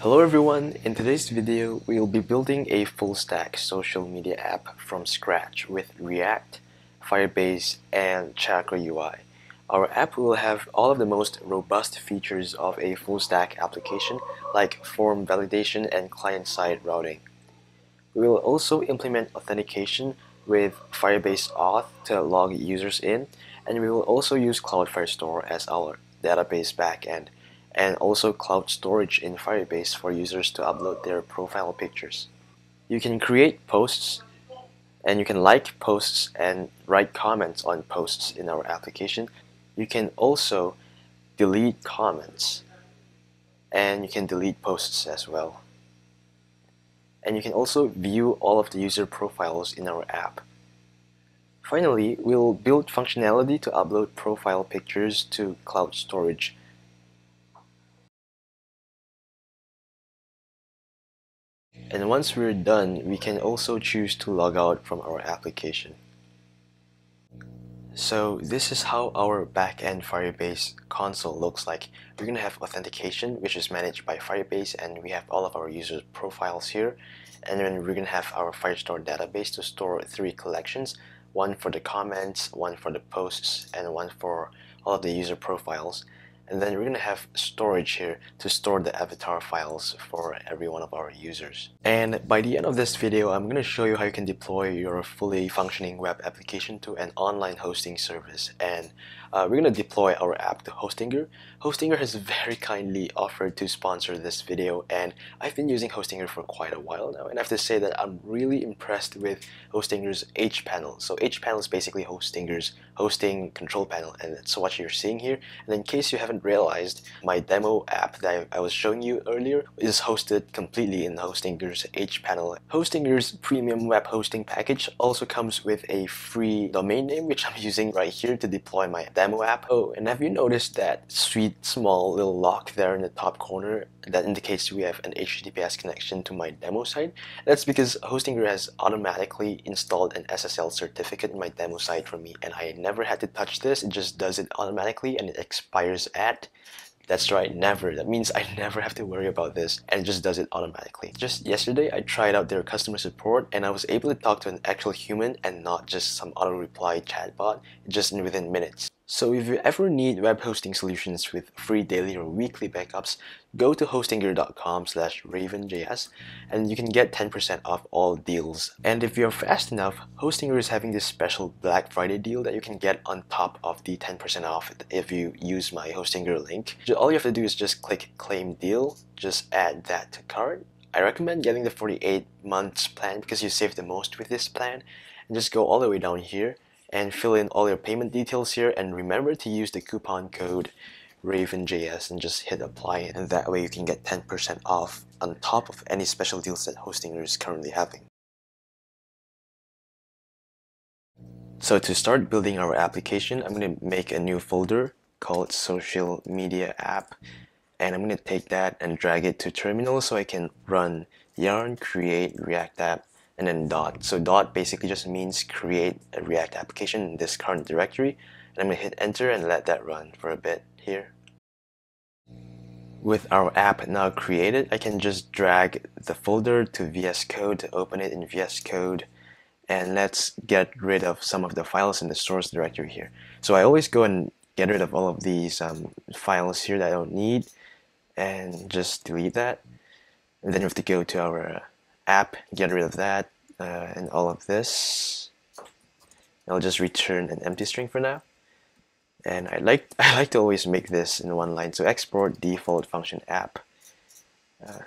Hello everyone, in today's video we'll be building a full stack social media app from scratch with React, Firebase, and Chakra UI. Our app will have all of the most robust features of a full stack application like form validation and client-side routing. We will also implement authentication with Firebase Auth to log users in and we will also use Cloud Firestore as our database backend and also cloud storage in Firebase for users to upload their profile pictures. You can create posts and you can like posts and write comments on posts in our application. You can also delete comments and you can delete posts as well. And you can also view all of the user profiles in our app. Finally, we'll build functionality to upload profile pictures to cloud storage And once we're done, we can also choose to log out from our application. So this is how our backend Firebase console looks like. We're going to have authentication, which is managed by Firebase, and we have all of our user profiles here. And then we're going to have our Firestore database to store three collections, one for the comments, one for the posts, and one for all of the user profiles and then we're going to have storage here to store the avatar files for every one of our users. And by the end of this video, I'm going to show you how you can deploy your fully functioning web application to an online hosting service. And uh, we're going to deploy our app to Hostinger. Hostinger has very kindly offered to sponsor this video and I've been using Hostinger for quite a while now and I have to say that I'm really impressed with Hostinger's hPanel. So hPanel is basically Hostinger's hosting control panel and that's what you're seeing here. And in case you haven't realized, my demo app that I was showing you earlier is hosted completely in Hostinger's hPanel. Hostinger's premium web hosting package also comes with a free domain name which I'm using right here to deploy my demo app. Oh, and have you noticed that sweet small little lock there in the top corner that indicates we have an HTTPS connection to my demo site? That's because Hostinger has automatically installed an SSL certificate in my demo site for me and I never had to touch this, it just does it automatically and it expires at that's right, never. That means I never have to worry about this and it just does it automatically. Just yesterday, I tried out their customer support and I was able to talk to an actual human and not just some auto reply chatbot just within minutes. So if you ever need web hosting solutions with free daily or weekly backups, go to hostinger.com slash ravenjs and you can get 10% off all deals. And if you're fast enough, Hostinger is having this special Black Friday deal that you can get on top of the 10% off if you use my Hostinger link. All you have to do is just click claim deal, just add that to cart. I recommend getting the 48 months plan because you save the most with this plan and just go all the way down here and fill in all your payment details here. And remember to use the coupon code RavenJS and just hit apply. And that way you can get 10% off on top of any special deals that Hostinger is currently having. So to start building our application, I'm going to make a new folder called social media app. And I'm going to take that and drag it to terminal so I can run yarn create react app and then dot. So dot basically just means create a React application in this current directory. And I'm going to hit enter and let that run for a bit here. With our app now created, I can just drag the folder to VS Code to open it in VS Code. And let's get rid of some of the files in the source directory here. So I always go and get rid of all of these um, files here that I don't need and just delete that. And then we have to go to our app, get rid of that, uh, and all of this. I'll just return an empty string for now. And I like I like to always make this in one line. So export default function app. Uh,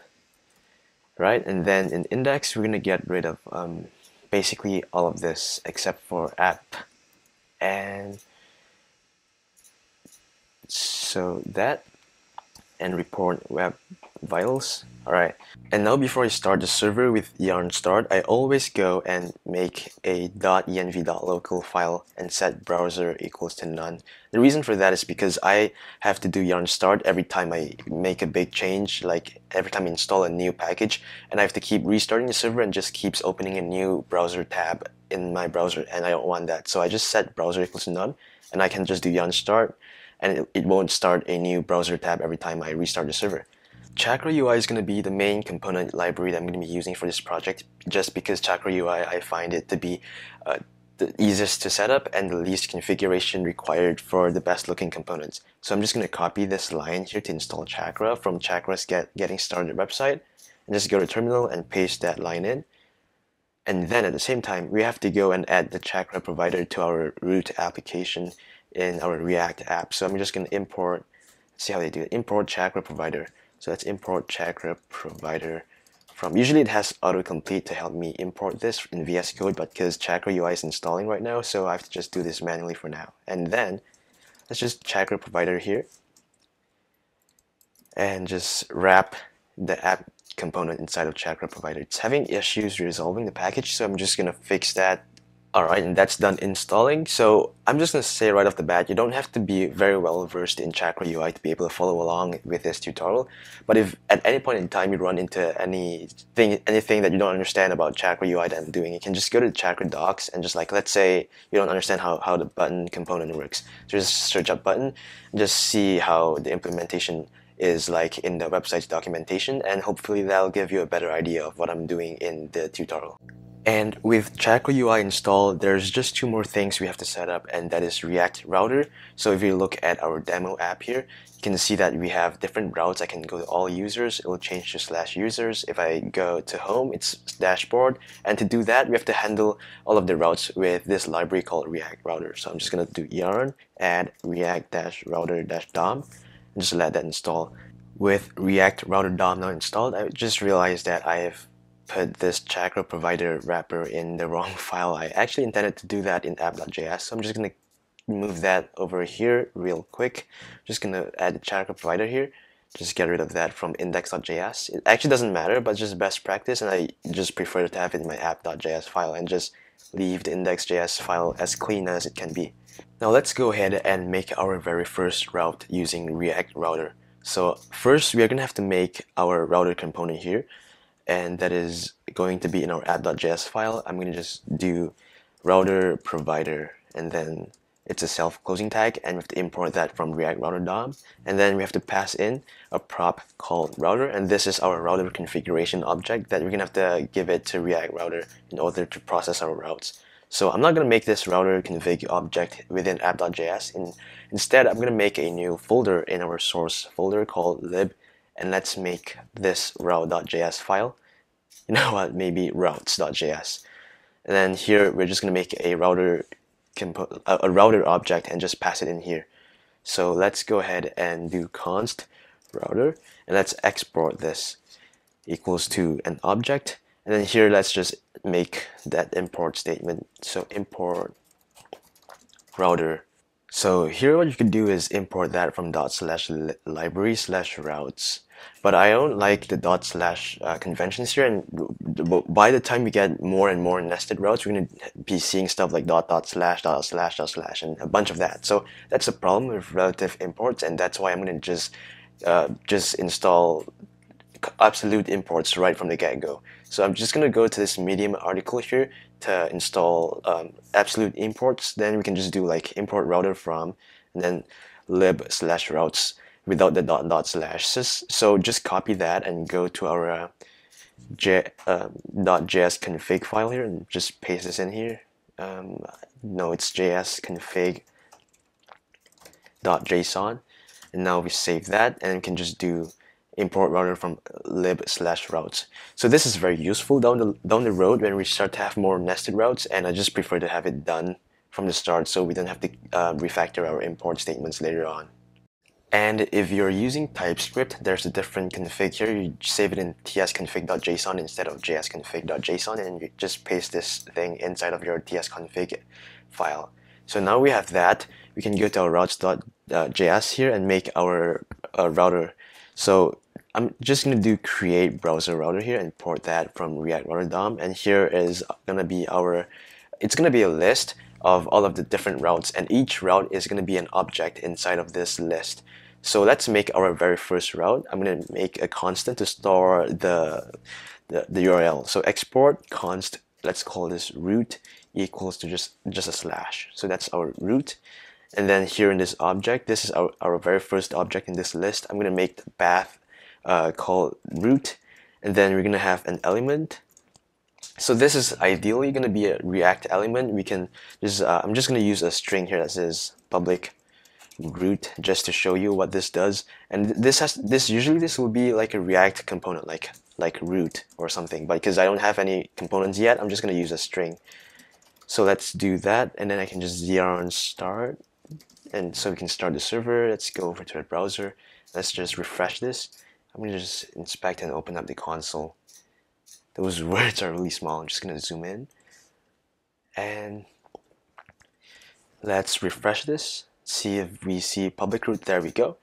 right, and then in index we're gonna get rid of um, basically all of this except for app. And so that and report web vitals. Alright, and now before I start the server with yarn start, I always go and make a .env.local file and set browser equals to none. The reason for that is because I have to do yarn start every time I make a big change, like every time I install a new package, and I have to keep restarting the server and just keeps opening a new browser tab in my browser, and I don't want that. So I just set browser equals to none, and I can just do yarn start, and it, it won't start a new browser tab every time I restart the server. Chakra UI is going to be the main component library that I'm going to be using for this project just because Chakra UI I find it to be uh, the easiest to set up and the least configuration required for the best looking components. So I'm just going to copy this line here to install Chakra from Chakra's get, Getting Started website and just go to terminal and paste that line in. And then at the same time, we have to go and add the Chakra provider to our root application in our React app. So I'm just going to import, see how they do it, import Chakra provider. So let's import Chakra provider from. Usually it has autocomplete to help me import this in VS Code, but because Chakra UI is installing right now, so I have to just do this manually for now. And then let's just Chakra provider here and just wrap the app component inside of Chakra provider. It's having issues resolving the package, so I'm just gonna fix that Alright, and that's done installing. So I'm just going to say right off the bat, you don't have to be very well versed in Chakra UI to be able to follow along with this tutorial. But if at any point in time you run into anything, anything that you don't understand about Chakra UI that I'm doing, you can just go to Chakra docs and just like, let's say you don't understand how, how the button component works. So just search up button and just see how the implementation is like in the website's documentation and hopefully that'll give you a better idea of what I'm doing in the tutorial. And with Chakra UI installed, there's just two more things we have to set up, and that is React Router. So if you look at our demo app here, you can see that we have different routes. I can go to all users, it will change to slash users. If I go to home, it's dashboard. And to do that, we have to handle all of the routes with this library called React Router. So I'm just gonna do yarn, add react-router-dom, and just let that install. With React Router DOM now installed, I just realized that I have put this Chakra provider wrapper in the wrong file. I actually intended to do that in app.js, so I'm just gonna move that over here real quick. just gonna add the Chakra provider here. Just get rid of that from index.js. It actually doesn't matter, but just best practice, and I just prefer to have it in my app.js file and just leave the index.js file as clean as it can be. Now let's go ahead and make our very first route using React Router. So first we are gonna have to make our router component here and that is going to be in our app.js file. I'm going to just do router provider and then it's a self-closing tag and we have to import that from React Router DOM and then we have to pass in a prop called router and this is our router configuration object that we're gonna have to give it to React Router in order to process our routes. So I'm not gonna make this router config object within app.js. In, instead, I'm gonna make a new folder in our source folder called lib and let's make this route.js file. You know what, maybe routes.js. And then here we're just going to make a router a router object and just pass it in here. So let's go ahead and do const router and let's export this equals to an object and then here let's just make that import statement so import router so here what you can do is import that from dot slash library slash routes. But I don't like the dot slash uh, conventions here and by the time we get more and more nested routes, we're going to be seeing stuff like dot dot slash dot slash dot slash and a bunch of that. So that's a problem with relative imports and that's why I'm going to just uh, just install absolute imports right from the get-go. So I'm just going to go to this Medium article here to install um, absolute imports. Then we can just do like import router from and then lib slash routes without the dot dot slash. So just copy that and go to our uh, J, uh, .js config file here and just paste this in here. Um, no, it's js config dot .json and now we save that and can just do import router from lib slash routes. So this is very useful down the, down the road when we start to have more nested routes and I just prefer to have it done from the start so we don't have to uh, refactor our import statements later on. And if you're using TypeScript, there's a different config here. You save it in tsconfig.json instead of jsconfig.json and you just paste this thing inside of your tsconfig file. So now we have that. We can go to our routes.js here and make our uh, router. So I'm just going to do create browser router here and import that from React Router DOM. And here is going to be our, it's going to be a list of all of the different routes. And each route is going to be an object inside of this list. So let's make our very first route. I'm going to make a constant to store the, the, the URL. So export const, let's call this root equals to just, just a slash. So that's our root. And then here in this object, this is our, our very first object in this list. I'm going to make the path uh, called root, and then we're gonna have an element. So this is ideally gonna be a React element. We can just uh, I'm just gonna use a string here that says public root just to show you what this does. And this has this usually this will be like a React component, like like root or something. But because I don't have any components yet, I'm just gonna use a string. So let's do that, and then I can just yarn start, and so we can start the server. Let's go over to the browser. Let's just refresh this. I'm gonna just inspect and open up the console. Those words are really small. I'm just gonna zoom in, and let's refresh this. See if we see public root. There we go.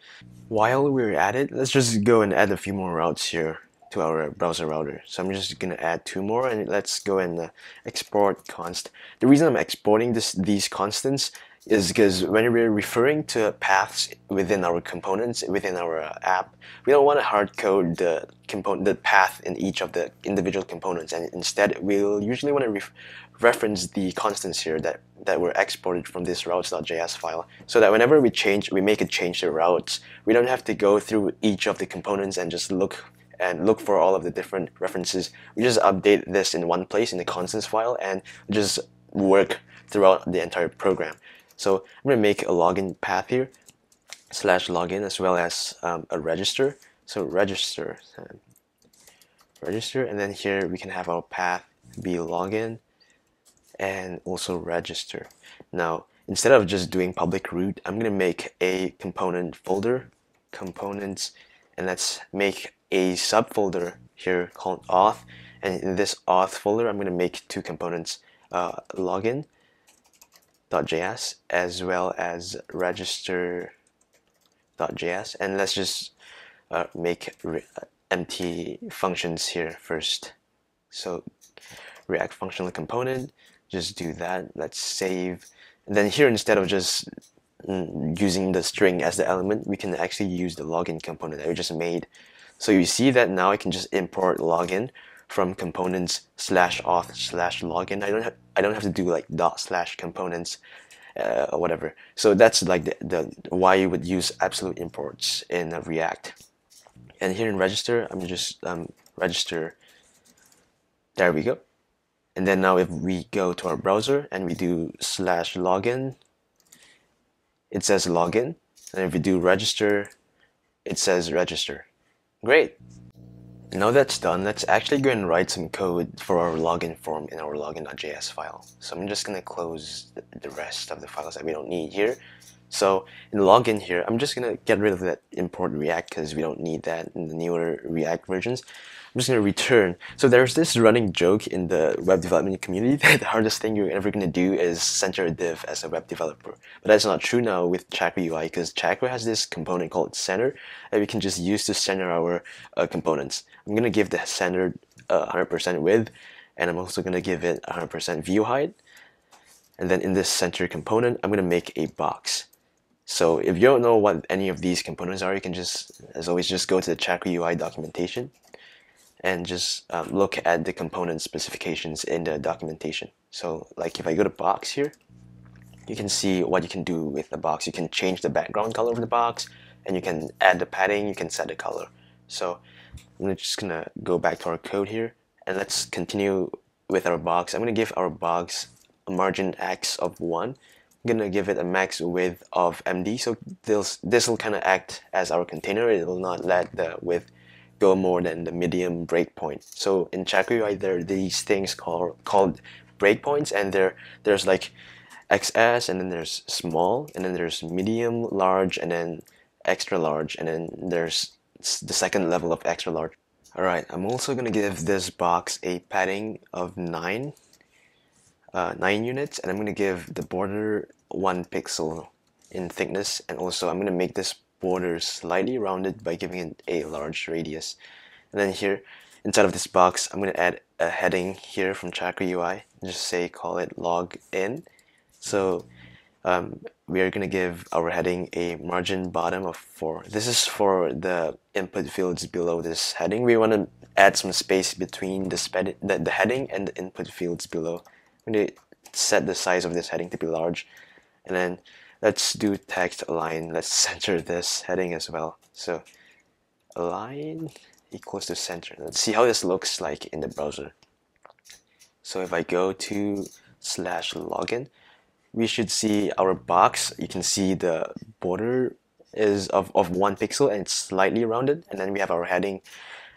While we're at it, let's just go and add a few more routes here to our browser router. So I'm just gonna add two more and let's go and uh, export const. The reason I'm exporting this these constants is because when we're referring to paths within our components within our uh, app, we don't want to hard code the component the path in each of the individual components, and instead we'll usually want to re reference the constants here that that were exported from this routes.js file, so that whenever we change we make a change to routes, we don't have to go through each of the components and just look and look for all of the different references. We just update this in one place in the constants file and just work throughout the entire program. So I'm going to make a login path here, slash login, as well as um, a register. So register, um, register, and then here we can have our path be login and also register. Now, instead of just doing public root, I'm going to make a component folder, components, and let's make a subfolder here called auth and in this auth folder I'm going to make two components uh, login.js as well as register.js and let's just uh, make uh, empty functions here first. So react functional component just do that. Let's save. And then here instead of just mm, using the string as the element we can actually use the login component that we just made. So you see that now I can just import login from components slash auth slash login. I don't have I don't have to do like dot slash components uh, or whatever. So that's like the, the why you would use absolute imports in uh, React. And here in register, I'm just um, register. There we go. And then now if we go to our browser and we do slash login, it says login. And if we do register, it says register. Great. Now that's done, let's actually go and write some code for our login form in our login.js file. So I'm just going to close the rest of the files that we don't need here. So in login here, I'm just going to get rid of that import React because we don't need that in the newer React versions. I'm just going to return. So there's this running joke in the web development community that the hardest thing you're ever going to do is center a div as a web developer. But that's not true now with Chakra UI because Chakra has this component called center that we can just use to center our uh, components. I'm to give the center 100% uh, width and I'm also to give it 100% view height. And then in this center component, I'm to make a box. So if you don't know what any of these components are, you can just, as always, just go to the Chakra UI documentation and just um, look at the component specifications in the documentation. So like if I go to box here, you can see what you can do with the box. You can change the background color of the box and you can add the padding, you can set the color. So I'm just gonna go back to our code here and let's continue with our box. I'm gonna give our box a margin x of 1. I'm gonna give it a max width of MD so this this will kind of act as our container. It will not let the width go more than the medium breakpoint. So in Chakra UI, there are these things called called breakpoints, and there there's like XS, and then there's small, and then there's medium, large, and then extra large, and then there's the second level of extra large. Alright, I'm also gonna give this box a padding of 9, uh, 9 units, and I'm gonna give the border 1 pixel in thickness, and also I'm gonna make this border slightly rounded by giving it a large radius. And then here, inside of this box, I'm going to add a heading here from Chakra UI. Just say, call it log in. So um, we are going to give our heading a margin bottom of 4. This is for the input fields below this heading. We want to add some space between the, the, the heading and the input fields below. I'm going to set the size of this heading to be large. And then let's do text align let's center this heading as well so align equals to center. Let's see how this looks like in the browser. So if I go to slash login, we should see our box. You can see the border is of, of one pixel and it's slightly rounded. And then we have our heading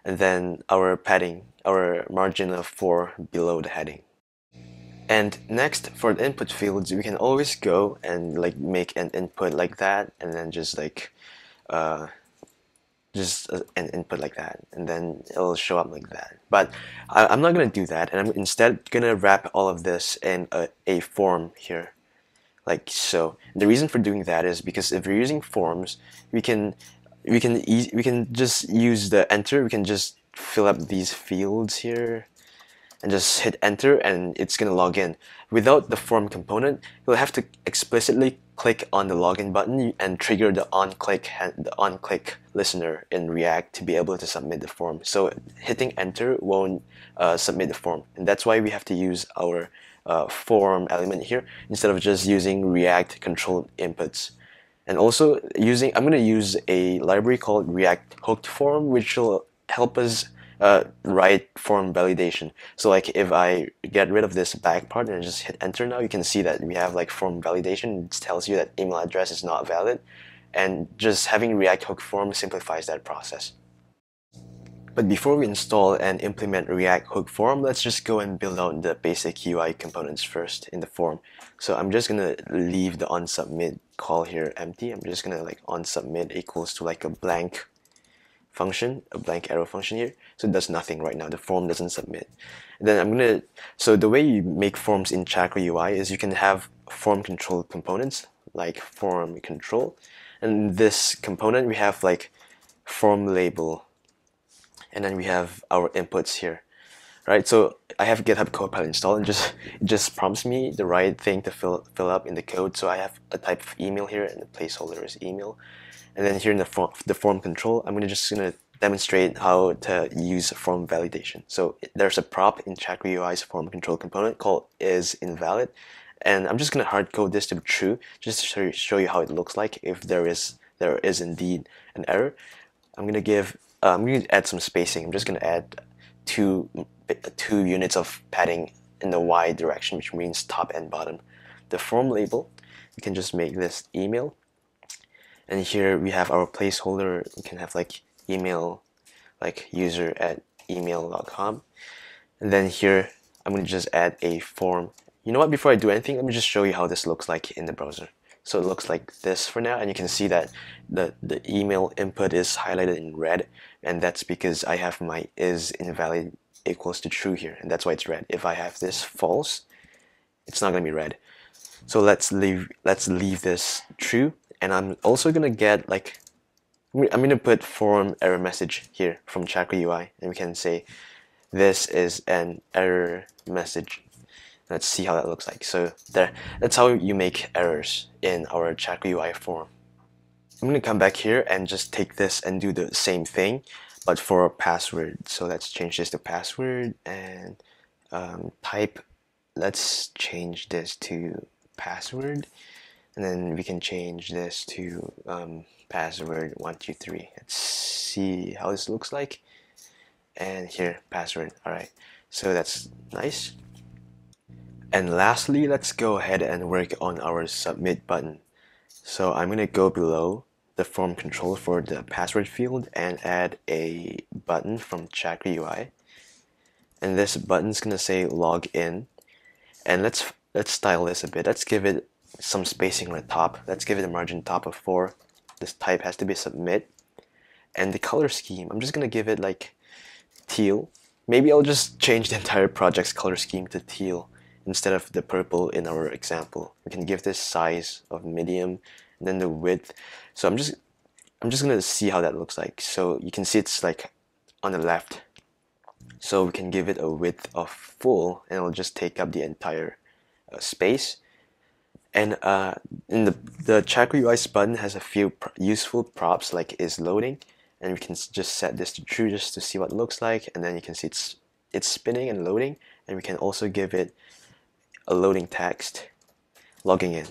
and then our padding, our margin of 4 below the heading. And next, for the input fields, we can always go and like make an input like that and then just like uh, just an input like that and then it'll show up like that but I, am not gonna do that and I'm instead gonna wrap all of this in a, a form here like so the reason for doing that is because if we're using forms we can we can e we can just use the enter we can just fill up these fields here and just hit enter and it's gonna log in. Without the form component, you'll have to explicitly click on the login button and trigger the on-click the on-click listener in React to be able to submit the form. So hitting enter won't uh, submit the form, and that's why we have to use our uh, form element here instead of just using React controlled inputs. And also using, I'm going to use a library called React Hook Form, which will help us uh, write form validation. So like if I get rid of this back part and just hit enter now, you can see that we have like form validation. It tells you that email address is not valid. And just having React Hook Form simplifies that process. But before we install and implement React Hook Form, let's just go and build out the basic UI components first in the form. So I'm just gonna leave the onSubmit call here empty. I'm just gonna like onSubmit equals to like a blank function, a blank arrow function here. So it does nothing right now. The form doesn't submit. And then I'm gonna, so the way you make forms in Chakra UI is you can have form control components like form control. And this component we have like form label. And then we have our inputs here. Right, so I have GitHub Copilot installed and just it just prompts me the right thing to fill fill up in the code. So I have a type of email here and the placeholder is email. And then here in the form, the form control, I'm gonna just gonna demonstrate how to use form validation. So there's a prop in Chakra UI's form control component called is invalid. And I'm just gonna hard code this to be true, just to show you how it looks like if there is there is indeed an error. I'm gonna give uh, I'm gonna add some spacing. I'm just gonna add two two units of padding in the y direction, which means top and bottom. The form label, you can just make this email. And here we have our placeholder. We can have like email like user at email.com and then here I'm going to just add a form. You know what? Before I do anything let me just show you how this looks like in the browser. So it looks like this for now and you can see that the, the email input is highlighted in red and that's because I have my is invalid equals to true here. And that's why it's red. If I have this false it's not going to be red. So let's leave let's leave this true. And I'm also gonna get like I'm gonna put form error message here from Chakra UI and we can say this is an error message. Let's see how that looks like. So there that's how you make errors in our Chakra UI form I'm gonna come back here and just take this and do the same thing but for a password. So let's change this to password and um, type let's change this to password and then we can change this to um, password 123 let's see how this looks like. And here password. Alright so that's nice. And lastly let's go ahead and work on our submit button. So I'm gonna go below the form control for the password field and add a button from Chakra UI and this button's gonna say log in and let's let's style this a bit let's give it some spacing on the top. Let's give it a margin top of 4. This type has to be submit. And the color scheme, I'm just to give it like teal. Maybe I'll just change the entire project's color scheme to teal instead of the purple in our example. We can give this size of medium and then the width. So I'm just I'm just gonna see how that looks like. So you can see it's like on the left. So we can give it a width of full and it'll just take up the entire uh, space. And uh, in the the Chakra UI button has a few useful props like is loading, and we can just set this to true just to see what it looks like, and then you can see it's it's spinning and loading, and we can also give it a loading text, logging in,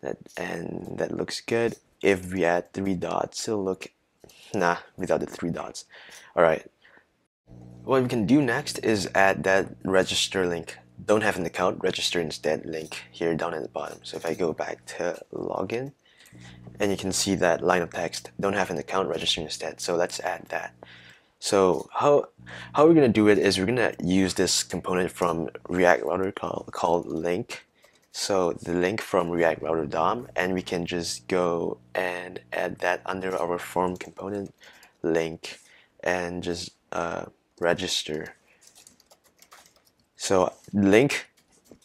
that and that looks good. If we add three dots, it'll look nah, without the three dots. All right. What we can do next is add that register link. Don't have an account, register instead link here down at the bottom. So if I go back to login, and you can see that line of text, don't have an account, register instead. So let's add that. So how how we're gonna do it is we're gonna use this component from React Router called called link. So the link from React Router DOM, and we can just go and add that under our form component link, and just uh, register. So link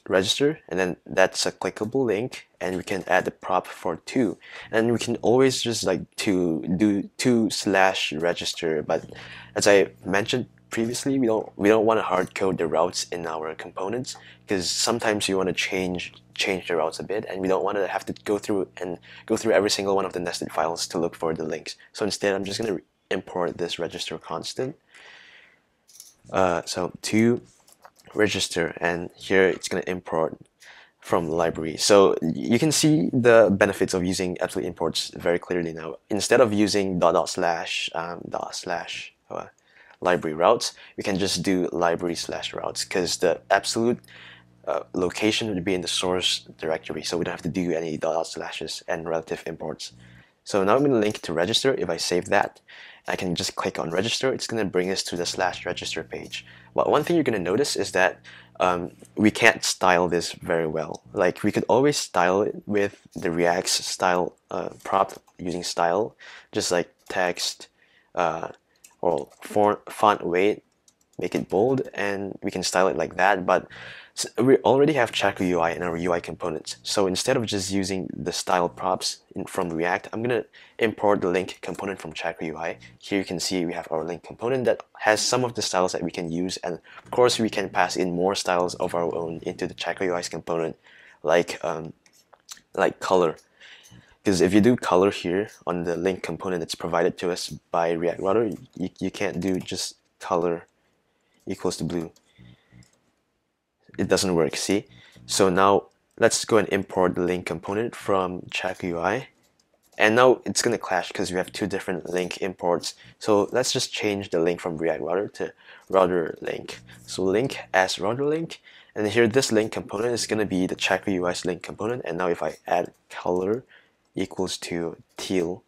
register and then that's a clickable link and we can add the prop for two and we can always just like to do two slash register but as I mentioned previously we don't we don't want to hard code the routes in our components because sometimes you want to change change the routes a bit and we don't want to have to go through and go through every single one of the nested files to look for the links so instead I'm just going to import this register constant uh, so to register and here it's going to import from library. So you can see the benefits of using absolute imports very clearly now. Instead of using dot dot slash um, dot slash library routes, we can just do library slash routes because the absolute uh, location would be in the source directory, so we don't have to do any dot slashes and relative imports. So now I'm going to link to register. If I save that, I can just click on register. It's going to bring us to the slash register page. But one thing you're going to notice is that um, we can't style this very well. Like we could always style it with the React's style uh, prop using style, just like text uh, or font, weight, make it bold, and we can style it like that. But we already have Chakra UI in our UI components. So instead of just using the style props in, from React, I'm going to import the link component from Chakra UI. Here you can see we have our link component that has some of the styles that we can use. And of course, we can pass in more styles of our own into the Chakra UI's component, like, um, like color. Because if you do color here on the link component that's provided to us by React Router, you, you can't do just color equals to blue it doesn't work, see? So now let's go and import the link component from Chakra UI. And now it's going to clash because we have two different link imports. So let's just change the link from React Router to router link. So link as router link. And here this link component is going to be the Chakra UI's link component. And now if I add color equals to teal,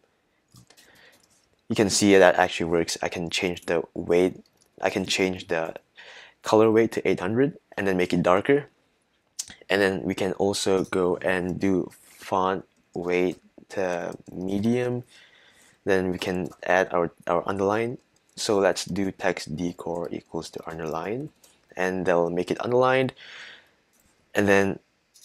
you can see that actually works. I can change the weight. I can change the color weight to 800 and then make it darker. And then we can also go and do font weight to medium. Then we can add our, our underline. So let's do text decor equals to underline. And they'll make it underlined. And then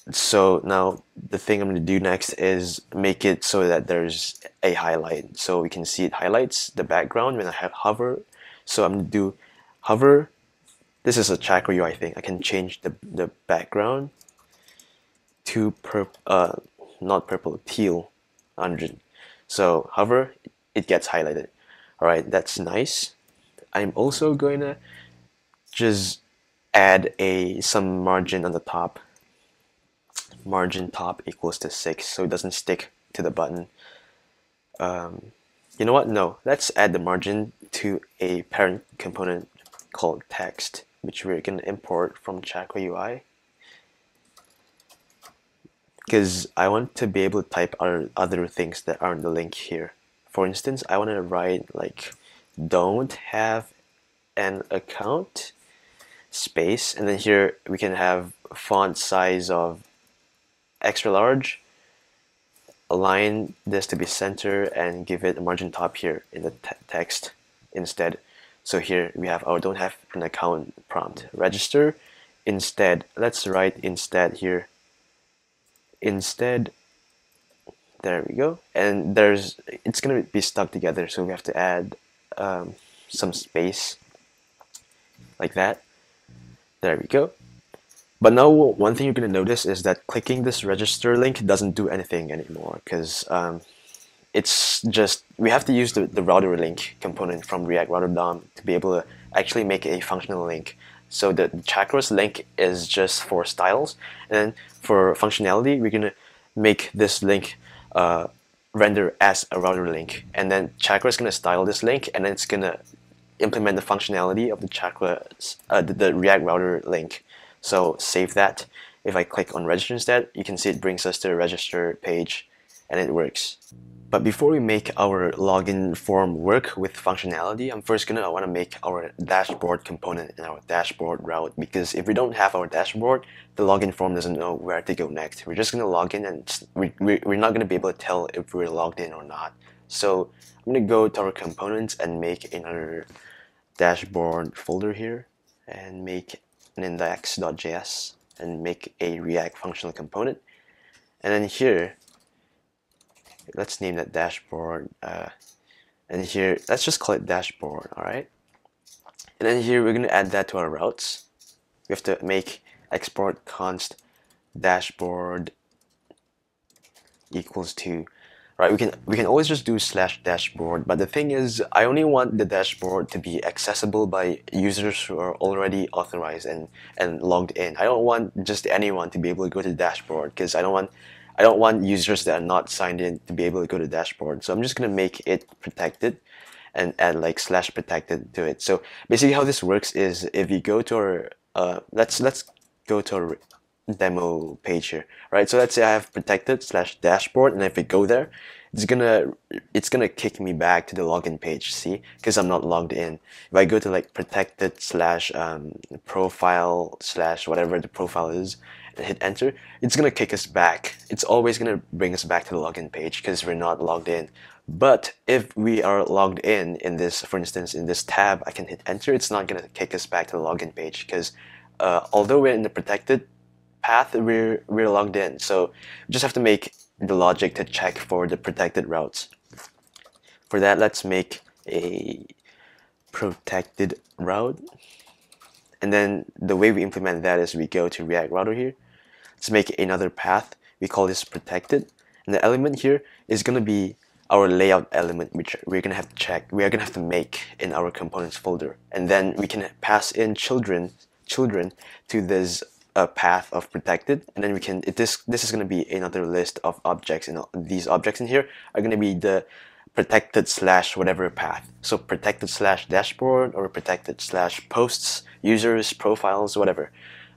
so now the thing I'm going to do next is make it so that there's a highlight so we can see it highlights the background when I have hover so I'm going to do hover this is a Chakra UI thing. I can change the, the background to purple, uh, not purple, teal 100. So hover, it gets highlighted. Alright, that's nice. I'm also going to just add a some margin on the top. Margin top equals to 6 so it doesn't stick to the button. Um, you know what? No, let's add the margin to a parent component called text which we're going to import from Chakra UI because I want to be able to type other, other things that aren't the link here. For instance, I want to write like don't have an account space and then here we can have font size of extra large align this to be center and give it a margin top here in the te text instead so here we have our don't have an account prompt. Register instead. Let's write instead here. Instead, there we go. And there's it's gonna be stuck together, so we have to add um, some space like that. There we go. But now one thing you're gonna notice is that clicking this register link doesn't do anything anymore because um, it's just we have to use the, the router link component from React Router DOM to be able to actually make a functional link. So the, chakras link is just for styles, and then for functionality, we're gonna make this link uh, render as a router link and then chakra is going to style this link and then it's going to implement the functionality of the chakra uh, the, the react router link so save that if I click on register instead you can see it brings us to the register page and it works but before we make our login form work with functionality, I'm first gonna want to make our dashboard component in our dashboard route because if we don't have our dashboard, the login form doesn't know where to go next. We're just gonna log in and we, we're not gonna be able to tell if we're logged in or not. So I'm gonna go to our components and make another dashboard folder here and make an index.js and make a React functional component. And then here, let's name that dashboard uh, and here let's just call it dashboard all right and then here we're going to add that to our routes we have to make export const dashboard equals to right we can we can always just do slash dashboard but the thing is I only want the dashboard to be accessible by users who are already authorized and and logged in I don't want just anyone to be able to go to the dashboard because I don't want I don't want users that are not signed in to be able to go to the dashboard. So I'm just going to make it protected and add like slash protected to it. So basically how this works is if you go to our, uh, let's, let's go to our demo page here, right? So let's say I have protected slash dashboard and if I go there, it's gonna it's gonna kick me back to the login page see because I'm not logged in if I go to like protected slash um, profile slash whatever the profile is and hit enter, it's gonna kick us back. It's always gonna bring us back to the login page because we're not logged in. But if we are logged in in this, for instance, in this tab, I can hit enter. It's not gonna kick us back to the login page because uh, although we're in the protected path, we're we're logged in. So just have to make the logic to check for the protected routes. For that, let's make a protected route. And then the way we implement that is we go to React Router here. Let's make another path. We call this protected. And the element here is going to be our layout element, which we're going to have to check. We are going to have to make in our components folder. And then we can pass in children children to this uh, path of protected. And then we can, this, this is going to be another list of objects. And these objects in here are going to be the protected slash whatever path. So protected slash dashboard or protected slash posts, users, profiles, whatever.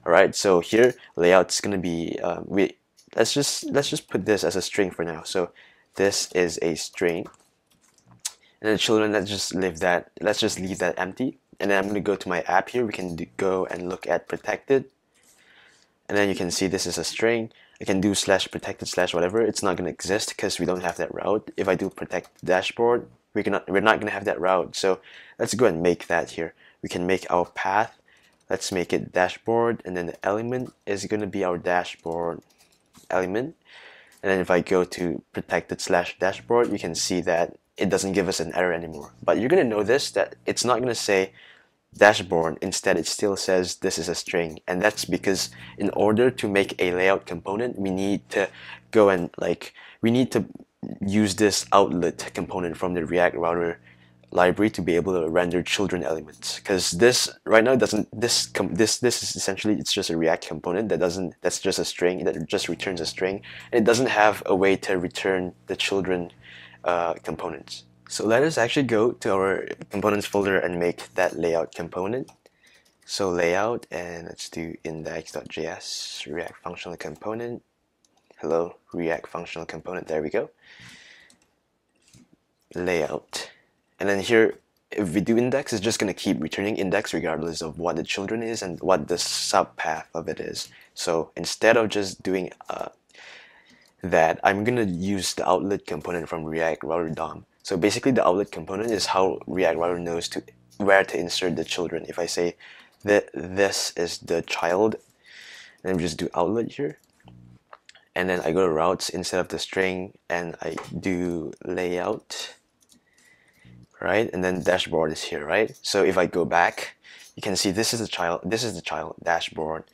All right. So here layout's gonna be um, we let's just let's just put this as a string for now. So this is a string, and then children. Let's just leave that. Let's just leave that empty. And then I'm gonna go to my app here. We can do, go and look at protected, and then you can see this is a string. I can do slash protected slash whatever. It's not gonna exist because we don't have that route. If I do protect dashboard, we cannot. We're not gonna have that route. So let's go and make that here. We can make our path let's make it dashboard and then the element is going to be our dashboard element and then if I go to protected slash dashboard you can see that it doesn't give us an error anymore but you're going to notice that it's not going to say dashboard instead it still says this is a string. And that's because in order to make a layout component we need to go and like we need to use this outlet component from the react router library to be able to render children elements. Because this right now doesn't this this this is essentially it's just a react component that doesn't that's just a string that just returns a string. And it doesn't have a way to return the children uh, components so let us actually go to our components folder and make that layout component so layout and let's do index.js react functional component hello react functional component there we go layout and then here, if we do index, it's just going to keep returning index regardless of what the children is and what the subpath of it is. So instead of just doing uh, that, I'm going to use the outlet component from React Router DOM. So basically the outlet component is how React Router knows to where to insert the children. If I say that this is the child, then just do outlet here. And then I go to routes instead of the string and I do layout right? And then dashboard is here, right? So if I go back, you can see this is the child, this is the child dashboard.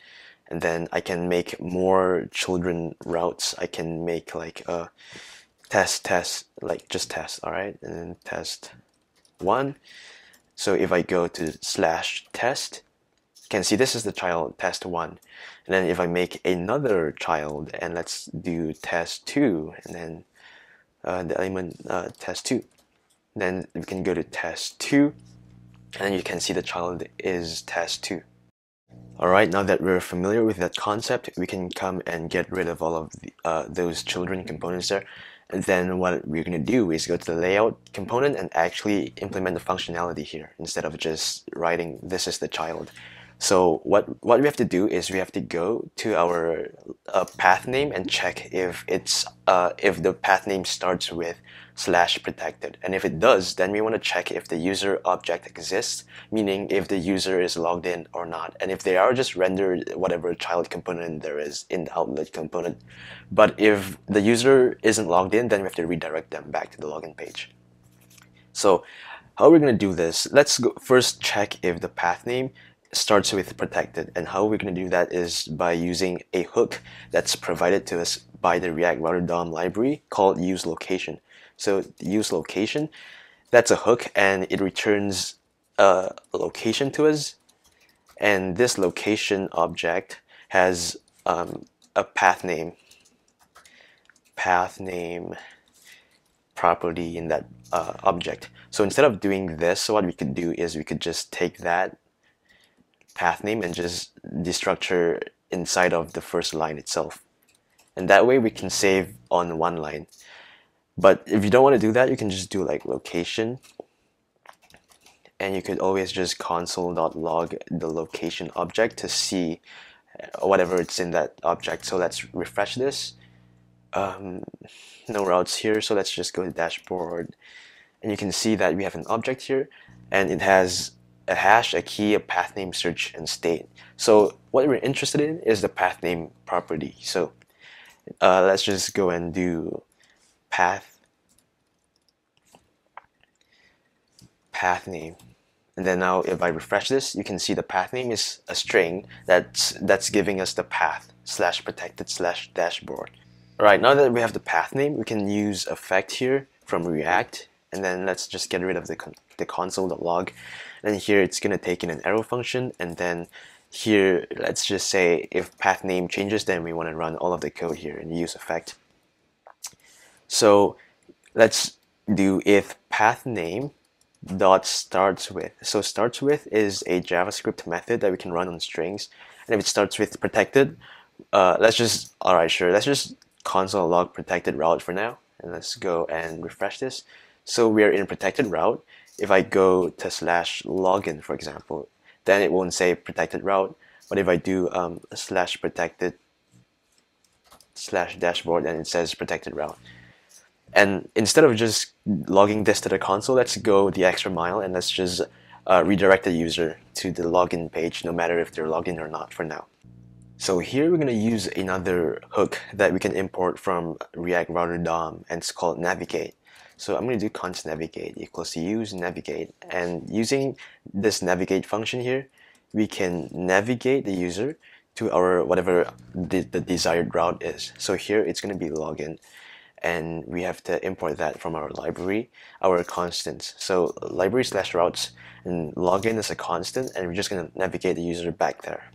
And then I can make more children routes. I can make like a test, test, like just test, all right? And then test one. So if I go to slash test, you can see this is the child test one. And then if I make another child and let's do test two and then uh, the element uh, test2 then we can go to test2 and you can see the child is test2 alright now that we're familiar with that concept we can come and get rid of all of the, uh, those children components there then what we're going to do is go to the layout component and actually implement the functionality here instead of just writing this is the child. So what what we have to do is we have to go to our uh, path name and check if it's uh, if the path name starts with slash protected. And if it does, then we want to check if the user object exists, meaning if the user is logged in or not. And if they are, just render whatever child component there is in the outlet component. But if the user isn't logged in, then we have to redirect them back to the login page. So how are we going to do this? Let's go first check if the path name starts with protected. And how we're going to do that is by using a hook that's provided to us by the React Router DOM library called use location. So use location, that's a hook and it returns a location to us. And this location object has um, a path name, path name property in that uh, object. So instead of doing this, what we could do is we could just take that path name and just destructure inside of the first line itself. And that way we can save on one line. But if you don't want to do that, you can just do like location. And you could always just console.log the location object to see uh, whatever it's in that object. So let's refresh this. Um, no routes here, so let's just go to dashboard. And you can see that we have an object here and it has a hash, a key, a path name, search, and state. So what we're interested in is the path name property. So uh, let's just go and do path path name. And then now if I refresh this, you can see the path name is a string that's that's giving us the path slash protected slash dashboard. Alright, now that we have the path name, we can use effect here from React and then let's just get rid of the, con the console.log and here it's going to take in an arrow function and then here let's just say if path name changes then we want to run all of the code here and use effect so let's do if path name dot starts with so starts with is a javascript method that we can run on strings and if it starts with protected uh, let's just all right sure let's just console log protected route for now and let's go and refresh this so we are in protected route if I go to slash login, for example, then it won't say protected route. But if I do um, slash protected slash dashboard, then it says protected route. And instead of just logging this to the console, let's go the extra mile and let's just uh, redirect the user to the login page, no matter if they're logged in or not for now. So here we're going to use another hook that we can import from React Router DOM and it's called Navigate. So I'm going to do const navigate equals to use navigate. And using this navigate function here, we can navigate the user to our whatever the, the desired route is. So here it's going to be login and we have to import that from our library, our constants. So library slash routes and login is a constant and we're just going to navigate the user back there.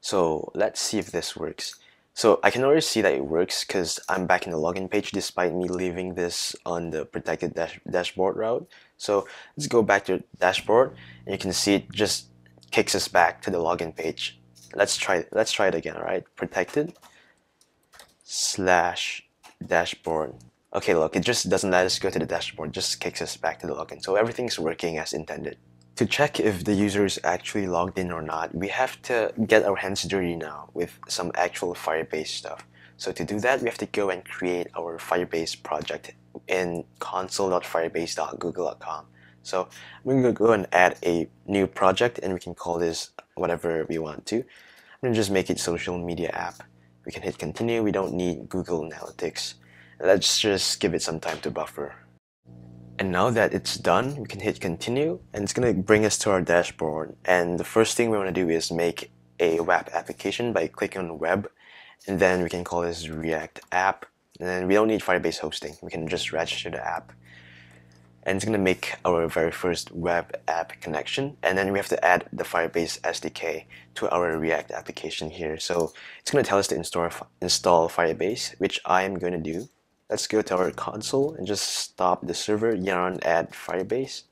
So let's see if this works. So I can already see that it works because I'm back in the login page despite me leaving this on the protected dash dashboard route. So let's go back to dashboard and you can see it just kicks us back to the login page. Let's try let's try it again, right? Protected slash dashboard. Okay, look, it just doesn't let us go to the dashboard, just kicks us back to the login. So everything's working as intended. To check if the user is actually logged in or not, we have to get our hands dirty now with some actual Firebase stuff. So to do that, we have to go and create our Firebase project in console.firebase.google.com. So I'm going to go and add a new project and we can call this whatever we want to. I'm going to just make it social media app. We can hit continue. We don't need Google Analytics. Let's just give it some time to buffer. And now that it's done, we can hit continue and it's going to bring us to our dashboard. And the first thing we want to do is make a web application by clicking on web. And then we can call this React app. And then we don't need Firebase hosting. We can just register the app. And it's going to make our very first web app connection. And then we have to add the Firebase SDK to our React application here. So it's going to tell us to install, install Firebase, which I am going to do. let's go to our console and just stop the server yarn add firebase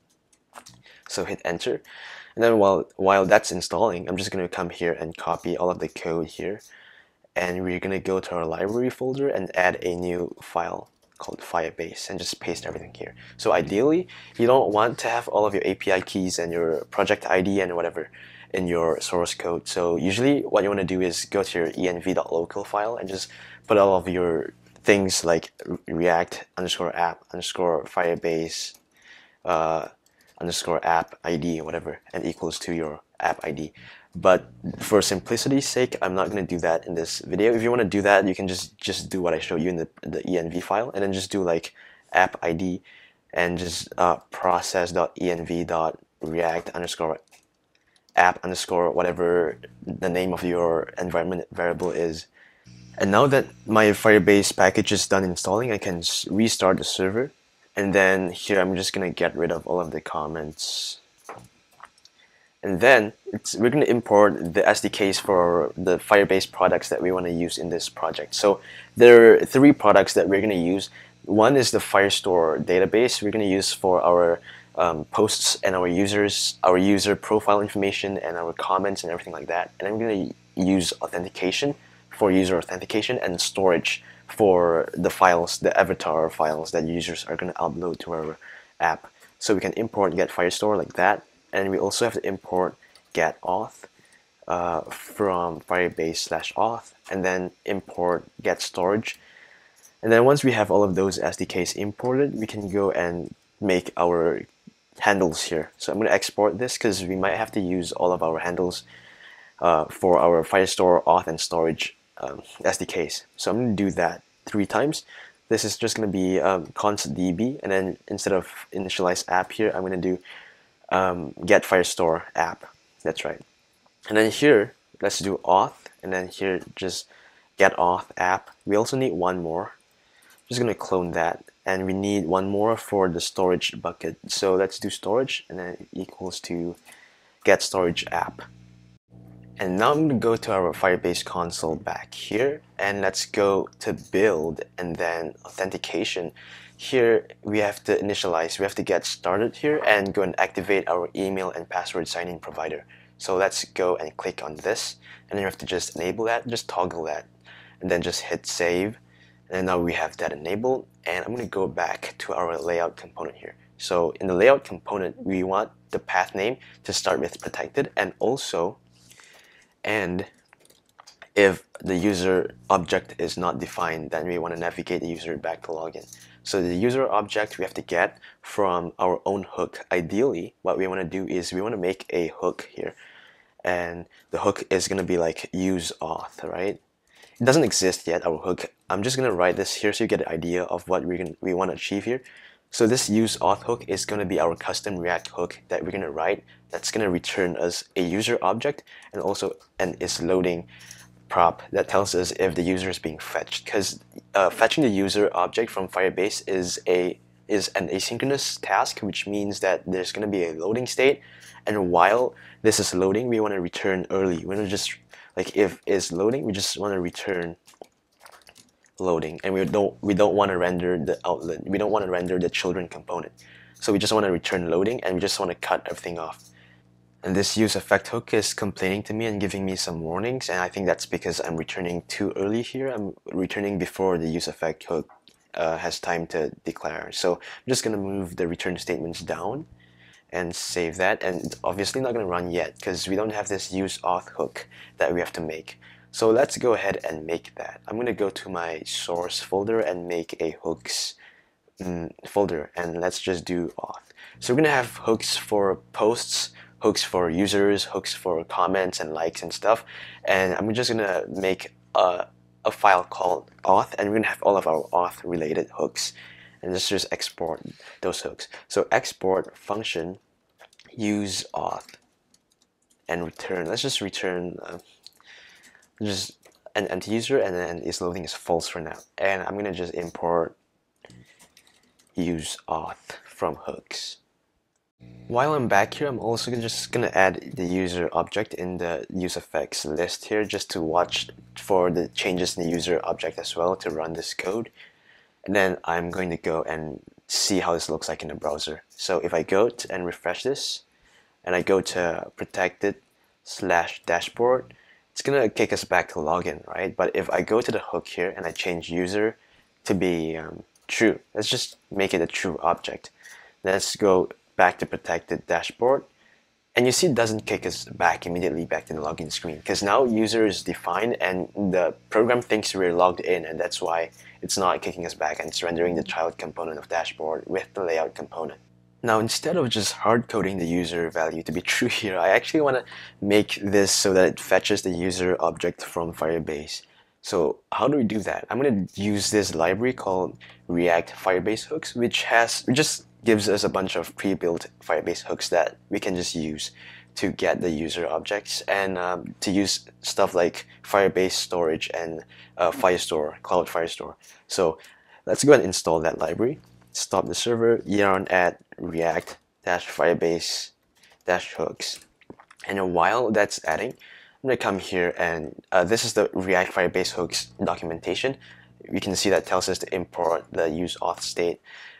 so hit enter and then while while that's installing I'm just gonna come here and copy all of the code here and we're gonna go to our library folder and add a new file called Firebase and just paste everything here. So ideally, you don't want to have all of your API keys and your project ID and whatever in your source code. So usually what you want to do is go to your env.local file and just put all of your things like react underscore app underscore firebase uh, underscore app ID whatever and equals to your app ID. But for simplicity's sake, I'm not going to do that in this video. If you want to do that, you can just just do what I showed you in the, the env file and then just do like app ID and just uh, process.env.react underscore app underscore whatever the name of your environment variable is. And now that my Firebase package is done installing, I can restart the server. And then here I'm just going to get rid of all of the comments and then we're going to import the SDKs for the Firebase products that we want to use in this project. So there are three products that we're going to use. One is the Firestore database we're going to use for our um, posts and our users, our user profile information and our comments and everything like that. And I'm going to use authentication for user authentication and storage for the files, the avatar files that users are going to upload to our app. So we can import get Firestore like that and we also have to import get auth uh, from firebase slash auth and then import get storage and then once we have all of those SDKs imported we can go and make our handles here. So I'm going to export this because we might have to use all of our handles uh, for our Firestore auth and storage um, SDKs so I'm going to do that three times. This is just going to be um, const db and then instead of initialize app here I'm going to do um, get Firestore app. That's right. And then here, let's do auth, and then here just get auth app. We also need one more. I'm just gonna clone that, and we need one more for the storage bucket. So let's do storage, and then equals to get storage app. And now I'm to go to our Firebase console back here and let's go to build and then authentication here we have to initialize, we have to get started here and go and activate our email and password sign-in provider. So let's go and click on this and then you have to just enable that, just toggle that and then just hit save and now we have that enabled and I'm going to go back to our layout component here. So in the layout component we want the path name to start with protected and also and if the user object is not defined then we want to navigate the user back to login. So the user object we have to get from our own hook. Ideally, what we want to do is we want to make a hook here. And the hook is going to be like use auth, right? It doesn't exist yet, our hook. I'm just going to write this here so you get an idea of what we, can, we want to achieve here. So this use auth hook is going to be our custom React hook that we're going to write that's going to return us a user object and also and is loading prop that tells us if the user is being fetched because uh, fetching the user object from Firebase is a is an asynchronous task which means that there's going to be a loading state. And while this is loading we want to return early. We want to just like if it's loading we just want to return loading. And we don't we don't want to render the outlet we don't want to render the children component. So we just want to return loading and we just want to cut everything off and this use effect hook is complaining to me and giving me some warnings. And I think that's because I'm returning too early here. I'm returning before the use effect hook uh, has time to declare. So I'm just going to move the return statements down and save that. And obviously not going to run yet because we don't have this use auth hook that we have to make. So let's go ahead and make that. I'm going to go to my source folder and make a hooks mm, folder and let's just do auth. So we're going to have hooks for posts, hooks for users, hooks for comments and likes and stuff. And I'm just gonna make a, a file called auth and we're gonna have all of our auth related hooks and let's just export those hooks. So export function use auth and return. Let's just return uh, just an empty user and then its loading is false for now. And I'm gonna just import use auth from hooks. While I'm back here, I'm also just gonna add the user object in the use effects list here just to watch for the changes in the user object as well to run this code. and then I'm going to go and see how this looks like in the browser. So if I go and refresh this, and I go to protected slash dashboard, it's gonna kick us back to login, right? But if I go to the hook here and I change user to be um, true, let's just make it a true object. Let's go back to protected dashboard. And you see it doesn't kick us back immediately back to the login screen because now user is defined and the program thinks we're logged in and that's why it's not kicking us back and rendering the child component of dashboard with the layout component. Now instead of just hard coding the user value to be true here, I actually want to make this so that it fetches the user object from Firebase. So how do we do that? I'm going to use this library called React Firebase Hooks, which has just gives us a bunch of pre-built Firebase hooks that we can just use to get the user objects and um, to use stuff like Firebase storage and uh, Firestore, Cloud Firestore. So let's go and install that library. Stop the server, yarn add react dash firebase dash hooks. And while that's adding, I'm gonna come here and uh, this is the React Firebase hooks documentation. We can see that tells us to import the use auth state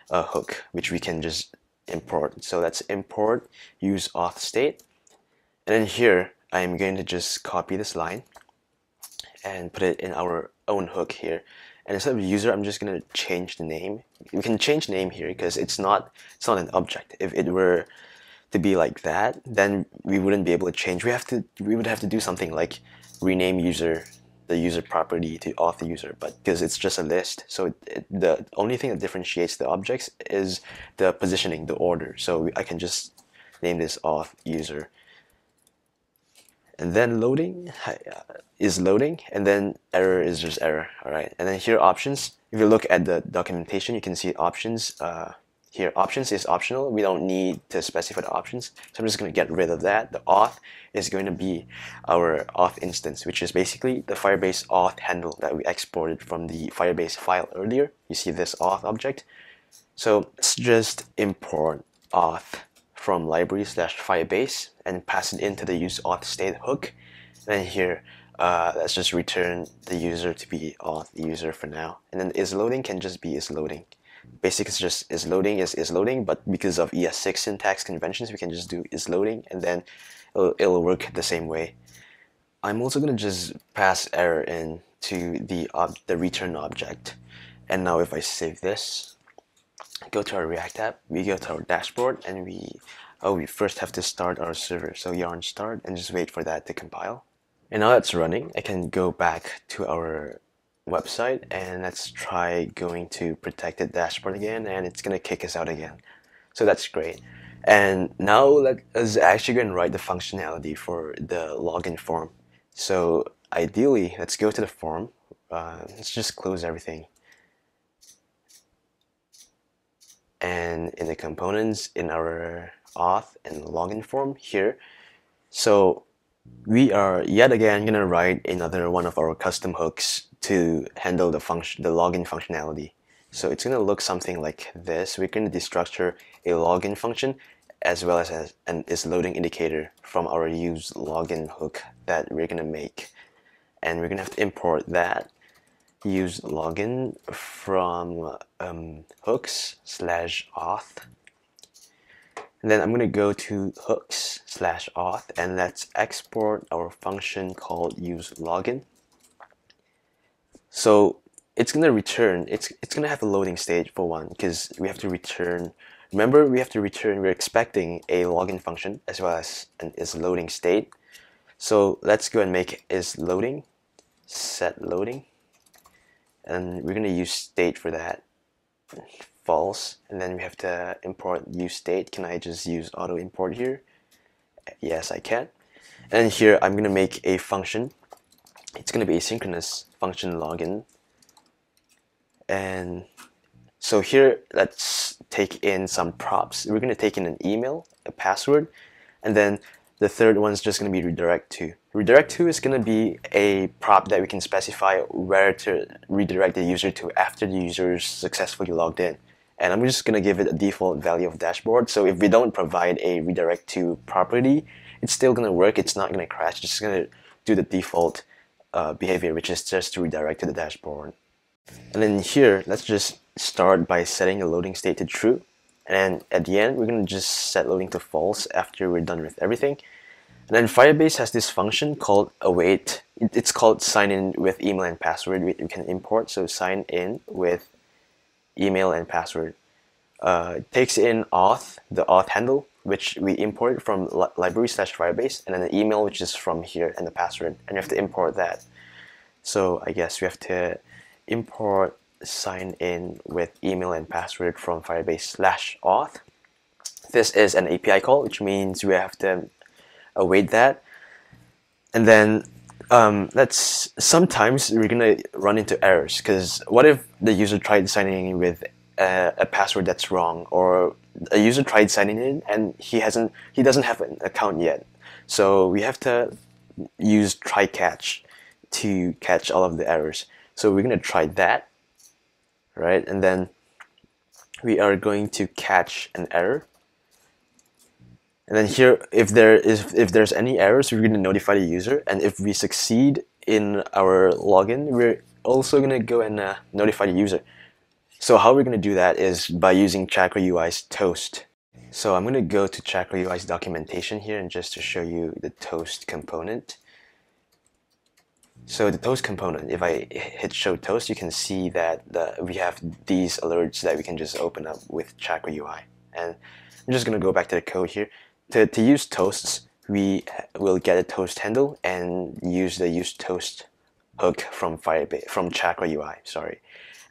uh, hook, which we can just import. So that's import use auth state. And then here, I'm going to just copy this line and put it in our own hook here. And instead of user, I'm just gonna change the name. We can change name here because it's not it's not an object. If it were to be like that, then we wouldn't be able to change. We have to we would have to do something like rename user the user property to auth user, but because it's just a list, so it, it, the only thing that differentiates the objects is the positioning, the order. So I can just name this auth user. And then loading is loading and then error is just error all right? And then here options. If you look at the documentation you can see options uh, here options is optional we don't need to specify the options so I'm just going to get rid of that the auth is going to be our auth instance which is basically the Firebase auth handle that we exported from the Firebase file earlier you see this auth object so let's just import auth from library slash firebase and pass it into the use auth state hook. And here, uh, let's just return the user to be auth user for now. And then is loading can just be is loading. Basic is just is loading is is loading, but because of ES6 syntax conventions, we can just do is loading and then it'll, it'll work the same way. I'm also gonna just pass error in to the the return object. And now if I save this, go to our React app, we go to our dashboard, and we oh we first have to start our server. So yarn start and just wait for that to compile. And now that's running, I can go back to our website and let's try going to protected dashboard again and it's gonna kick us out again. So that's great. And now let us actually go and write the functionality for the login form. So ideally, let's go to the form. Uh, let's just close everything. and in the components in our auth and login form here. So we are yet again gonna write another one of our custom hooks to handle the function, the login functionality. So it's gonna look something like this. We're gonna destructure a login function as well as an is loading indicator from our use login hook that we're gonna make. And we're gonna have to import that use login from um, hooks slash auth. And then I'm going to go to hooks slash auth and let's export our function called use login. So it's to return, it's, it's to have a loading stage for one because we have to return, remember we have to return, we're expecting a login function as well as an is loading state. So let's go and make is loading, set loading and we're to use state for that. False and then we have to import use state. Can I just use auto import here? Yes I can. And here I'm gonna make a function it's gonna be asynchronous function login and so here let's take in some props we're gonna take in an email a password and then the third one is just going to be redirect to. Redirect to is going to be a prop that we can specify where to redirect the user to after the user is successfully logged in. And I'm just going to give it a default value of dashboard. So if we don't provide a redirect to property, it's still going to work. It's not going to crash. It's just going to do the default uh, behavior, which is just to redirect to the dashboard. And then here, let's just start by setting the loading state to true. And at the end, we're going to just set loading to false after we're done with everything. And then Firebase has this function called await. It's called sign in with email and password. We can import, so sign in with email and password. Uh, takes in auth, the auth handle, which we import from li library slash Firebase, and then the email, which is from here, and the password, and you have to import that. So I guess we have to import sign in with email and password from Firebase slash auth. This is an API call, which means we have to await that. And then um, that's sometimes we're gonna run into errors because what if the user tried signing in with a, a, password that's wrong or a user tried signing in and he hasn't he doesn't have an account yet so we have to use try catch to catch all of the errors so we're gonna try that right and then we are going to catch an error and then here, if there is if there's any errors, we're going to notify the user. And if we succeed in our login, we're also going to go and uh, notify the user. So how we're going to do that is by using Chakra UI's Toast. So I'm going to go to Chakra UI's documentation here and just to show you the Toast component. So the Toast component, if I hit show Toast, you can see that the, we have these alerts that we can just open up with Chakra UI. And I'm just going to go back to the code here to, to use toasts, we will get a toast handle and use the use toast hook from Firebase from Chakra UI. Sorry,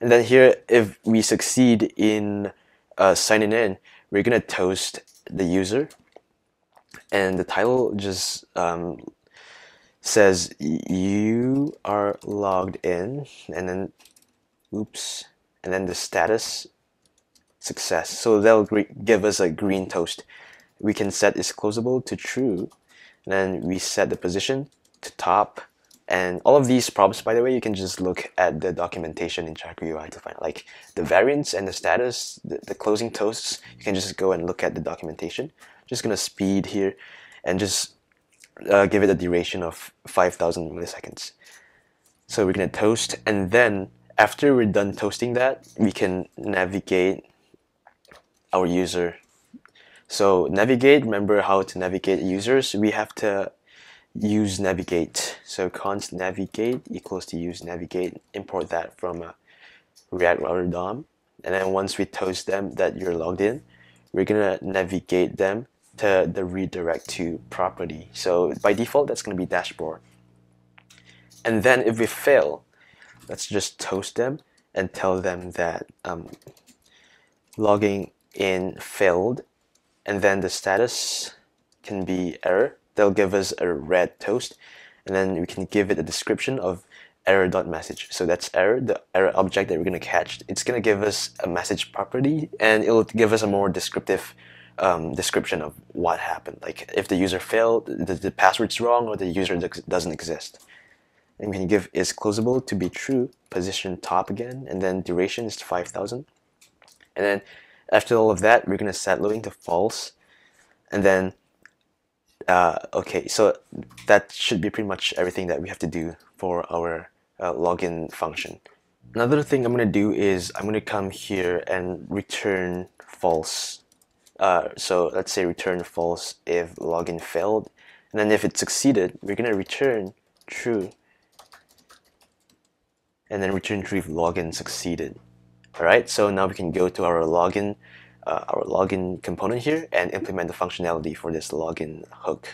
and then here, if we succeed in uh, signing in, we're gonna toast the user, and the title just um, says you are logged in, and then oops, and then the status success. So they'll give us a green toast we can set is closable to true. And then we set the position to top. And all of these props, by the way, you can just look at the documentation in Chakra UI to find like the variants and the status, the, the closing toasts. You can just go and look at the documentation. Just gonna speed here and just uh, give it a duration of 5,000 milliseconds. So we're gonna toast, and then after we're done toasting that, we can navigate our user so navigate, remember how to navigate users. We have to use navigate. So const navigate equals to use navigate. Import that from a React Router DOM. And then once we toast them that you're logged in, we're gonna navigate them to the redirect to property. So by default, that's gonna be dashboard. And then if we fail, let's just toast them and tell them that um, logging in failed and then the status can be error. They'll give us a red toast, and then we can give it a description of error.message. So that's error, the error object that we're going to catch. It's going to give us a message property, and it'll give us a more descriptive um, description of what happened. Like if the user failed, the, the password's wrong, or the user doesn't exist. And we can give is closable to be true, position top again, and then duration is 5000. And then after all of that, we're going to set loading to false. And then, uh, okay, so that should be pretty much everything that we have to do for our uh, login function. Another thing I'm going to do is I'm going to come here and return false. Uh, so let's say return false if login failed. And then if it succeeded, we're going to return true. And then return true if login succeeded. Alright, so now we can go to our login, uh, our login component here and implement the functionality for this login hook.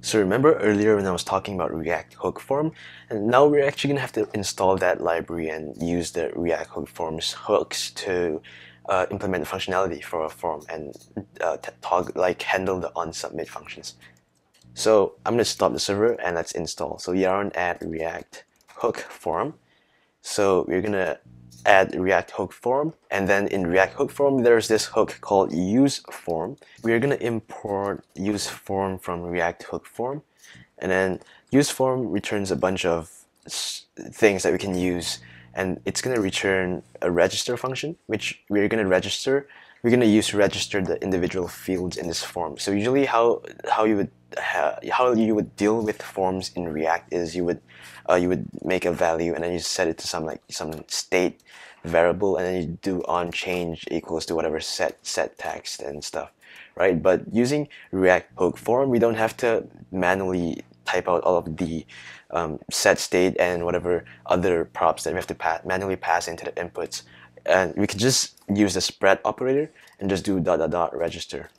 So remember earlier when I was talking about React Hook Form, and now we're actually gonna have to install that library and use the React Hook Forms hooks to uh, implement the functionality for a form and uh, like handle the on-submit functions. So I'm gonna stop the server and let's install. So yarn add React Hook Form. So we're gonna add React hook form. And then in React hook form, there's this hook called use form. We're going to import use form from React hook form. And then use form returns a bunch of things that we can use. And it's going to return a register function, which we're going to register we're use to register the individual fields in this form. So usually, how how you would how you would deal with forms in React is you would uh, you would make a value and then you set it to some like some state variable and then you do on change equals to whatever set set text and stuff right? But using react hook form we don't have to manually type out all of the um, set state and whatever other props that we have to pa manually pass into the inputs. And we can just use the spread operator and just do dot dot dot register.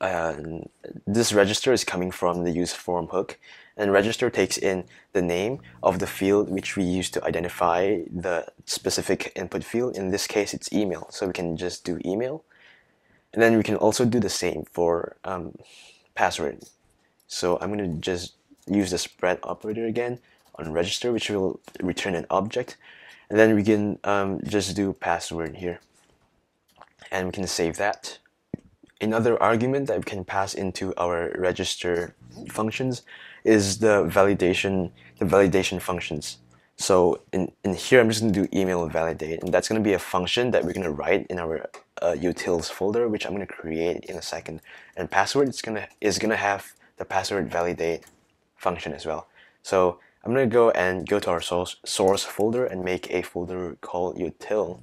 And this register is coming from the use form hook and register takes in the name of the field which we use to identify the specific input field. In this case, it's email. So we can just do email. And then we can also do the same for um, password. So I'm going to just use the spread operator again on register, which will return an object. And then we can um, just do password here. And we can save that. Another argument that we can pass into our register functions is the validation the validation functions. So in, in here, I'm just to do email validate, and that's going to be a function that we're going to write in our uh, utils folder, which I'm going to create in a second. And password is going to is to have the password validate function as well. So I'm going to go and go to our source source folder and make a folder called util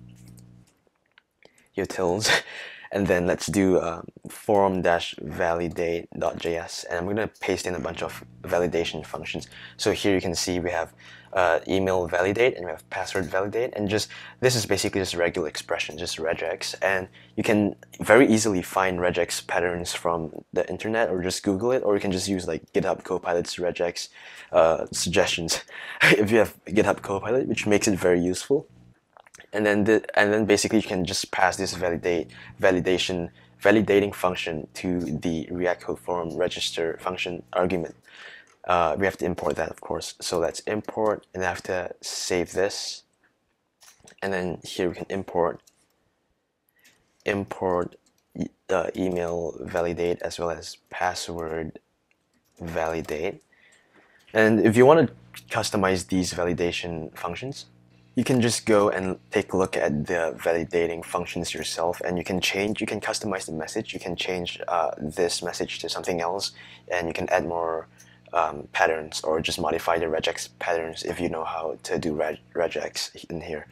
utils and then let's do um, form-validate.js and I'm going to paste in a bunch of validation functions. So here you can see we have uh, email validate and we have password validate. And just this is basically just regular expression, just regex. And you can very easily find regex patterns from the internet or just Google it. Or you can just use like GitHub Copilot's regex uh, suggestions if you have GitHub Copilot which makes it very useful and then the, and then basically you can just pass this validate validation validating function to the React Hook form register function argument. Uh, we have to import that, of course. So let's import, and I have to save this. And then here we can import import the email validate as well as password validate. And if you want to customize these validation functions, you can just go and take a look at the validating functions yourself and you can change you can customize the message. You can change uh, this message to something else and you can add more um, patterns or just modify the regex patterns if you know how to do reg regex in here.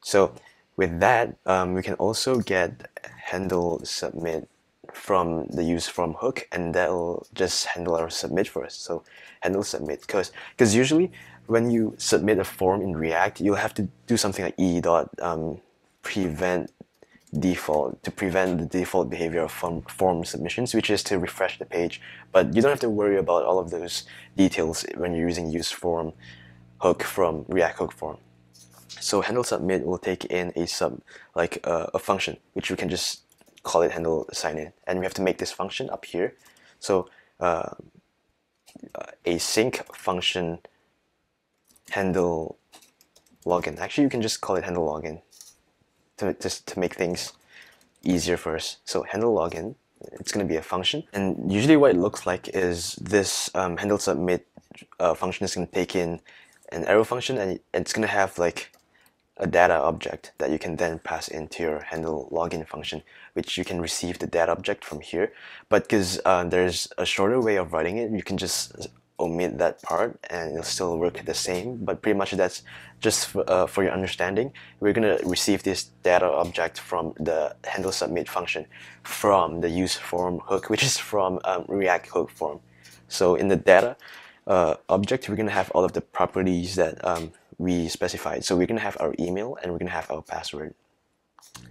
So with that um, we can also get handle submit from the use form hook and that'll just handle our submit for us. So handle submit because because usually when you submit a form in React, you'll have to do something like e dot um, prevent default to prevent the default behavior of form, form submissions, which is to refresh the page. But you don't have to worry about all of those details when you're using use form hook from React hook form. So handle submit will take in a sub like uh, a function, which we can just call it handle sign in, and we have to make this function up here. So uh, async function handle login. Actually, you can just call it handle login to just to make things easier for us. So handle login, it's going to be a function, and usually what it looks like is this um, handle submit uh, function is going to take in an arrow function, and it's going to have like a data object that you can then pass into your handle login function, which you can receive the data object from here. But because uh, there's a shorter way of writing it, you can just omit that part and it'll still work the same but pretty much that's just for, uh, for your understanding. We're going to receive this data object from the handle submit function from the use form hook which is from um, react hook form. So in the data uh, object we're going to have all of the properties that um, we specified. So we're going to have our email and we're going to have our password.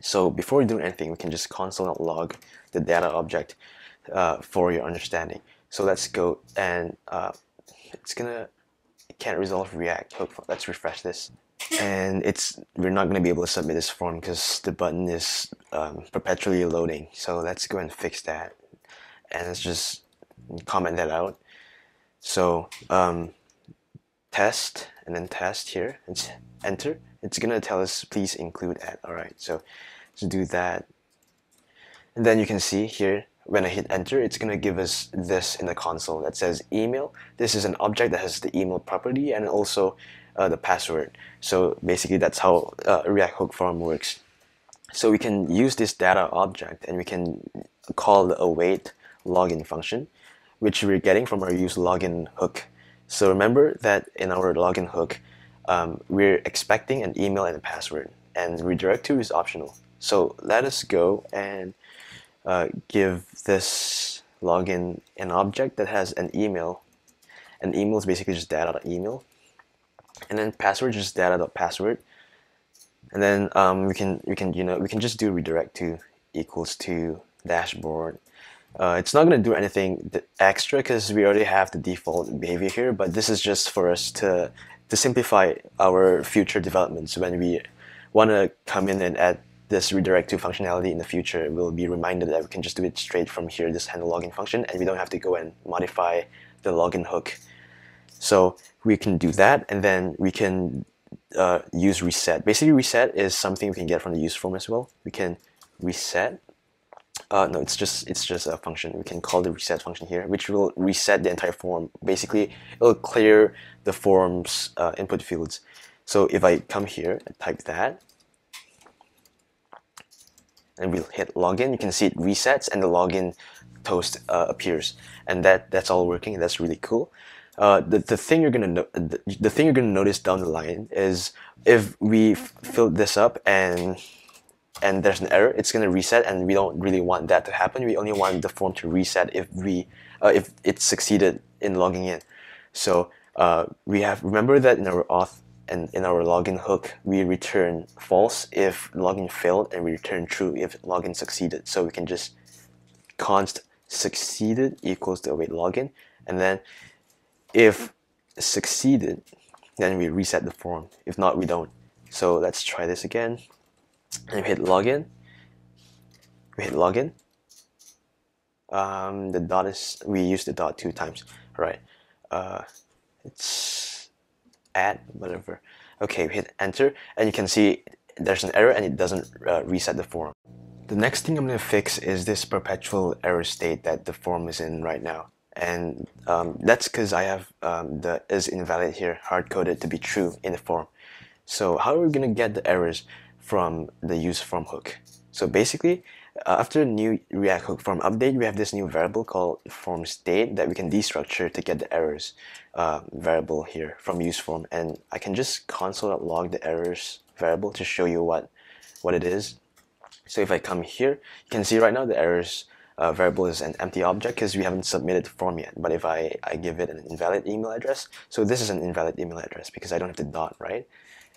So before we do anything we can just console.log the data object uh, for your understanding so let's go and uh, it's gonna it can't resolve React hook. Let's refresh this, and it's we're not gonna be able to submit this form because the button is um, perpetually loading. So let's go and fix that, and let's just comment that out. So um, test and then test here. It's enter. It's gonna tell us please include at. All right. So let's do that, and then you can see here when I hit enter, it's going to give us this in the console that says email. This is an object that has the email property and also uh, the password. So basically that's how uh, React Hook Form works. So we can use this data object and we can call the await login function, which we're getting from our use login hook. So remember that in our login hook, um, we're expecting an email and a password, and redirect to is optional. So let us go and uh, give this login an object that has an email. An email is basically just data.email, and then password is just data.password and then um, we can we can you know we can just do redirect to equals to dashboard. Uh, it's not going to do anything extra because we already have the default behavior here but this is just for us to to simplify our future developments when we want to come in and add this redirect to functionality in the future we'll be reminded that we can just do it straight from here this handle login function and we don't have to go and modify the login hook so we can do that and then we can uh, use reset. Basically, reset is something we can get from the use form as well. We can reset. Uh, no, it's just it's just a function. We can call the reset function here, which will reset the entire form. Basically, it'll clear the form's uh, input fields. So if I come here and type that, and we'll hit login, you can see it resets and the login toast uh, appears, and that that's all working. That's really cool. Uh, the, the thing you're gonna no- the, the thing you're gonna notice down the line is if we fill this up and and there's an error, it's gonna reset, and we don't really want that to happen. We only want the form to reset if we uh, if it succeeded in logging in. So uh, we have remember that in our auth and in our login hook, we return false if login failed, and we return true if login succeeded. So we can just const succeeded equals the await login, and then if succeeded, then we reset the form. If not, we don't. So let's try this again. And we hit login. We hit login. Um, the dot is, we use the dot two times. All right. Uh, it's add, whatever. Okay, hit enter, and you can see there's an error and it doesn't uh, reset the form. The next thing I'm going to fix is this perpetual error state that the form is in right now and um, that's because I have um, the is invalid here hard coded to be true in the form. So how are we going to get the errors from the use form hook? So basically, uh, after the new React hook form update, we have this new variable called form state that we can destructure to get the errors uh, variable here from useform, and I can just console.log the errors variable to show you what what it is. So if I come here, you can see right now the errors uh, variable is an empty object because we haven't submitted the form yet. But if I, I give it an invalid email address, so this is an invalid email address because I don't have the dot, right?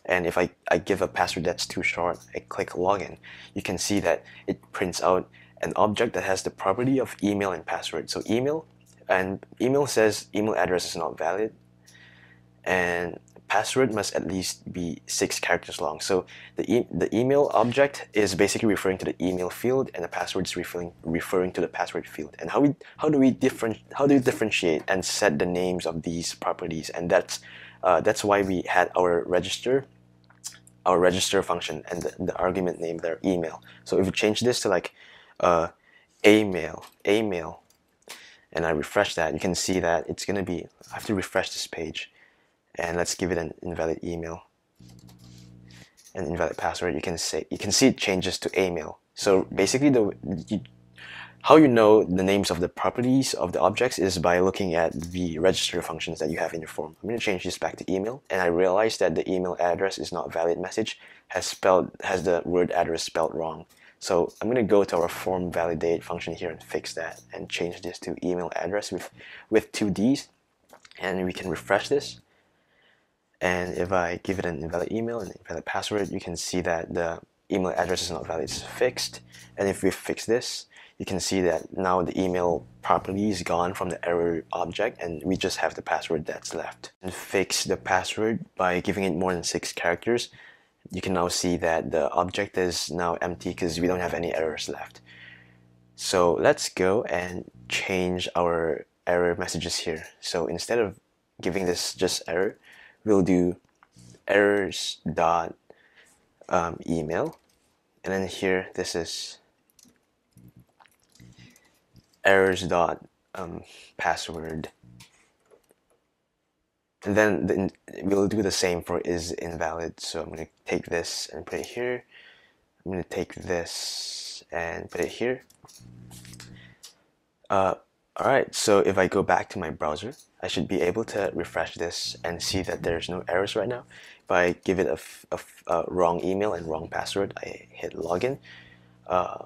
And if I, I give a password that's too short, I click login, you can see that it prints out an object that has the property of email and password. So email, and email says email address is not valid, and password must at least be six characters long. So the, e the email object is basically referring to the email field, and the password is referring referring to the password field. And how we how do we different how do we differentiate and set the names of these properties? And that's uh, that's why we had our register our register function and the, the argument name there email. So if we change this to like uh, a mail a mail, and I refresh that, you can see that it's gonna be I have to refresh this page and let's give it an invalid email an invalid password you can say you can see it changes to email. so basically the you, how you know the names of the properties of the objects is by looking at the register functions that you have in your form. I'm going to change this back to email and I realized that the email address is not valid message has spelled has the word address spelled wrong. So I'm going to go to our form validate function here and fix that and change this to email address with with two D's and we can refresh this and if I give it an invalid email and invalid password, you can see that the email address is not valid, it's fixed. And if we fix this, you can see that now the email property is gone from the error object and we just have the password that's left. And fix the password by giving it more than six characters. You can now see that the object is now empty because we don't have any errors left. So let's go and change our error messages here. So instead of giving this just error, we'll do errors dot um, email and then here this is errors dot um, password and then the, we'll do the same for is invalid so I'm going to take this and put it here I'm gonna take this and put it here. Uh, Alright, so if I go back to my browser, I should be able to refresh this and see that there's no errors right now. If I give it a, a wrong email and wrong password, I hit login, uh,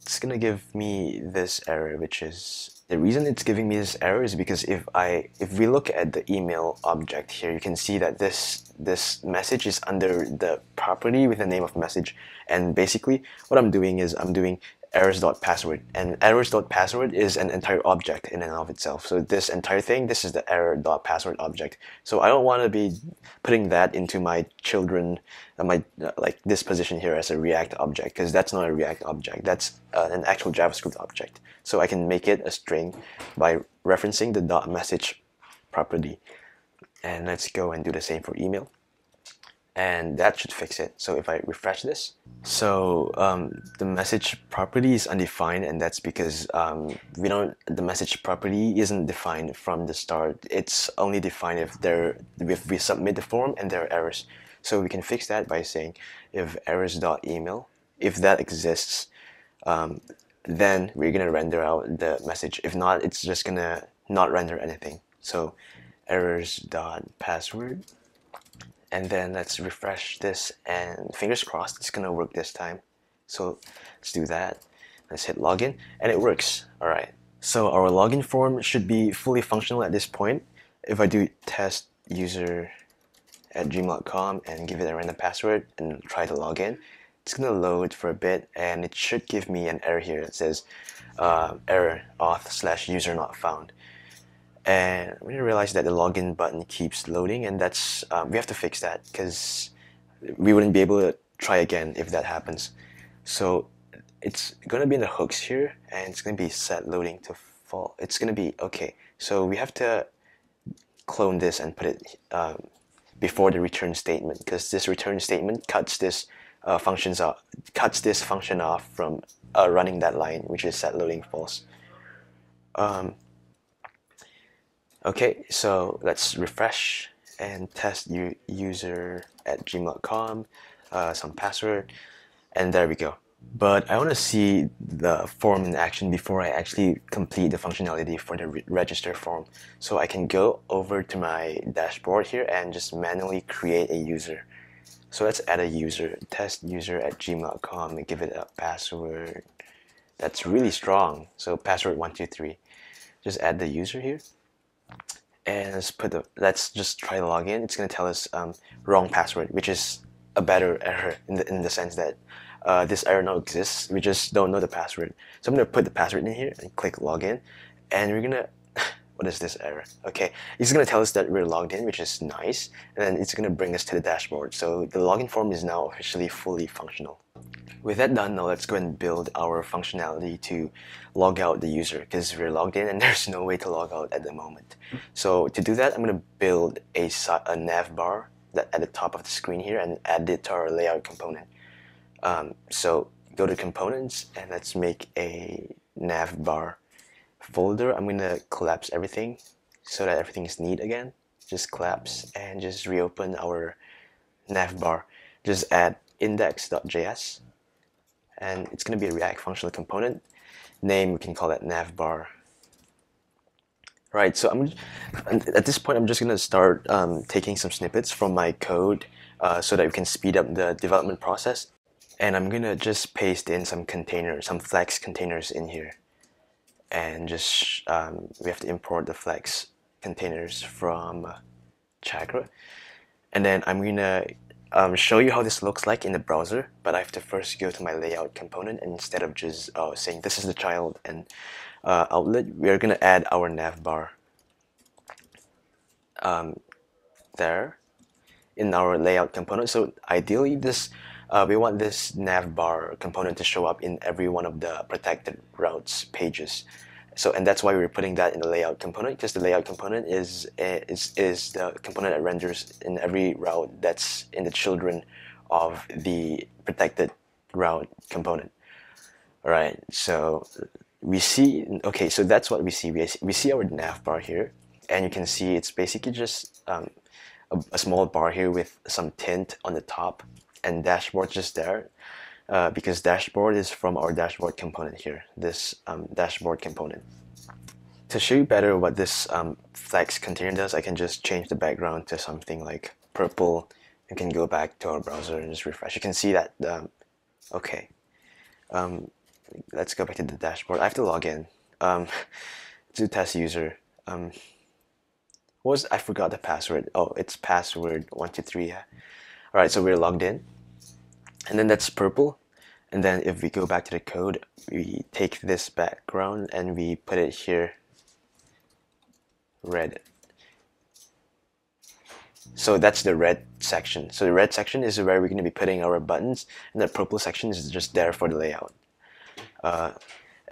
it's gonna give me this error, which is the reason it's giving me this error is because if I if we look at the email object here, you can see that this this message is under the property with the name of message, and basically what I'm doing is I'm doing errors.password and errors.password is an entire object in and of itself. So this entire thing this is the error.password object. So I don't want to be putting that into my children uh, my uh, like this position here as a react object because that's not a react object. That's uh, an actual JavaScript object. So I can make it a string by referencing the dot message property and let's go and do the same for email and that should fix it. So if I refresh this, so um, the message property is undefined, and that's because um, we don't. The message property isn't defined from the start. It's only defined if there if we submit the form and there are errors. So we can fix that by saying if errors.email, if that exists, um, then we're gonna render out the message. If not, it's just gonna not render anything. So errors.password and then let's refresh this and fingers crossed it's gonna work this time. So let's do that. Let's hit login and it works. Alright so our login form should be fully functional at this point. If I do test user at gmail.com and give it a random password and try to log in it's gonna load for a bit and it should give me an error here that says uh, error auth slash user not found and we realize that the login button keeps loading and that's um, we have to fix that because we wouldn't be able to try again if that happens. So it's gonna be in the hooks here and it's gonna be set loading to fall it's gonna be okay. So we have to clone this and put it um, before the return statement because this return statement cuts this uh, functions off cuts this function off from uh, running that line which is set loading false. Um, Okay, so let's refresh and test user at gmail.com, uh, some password, and there we go. But I want to see the form in action before I actually complete the functionality for the re register form. So I can go over to my dashboard here and just manually create a user. So let's add a user, test user at gmail.com and give it a password that's really strong. So password 123. Just add the user here and let's put the let's just try to log in. It's gonna tell us um, wrong password, which is a better error in the in the sense that uh, this error now exists. We just don't know the password. So I'm gonna put the password in here and click login, and we're gonna what is this error? Okay, it's gonna tell us that we're logged in, which is nice, and then it's gonna bring us to the dashboard. So the login form is now officially fully functional. With that done, now let's go and build our functionality to log out the user because we're logged in and there's no way to log out at the moment. So to do that, I'm going to build a, a nav bar that at the top of the screen here and add it to our layout component. Um, so go to components and let's make a nav bar folder. I'm going to collapse everything so that everything is neat again. Just collapse and just reopen our nav bar. Just add index.js and it's going to be a React functional component. Name, we can call that navbar. Right, so I'm at this point, I'm just going to start um, taking some snippets from my code uh, so that we can speed up the development process. And I'm going to just paste in some containers, some Flex containers in here. And just, um, we have to import the Flex containers from Chakra. And then I'm to um, show you how this looks like in the browser, but I have to first go to my layout component and instead of just uh, saying this is the child and uh, outlet, we're to add our navbar um, there in our layout component. So ideally this uh, we want this nav bar component to show up in every one of the protected routes pages. So and that's why we're putting that in the layout component because the layout component is is is the component that renders in every route that's in the children of the protected route component. All right, so we see okay, so that's what we see. We we see our nav bar here, and you can see it's basically just um, a, a small bar here with some tint on the top and dashboard just there. uh, because dashboard is from our dashboard component here, this um, dashboard component. To show you better what this um, flex container does, I can just change the background to something like purple. You can go back to our browser and just refresh. You can see that, um, okay. Um, let's go back to the dashboard. I have to log in um, to test user. Um, was I forgot the password? Oh, it's password one two three. All right, so we're logged in, and then that's purple. And then if we go back to the code, we take this background and we put it here, red. So that's the red section. So the red section is where we're going to be putting our buttons, and the purple section is just there for the layout. Uh,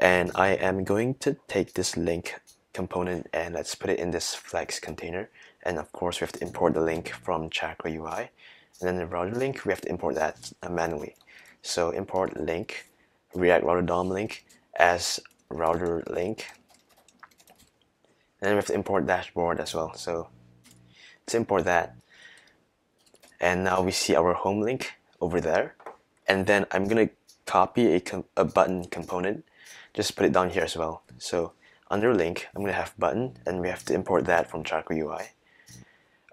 and I am going to take this link component and let's put it in this flex container. And of course, we have to import the link from Chakra UI. And then the router link, we have to import that manually. So import link, React router DOM link as router link. And then we have to import dashboard as well. So let's import that. And now we see our home link over there. And then I'm gonna copy a, a button component, just put it down here as well. So under link, I'm gonna have button, and we have to import that from Chakra UI.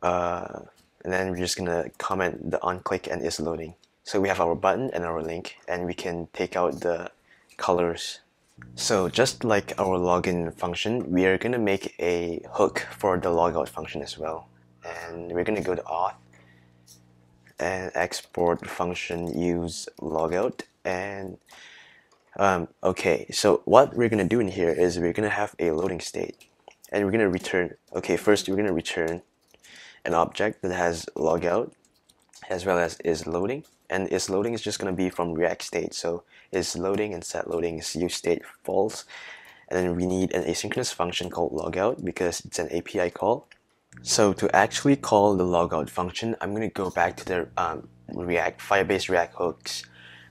Uh, and then we're just gonna comment the on click and is loading. So we have our button and our link, and we can take out the colors. So just like our login function, we are gonna make a hook for the logout function as well. And we're gonna go to auth and export function use logout and um, okay so what we're gonna do in here is we're gonna have a loading state and we're gonna return okay first we're gonna return an object that has logout as well as is loading. And is loading is just going to be from react state. So is loading and set loading is use state false. And then we need an asynchronous function called logout because it's an API call. So to actually call the logout function I'm going to go back to the um, React Firebase React hooks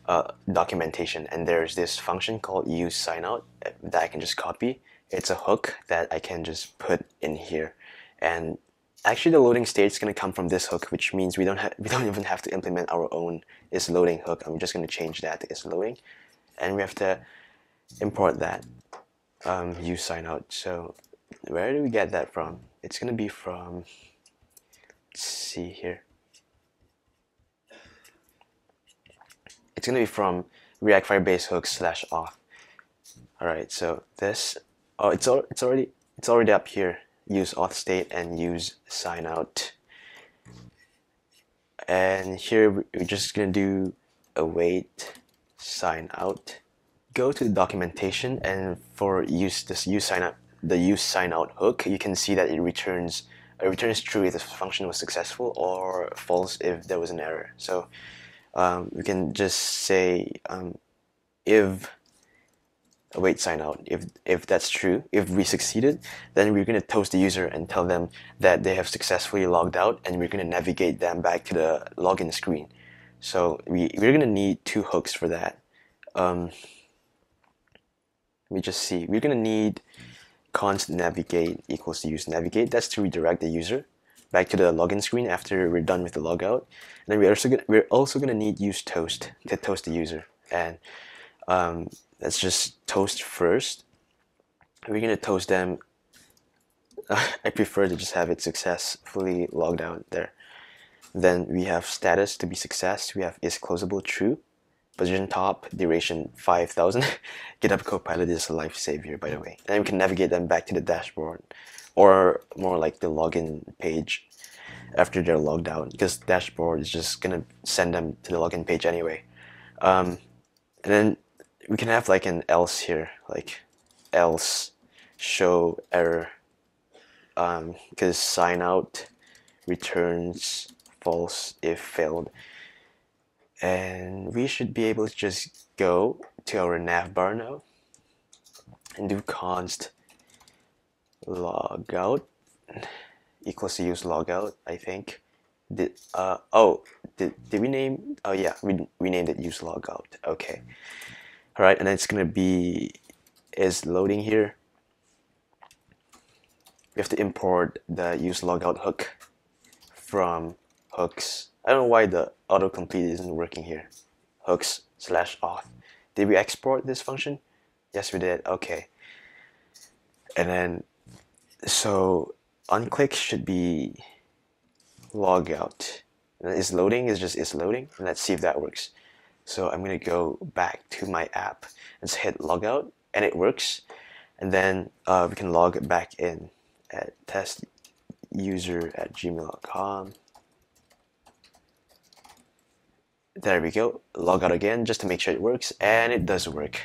uh, documentation. And there's this function called use signout that I can just copy. It's a hook that I can just put in here. And actually the loading state is going to come from this hook which means we don't have we don't even have to implement our own is loading hook. I'm just going to change that to is loading. And we have to import that um, use sign out. So where do we get that from? It's going to be from let's see here. It's going to be from React Firebase hook slash auth. All right so this oh it's al it's already it's already up here use auth state and use sign out. And here we're just gonna do await sign out. Go to the documentation and for use this use sign out the use sign out hook you can see that it returns it returns true if the function was successful or false if there was an error. So um, we can just say um, if await sign out. If, if that's true, if we succeeded, then we're going to toast the user and tell them that they have successfully logged out and we're going to navigate them back to the login screen. So we, we're going to need two hooks for that. Um, let me just see. We're going to need const navigate equals to use navigate. That's to redirect the user back to the login screen after we're done with the logout. And then we're also gonna, we're also going to need use toast to toast the user. And um, let's just toast first. We're gonna toast them. I prefer to just have it successfully logged out there. Then we have status to be success. We have is closable true. Position top, duration 5000. GitHub Copilot is a lifesaver, by the way. And we can navigate them back to the dashboard or more like the login page after they're logged out because dashboard is just gonna send them to the login page anyway. Um, and then we can have like an else here, like else show error, um, because sign out returns false if failed. And we should be able to just go to our navbar now and do const logout equals to use logout, I think. Did uh oh did did we name oh yeah we we named it use logout okay all right and it's gonna be is loading here we have to import the use logout hook from hooks I don't know why the autocomplete isn't working here hooks slash auth. Did we export this function? Yes, we did. Okay. And then, so onclick should be logout. Is loading is just is loading. Let's see if that works. So I'm gonna go back to my app and hit logout, and it works. And then uh, we can log back in at test user at gmail.com. There we go. Log out again just to make sure it works, and it does work.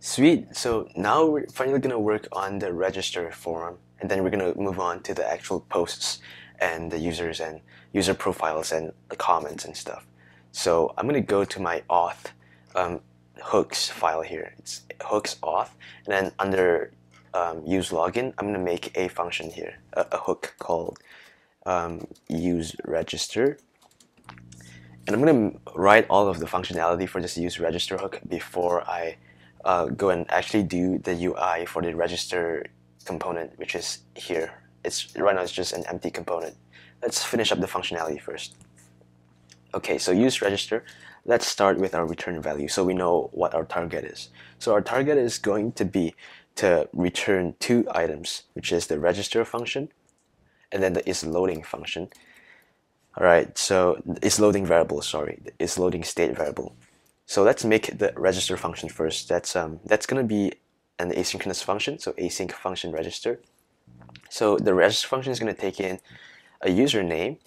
Sweet. So now we're finally gonna work on the register form, and then we're gonna move on to the actual posts and the users and user profiles and the comments and stuff. So I'm gonna go to my auth um, hooks file here. It's hooks auth, and then under um, use login, I'm gonna make a function here, a, a hook called um, use register. And I'm gonna write all of the functionality for this use register hook before I uh, go and actually do the UI for the register component, which is here. It's right now it's just an empty component. Let's finish up the functionality first. Okay, so use register. Let's start with our return value so we know what our target is. So our target is going to be to return two items, which is the register function and then the is loading function. All right, so is loading variable, sorry, is loading state variable. So let's make the register function first. That's um that's gonna be an asynchronous function, so async function register. So the register function is gonna take in a username,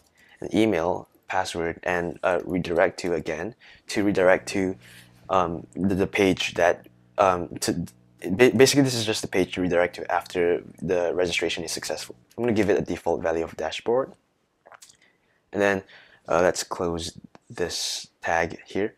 an email, password, and uh, redirect to again to redirect to um, the, the page that um, to basically this is just the page to redirect to after the registration is successful. I'm going to give it a default value of dashboard. And then uh, let's close this tag here.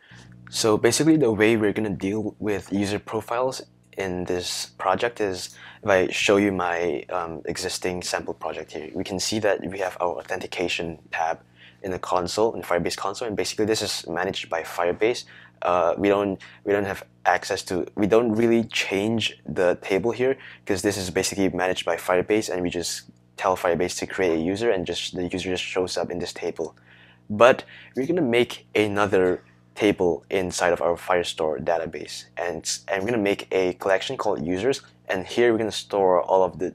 So basically the way we're going to deal with user profiles in this project is if I show you my um, existing sample project here, we can see that we have our authentication tab in the console, in Firebase console, and basically this is managed by Firebase. Uh, we don't we don't have access to we don't really change the table here because this is basically managed by Firebase, and we just tell Firebase to create a user, and just the user just shows up in this table. But we're gonna make another table inside of our Firestore database, and and we're gonna make a collection called users, and here we're gonna store all of the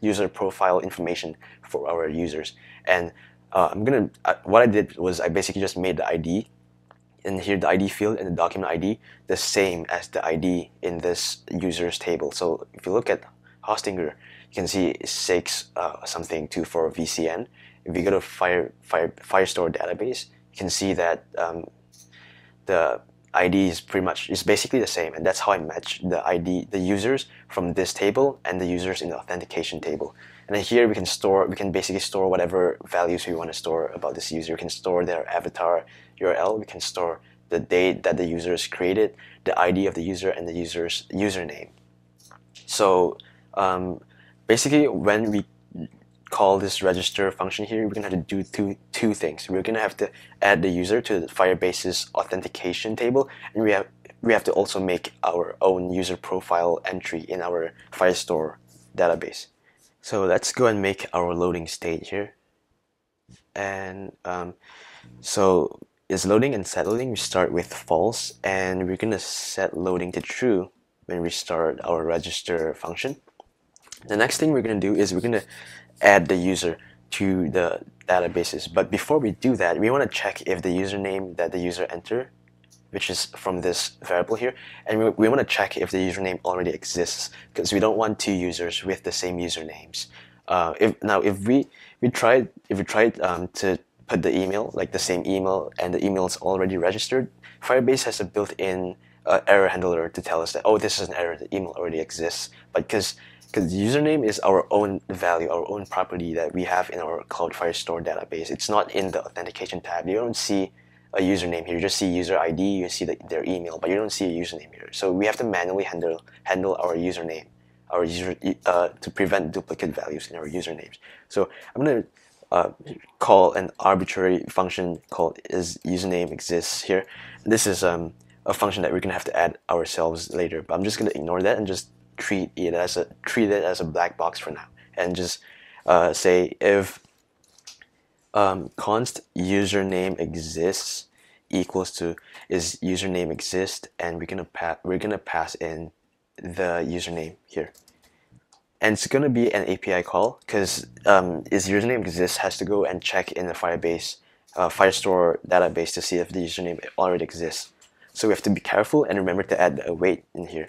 user profile information for our users. And uh, I'm gonna uh, what I did was I basically just made the ID and here the ID field and the document ID the same as the ID in this users table. So if you look at Hostinger, you can see 6 uh, something to for VCN. If you go to Fire, Fire, Firestore database, you can see that um, the ID is pretty much is basically the same, and that's how I match the ID, the users from this table and the users in the authentication table. And then here we can store, we can basically store whatever values we want to store about this user. We can store their avatar URL. We can store the date that the user is created, the ID of the user, and the user's username. So um, basically, when we call this register function here, we're gonna have to do two two things. We're gonna have to add the user to the Firebase's authentication table, and we have we have to also make our own user profile entry in our Firestore database. So let's go and make our loading state here. And um, so is loading and set loading, we start with false, and we're gonna set loading to true when we start our register function. The next thing we're gonna do is we're gonna add the user to the databases. But before we do that, we wanna check if the username that the user enter which is from this variable here. And we, we want to check if the username already exists because we don't want two users with the same usernames. Uh, if now if we we tried if we tried um, to put the email like the same email and the email is already registered, Firebase has a built-in uh, error handler to tell us that oh this is an error the email already exists. But because because the username is our own value, our own property that we have in our Cloud Firestore database. It's not in the authentication tab. You don't see a username here. You just see user ID, you see the, their email, but you don't see a username here. So we have to manually handle handle our username, our user uh, to prevent duplicate values in our usernames. So I'm gonna uh, call an arbitrary function called is username exists here. This is um, a function that we're gonna have to add ourselves later, but I'm just gonna ignore that and just treat it as a treat it as a black box for now, and just uh, say if um, const username exists equals to is username exist and we're gonna pass we're gonna pass in the username here. And it's gonna be an API call because um, is username exists has to go and check in the Firebase uh, Firestore database to see if the username already exists. So we have to be careful and remember to add await in here.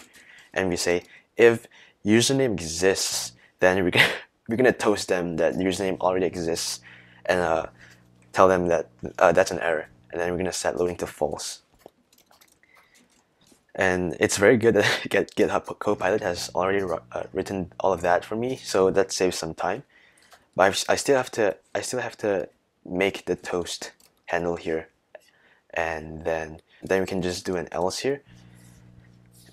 And we say if username exists then we're gonna, we're gonna toast them that username already exists and uh, tell them that uh, that's an error. And then we're gonna set loading to false. And it's very good that GitHub Copilot has already uh, written all of that for me so that saves some time. But I've, I still have to I still have to make the toast handle here. And then then we can just do an else here.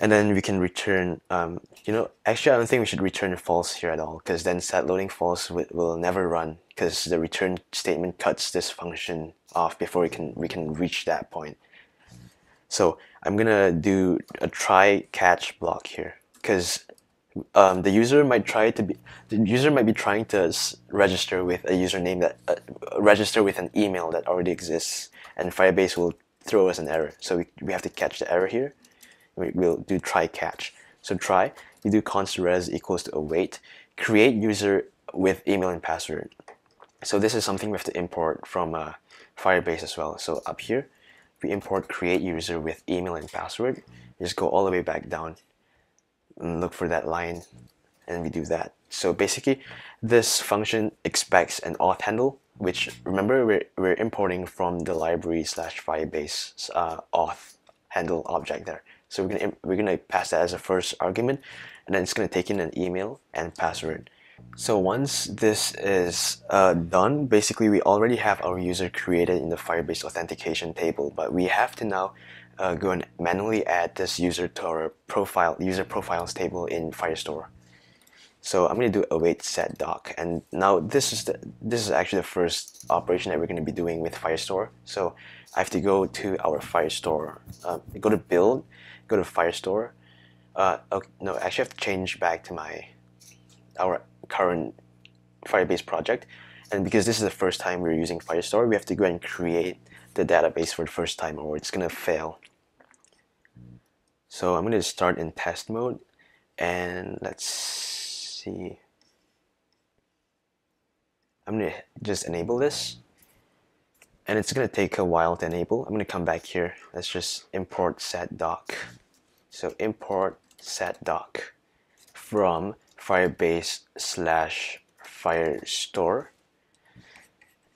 And then we can return um, you know actually I don't think we should return false here at all because then set loading false will, will never run because the return statement cuts this function off before we can we can reach that point. So I'm gonna do a try catch block here because um, the user might try to be the user might be trying to register with a username that uh, register with an email that already exists and Firebase will throw us an error. So we, we have to catch the error here. We, will do try catch so try you do const res equals to await. Create user with email and password so this is something we have to import from uh, Firebase as well. So up here we import create user with email and password. Just go all the way back down and look for that line and we do that. So basically this function expects an auth handle which remember we're, we're importing from the library slash firebase uh, auth handle object there. So we're gonna we're gonna pass that as a first argument and then it's gonna take in an email and password so once this is uh, done, basically we already have our user created in the Firebase authentication table, but we have to now uh, go and manually add this user to our profile user profiles table in Firestore. So I'm going to do await set doc, and now this is the this is actually the first operation that we're going to be doing with Firestore. So I have to go to our Firestore, uh, go to build, go to Firestore. Uh, okay, no, actually I have to change back to my our current Firebase project. And because this is the first time we're using Firestore, we have to go and create the database for the first time or it's going to fail. So I'm going to start in test mode and let's see. I'm going to just enable this and it's going to take a while to enable. I'm going to come back here. Let's just import set doc. So import set doc from Firebase slash Firestore.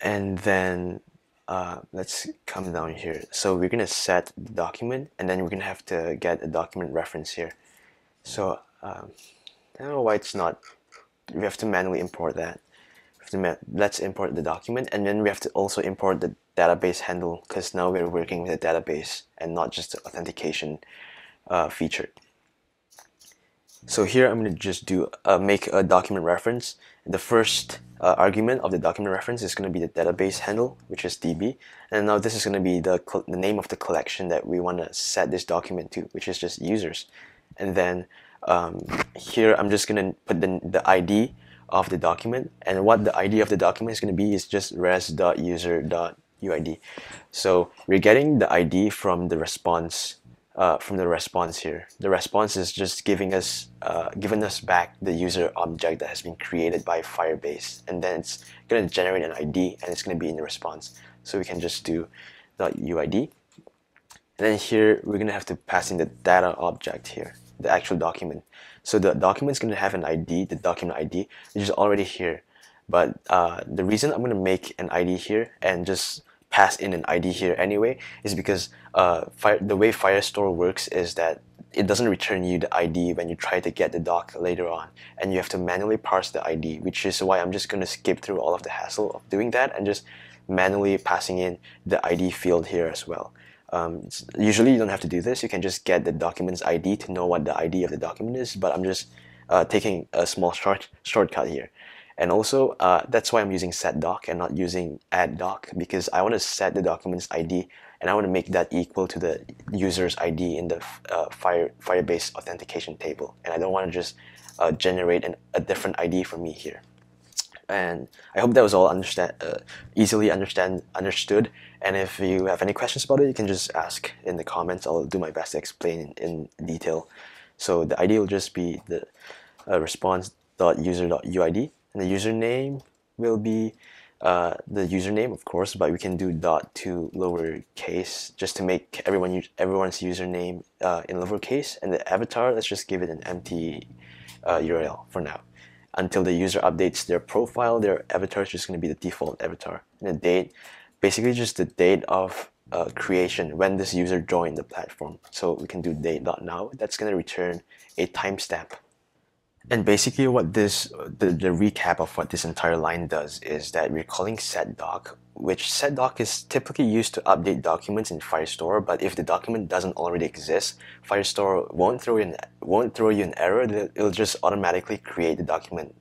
And then uh, let's come down here. So we're gonna set the document, and then we're gonna have to get a document reference here. So um, I don't know why it's not. We have to manually import that. let's import the document, and then we have to also import the database handle because now we're working with a database and not just the authentication uh, feature. So here I'm going to just do uh, make a document reference. The first uh, argument of the document reference is going to be the database handle, which is DB. And now this is going to be the, the name of the collection that we want to set this document to, which is just users. And then um, here I'm just going to put the, the ID of the document. And what the ID of the document is going to be is just res.user.uid. So we're getting the ID from the response uh, from the response here. The response is just giving us uh, giving us back the user object that has been created by Firebase, and then it's going to generate an ID, and it's going to be in the response. So we can just do .uid, and then here we're going to have to pass in the data object here, the actual document. So the document is going to have an ID, the document ID, which is already here. But uh, the reason I'm going to make an ID here and just pass in an ID here anyway is because uh, fire, the way Firestore works is that it doesn't return you the ID when you try to get the doc later on and you have to manually parse the ID which is why I'm just going to skip through all of the hassle of doing that and just manually passing in the ID field here as well. Um, usually you don't have to do this, you can just get the document's ID to know what the ID of the document is but I'm just uh, taking a small short shortcut here. And also, uh, that's why I'm using set doc and not using add doc because I want to set the document's ID and I want to make that equal to the user's ID in the uh, Fire, Firebase authentication table. And I don't want to just uh, generate an, a different ID for me here. and I hope that was all understand uh, easily understand understood. And if you have any questions about it, you can just ask in the comments. I'll do my best to explain in, in detail. So the ID will just be the uh, response.user.uid, and the username will be uh, the username, of course, but we can do dot to lowercase just to make everyone everyone's username uh, in lowercase. And the avatar, let's just give it an empty uh, URL for now. Until the user updates their profile, their avatar is just going to be the default avatar. And the date, basically just the date of uh, creation when this user joined the platform. So we can do date.now. That's going to return a timestamp and basically what this, the, the recap of what this entire line does is that we're calling setDoc, which setDoc is typically used to update documents in Firestore, but if the document doesn't already exist, Firestore won't throw an, won't throw you an error, it'll just automatically create the document.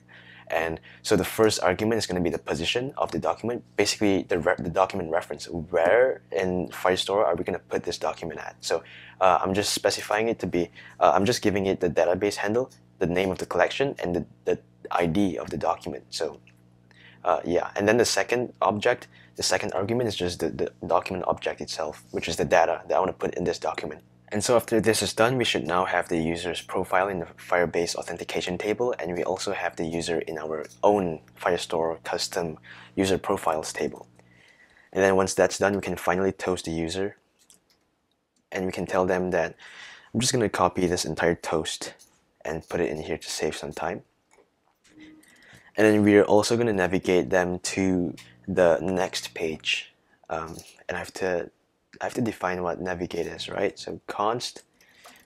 And so the first argument is going to be the position of the document, basically the, the document reference. Where in Firestore are we going to put this document at? So uh, I'm just specifying it to be, uh, I'm just giving it the database handle the name of the collection and the, the ID of the document. So uh, yeah, and then the second object, the second argument is just the, the document object itself, which is the data that I want to put in this document. And so after this is done, we should now have the user's profile in the Firebase authentication table, and we also have the user in our own Firestore custom user profiles table. And then once that's done, we can finally toast the user, and we can tell them that I'm just going to copy this entire toast and put it in here to save some time. And then we're also going to navigate them to the next page. Um, and I have to I have to define what navigate is, right? So const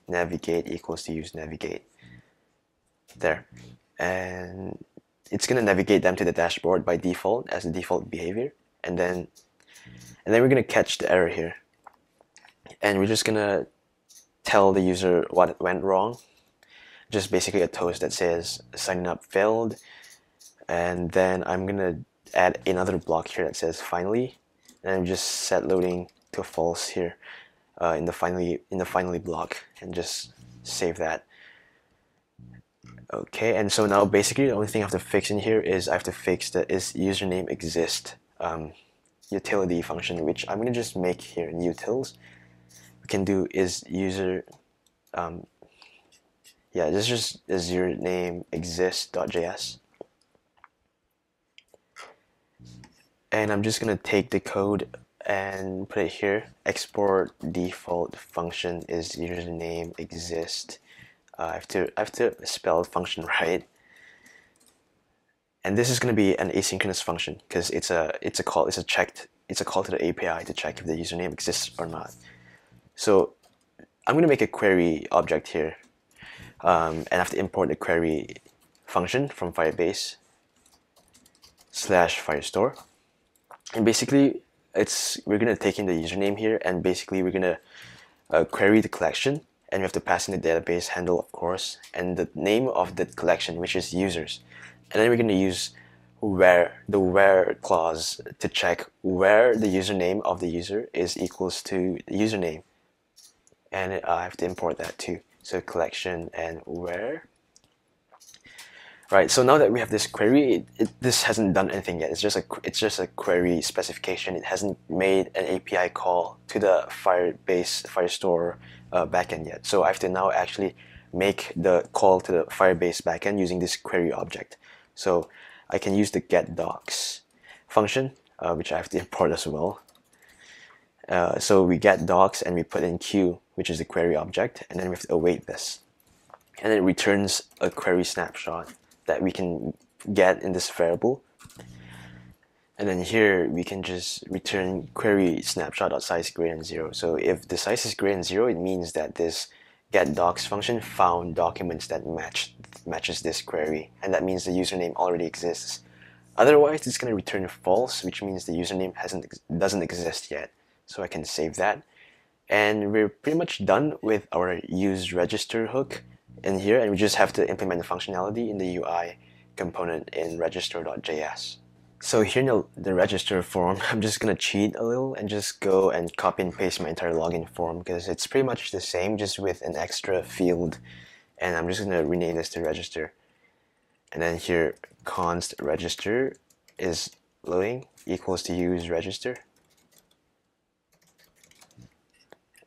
navigate equals to use navigate. There. And it's going to navigate them to the dashboard by default as the default behavior. And then and then we're going to catch the error here. And we're just going to tell the user what went wrong just basically a toast that says signing up failed. And then I'm gonna add another block here that says finally. And I'm just set loading to false here uh, in the finally in the finally block and just save that. Okay and so now basically the only thing I have to fix in here is I have to fix the is username exist um, utility function which I'm gonna just make here in utils. We can do is user um, yeah, this is just is username exist.js. And I'm just gonna take the code and put it here. Export default function is username exist. Uh, I have to I have to spell function right. And this is gonna be an asynchronous function because it's a it's a call it's a checked it's a call to the API to check if the username exists or not. So I'm gonna make a query object here um, and I have to import the query function from Firebase slash Firestore. And basically, it's we're gonna take in the username here, and basically we're gonna uh, query the collection, and we have to pass in the database handle, of course, and the name of the collection, which is users, and then we're gonna use where the where clause to check where the username of the user is equals to the username, and I have to import that too so collection and where? Right so now that we have this query it, it, this hasn't done anything yet. It's just a it's just a query specification. It hasn't made an API call to the Firebase Firestore uh, backend yet. So I have to now actually make the call to the Firebase backend using this query object. So I can use the get docs function uh, which I have to import as well. Uh, so we get docs and we put in queue which is the query object, and then we have to await this. And it returns a query snapshot that we can get in this variable. And then here we can just return query snapshot.size greater than zero. So if the size is greater than zero, it means that this get docs function found documents that match matches this query, and that means the username already exists. Otherwise, it's going to return false, which means the username hasn't doesn't exist yet. So I can save that and we're pretty much done with our use register hook in here and we just have to implement the functionality in the UI component in register.js. So here in the, the register form, I'm just gonna cheat a little and just go and copy and paste my entire login form because it's pretty much the same just with an extra field and I'm just gonna rename this to register. and then here const register is loading equals to use register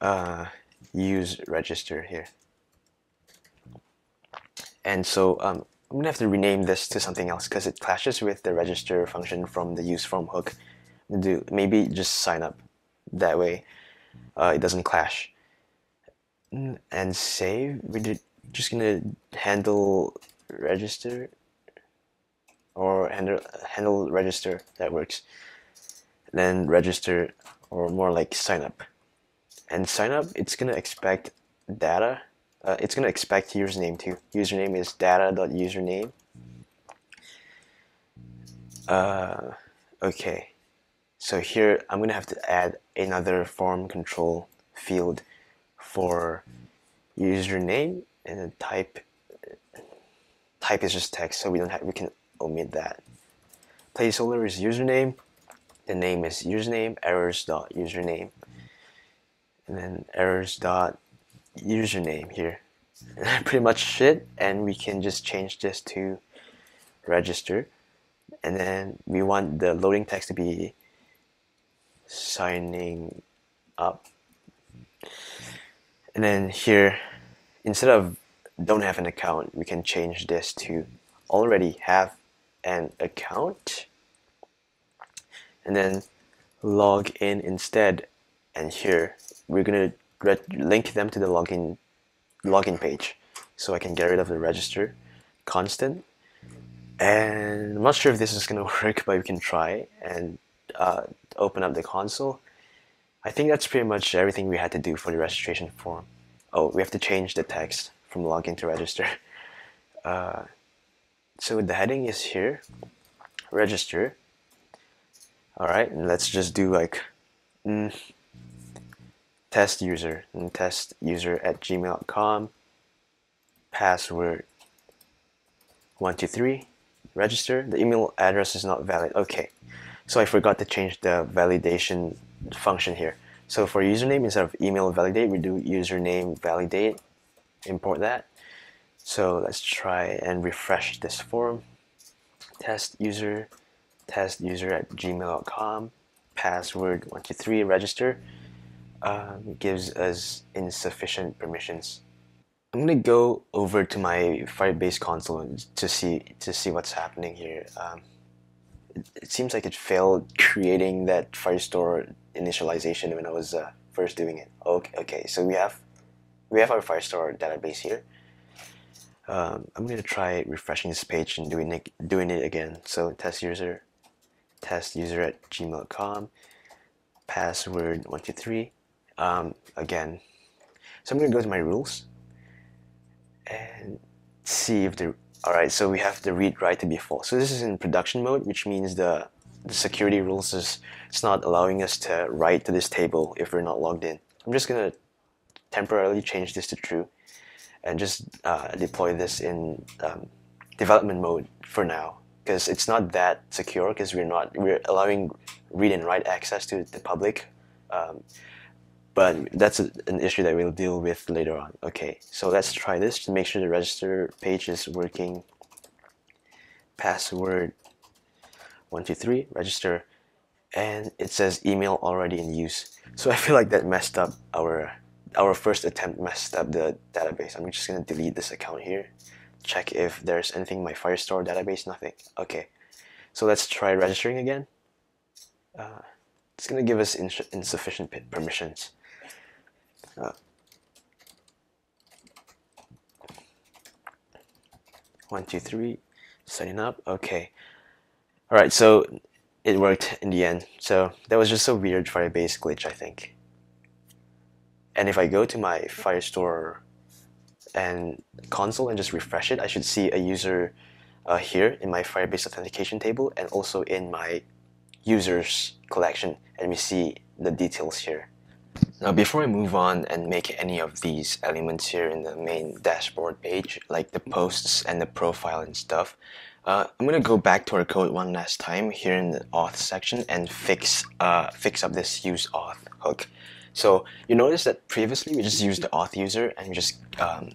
uh, use register here. And so um, I'm gonna have to rename this to something else because it clashes with the register function from the use form hook. Do maybe just sign up that way uh, it doesn't clash. And save we're just gonna handle register or handle handle register that works. Then register or more like sign up and sign up it's gonna expect data uh, it's gonna expect username too. Username is data.username uh, okay. So here I'm gonna have to add another form control field for username and then type type is just text so we don't have we can omit that. Placeholder is username. The name is username errors dot username and then errors dot username here. Pretty much it and we can just change this to register. And then we want the loading text to be signing up. And then here instead of don't have an account we can change this to already have an account. And then log in instead. And here we're gonna link them to the login login page so I can get rid of the register constant. And I'm not sure if this is gonna work but we can try and uh, open up the console. I think that's pretty much everything we had to do for the registration form. Oh we have to change the text from login to register. Uh, so the heading is here register. Alright and let's just do like mm, test user and test user at gmail.com password 123 register. The email address is not valid. Okay. So I forgot to change the validation function here. So for username instead of email validate we do username validate. Import that. So let's try and refresh this form. Test user test user at gmail.com password 123 register um, gives us insufficient permissions. I'm gonna go over to my Firebase console to see to see what's happening here. Um, it, it, seems like it failed creating that Firestore initialization when I was uh, first doing it. Okay, okay, so we have we have our Firestore database here. Um, I'm gonna try refreshing this page and doing it doing it again. So test user, test user at gmail.com, password one two three um, again. So I'm going to go to my rules and see if the alright so we have the read write to be false. So this is in production mode which means the, the security rules is it's not allowing us to write to this table if we're not logged in. I'm just going to temporarily change this to true and just uh, deploy this in um, development mode for now because it's not that secure because we're not we're allowing read and write access to the public um, but that's a, an issue that we'll deal with later on. Okay, so let's try this to make sure the register page is working. Password 123, register, and it says email already in use. So I feel like that messed up our our first attempt messed up the database. I'm just gonna delete this account here. Check if there's anything in my Firestore database, nothing. Okay, so let's try registering again. Uh, it's gonna give us ins insufficient permissions. One, two, three, setting up. Okay. All right, so it worked in the end. So that was just a weird Firebase glitch, I think. And if I go to my Firestore and console and just refresh it, I should see a user uh, here in my Firebase authentication table and also in my users collection. And we see the details here. Now before I move on and make any of these elements here in the main dashboard page, like the posts and the profile and stuff, uh, I'm gonna go back to our code one last time here in the auth section and fix uh, fix up this use auth hook. So you notice that previously we just used the auth user and just um,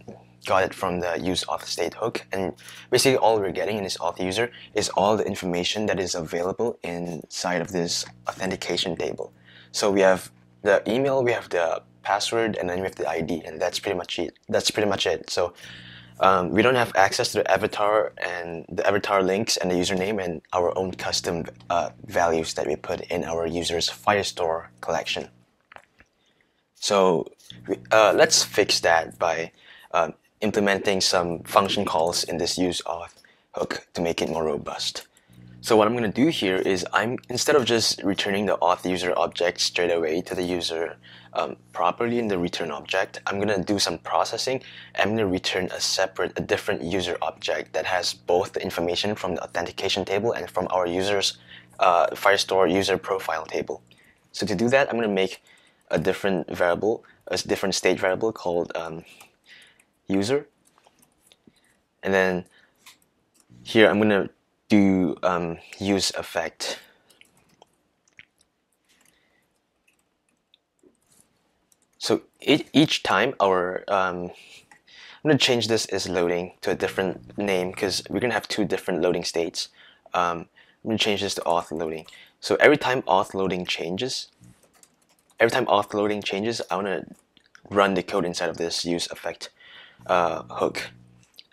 got it from the use auth state hook. And basically all we're getting in this auth user is all the information that is available inside of this authentication table. So we have the email, we have the password, and then we have the ID, and that's pretty much it. That's pretty much it. So um, we don't have access to the avatar and the avatar links and the username and our own custom uh, values that we put in our user's Firestore collection. So uh, let's fix that by um, implementing some function calls in this use auth hook to make it more robust. So what I'm going to do here is I'm instead of just returning the auth user object straight away to the user um, properly in the return object, I'm going to do some processing. I'm going to return a separate, a different user object that has both the information from the authentication table and from our user's uh, Firestore user profile table. So to do that, I'm going to make a different variable, a different state variable called um, user. And then here I'm going to do um, use effect. So each time our, um, I'm to change this as loading to a different name because we're to have two different loading states. Um, I'm to change this to auth loading. So every time auth loading changes, every time auth loading changes, I want to run the code inside of this use effect uh, hook.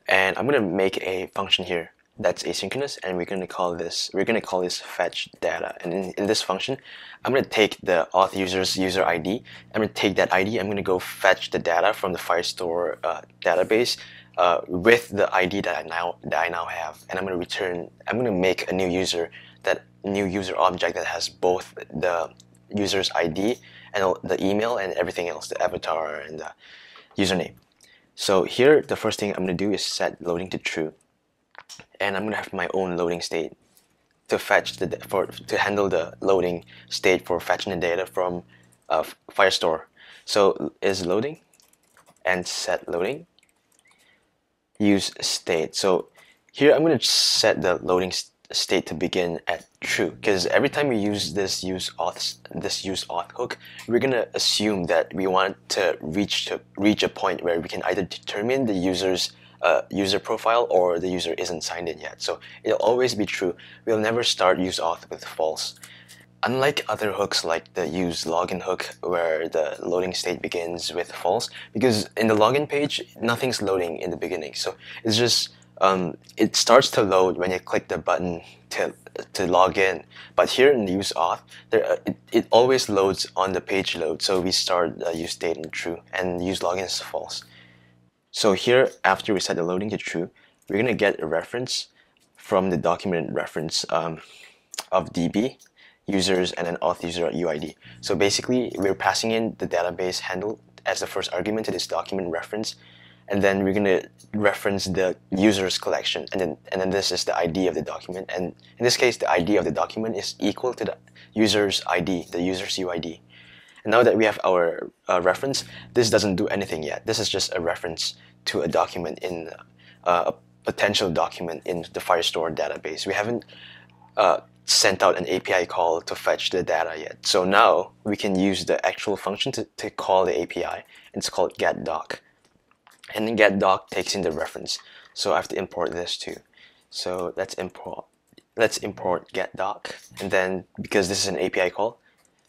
And I'm to make a function here that's asynchronous and we're going to call this we're going to call this fetch data. And in, in this function I'm going to take the auth user's user ID I'm going to take that ID I'm going to go fetch the data from the Firestore uh, database uh, with the ID that I now that I now have. And I'm going to return I'm going to make a new user that new user object that has both the user's ID and the email and everything else the avatar and the username. So here the first thing I'm going to do is set loading to true and I'm gonna have my own loading state to fetch the for to handle the loading state for fetching the data from uh, Firestore. So is loading and set loading use state. So here I'm to set the loading state to begin at true because every time we use this use auth this use auth hook, we're to assume that we want to reach to reach a point where we can either determine the user's uh, user profile or the user isn't signed in yet. So it'll always be true. We'll never start use auth with false. Unlike other hooks like the use login hook where the loading state begins with false, because in the login page, nothing's loading in the beginning. So it's just, um, it starts to load when you click the button to, to log in. But here in use auth, there, uh, it, it always loads on the page load. So we start uh, use state in true and use login is false. So here, after we set the loading to true, we're going to get a reference from the document reference um, of DB users and an auth user UID. So basically, we're passing in the database handle as the first argument to this document reference, and then we're going to reference the user's collection, and then and then this is the ID of the document. And in this case, the ID of the document is equal to the user's ID, the user's UID. And now that we have our uh, reference, this doesn't do anything yet. This is just a reference to a document in uh, a potential document in the Firestore database. We haven't uh, sent out an API call to fetch the data yet. So now we can use the actual function to, to call the API. It's called getDoc. And then getDoc takes in the reference. So I have to import this too. So let's import let's import getDoc. And then because this is an API call,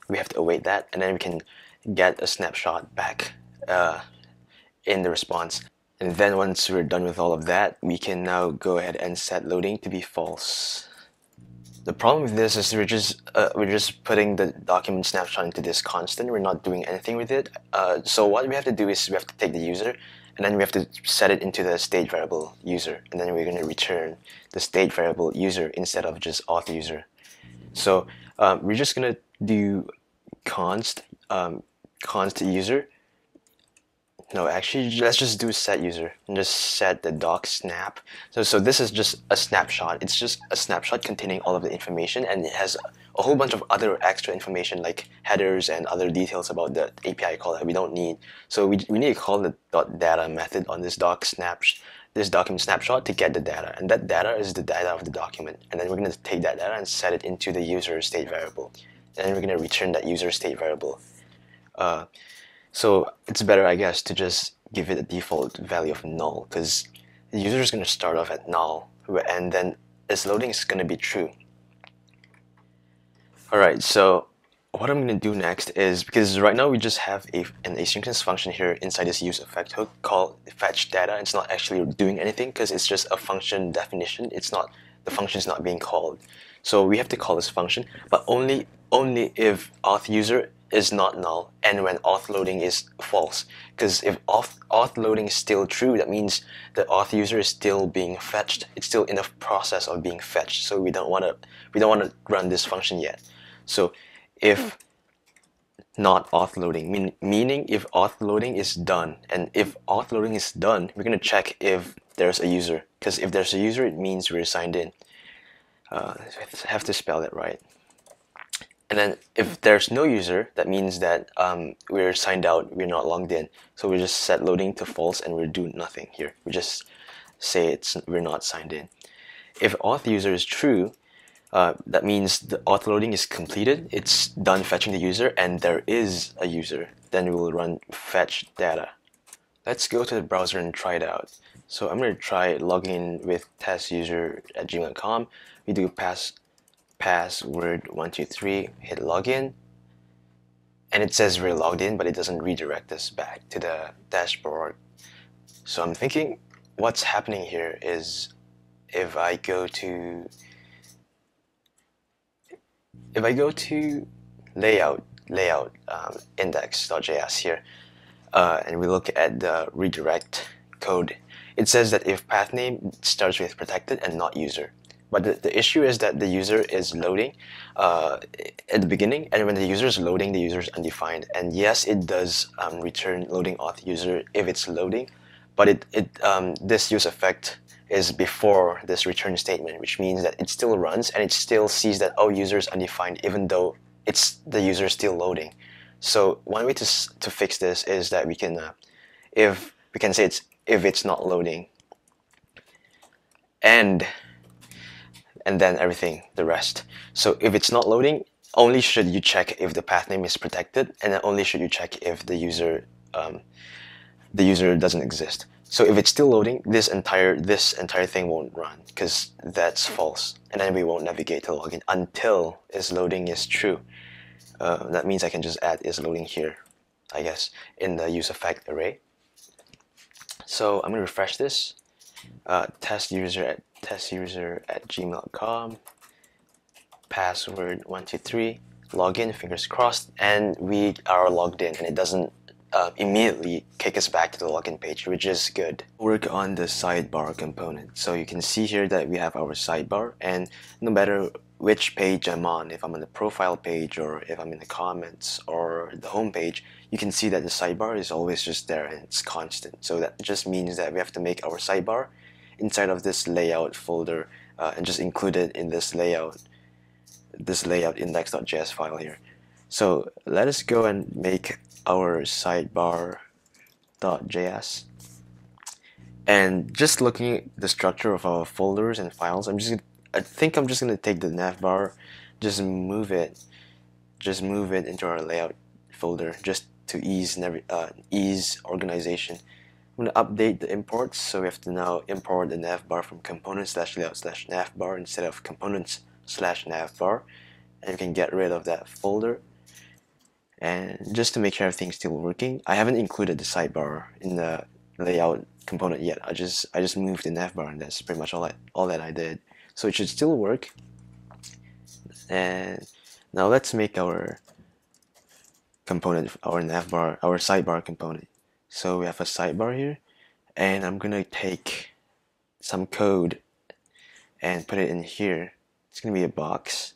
we have to await that and then we can get a snapshot back uh, in the response. And then once we're done with all of that, we can now go ahead and set loading to be false. The problem with this is we're just uh, we're just putting the document snapshot into this constant. We're not doing anything with it. Uh, so what we have to do is we have to take the user, and then we have to set it into the state variable user, and then we're going to return the state variable user instead of just auth user. So um, we're just to do const um, const user. No, actually, let's just do set user and just set the doc snap. So, so this is just a snapshot. It's just a snapshot containing all of the information, and it has a whole bunch of other extra information like headers and other details about the API call that we don't need. So we, we need to call the dot data method on this doc snap this document snapshot to get the data, and that data is the data of the document. And then we're going to take that data and set it into the user state variable and then we're going to return that user state variable. Uh, so it's better, I guess, to just give it a default value of null because the user is going to start off at null and then its loading is going to be true. Alright, so what I'm going to do next is, because right now we just have a, an asynchronous function here inside this use effect hook called fetch data. It's not actually doing anything because it's just a function definition. It's not, the function is not being called. So we have to call this function, but only, only if auth user is not null and when auth loading is false. Because if auth, auth loading is still true, that means the auth user is still being fetched. It's still in the process of being fetched. So we don't want to, we don't want to run this function yet. So if not auth loading, mean, meaning if auth loading is done, and if auth loading is done, we're going to check if there's a user. Because if there's a user, it means we're signed in. Uh, have to spell it right. And then if there's no user, that means that um, we're signed out, we're not logged in. So we just set loading to false and we do nothing here. We just say it's we're not signed in. If auth user is true, uh, that means the auth loading is completed, it's done fetching the user, and there is a user. Then we will run fetch data. Let's go to the browser and try it out. So I'm going to try logging in with testuser at gmail.com. We do pass password 123, hit login, and it says we're logged in, but it doesn't redirect us back to the dashboard. So I'm thinking what's happening here is if I go to if I go to layout, layout um, index.js here, uh, and we look at the redirect code, it says that if path name starts with protected and not user. But the, the issue is that the user is loading uh, at the beginning, and when the user is loading, the user is undefined. And yes, it does um, return loading auth user if it's loading, but it, it um, this use effect is before this return statement, which means that it still runs and it still sees that oh user is undefined even though it's the user is still loading. So one way to to fix this is that we can uh, if we can say it's if it's not loading and and then everything the rest. So if it's not loading, only should you check if the path name is protected, and then only should you check if the user um, the user doesn't exist. So if it's still loading, this entire this entire thing won't run because that's false, and then we won't navigate to login until is loading is true. Uh, that means I can just add is loading here, I guess, in the use effect array. So I'm gonna refresh this. Uh, test user at test user at gmail.com. Password one two three. Login. Fingers crossed, and we are logged in, and it doesn't uh, immediately kick us back to the login page, which is good. Work on the sidebar component. So you can see here that we have our sidebar and no matter which page I'm on, if I'm on the profile page or if I'm in the comments or the home page, you can see that the sidebar is always just there and it's constant. So that just means that we have to make our sidebar inside of this layout folder uh, and just include it in this layout this layout index.js file here. So let us go and make our sidebar.js. And just looking at the structure of our folders and files, I'm just gonna, I think I'm just gonna take the navbar, just move it, just move it into our layout folder, just to ease uh, ease organization. I'm gonna update the imports, so we have to now import the navbar from component slash layout slash navbar instead of components slash navbar, and we can get rid of that folder and just to make sure everything's still working, I haven't included the sidebar in the layout component yet. I just I just moved the navbar and that's pretty much all I, all that I did. So it should still work. And now let's make our component, our navbar, our sidebar component. So we have a sidebar here, and I'm gonna take some code and put it in here. It's gonna be a box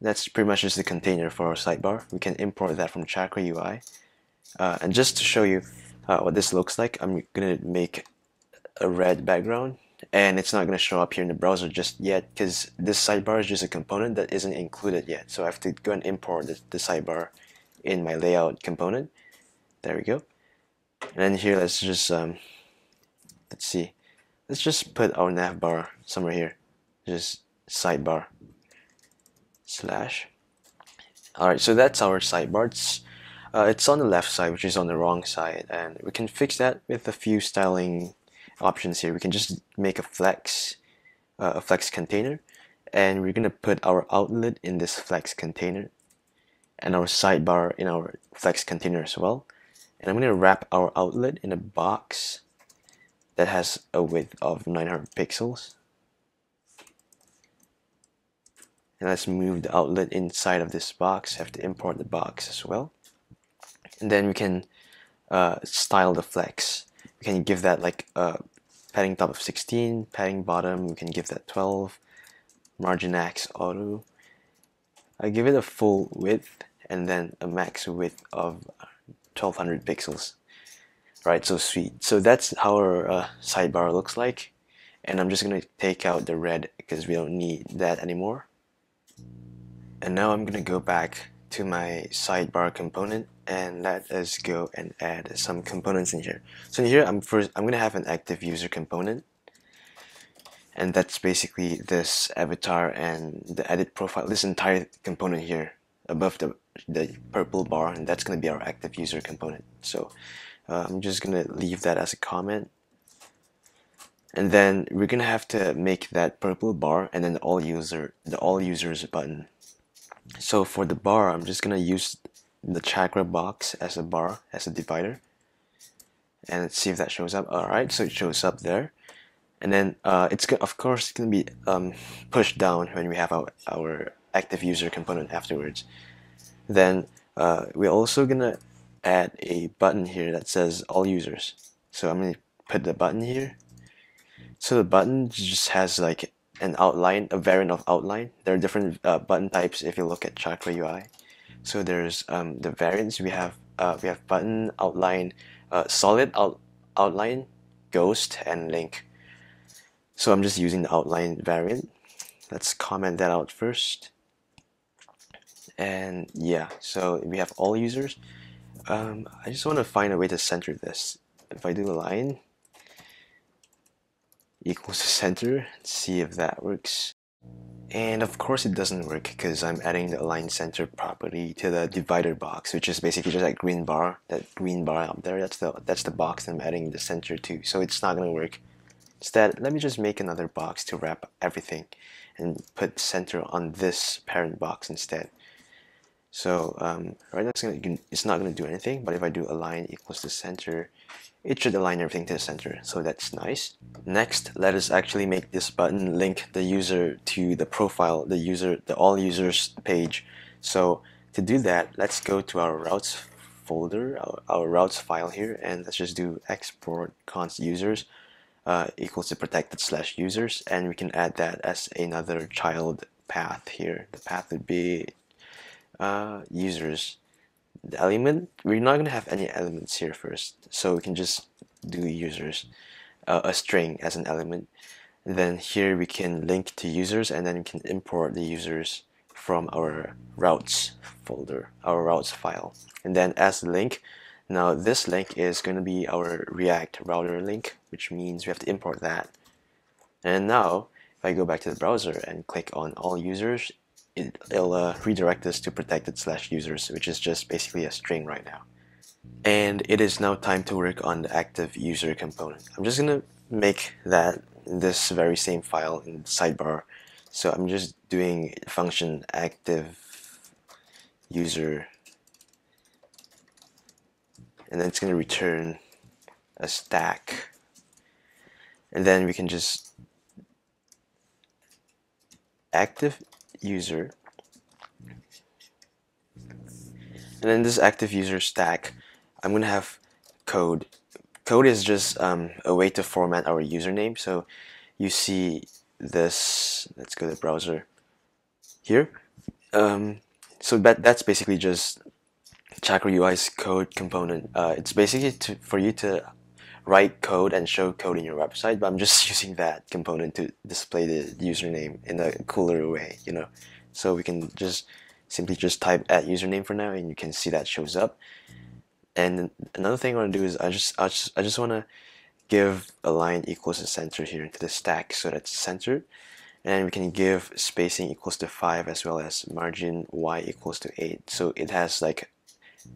that's pretty much just the container for our sidebar. We can import that from Chakra UI. Uh, and just to show you uh, what this looks like, I'm going to make a red background and it's not going to show up here in the browser just yet because this sidebar is just a component that isn't included yet. So I have to go and import the, the sidebar in my layout component. There we go. And then here, let's just, um, let's see. Let's just put our navbar somewhere here. Just sidebar slash. Alright, so that's our sidebars. Uh, it's on the left side, which is on the wrong side, and we can fix that with a few styling options here. We can just make a flex, uh, a flex container, and we're gonna put our outlet in this flex container, and our sidebar in our flex container as well. And I'm gonna wrap our outlet in a box that has a width of 900 pixels. And let's move the outlet inside of this box. Have to import the box as well. And then we can uh, style the flex. We can give that like a padding top of 16, padding bottom, we can give that 12, margin X auto. I give it a full width and then a max width of 1200 pixels. Right, so sweet. So that's how our uh, sidebar looks like. And I'm just going to take out the red because we don't need that anymore. And now I'm going to go back to my sidebar component and let us go and add some components in here. So in here, I'm first I'm going to have an active user component. And that's basically this avatar and the edit profile, this entire component here above the, the purple bar, and that's going to be our active user component. So uh, I'm just gonna leave that as a comment and then we're gonna have to make that purple bar and then the all user the all users button so for the bar I'm just gonna use the chakra box as a bar as a divider and let's see if that shows up alright so it shows up there and then uh, it's of course gonna be um, pushed down when we have our, our active user component afterwards then uh, we're also gonna add a button here that says all users. So I'm to put the button here. So the button just has like an outline, a variant of outline. There are different uh, button types if you look at Chakra UI. So there's um, the variants. We have uh, we have button, outline, uh, solid out, outline, ghost, and link. So I'm just using the outline variant. Let's comment that out first. And yeah, so we have all users. Um, I just want to find a way to center this. If I do a line equals to center, see if that works. And of course it doesn't work because I'm adding the align center property to the divider box, which is basically just that green bar, that green bar up there. That's the that's the box I'm adding the center to. So it's not gonna work. Instead, let me just make another box to wrap everything and put center on this parent box instead. So um, right now it's, gonna, it's not going to do anything, but if I do align equals to center, it should align everything to the center. So that's nice. Next, let us actually make this button link the user to the profile, the user, the all users page. So to do that, let's go to our routes folder, our, our routes file here, and let's just do export const users uh, equals to protected slash users, and we can add that as another child path here. The path would be uh, users the element we're not gonna have any elements here first so we can just do users uh, a string as an element. And then here we can link to users and then we can import the users from our routes folder our routes file. And then as link now this link is going to be our react router link which means we have to import that. And now if I go back to the browser and click on all users it, will uh, redirect us to protected slash users, which is just basically a string right now. And it is now time to work on the active user component. I'm just gonna make that this very same file in the sidebar. So I'm just doing function active user and then it's going to return a stack and then we can just active user. And then this active user stack I'm gonna have code. Code is just um, a way to format our username. So you see this let's go to the browser here. Um, so that that's basically just Chakra UI's code component. Uh, it's basically to, for you to write code and show code in your website, but I'm just using that component to display the username in a cooler way, you know. So we can just simply just type at username for now, and you can see that shows up. And another thing I want to do is I just I just I just want to give align equals to center here into the stack so that's centered. And we can give spacing equals to 5 as well as margin y equals to 8. So it has like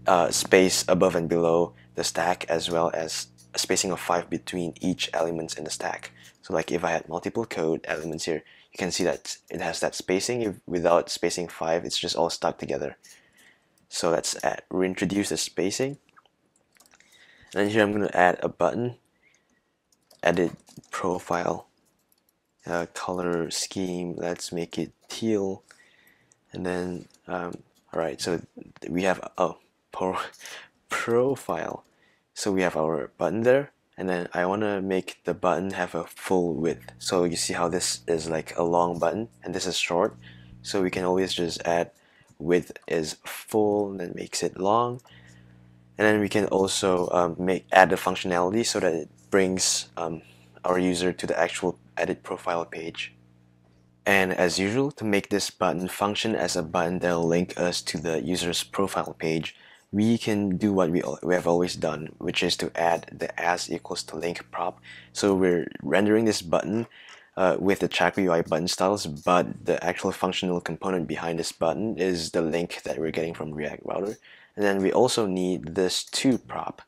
uh, space above and below the stack as well as a spacing of 5 between each elements in the stack. So like if I had multiple code elements here, you can see that it has that spacing. If without spacing 5, it's just all stuck together. So let's add, reintroduce the spacing. And then here I'm going to add a button, edit profile, uh, color scheme, let's make it teal. And then, um, alright, so we have, oh, pro profile. So we have our button there and then I want to make the button have a full width. So you see how this is like a long button and this is short. So we can always just add width is full and then makes it long. And then we can also um, make add the functionality so that it brings um, our user to the actual edit profile page. And as usual, to make this button function as a button that will link us to the user's profile page, we can do what we, we have always done, which is to add the as equals to link prop. So we're rendering this button uh, with the Chakra UI button styles, but the actual functional component behind this button is the link that we're getting from React Router. And then we also need this to prop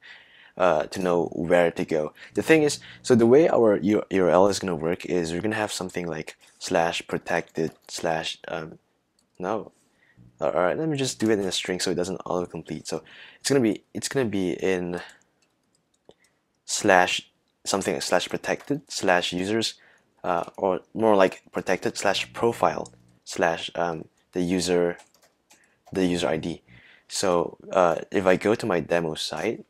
uh, to know where to go. The thing is, so the way our URL is going to work is we're going to have something like slash protected slash, um, no, all right let me just do it in a string so it doesn't autocomplete. So it's gonna be it's gonna be in slash something slash protected slash users uh, or more like protected slash profile slash um, the user the user ID so uh, if I go to my demo site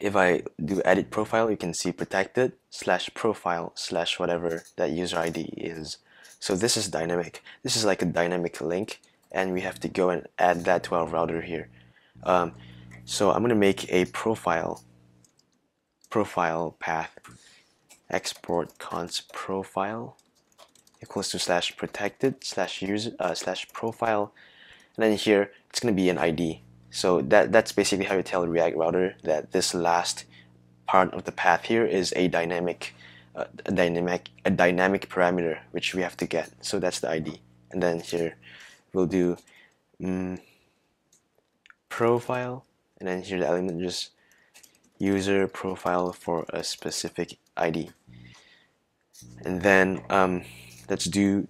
if I do edit profile you can see protected slash profile slash whatever that user ID is. So this is dynamic. This is like a dynamic link and we have to go and add that to our router here. Um, so I'm going to make a profile profile path export const profile equals to slash protected slash user uh, slash profile. And then here it's going to be an ID so that that's basically how you tell React router that this last part of the path here is a dynamic uh, a dynamic a dynamic parameter which we have to get. So that's the ID and then here we'll do um, profile and then here the element just user profile for a specific ID and then um, let's do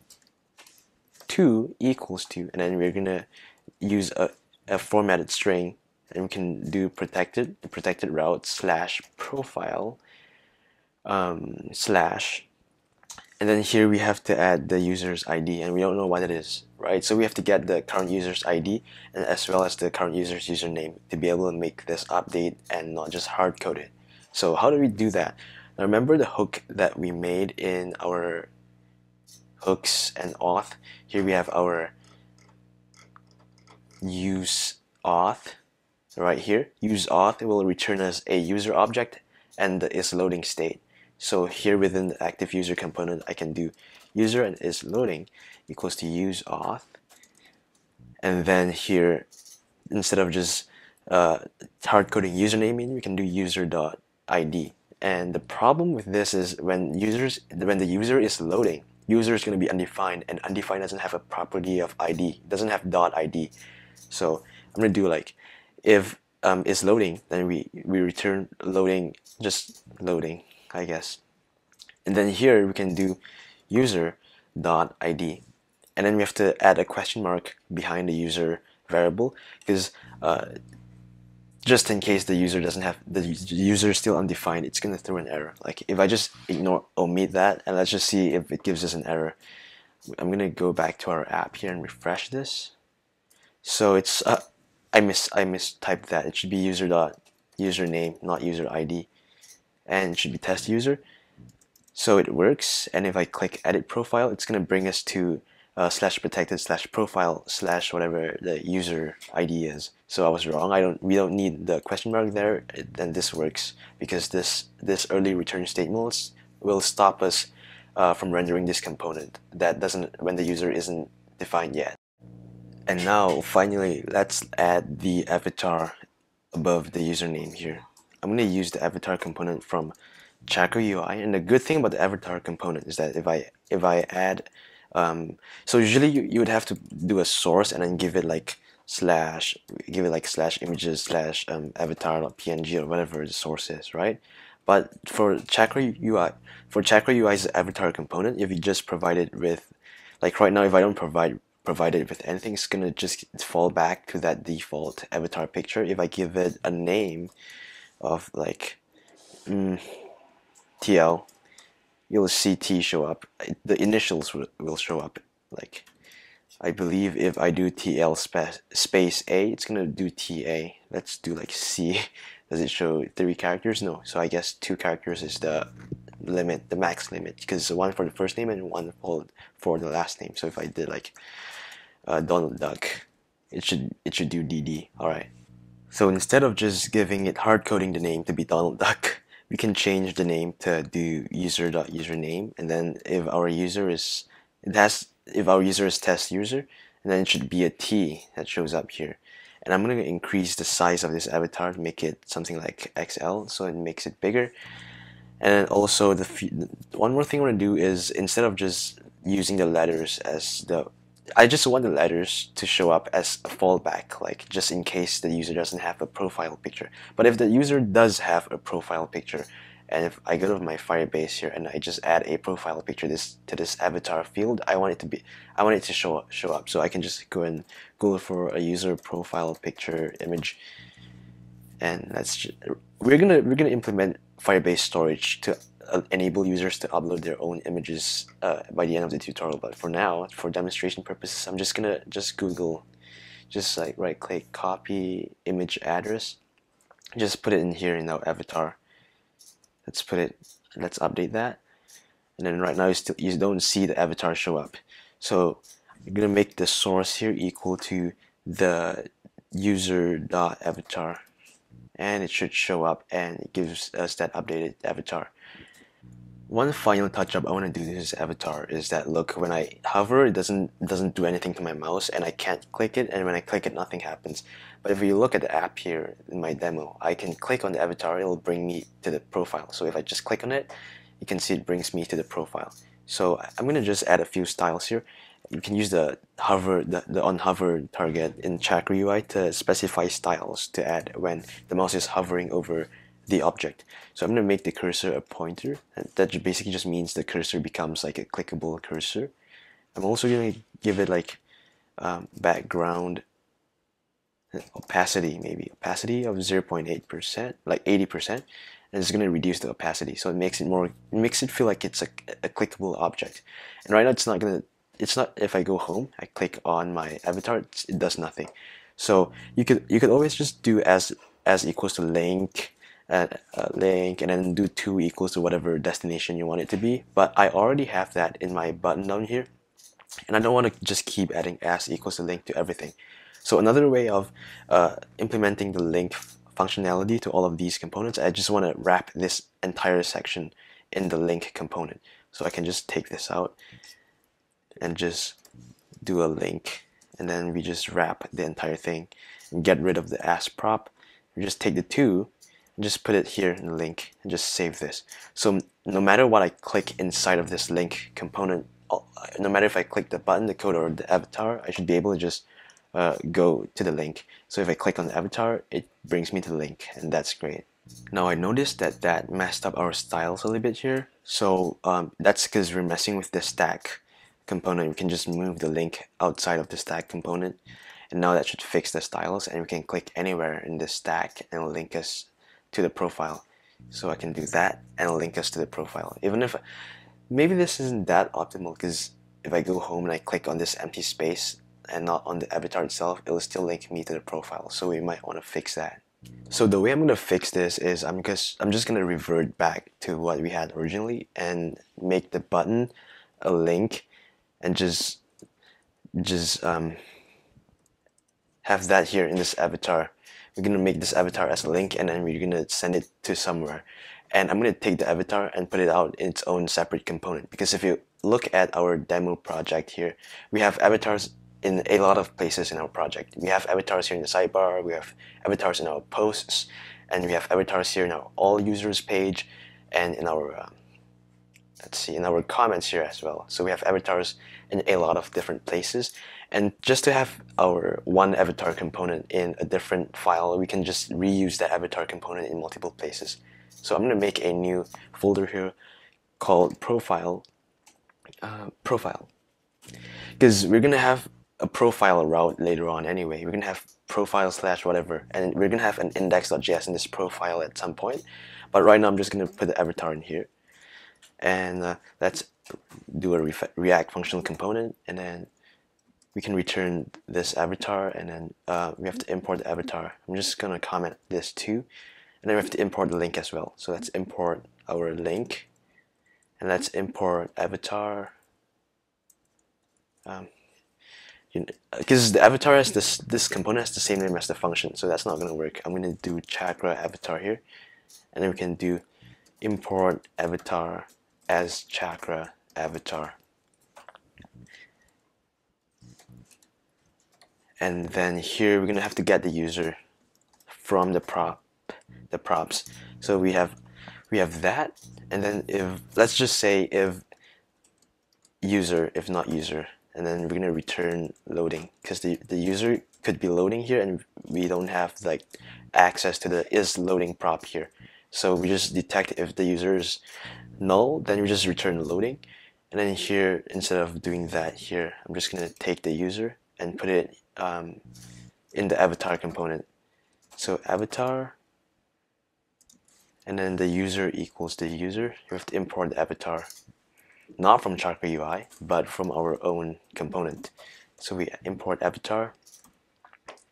2 equals 2 and then we're gonna use a, a formatted string and we can do protected the protected route slash profile um, slash and then here we have to add the user's ID and we don't know what it is right? So we have to get the current user's ID and as well as the current user's username to be able to make this update and not just hard code it. So how do we do that? Now remember the hook that we made in our hooks and auth? Here we have our use auth right here. Use auth it will return us a user object and the is loading state so here within the active user component, I can do user and is loading equals to use auth. And then here, instead of just uh, hard coding username in, we can do user.id. And the problem with this is when users when the user is loading, user is going to be undefined, and undefined doesn't have a property of ID. Doesn't have dot ID. So I'm going to do like if um, is loading, then we we return loading just loading I guess. And then here we can do user dot ID, and then we have to add a question mark behind the user variable because uh, just in case the user doesn't have the user still undefined, it's gonna throw an error. Like if I just ignore omit that and let's just see if it gives us an error. I'm gonna go back to our app here and refresh this. So it's uh, I miss I mistyped that. It should be user dot username, not user ID and it should be test user. So it works, and if I click edit profile, it's going to bring us to uh, slash protected slash profile slash whatever the user ID is. So I was wrong. I don't. We don't need the question mark there. Then this works because this this early return statement will stop us uh, from rendering this component that doesn't when the user isn't defined yet. And now finally, let's add the avatar above the username here. I'm going to use the avatar component from Chakra UI. And the good thing about the avatar component is that if I if I add, um, so usually you, you would have to do a source and then give it like slash give it like slash images slash um, png or whatever the source is, right? But for Chakra UI, for Chakra UI's avatar component, if you just provide it with, like right now, if I don't provide provide it with anything, it's gonna just fall back to that default avatar picture. If I give it a name of like mm, TL, you'll see T show up. The initials will will show up. Like, I believe if I do TL spa space A, it's gonna do TA. Let's do like C. Does it show three characters? No. So I guess two characters is the limit, the max limit, because one for the first name and one for for the last name. So if I did like uh, Donald Duck, it should it should do DD. All right. So instead of just giving it hard coding the name to be Donald Duck, we can change the name to do user.username, and then if our user is it has if our user is test user, and then it should be a T that shows up here. And I'm going to increase the size of this avatar to make it something like XL so it makes it bigger. And also the one more thing I want to do is instead of just using the letters as the I just want the letters to show up as a fallback like just in case the user doesn't have a profile picture. But if the user does have a profile picture and if I go to my Firebase here and I just add a profile picture this to this avatar field I want it to be I want it to show show up. So I can just go and go for a user profile picture image. And that's just, we're gonna we're gonna implement Firebase storage to enable users to upload their own images uh, by the end of the tutorial. But for now for demonstration purposes I'm just gonna just Google just like right click copy image address. Just put it in here in our avatar. Let's put it let's update that. And then right now you still you don't see the avatar show up. So I'm gonna make the source here equal to the user dot avatar. And it should show up and it gives us that updated avatar one final touch up I want to do to this avatar is that look when I hover it doesn't doesn't do anything to my mouse and I can't click it and when I click it nothing happens. But if you look at the app here in my demo I can click on the avatar it'll bring me to the profile. So if I just click on it you can see it brings me to the profile. So I'm gonna just add a few styles here. You can use the hover the, the on hover target in Chakra UI to specify styles to add when the mouse is hovering over the object. So I'm going to make the cursor a pointer. That basically just means the cursor becomes like a clickable cursor. I'm also going to give it like um, background opacity maybe opacity of 0.8% like 80% and it's going to reduce the opacity so it makes it more makes it feel like it's a, a clickable object and right now it's not going to it's not if I go home I click on my avatar it does nothing so you could you could always just do as as equals to link at a link and then do 2 equals to whatever destination you want it to be. But I already have that in my button down here. And I don't want to just keep adding as equals to link to everything. So another way of uh, implementing the link functionality to all of these components I just want to wrap this entire section in the link component. So I can just take this out and just do a link. And then we just wrap the entire thing and get rid of the as prop. We just take the 2 just put it here in the link and just save this. So no matter what I click inside of this link component, uh, no matter if I click the button, the code, or the avatar, I should be able to just uh, go to the link. So if I click on the avatar, it brings me to the link, and that's great. Now I noticed that that messed up our styles a little bit here. So um, that's because we're messing with the stack component. We can just move the link outside of the stack component. And now that should fix the styles and we can click anywhere in the stack and link us to the profile. So I can do that and link us to the profile. Even if maybe this isn't that optimal because if I go home and I click on this empty space and not on the avatar itself, it will still link me to the profile. So we might want to fix that. So the way I'm gonna fix this is I'm just I'm just gonna revert back to what we had originally and make the button a link and just just um, have that here in this avatar we're gonna make this avatar as a link and then we're gonna send it to somewhere. And I'm gonna take the avatar and put it out in its own separate component. Because if you look at our demo project here we have avatars in a lot of places in our project. We have avatars here in the sidebar we have avatars in our posts and we have avatars here in our all users page and in our uh, let's see in our comments here as well. So we have avatars in a lot of different places And just to have our one avatar component in a different file, we can just reuse that avatar component in multiple places. So I'm going to make a new folder here called profile, uh, profile. Because we're going to have a profile route later on anyway. We're going to have profile slash whatever, and we're going to have an index.js in this profile at some point. But right now I'm just going to put the avatar in here. And uh, let's do a React functional component, and then we can return this avatar, and then uh, we have to import the avatar. I'm just going to comment this too, and then we have to import the link as well. So let's import our link, and let's import avatar. Um, because the avatar has this this component has the same name as the function, so that's not going to work. I'm going to do chakra avatar here, and then we can do import avatar as chakra avatar. And then here we're to have to get the user from the prop the props. So we have we have that and then if let's just say if user if not user and then we're gonna return loading because the, the user could be loading here and we don't have like access to the is loading prop here so we just detect if the user is null then we just return loading and then here instead of doing that here I'm just gonna take the user and put it um, in the avatar component so avatar and then the user equals the user you have to import the avatar not from Chakra UI, but from our own component. So we import avatar,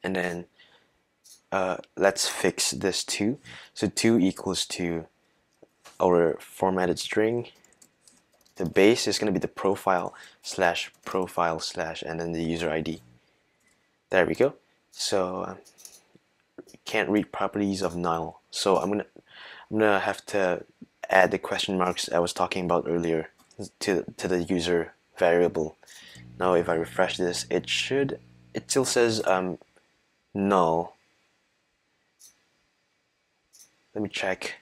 and then uh, let's fix this too. So 2 equals to our formatted string. The base is going to be the profile slash profile slash and then the user ID. There we go. So uh, can't read properties of null. So I'm gonna I'm gonna have to add the question marks I was talking about earlier to, to the user variable. Now if I refresh this, it should, it still says um, null. Let me check.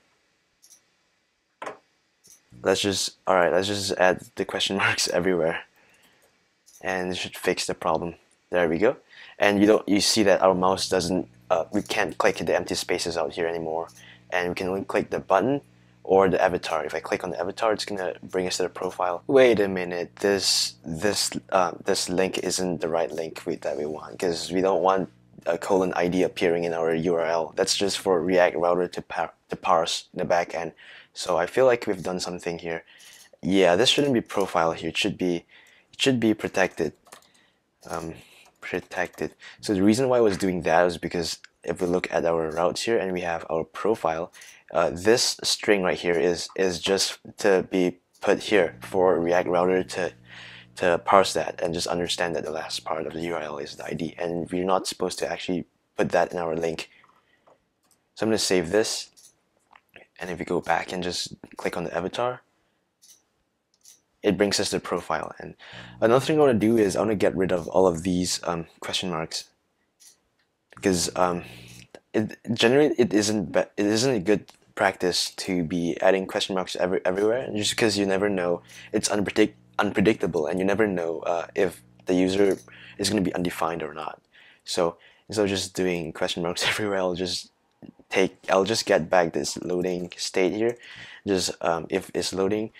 Let's just, alright, let's just add the question marks everywhere. And it should fix the problem. There we go. And you don't, you see that our mouse doesn't, uh, we can't click the empty spaces out here anymore. And we can only click the button or the avatar. If I click on the avatar, it's gonna bring us to the profile. Wait a minute, this this uh, this link isn't the right link we, that we want because we don't want a colon ID appearing in our URL. That's just for React router to par to parse the backend. So I feel like we've done something here. Yeah, this shouldn't be profile here. It should be it should be protected. Um, protected. So the reason why I was doing that was because if we look at our routes here and we have our profile, uh, this string right here is is just to be put here for React Router to to parse that and just understand that the last part of the URL is the ID and we're not supposed to actually put that in our link. So I'm going to save this and if we go back and just click on the avatar it brings us the profile. And another thing I want to do is I want to get rid of all of these um, question marks. Because um, it generally it isn't it isn't a good practice to be adding question marks every, everywhere just because you never know. It's unpredict unpredictable and you never know uh, if the user is going to be undefined or not. So instead of just doing question marks everywhere I'll just take I'll just get back this loading state here. Just um, if it's loading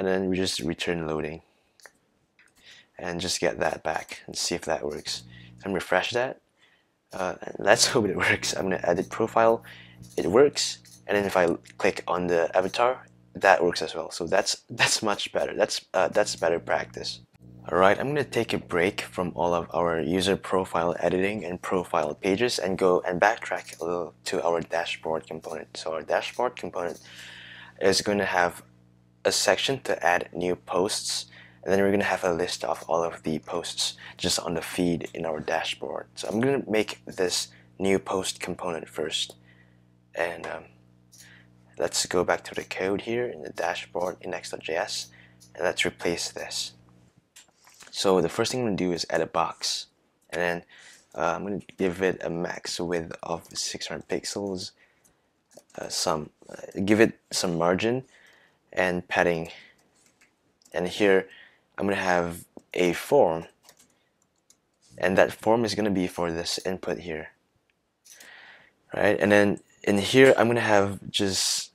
and then we just return loading and just get that back and see if that works. And refresh that uh, let's hope it works. I'm gonna edit profile. It works. And then if I click on the avatar that works as well. So that's that's much better. That's uh, that's better practice. Alright I'm gonna take a break from all of our user profile editing and profile pages and go and backtrack a little to our dashboard component. So our dashboard component is going to have a section to add new posts and then we're going to have a list of all of the posts just on the feed in our dashboard. So I'm going to make this new post component first and um, let's go back to the code here in the dashboard in index.js and let's replace this. So the first thing I'm going to do is add a box and then uh, I'm going to give it a max width of 600 pixels uh, some uh, give it some margin and padding. And here I'm gonna have a form. And that form is going to be for this input here. Right? And then in here I'm gonna have just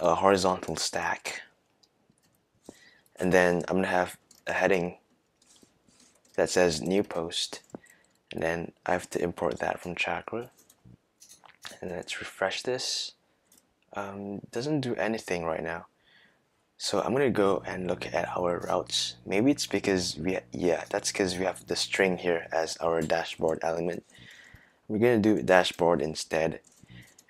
a horizontal stack. And then I'm gonna have a heading that says new post. And then I have to import that from Chakra. And let's refresh this um, doesn't do anything right now. So I'm gonna go and look at our routes. Maybe it's because we yeah that's because we have the string here as our dashboard element. We're gonna do dashboard instead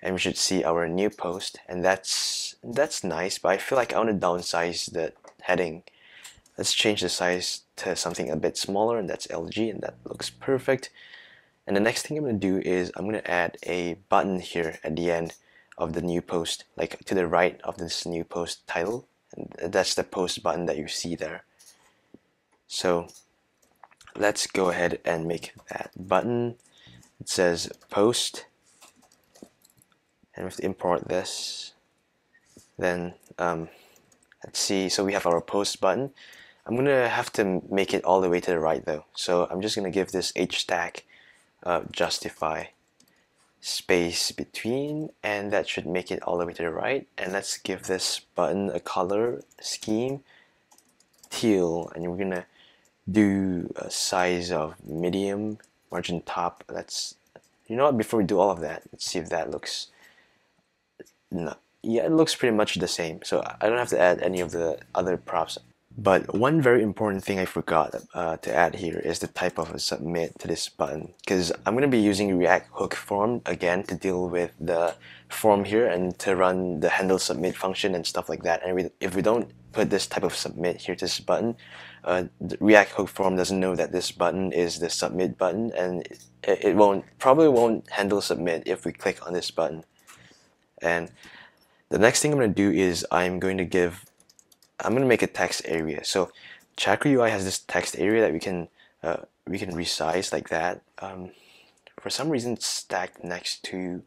and we should see our new post and that's that's nice but I feel like I want to downsize the heading. Let's change the size to something a bit smaller and that's LG and that looks perfect. And the next thing I'm to do is I'm to add a button here at the end of the new post like to the right of this new post title and that's the post button that you see there. So let's go ahead and make that button. It says post and we have to import this. Then um, let's see so we have our post button. I'm gonna have to make it all the way to the right though. So I'm just gonna give this h stack uh, justify space between and that should make it all the way to the right. And let's give this button a color scheme teal. And we're gonna do a size of medium margin top. Let's you know what before we do all of that let's see if that looks no. Yeah it looks pretty much the same. So I don't have to add any of the other props but one very important thing I forgot uh, to add here is the type of a submit to this button. Because I'm going to be using React hook form again to deal with the form here and to run the handle submit function and stuff like that. And we, if we don't put this type of submit here to this button uh, React hook form doesn't know that this button is the submit button and it, it won't probably won't handle submit if we click on this button. And the next thing I'm going to do is I'm going to give I'm going to make a text area. So Chakra UI has this text area that we can uh, we can resize like that. Um, for some reason, stacked next to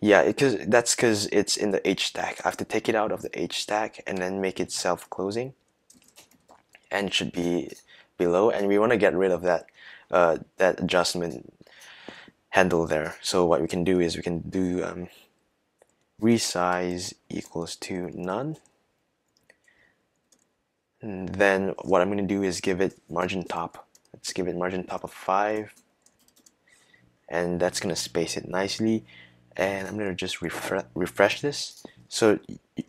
yeah, because that's because it's in the H stack. I have to take it out of the H stack and then make it self-closing, and should be below. And we want to get rid of that uh, that adjustment handle there. So what we can do is we can do um, resize equals to none then what I'm going to do is give it margin top. Let's give it margin top of 5. And that's going to space it nicely. And I'm going to just refre refresh this. So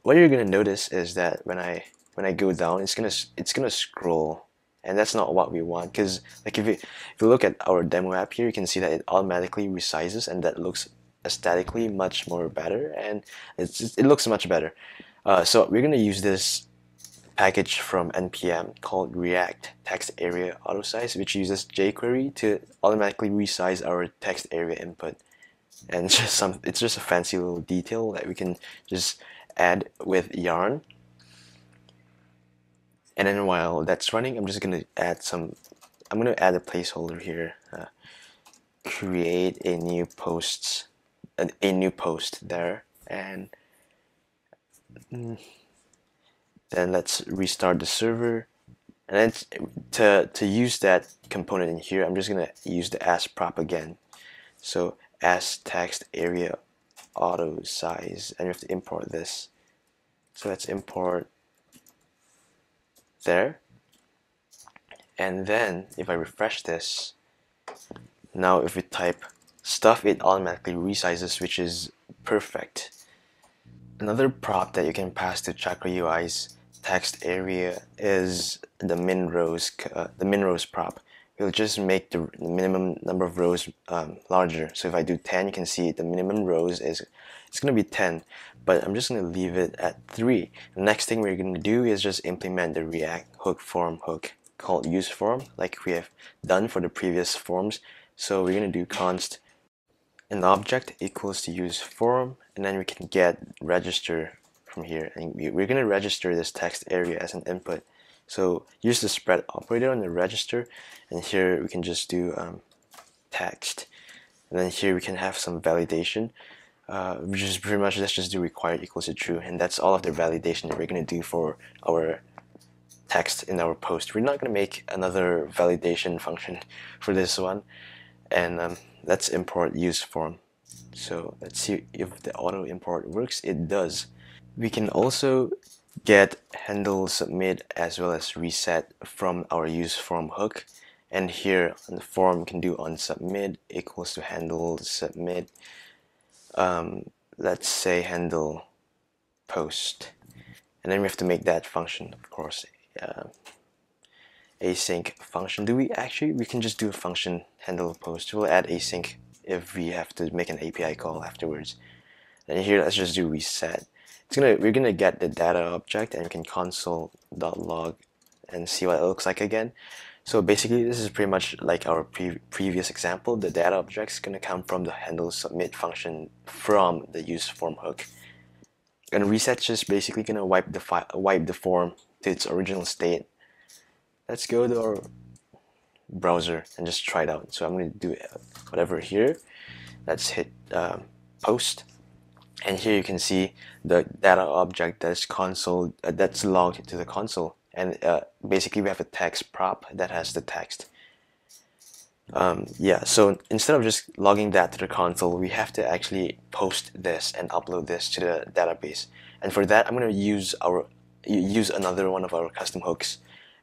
what you're going to notice is that when I when I go down, it's going to it's going to scroll. And that's not what we want because like if you, if you look at our demo app here, you can see that it automatically resizes and that looks aesthetically much more better and it's, it looks much better. Uh, so we're going to use this package from npm called react text area auto size which uses jQuery to automatically resize our text area input. And it's just some it's just a fancy little detail that we can just add with yarn. And then while that's running I'm just gonna add some I'm gonna add a placeholder here uh, create a new post a, a new post there. And mm, then let's restart the server. And then to, to use that component in here I'm just gonna use the as prop again. So as text area auto size and you have to import this. So let's import there. And then if I refresh this now if we type stuff it automatically resizes which is perfect. Another prop that you can pass to Chakra UI's text area is the min rows, uh, the min rows prop. We'll just make the, the minimum number of rows um, larger. So if I do 10, you can see the minimum rows is it's going to be 10, but I'm just going to leave it at 3. The next thing we're going to do is just implement the React hook form hook called use form like we have done for the previous forms. So we're going to do const an object equals to use form and then we can get register from here and we're going to register this text area as an input so use the spread operator on the register and here we can just do um, text and then here we can have some validation uh, which is pretty much let's just do required equals to true and that's all of the validation that we're going to do for our text in our post. We're not going to make another validation function for this one. And um, let's import use form. So let's see if the auto import works. It does. We can also get handle submit as well as reset from our use form hook. And here on the form can do on submit equals to handle submit. Um, let's say handle post. And then we have to make that function, of course, uh, async function. Do we actually, we can just do a function handle post. We'll add async if we have to make an API call afterwards. And here, let's just do reset. It's gonna, we're gonna get the data object and we can console.log and see what it looks like again. So basically, this is pretty much like our pre previous example. The data object is gonna come from the handle submit function from the use form hook. And reset just basically gonna wipe the file, wipe the form to its original state. Let's go to our browser and just try it out. So I'm going to do whatever here. Let's hit um, post. And here you can see the data object that's console uh, that's logged to the console. And uh, basically we have a text prop that has the text. Um, yeah, so instead of just logging that to the console, we have to actually post this and upload this to the database. And for that, I'm going to use our use another one of our custom hooks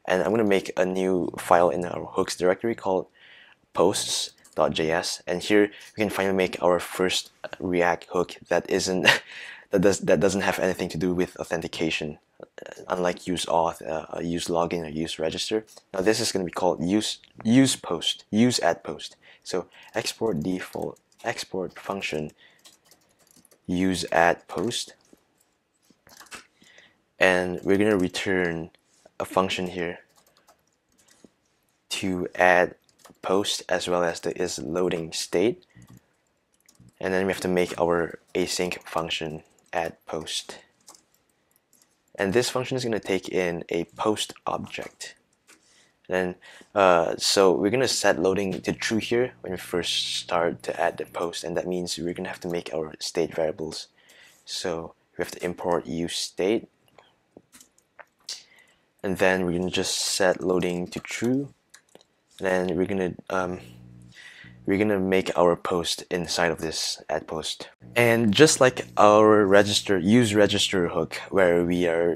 and I'm going to make a new file in our hooks directory called posts.js and here we can finally make our first React hook that isn't that does that doesn't have anything to do with authentication uh, unlike use auth, uh, use login or use register. Now this is going to be called use use post use add post. So export default export function use add post and we're going to return a function here to add post as well as the is loading state. And then we have to make our async function add post. And this function is going to take in a post object. And uh, so we're going to set loading to true here when we first start to add the post and that means we're going to have to make our state variables. So we have to import use state. And then we're gonna just set loading to true then we're gonna um, we're gonna make our post inside of this add post. And just like our register use register hook where we are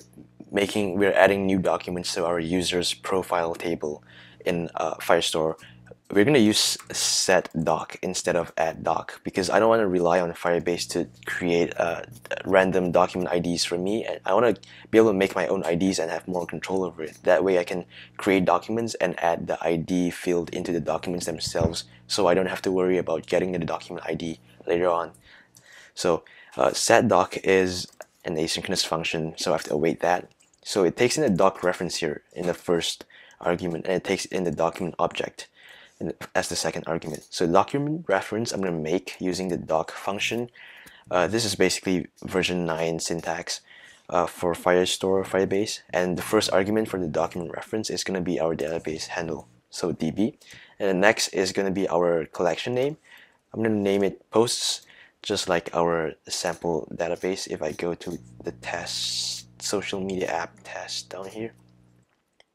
making we're adding new documents to our users profile table in uh, Firestore we're going to use set doc instead of add doc because I don't want to rely on Firebase to create uh, random document IDs for me. And I want to be able to make my own IDs and have more control over it. That way I can create documents and add the ID field into the documents themselves so I don't have to worry about getting the document ID later on. So uh, set doc is an asynchronous function, so I have to await that. So it takes in a doc reference here in the first argument and it takes in the document object as the second argument. So document reference I'm going to make using the doc function. Uh, this is basically version 9 syntax uh, for Firestore Firebase and the first argument for the document reference is going to be our database handle, so db. And the next is going to be our collection name. I'm going to name it posts just like our sample database if I go to the test social media app test down here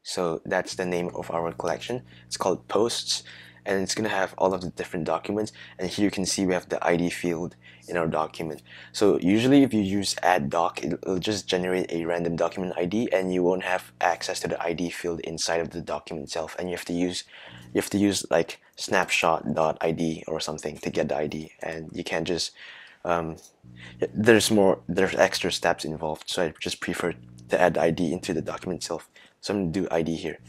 so that's the name of our collection. It's called posts and it's going to have all of the different documents and here you can see we have the ID field in our document. So usually if you use add doc, it'll just generate a random document ID and you won't have access to the ID field inside of the document itself and you have to use you have to use like snapshot.id or something to get the ID and you can't just um, there's more there's extra steps involved so I just prefer to add ID into the document itself. So I'm going to do ID here.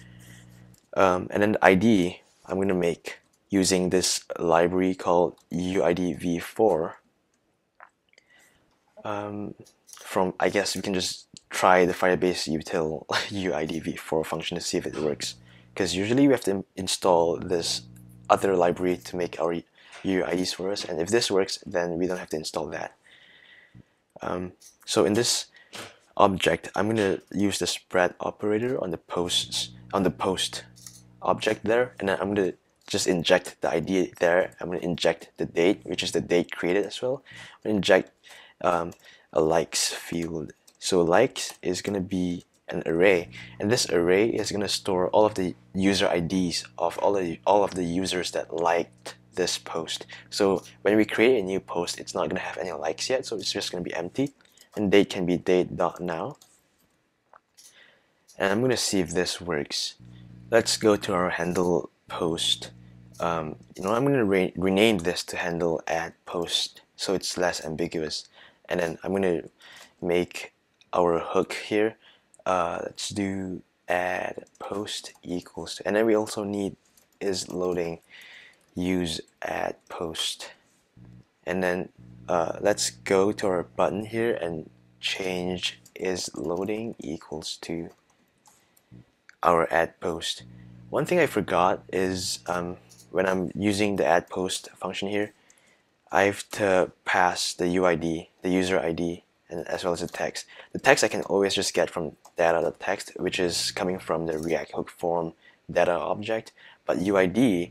Um, and then the ID I'm going to make using this library called UIDv4 um, from I guess we can just try the Firebase util UIDv4 function to see if it works because usually we have to install this other library to make our UIDs for us and if this works then we don't have to install that um, so in this object, I'm gonna use the spread operator on the posts on the post object there, and then I'm gonna just inject the ID there. I'm gonna inject the date, which is the date created as well. I'm gonna inject um, a likes field. So likes is gonna be an array and this array is going to store all of the user IDs of all the all of the users that liked this post so when we create a new post it's not going to have any likes yet so it's just going to be empty and date can be date dot now. And I'm going to see if this works. Let's go to our handle post. Um, you know I'm going to re rename this to handle add post so it's less ambiguous. And then I'm going to make our hook here. Uh, let's do add post equals to, and then we also need is loading use add post. And then uh, let's go to our button here and change is loading equals to our add post one thing I forgot is um, when I'm using the add post function here I have to pass the UID the user ID and as well as the text. The text I can always just get from data.text, which is coming from the React hook form data object. But UID,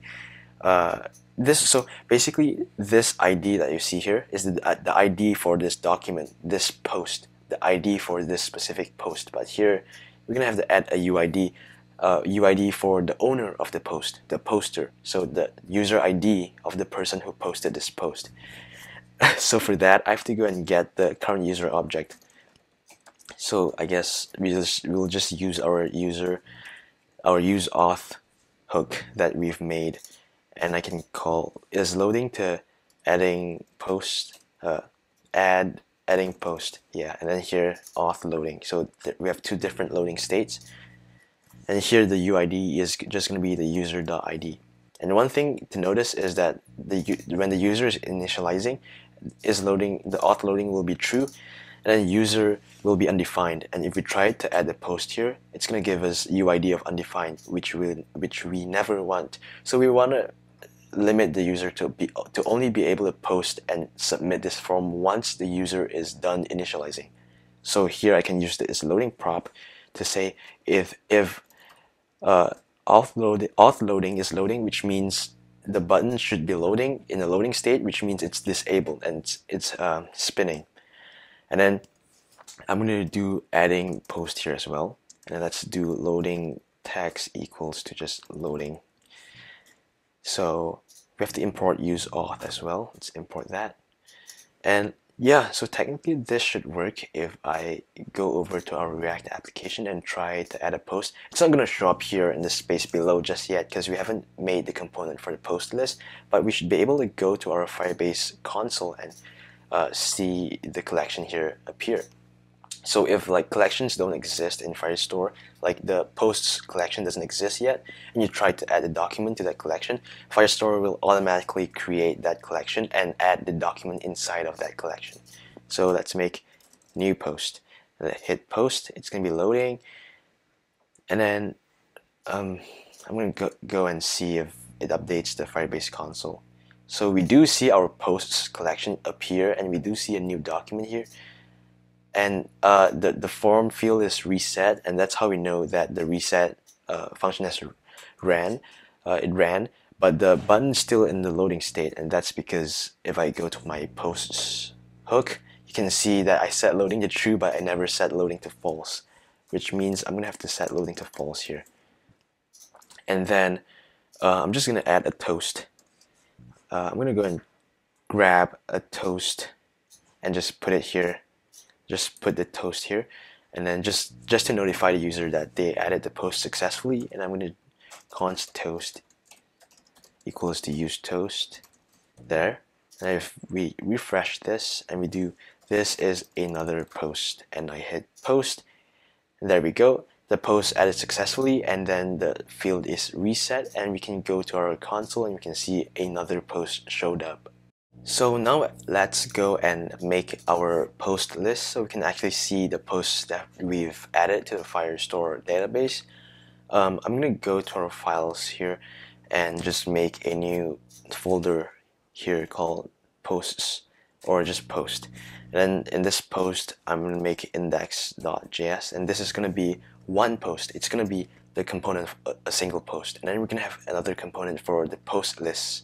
uh, this so basically this ID that you see here is the, uh, the ID for this document, this post, the ID for this specific post. But here we're gonna have to add a UID, uh, UID for the owner of the post, the poster. So the user ID of the person who posted this post. so for that I have to go and get the current user object so I guess we just we'll just use our user our use auth hook that we've made and I can call is loading to adding post uh, add adding post yeah and then here auth loading so we have two different loading states and here the UID is just going to be the user.id and one thing to notice is that the when the user is initializing is loading, the auth loading will be true, and then user will be undefined. And if we try to add a post here, it's going to give us UID of undefined, which we which we never want. So we want to limit the user to be to only be able to post and submit this form once the user is done initializing. So here I can use this loading prop to say if if uh, auth, load, auth loading is loading, which means the button should be loading in a loading state, which means it's disabled and it's, it's uh, spinning. And then I'm going to do adding post here as well. And let's do loading text equals to just loading. So we have to import use auth as well. Let's import that. And yeah, so technically this should work if I go over to our React application and try to add a post. It's not going to show up here in the space below just yet because we haven't made the component for the post list, but we should be able to go to our Firebase console and uh, see the collection here appear. So if like collections don't exist in Firestore, like the posts collection doesn't exist yet, and you try to add a document to that collection, Firestore will automatically create that collection and add the document inside of that collection. So let's make new post. And hit post, it's gonna be loading, and then um, I'm gonna go, go and see if it updates the Firebase console. So we do see our posts collection appear, and we do see a new document here and uh, the, the form field is reset and that's how we know that the reset uh, function has ran uh, it ran but the button is still in the loading state and that's because if I go to my posts hook you can see that I set loading to true but I never set loading to false which means I'm gonna have to set loading to false here. And then uh, I'm just gonna add a toast. Uh, I'm gonna go and grab a toast and just put it here just put the toast here and then just just to notify the user that they added the post successfully and I'm going to const toast equals to use toast there. And if we refresh this and we do this is another post and I hit post. And there we go. The post added successfully and then the field is reset and we can go to our console and we can see another post showed up so now let's go and make our post list so we can actually see the posts that we've added to the Firestore database. Um, I'm going to go to our files here and just make a new folder here called posts or just post. And then in this post, I'm going to make index.js and this is going to be one post. It's going to be the component of a single post. And then we're going to have another component for the post lists.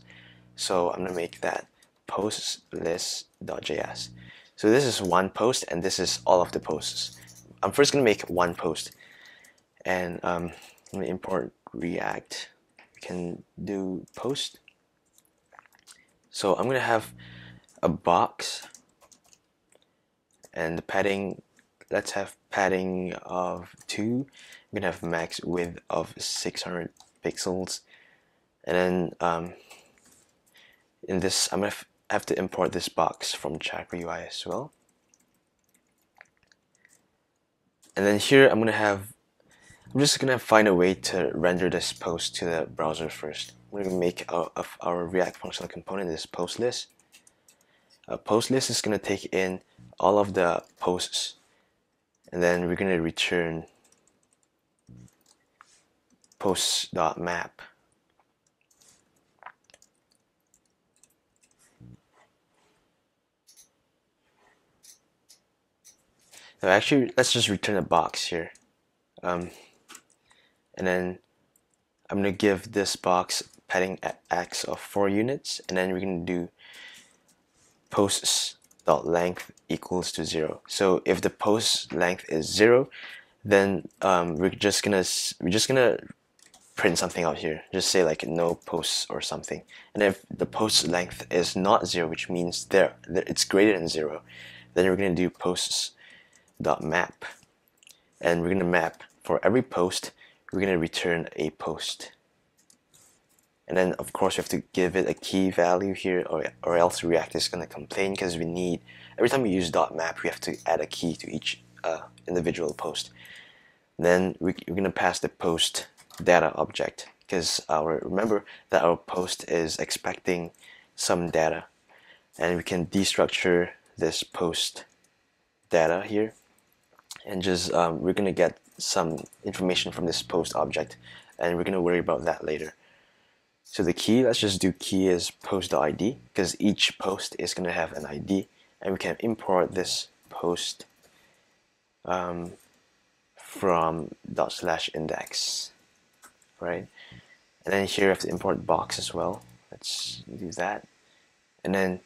So I'm going to make that posts list.js. So this is one post and this is all of the posts. I'm first going to make one post. and um, me import React. We can do post. So I'm gonna have a box and the padding let's have padding of 2 I'm gonna have max width of 600 pixels and then um, in this I'm have to import this box from Chakra UI as well. And then here I'm gonna have I'm just gonna find a way to render this post to the browser first. We're gonna make our, our React functional component this post list. A post list is gonna take in all of the posts and then we're gonna return posts.map So actually, let's just return a box here. Um, and then I'm going to give this box padding x of 4 units, and then we're going to do posts dot length equals to 0. So if the post length is 0, then um, we're just gonna we're just gonna print something out here. Just say like no posts or something. And if the post length is not 0, which means there it's greater than 0, then we're gonna do posts dot map. And we're gonna map for every post we're gonna return a post. And then of course we have to give it a key value here or, or else React is gonna complain because we need every time we use map we have to add a key to each uh, individual post. Then we, we're gonna pass the post data object because our remember that our post is expecting some data. And we can destructure this post data here and just um, we're gonna get some information from this post object and we're gonna worry about that later. So the key let's just do key is post.id because each post is gonna have an ID and we can import this post um, from dot slash index right? And then here we have to import box as well. Let's do that. And then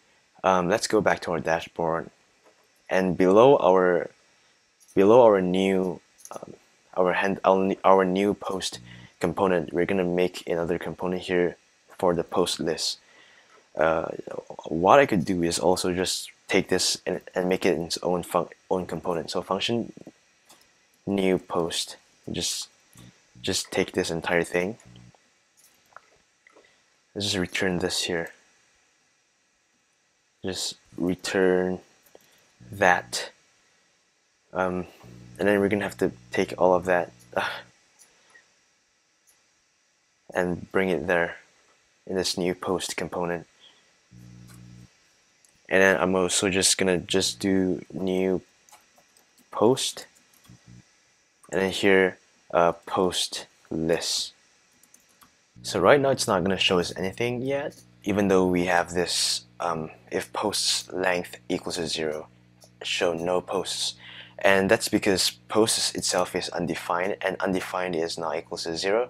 um, let's go back to our dashboard. And below our below our new um, our hand our, new post component we're gonna make another component here for the post list. Uh, what I could do is also just take this and, and make it in its own own component. So function new post just just take this entire thing. Let's just return this here. Just return that um, and then we're gonna have to take all of that uh, and bring it there in this new post component. And then I'm also just gonna just do new post. And then here uh, post list so right now it's not gonna show us anything yet even though we have this um, if posts length equals to zero show no posts and that's because posts itself is undefined and undefined is not equal to zero.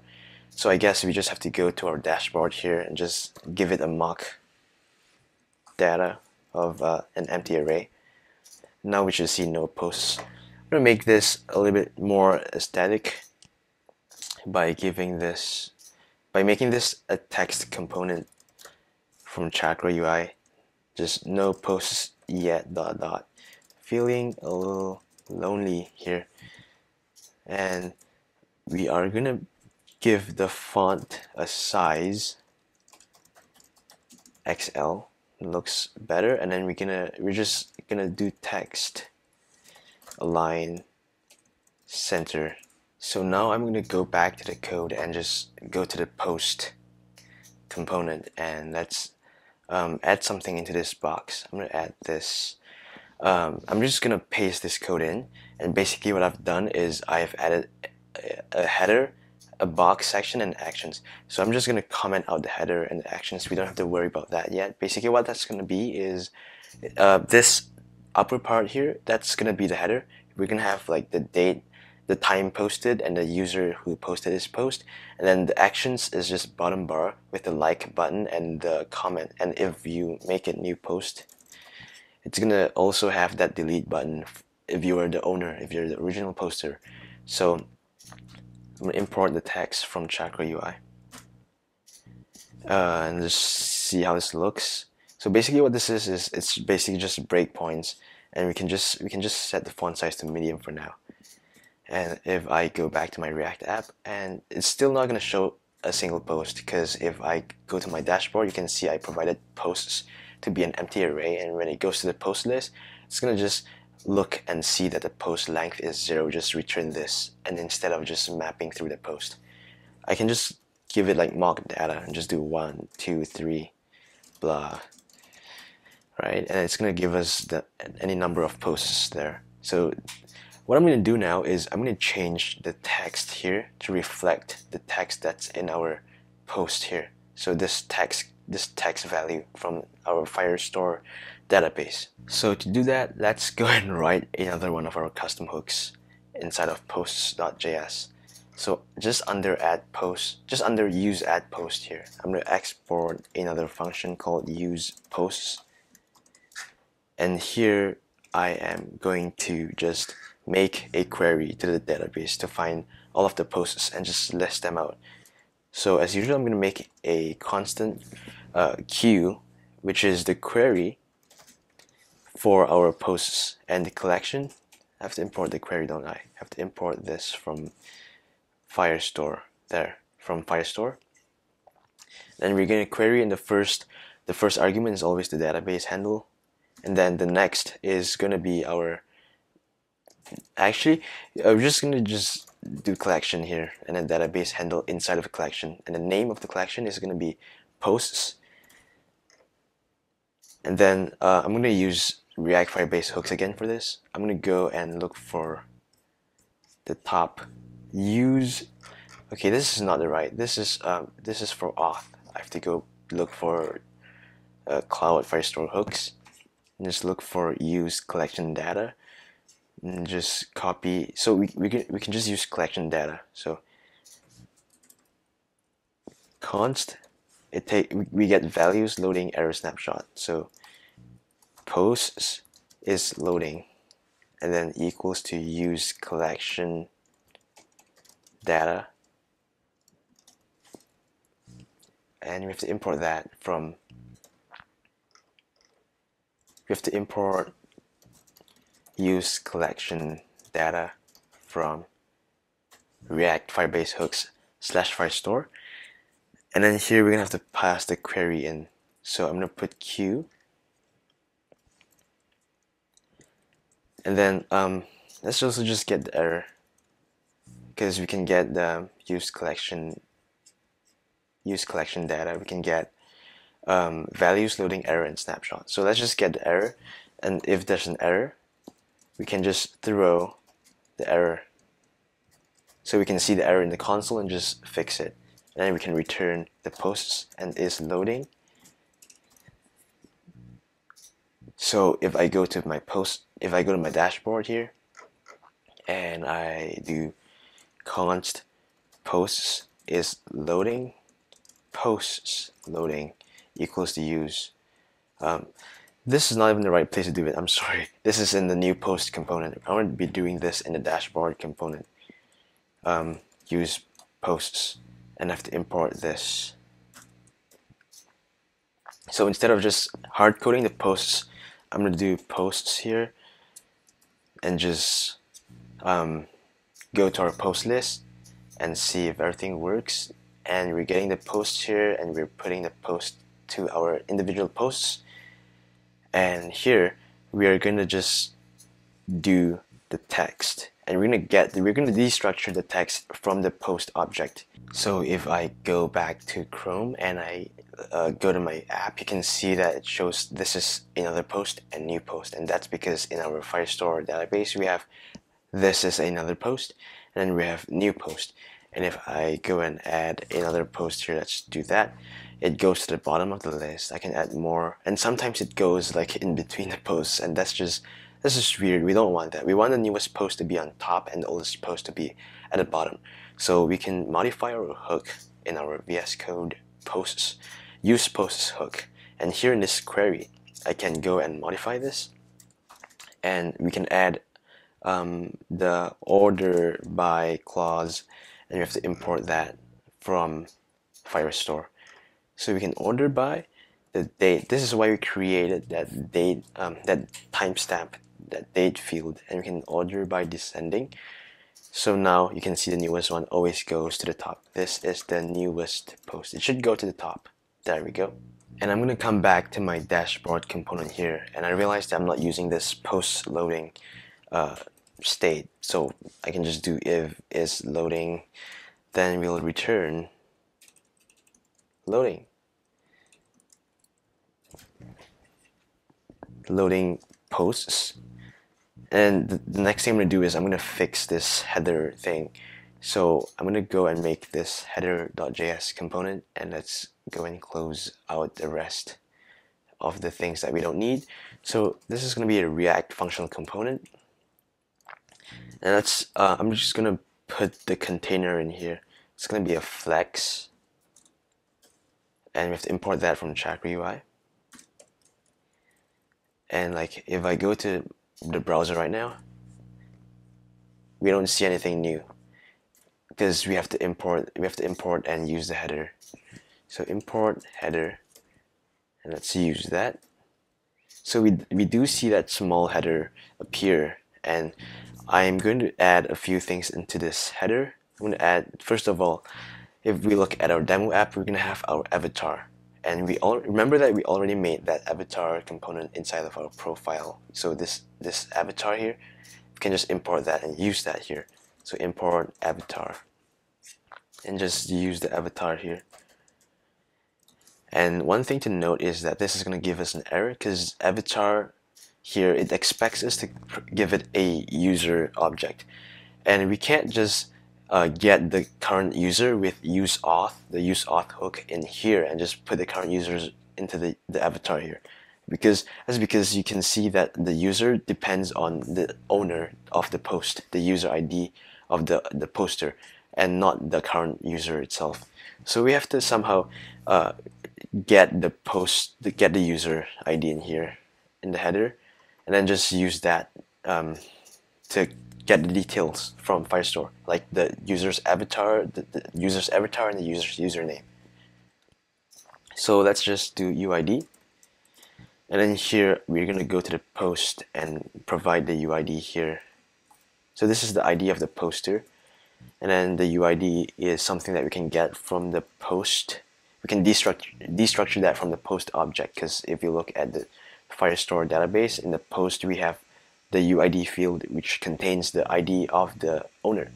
So I guess we just have to go to our dashboard here and just give it a mock data of uh, an empty array. Now we should see no posts. I'm gonna make this a little bit more aesthetic by giving this by making this a text component from Chakra UI just no posts yet dot dot. Feeling a little lonely here. And we are gonna give the font a size XL looks better. And then we're gonna we're just gonna do text align center. So now I'm gonna go back to the code and just go to the post component. And let's um, add something into this box. I'm gonna add this um, I'm just gonna paste this code in and basically what I've done is I've added a header a box section and actions. So I'm just gonna comment out the header and the actions. We don't have to worry about that yet. Basically what that's gonna be is uh, this upper part here that's gonna be the header. We're gonna have like the date the time posted and the user who posted this post. And then the actions is just bottom bar with the like button and the comment. And if you make a new post it's gonna also have that delete button if you are the owner if you're the original poster so I'm gonna import the text from Chakra UI uh, and just see how this looks. So basically what this is is it's basically just breakpoints and we can just we can just set the font size to medium for now. And if I go back to my React app and it's still not gonna show a single post because if I go to my dashboard you can see I provided posts to be an empty array and when it goes to the post list it's gonna just look and see that the post length is zero just return this and instead of just mapping through the post I can just give it like mock data and just do one two three blah right and it's gonna give us the any number of posts there so what I'm going to do now is I'm going to change the text here to reflect the text that's in our post here. So this text this text value from our Firestore database. So to do that, let's go and write another one of our custom hooks inside of posts.js. So just under add post, just under use add post here, I'm going to export another function called use posts. And here I am going to just make a query to the database to find all of the posts and just list them out. So as usual, I'm going to make a constant uh, queue, which is the query for our posts and the collection. I have to import the query, don't I? I have to import this from Firestore there, from Firestore. Then we're going to query in the first, the first argument is always the database handle. And then the next is going to be our actually I'm just gonna just do collection here and then database handle inside of a collection and the name of the collection is gonna be posts and then uh, I'm gonna use React Firebase hooks again for this. I'm gonna go and look for the top use. Okay this is not the right this is um, this is for auth. I have to go look for uh, Cloud Firestore hooks. And just look for use collection data and just copy so we, we can we can just use collection data. So const it take we get values loading error snapshot so posts is loading and then equals to use collection data and we have to import that from we have to import use collection data from React Firebase hooks slash Firestore. And then here we're gonna have to pass the query in. So I'm gonna put Q. And then um, let's also just get the error because we can get the use collection use collection data. We can get um, values loading error and snapshot. So let's just get the error. And if there's an error, we can just throw the error so we can see the error in the console and just fix it and then we can return the posts and is loading so if I go to my post if I go to my dashboard here and I do const posts is loading posts loading equals to use um, this is not even the right place to do it. I'm sorry. This is in the new post component. I want to be doing this in the dashboard component. Um, use posts and I have to import this. So instead of just hard coding the posts, I'm going to do posts here and just um, go to our post list and see if everything works. And we're getting the posts here and we're putting the post to our individual posts and here we are going to just do the text and we're going to get we're going to destructure the text from the post object so if I go back to Chrome and I uh, go to my app you can see that it shows this is another post and new post and that's because in our Firestore database we have this is another post and then we have new post and if I go and add another post here let's do that it goes to the bottom of the list. I can add more, and sometimes it goes like in between the posts, and that's just that's just weird. We don't want that. We want the newest post to be on top and the oldest post to be at the bottom. So we can modify our hook in our VS Code posts, use posts hook, and here in this query, I can go and modify this, and we can add um, the order by clause and we have to import that from Firestore. So we can order by the date. This is why we created that date, um, that timestamp, that date field, and we can order by descending. So now you can see the newest one always goes to the top. This is the newest post. It should go to the top. There we go. And I'm going to come back to my dashboard component here and I realized that I'm not using this post loading uh, state. So I can just do if is loading, then we'll return loading. Loading posts. And the next thing I'm going to do is I'm going to fix this header thing. So I'm going to go and make this header.js component and let's go and close out the rest of the things that we don't need. So this is going to be a React functional component. And that's, uh, I'm just going to put the container in here. It's going to be a flex. And we have to import that from Chakra UI. And like if I go to the browser right now, we don't see anything new because we have to import we have to import and use the header so import header, and let's use that. So we, we do see that small header appear, and I'm going to add a few things into this header. I'm going to add, first of all, if we look at our demo app, we're going to have our avatar. And we all remember that we already made that avatar component inside of our profile. So this, this avatar here, we can just import that and use that here. So import avatar. And just use the avatar here. And one thing to note is that this is going to give us an error because avatar here, it expects us to give it a user object. And we can't just uh, get the current user with use auth, the use auth hook in here and just put the current users into the, the avatar here. Because that's because you can see that the user depends on the owner of the post, the user ID of the, the poster, and not the current user itself. So we have to somehow uh, get the post, get the user ID in here in the header, and then just use that um, to get the details from Firestore, like the user's avatar, the, the user's avatar, and the user's username. So let's just do UID. And then here we're going to go to the post and provide the UID here. So this is the ID of the poster. And then the UID is something that we can get from the post we can destructure, destructure that from the post object because if you look at the Firestore database, in the post we have the UID field which contains the ID of the owner.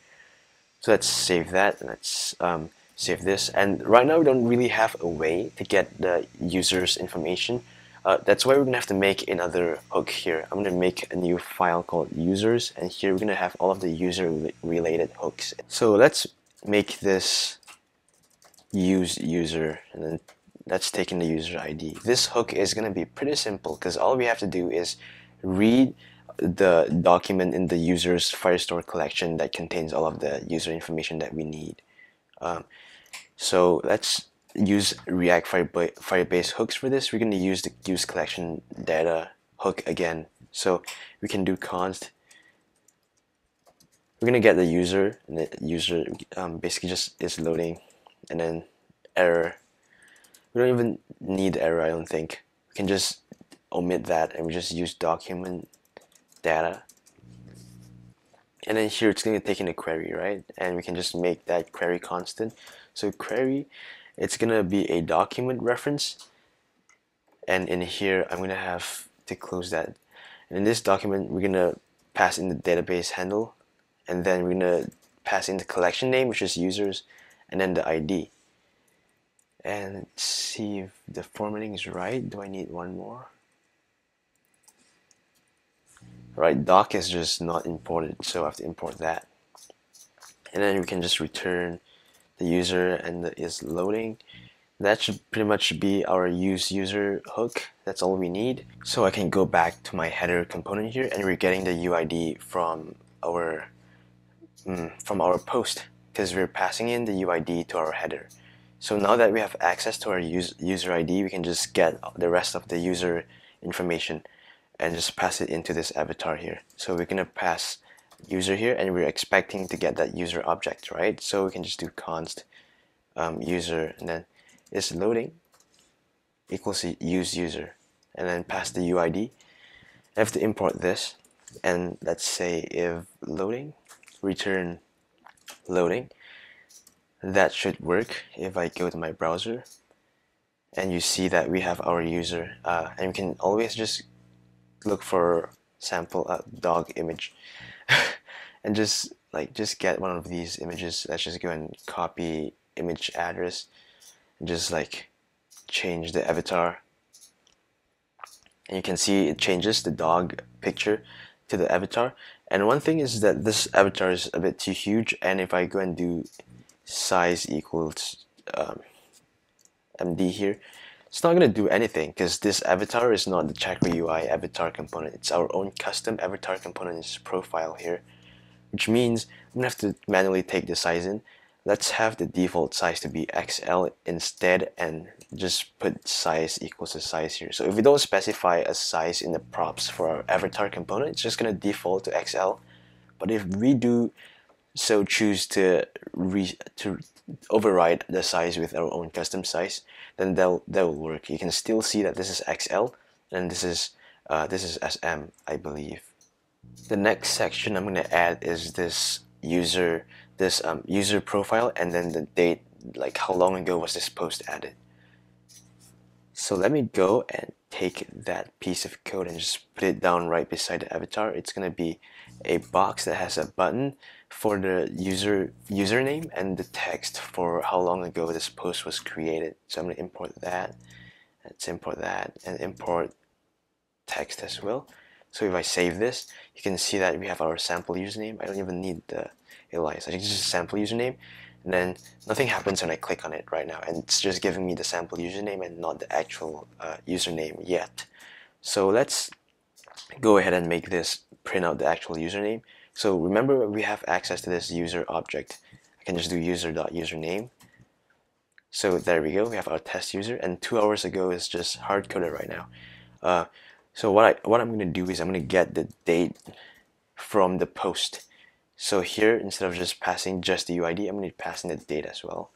So let's save that and let's um, save this. And right now we don't really have a way to get the user's information. Uh, that's why we're going to have to make another hook here. I'm going to make a new file called users and here we're going to have all of the user related hooks. So let's make this use user and then that's taking the user ID. This hook is going to be pretty simple because all we have to do is read the document in the user's Firestore collection that contains all of the user information that we need. Um, so let's use React Firebase, Firebase hooks for this. We're going to use the use collection data hook again. So we can do const. We're going to get the user, and the user um, basically just is loading and then error. We don't even need error, I don't think. We can just omit that and we just use document data. And then here it's going to take in a query, right? And we can just make that query constant. So query, it's going to be a document reference. And in here, I'm going to have to close that. And in this document, we're going to pass in the database handle. And then we're going to pass in the collection name, which is users and then the ID and see if the formatting is right do I need one more right? Doc is just not imported so I have to import that. And then we can just return the user and the is loading. That should pretty much be our use user hook. That's all we need. So I can go back to my header component here and we're getting the UID from our mm, from our post because we're passing in the UID to our header. So now that we have access to our use, user ID, we can just get the rest of the user information and just pass it into this avatar here. So we're gonna pass user here and we're expecting to get that user object, right? So we can just do const um, user and then is loading equals use user and then pass the UID. I have to import this and let's say if loading return loading that should work if I go to my browser and you see that we have our user uh, and you can always just look for sample uh, dog image. And just like just get one of these images. Let's just go and copy image address and just like change the avatar. And you can see it changes the dog picture to the avatar. And one thing is that this avatar is a bit too huge and if I go and do size equals um, MD here it's not going to do anything because this avatar is not the Chakra UI avatar component it's our own custom avatar component in this profile here which means I'm going to have to manually take the size in let's have the default size to be XL instead and just put size equals to size here. So if we don't specify a size in the props for our avatar component, it's just going to default to XL. But if we do so choose to re to override the size with our own custom size, then that that will work. You can still see that this is XL and this is uh, this is SM, I believe. The next section I'm going to add is this user this um, user profile and then the date like how long ago was this post added so let me go and take that piece of code and just put it down right beside the avatar it's gonna be a box that has a button for the user username and the text for how long ago this post was created so I'm gonna import that let's import that and import text as well so if I save this you can see that we have our sample username I don't even need the alias. I just a sample username and then nothing happens when I click on it right now and it's just giving me the sample username and not the actual uh, username yet. So let's go ahead and make this print out the actual username. So remember we have access to this user object. I can just do user.username. So there we go, we have our test user and two hours ago is just hard coded right now. Uh, so what I what I'm gonna do is I'm gonna get the date from the post so here, instead of just passing just the UID, I'm going to be passing the date as well.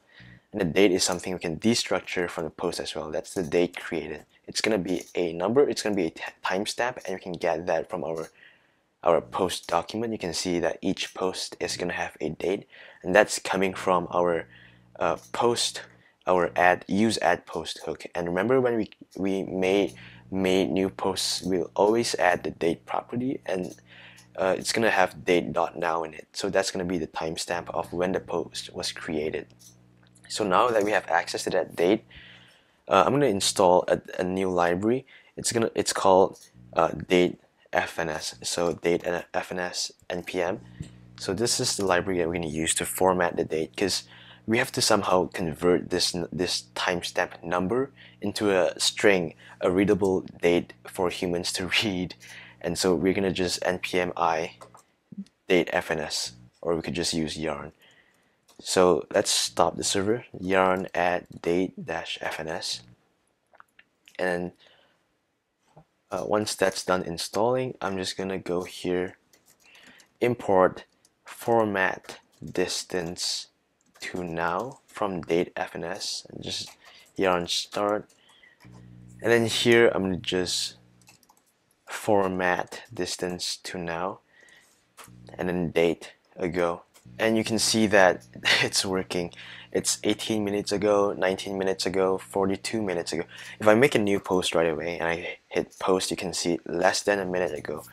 And the date is something we can destructure from the post as well. That's the date created. It's going to be a number, it's going to be a timestamp, and you can get that from our our post document. You can see that each post is going to have a date, and that's coming from our uh, post, our add use add post hook. And remember when we we made made new posts, we'll always add the date property and uh, it's gonna have date dot now in it so that's gonna be the timestamp of when the post was created so now that we have access to that date uh, I'm gonna install a, a, new library it's gonna it's called uh, date FNS so date and FNS npm so this is the library that we're gonna use to format the date because we have to somehow convert this this timestamp number into a string a readable date for humans to read. And so we're gonna just npm i date fns or we could just use yarn. So let's stop the server. Yarn add date dash fns and uh, once that's done installing I'm just gonna go here import format distance to now from date fns and just yarn start. And then here I'm just format distance to now and then date ago. And you can see that it's working it's 18 minutes ago 19 minutes ago 42 minutes ago. If I make a new post right away and I hit post you can see less than a minute ago.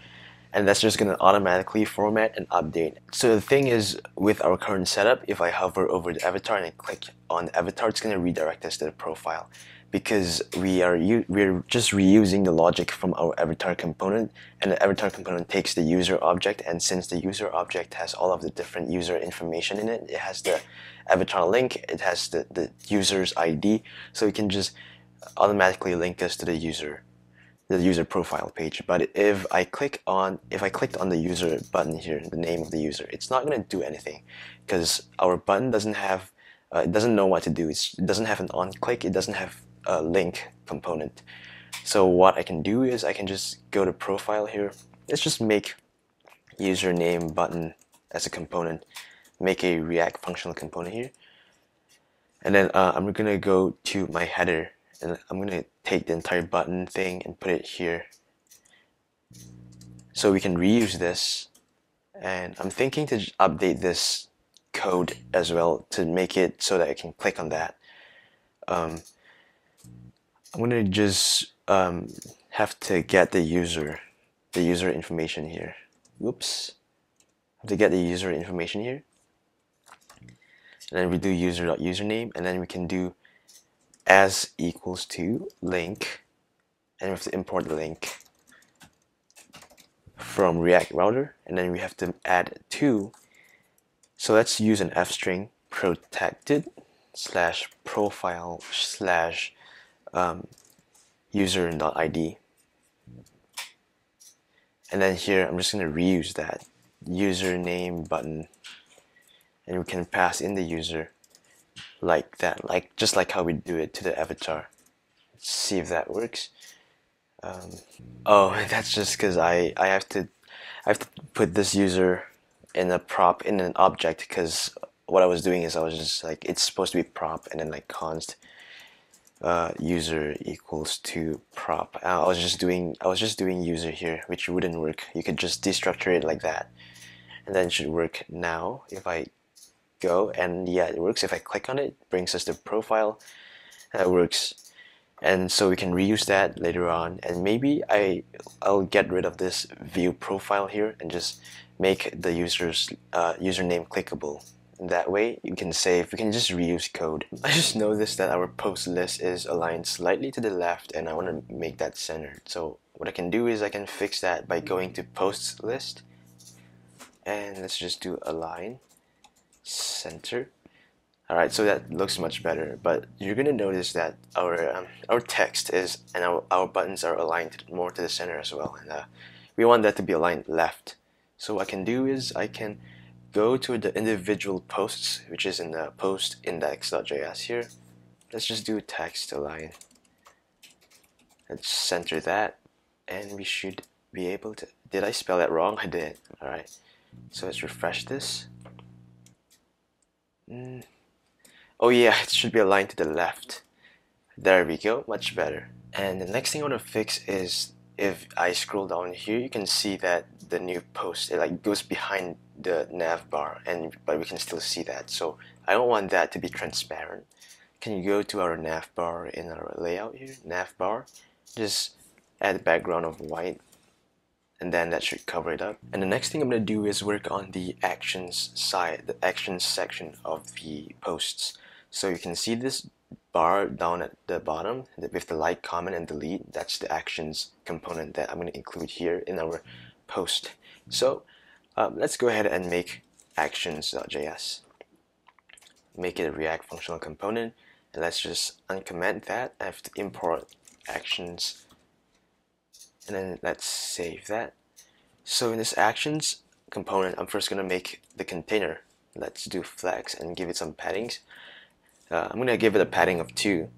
And that's just gonna automatically format and update. So the thing is with our current setup if I hover over the avatar and I click on the avatar it's gonna redirect us to the profile because we are we're just reusing the logic from our avatar component and the avatar component takes the user object and since the user object has all of the different user information in it it has the avatar link it has the, the user's ID so it can just automatically link us to the user the user profile page. But if I click on if I clicked on the user button here the name of the user it's not going to do anything because our button doesn't have uh, it doesn't know what to do. It's, it doesn't have an on click it doesn't have a link component. So what I can do is I can just go to profile here. Let's just make username button as a component. Make a react functional component here. And then uh, I'm gonna go to my header and I'm gonna take the entire button thing and put it here. So we can reuse this. And I'm thinking to update this code as well to make it so that I can click on that. Um, I'm gonna just um, have to get the user the user information here. Whoops have to get the user information here. And then we do user.username and then we can do as equals to link. And we have to import the link from React Router and then we have to add two so let's use an f string protected slash profile slash um, user.id and then here I'm just going to reuse that username button. And we can pass in the user like that like just like how we do it to the avatar. Let's see if that works. Um, oh that's just because I I have to I have to put this user in a prop in an object because what I was doing is I was just like it's supposed to be prop and then like const uh, user equals to prop uh, I was just doing I was just doing user here which wouldn't work. You could just destructure it like that. And then it should work now if I go. And yeah it works. If I click on it, brings us the profile. That works. And so we can reuse that later on. And maybe I I'll get rid of this view profile here and just make the user's uh, username clickable that way you can save we can just reuse code. I just noticed that our post list is aligned slightly to the left and I want to make that centered so what I can do is I can fix that by going to posts list and let's just do align center. Alright so that looks much better but you're gonna notice that our um, our text is and our, our buttons are aligned more to the center as well and uh, we want that to be aligned left. So what I can do is I can go to the individual posts which is in the post index.js here. Let's just do text align. Let's center that and we should be able to did I spell that wrong? I did. Alright so let's refresh this. Mm. Oh yeah, it should be aligned to the left. There we go, much better. And the next thing I want to fix is if I scroll down here, you can see that the new post, it like goes behind the nav bar, and but we can still see that. So I don't want that to be transparent. Can you go to our nav bar in our layout here, nav bar, just add a background of white and then that should cover it up. And the next thing I'm to do is work on the actions side, the actions section of the posts. So you can see this bar down at the bottom with the like, comment, and delete. That's the actions component that I'm going to include here in our post. So um, let's go ahead and make actions.js. Make it a React functional component. And let's just uncomment that. I have to import actions and then let's save that so in this actions component I'm first gonna make the container let's do flex and give it some paddings uh, I'm gonna give it a padding of 2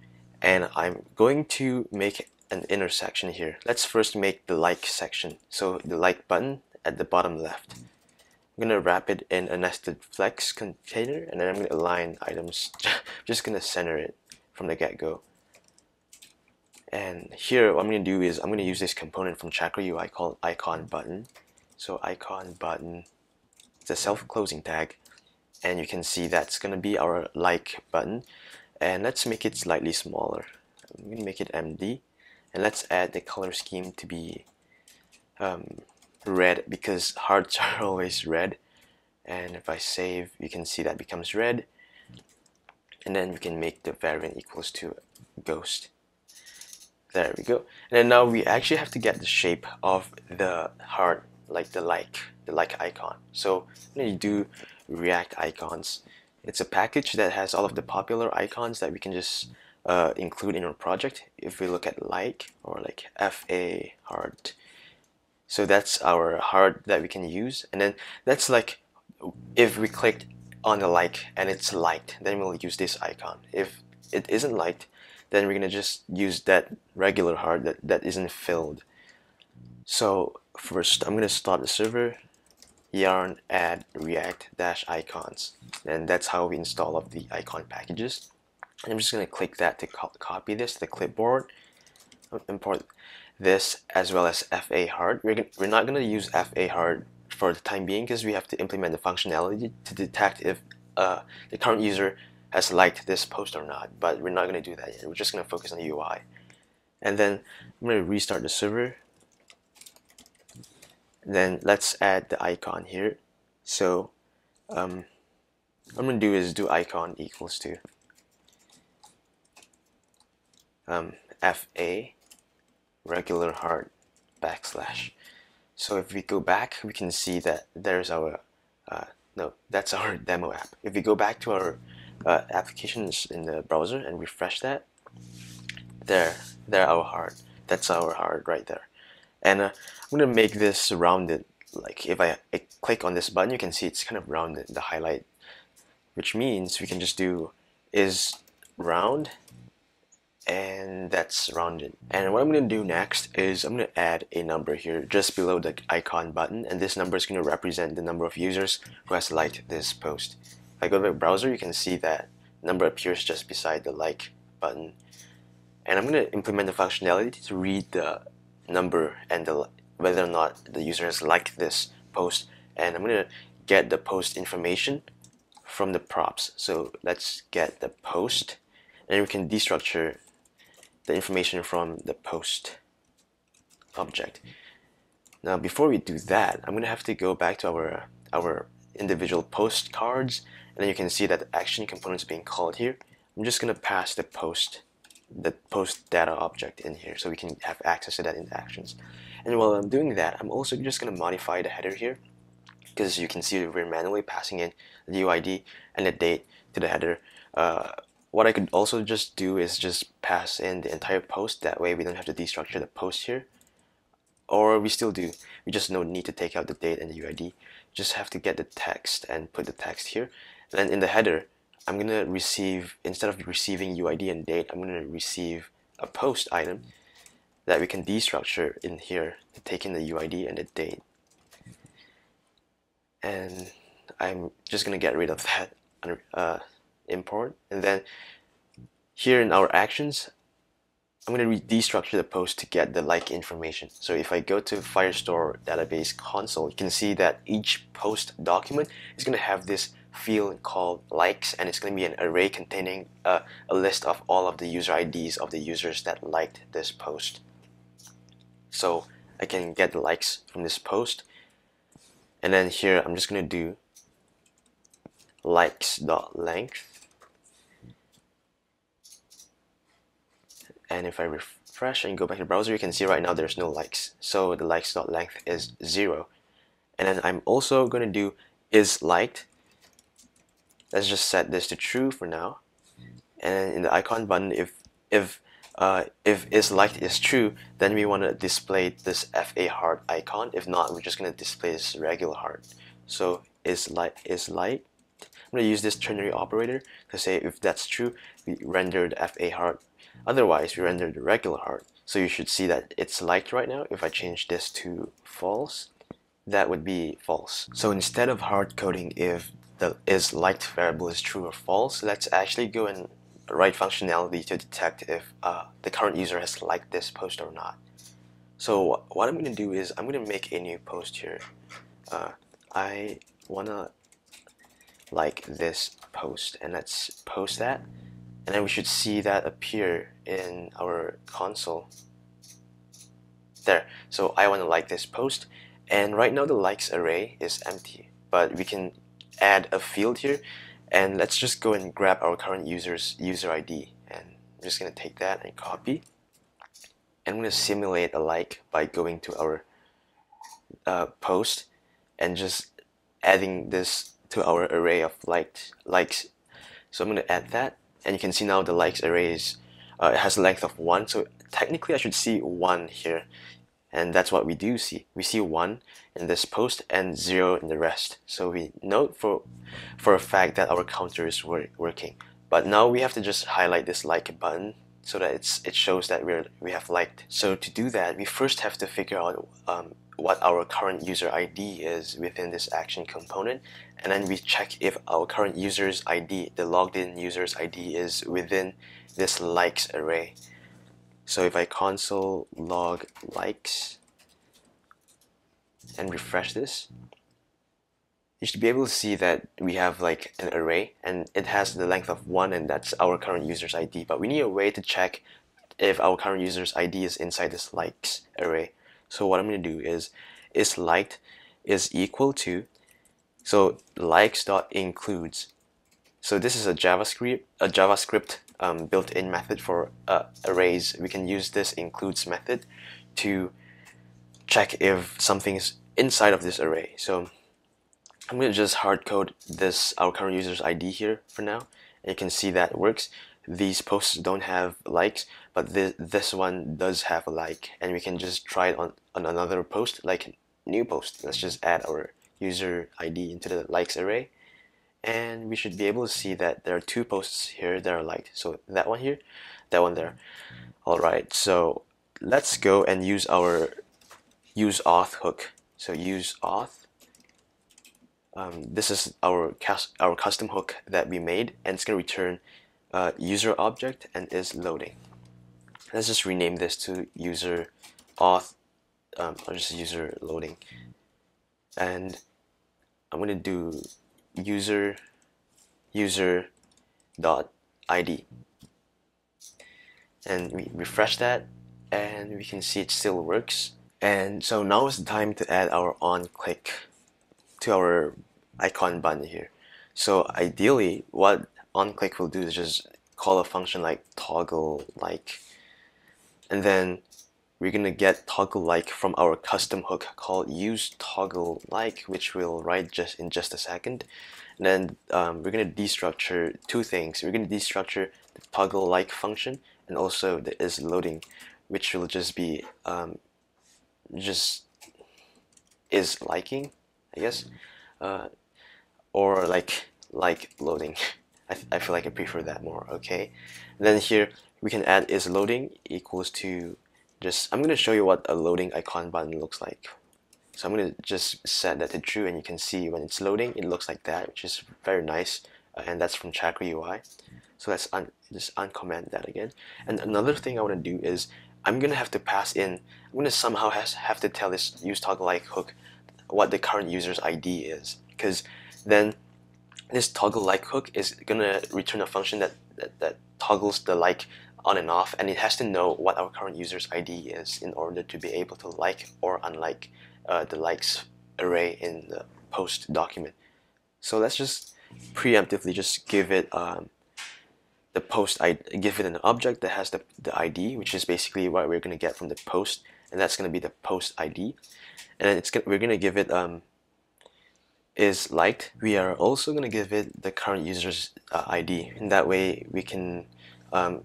and I'm going to make an intersection here. Let's first make the like section. So the like button at the bottom left. I'm gonna wrap it in a nested flex container and then I'm gonna align items. I'm just gonna center it from the get-go. And here what I'm going to do is I'm going to use this component from Chakra UI called icon button. So icon button, it's a self-closing tag and you can see that's going to be our like button and let's make it slightly smaller. I'm going to make it MD and let's add the color scheme to be um, red because hearts are always red and if I save you can see that becomes red and then we can make the variant equals to ghost there we go. And then now we actually have to get the shape of the heart, like the like, the like icon. So when you do React icons, it's a package that has all of the popular icons that we can just uh, include in our project. If we look at like or like FA heart, so that's our heart that we can use. And then that's like if we clicked on the like and it's liked, then we'll use this icon. If it isn't liked, then we're gonna just use that regular heart that, that isn't filled so first I'm gonna start the server yarn add react dash icons. And that's how we install all of the icon packages. I'm just going to click that to co copy this to the clipboard. Import this as well as fa heart. We're, we're not going to use fa heart for the time being because we have to implement the functionality to detect if uh, the current user has liked this post or not but we're not going to do that yet. We're just going to focus on the UI and then I'm going to restart the server then let's add the icon here. So um, what I'm going to do is do icon equals to um, fa regular heart backslash. So if we go back we can see that there's our uh, no that's our demo app. If we go back to our uh, applications in the browser and refresh that there there our hard that's our hard right there and uh, I'm gonna make this rounded. Like if I, I click on this button you can see it's kind of rounded the highlight. Which means we can just do is round and that's rounded. And what I'm gonna do next is I'm gonna add a number here just below the icon button and this number is gonna represent the number of users who has liked this post. If I go to my browser you can see that number appears just beside the like button. And I'm gonna implement the functionality to read the number and the whether or not the user has liked this post and I'm gonna get the post information from the props so let's get the post and we can destructure the information from the post object. Now before we do that, I'm gonna have to go back to our our individual post cards and then you can see that the action component is being called here. I'm just gonna pass the post the post data object in here so we can have access to that in actions. And while I'm doing that, I'm also just gonna modify the header here because you can see we're manually passing in the UID and the date to the header uh, what I could also just do is just pass in the entire post. That way we don't have to destructure the post here. Or we still do. We just no need to take out the date and the UID. Just have to get the text and put the text here. And then in the header, I'm going to receive, instead of receiving UID and date, I'm going to receive a post item that we can destructure in here to take in the UID and the date. And I'm just going to get rid of that uh, import and then here in our actions I'm going to destructure the post to get the like information so if I go to Firestore database console you can see that each post document is going to have this field called likes and it's going to be an array containing uh, a list of all of the user IDs of the users that liked this post. So I can get the likes from this post. And then here I'm just going to do likes dot length and if I refresh and go back to the browser you can see right now there's no likes. So the likes dot length is zero. And then I'm also going to do is liked let's just set this to true for now and in the icon button if if uh, if is liked is true then we want to display this fa heart icon if not we're just going to display this regular heart so is like is liked I'm going to use this ternary operator to say if that's true we render the fa heart Otherwise, we render the regular heart. So you should see that it's liked right now. If I change this to false, that would be false. So instead of hard coding if the is liked variable is true or false, let's actually go and write functionality to detect if uh, the current user has liked this post or not. So what I'm going to do is I'm going to make a new post here. Uh, I want to like this post and let's post that and then we should see that appear in our console there so I want to like this post and right now the likes array is empty but we can add a field here. And let's just go and grab our current user's user ID and I'm just gonna take that and copy. And I'm gonna simulate a like by going to our uh, post and just adding this to our array of liked likes. So I'm gonna add that. And you can see now the likes array is uh, has a length of 1 so technically I should see 1 here. And that's what we do see. We see 1 in this post and 0 in the rest. So we note for for a fact that our counter is work, working. But now we have to just highlight this like button so that it's it shows that we're we have liked. So to do that we first have to figure out um, what our current user ID is within this action component. And then we check if our current user's ID, the logged in user's ID is within this likes array. So if I console log likes and refresh this, you should be able to see that we have like an array and it has the length of 1 and that's our current user's ID. But we need a way to check if our current user's ID is inside this likes array. So what I'm going to do is is liked is equal to so likes dot includes. So this is a JavaScript a JavaScript um, built-in method for uh, arrays. We can use this includes method to check if something is inside of this array. So I'm going to just hard code this our current user's ID here for now. And you can see that it works. These posts don't have likes, but this, this one does have a like. And we can just try it on, on another post, like new post. Let's just add our user ID into the likes array and we should be able to see that there are two posts here that are liked so that one here that one there alright so let's go and use our use auth hook so use auth. Um, this is our our custom hook that we made and it's gonna return uh, user object and is loading. Let's just rename this to user auth um, or just user loading. And I'm gonna do user user dot id and we refresh that and we can see it still works and so now is the time to add our on click to our icon button here. So ideally what on click will do is just call a function like toggle like and then we're gonna get toggle like from our custom hook called use toggle like which we'll write just in just a second. And then um, we're gonna destructure two things. We're gonna destructure the toggle like function and also the is loading which will just be um, just is liking I guess uh, or like like loading I, I feel like I prefer that more okay and then here we can add is loading equals to just I'm going to show you what a loading icon button looks like. So I'm going to just set that to true and you can see when it's loading it looks like that which is very nice uh, and that's from Chakra UI. So let's un just uncomment that again. And another thing I want to do is I'm going to have to pass in, I'm to somehow has, have to tell this use toggle like hook what the current user's ID is because then this toggle like hook is going to return a function that, that, that toggles the like on and off and it has to know what our current user's ID is in order to be able to like or unlike uh, the likes array in the post document. So let's just preemptively just give it um, the post I give it an object that has the, the ID which is basically what we're gonna get from the post and that's gonna be the post ID and it's gonna, we're gonna give it um, is liked we are also gonna give it the current user's uh, ID and that way we can um,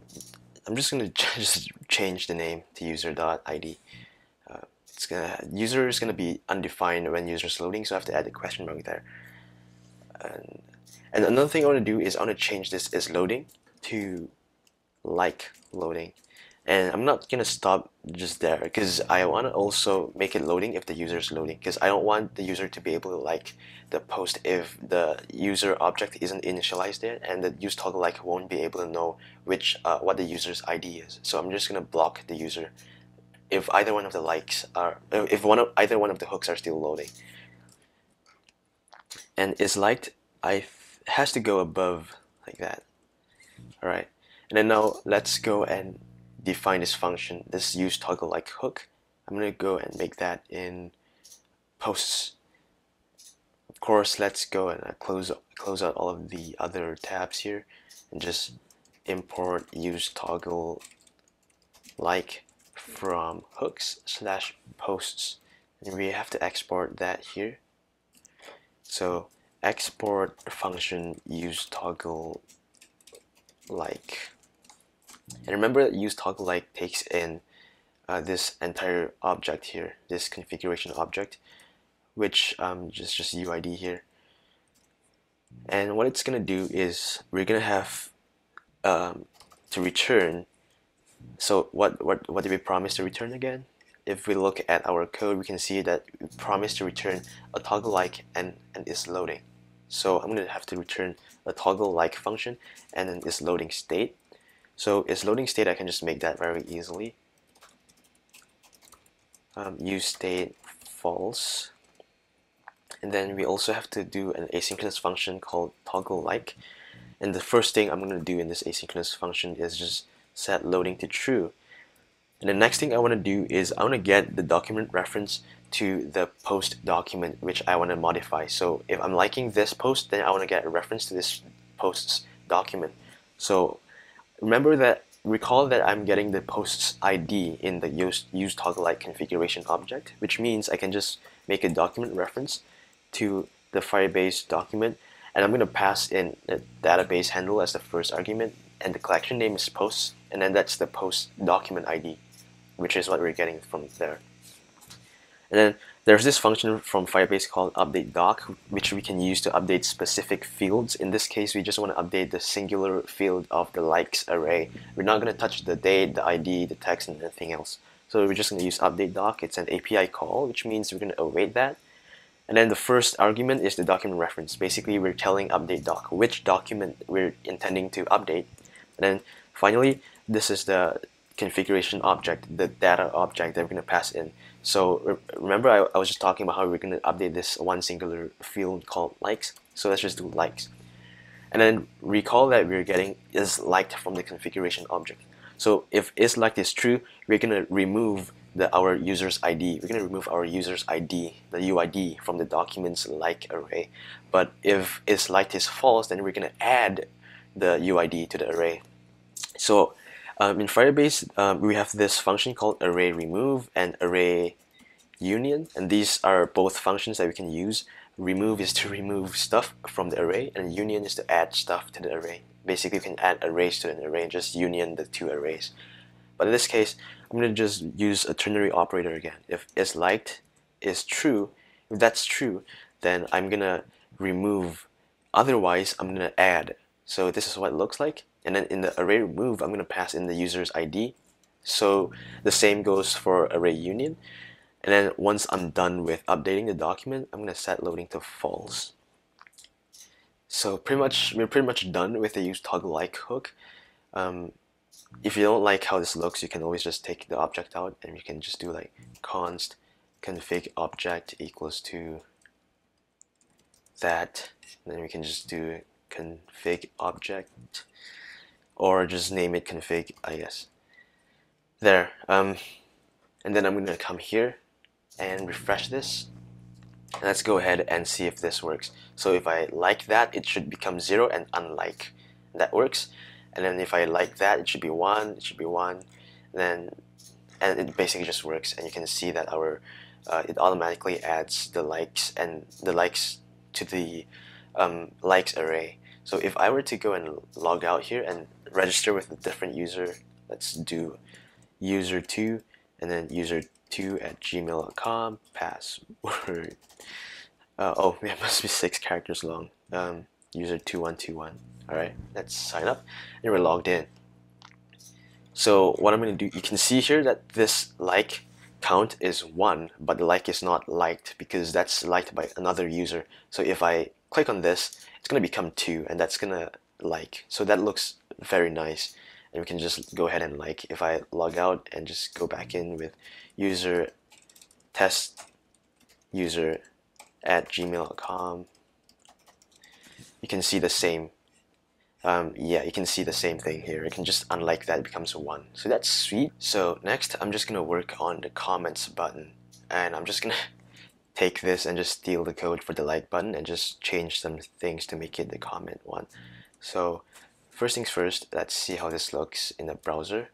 I'm just gonna just change the name to user.id. Uh, it's gonna user is gonna be undefined when user is loading, so I have to add a question mark there. And, and another thing I want to do is I want to change this is loading to like loading. And I'm not gonna stop just there because I want to also make it loading if the user is loading because I don't want the user to be able to like the post if the user object isn't initialized yet and the use toggle like won't be able to know which uh, what the user's ID is. So I'm just gonna block the user if either one of the likes are if one of either one of the hooks are still loading. And is liked I has to go above like that. Alright. And then now let's go and define this function, this use toggle like hook. I'm to go and make that in posts. Of course, let's go and uh, close close out all of the other tabs here and just import use toggle like from hooks slash posts and we have to export that here so export function use toggle like and remember that use toggle like takes in uh, this entire object here, this configuration object, which um, just just UID here. And what it's gonna do is we're gonna have um, to return. So what what what did we promise to return again? if we look at our code, we can see that we promised to return a toggle like and, and is loading. So I'm going to have to return a toggle like function and then is loading state. So is loading state, I can just make that very easily. Um, use state false. And then we also have to do an asynchronous function called toggle like. And the first thing I'm going to do in this asynchronous function is just set loading to true. And the next thing I want to do is I want to get the document reference to the post document which I want to modify. So if I'm liking this post, then I want to get a reference to this post's document. So remember that recall that I'm getting the post's ID in the use, use toggle like configuration object, which means I can just make a document reference to the Firebase document and I'm going to pass in the database handle as the first argument and the collection name is posts and then that's the post document ID which is what we're getting from there. And then there's this function from Firebase called update doc, which we can use to update specific fields. In this case, we just want to update the singular field of the likes array. We're not going to touch the date, the ID, the text, and anything else. So we're just going to use update doc. It's an API call, which means we're going to await that. And then the first argument is the document reference. Basically, we're telling update doc which document we're intending to update. And then finally, this is the configuration object, the data object that we're going to pass in. So remember I, I was just talking about how we're going to update this one singular field called likes. So let's just do likes. And then recall that we're getting is liked from the configuration object. So if is liked is true, we're going to remove the our user's ID. We're going to remove our user's ID, the UID from the documents like array. But if is liked is false, then we're going to add the UID to the array. So um, in Firebase, um, we have this function called array remove and array union, and these are both functions that we can use. Remove is to remove stuff from the array, and union is to add stuff to the array. Basically, you can add arrays to an array just union the two arrays. But in this case, I'm going to just use a ternary operator again. If is liked is true, if that's true, then I'm going to remove. Otherwise, I'm going to add. So this is what it looks like. And then in the array remove, I'm going to pass in the user's ID. So the same goes for array union. And then once I'm done with updating the document, I'm going to set loading to false. So pretty much, we're pretty much done with the use toggle like hook. Um, if you don't like how this looks, you can always just take the object out and you can just do like const config object equals to that. And then we can just do config object or just name it config I guess. There um, and then I'm gonna come here and refresh this. Let's go ahead and see if this works. So if I like that it should become 0 and unlike. That works. And then if I like that it should be 1 it should be 1 then and it basically just works. And you can see that our uh, it automatically adds the likes and the likes to the um, likes array. So if I were to go and log out here and register with a different user, let's do user2 and then user2 at gmail.com, password. Uh, oh, it must be six characters long. Um, user2121. Alright, let's sign up and we're logged in. So what I'm going to do, you can see here that this like count is 1, but the like is not liked because that's liked by another user. So if I click on this, it's going to become 2 and that's going to like. So that looks very nice. And we can just go ahead and like, if I log out and just go back in with user test user at gmail.com, you can see the same um, yeah, you can see the same thing here. You can just unlike that, becomes a 1. So that's sweet. So next, I'm just to work on the comments button. And I'm just to take this and just steal the code for the like button and just change some things to make it the comment one. So first things first, let's see how this looks in the browser.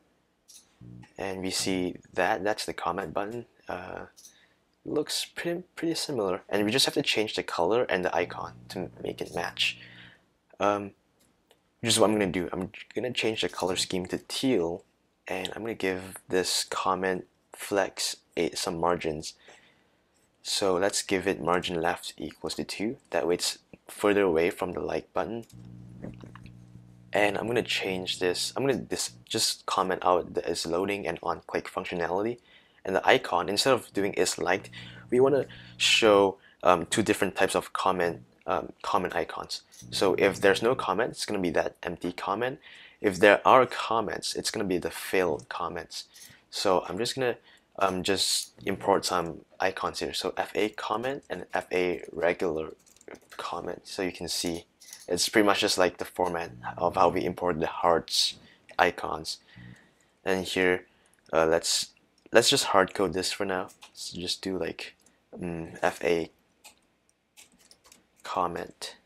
And we see that that's the comment button. Uh, looks pretty pretty similar, and we just have to change the color and the icon to make it match. Um, which is what I'm gonna do. I'm gonna change the color scheme to teal, and I'm gonna give this comment flex a, some margins so let's give it margin left equals to 2. That way it's further away from the like button. And I'm going to change this. I'm going to just comment out the is loading and on click functionality. and the icon instead of doing is liked we want to show um, two different types of comment um, comment icons so if there's no comment it's going to be that empty comment if there are comments it's going to be the failed comments so I'm just going to um, just import some icons here so fa comment and fa regular comment so you can see it's pretty much just like the format of how we import the hearts icons. And here uh, let's let's just hard code this for now. So just do like um, fa comment.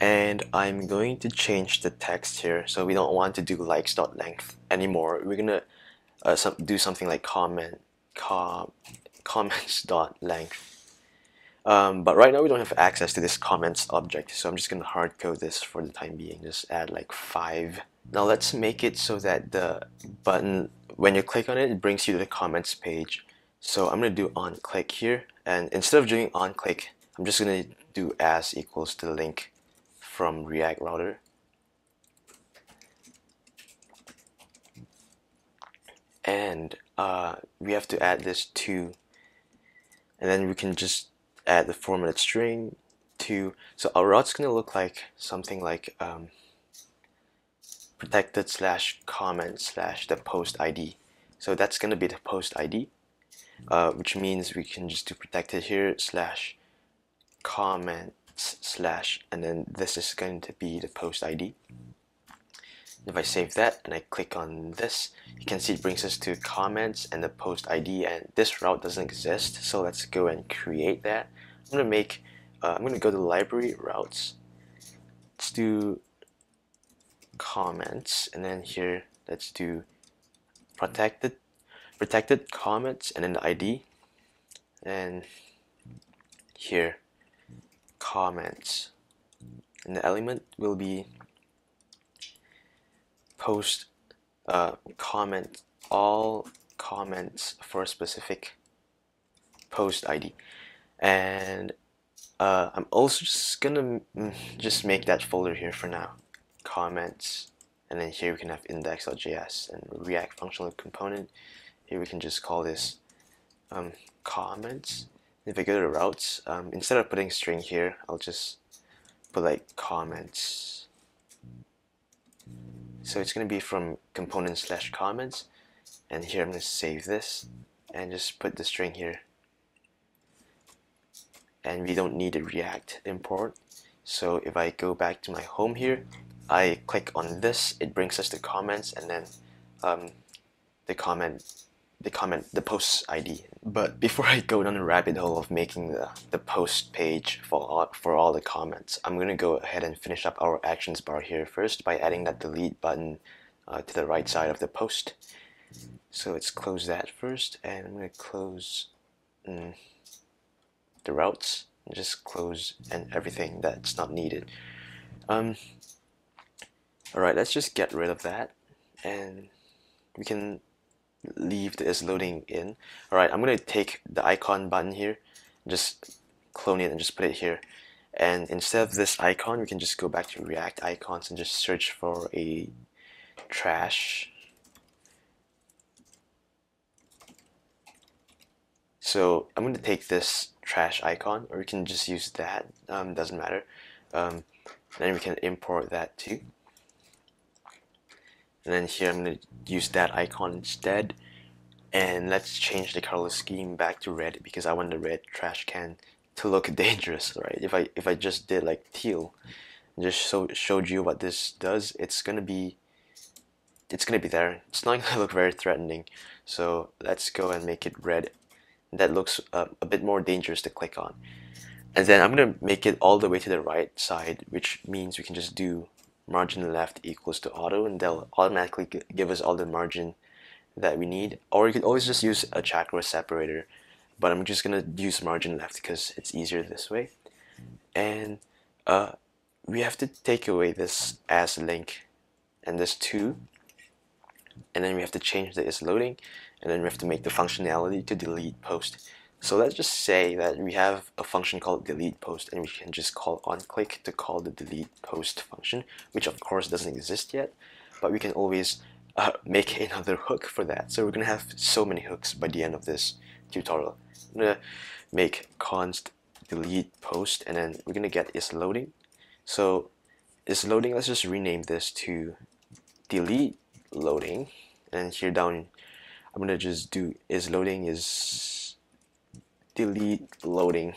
And I'm going to change the text here so we don't want to do likes.length anymore. We're gonna uh, some, do something like comment com, comments.length um, but right now we don't have access to this comments object so I'm just gonna hard code this for the time being just add like five now let's make it so that the button when you click on it it brings you to the comments page so I'm gonna do on click here and instead of doing on click I'm just gonna do as equals to the link from React Router. And uh, we have to add this to, and then we can just add the formatted string to, so our route's gonna look like something like um, protected slash comment slash the post ID. So that's gonna be the post ID, uh, which means we can just do protected here slash comment slash and then this is going to be the post ID if I save that and I click on this you can see it brings us to comments and the post ID and this route doesn't exist so let's go and create that I'm gonna make uh, I'm gonna go to library routes. Let's do comments and then here let's do protected protected comments and then the ID and here comments. And the element will be post uh, comment all comments for a specific post ID and uh, I'm also just gonna just make that folder here for now comments and then here we can have index.js and react functional component here we can just call this um, comments if I go to routes, um, instead of putting string here, I'll just put like comments. So it's to be from component slash comments, and here I'm to save this and just put the string here. And we don't need a React import. So if I go back to my home here, I click on this, it brings us the comments, and then um, the comment the comment the post ID. But before I go down the rabbit hole of making the, the post page for all, for all the comments, I'm gonna go ahead and finish up our actions bar here first by adding that delete button uh, to the right side of the post. So let's close that first, and I'm gonna close mm, the routes, just close and everything that's not needed. Um, Alright, let's just get rid of that, and we can leave the is loading in. Alright, I'm going to take the icon button here, just clone it and just put it here. And instead of this icon, we can just go back to React icons and just search for a trash. So I'm going to take this trash icon, or we can just use that, um, doesn't matter. Um, then we can import that too. And then here I'm going to use that icon instead. And let's change the color scheme back to red because I want the red trash can to look dangerous right? If I if I just did like teal just so showed you what this does it's gonna be it's gonna be there. It's not gonna look very threatening. So let's go and make it red that looks uh, a bit more dangerous to click on. And then I'm gonna make it all the way to the right side which means we can just do margin left equals to auto and they'll automatically give us all the margin that we need. Or you could always just use a chakra separator but I'm just gonna use margin left because it's easier this way. And uh, we have to take away this as link and this too and then we have to change the is loading and then we have to make the functionality to delete post so let's just say that we have a function called delete post and we can just call on click to call the delete post function, which of course doesn't exist yet, but we can always uh, make another hook for that. So we're gonna have so many hooks by the end of this tutorial. I'm gonna make const delete post and then we're gonna get is loading. So is loading, let's just rename this to delete loading and here down I'm gonna just do is loading is delete loading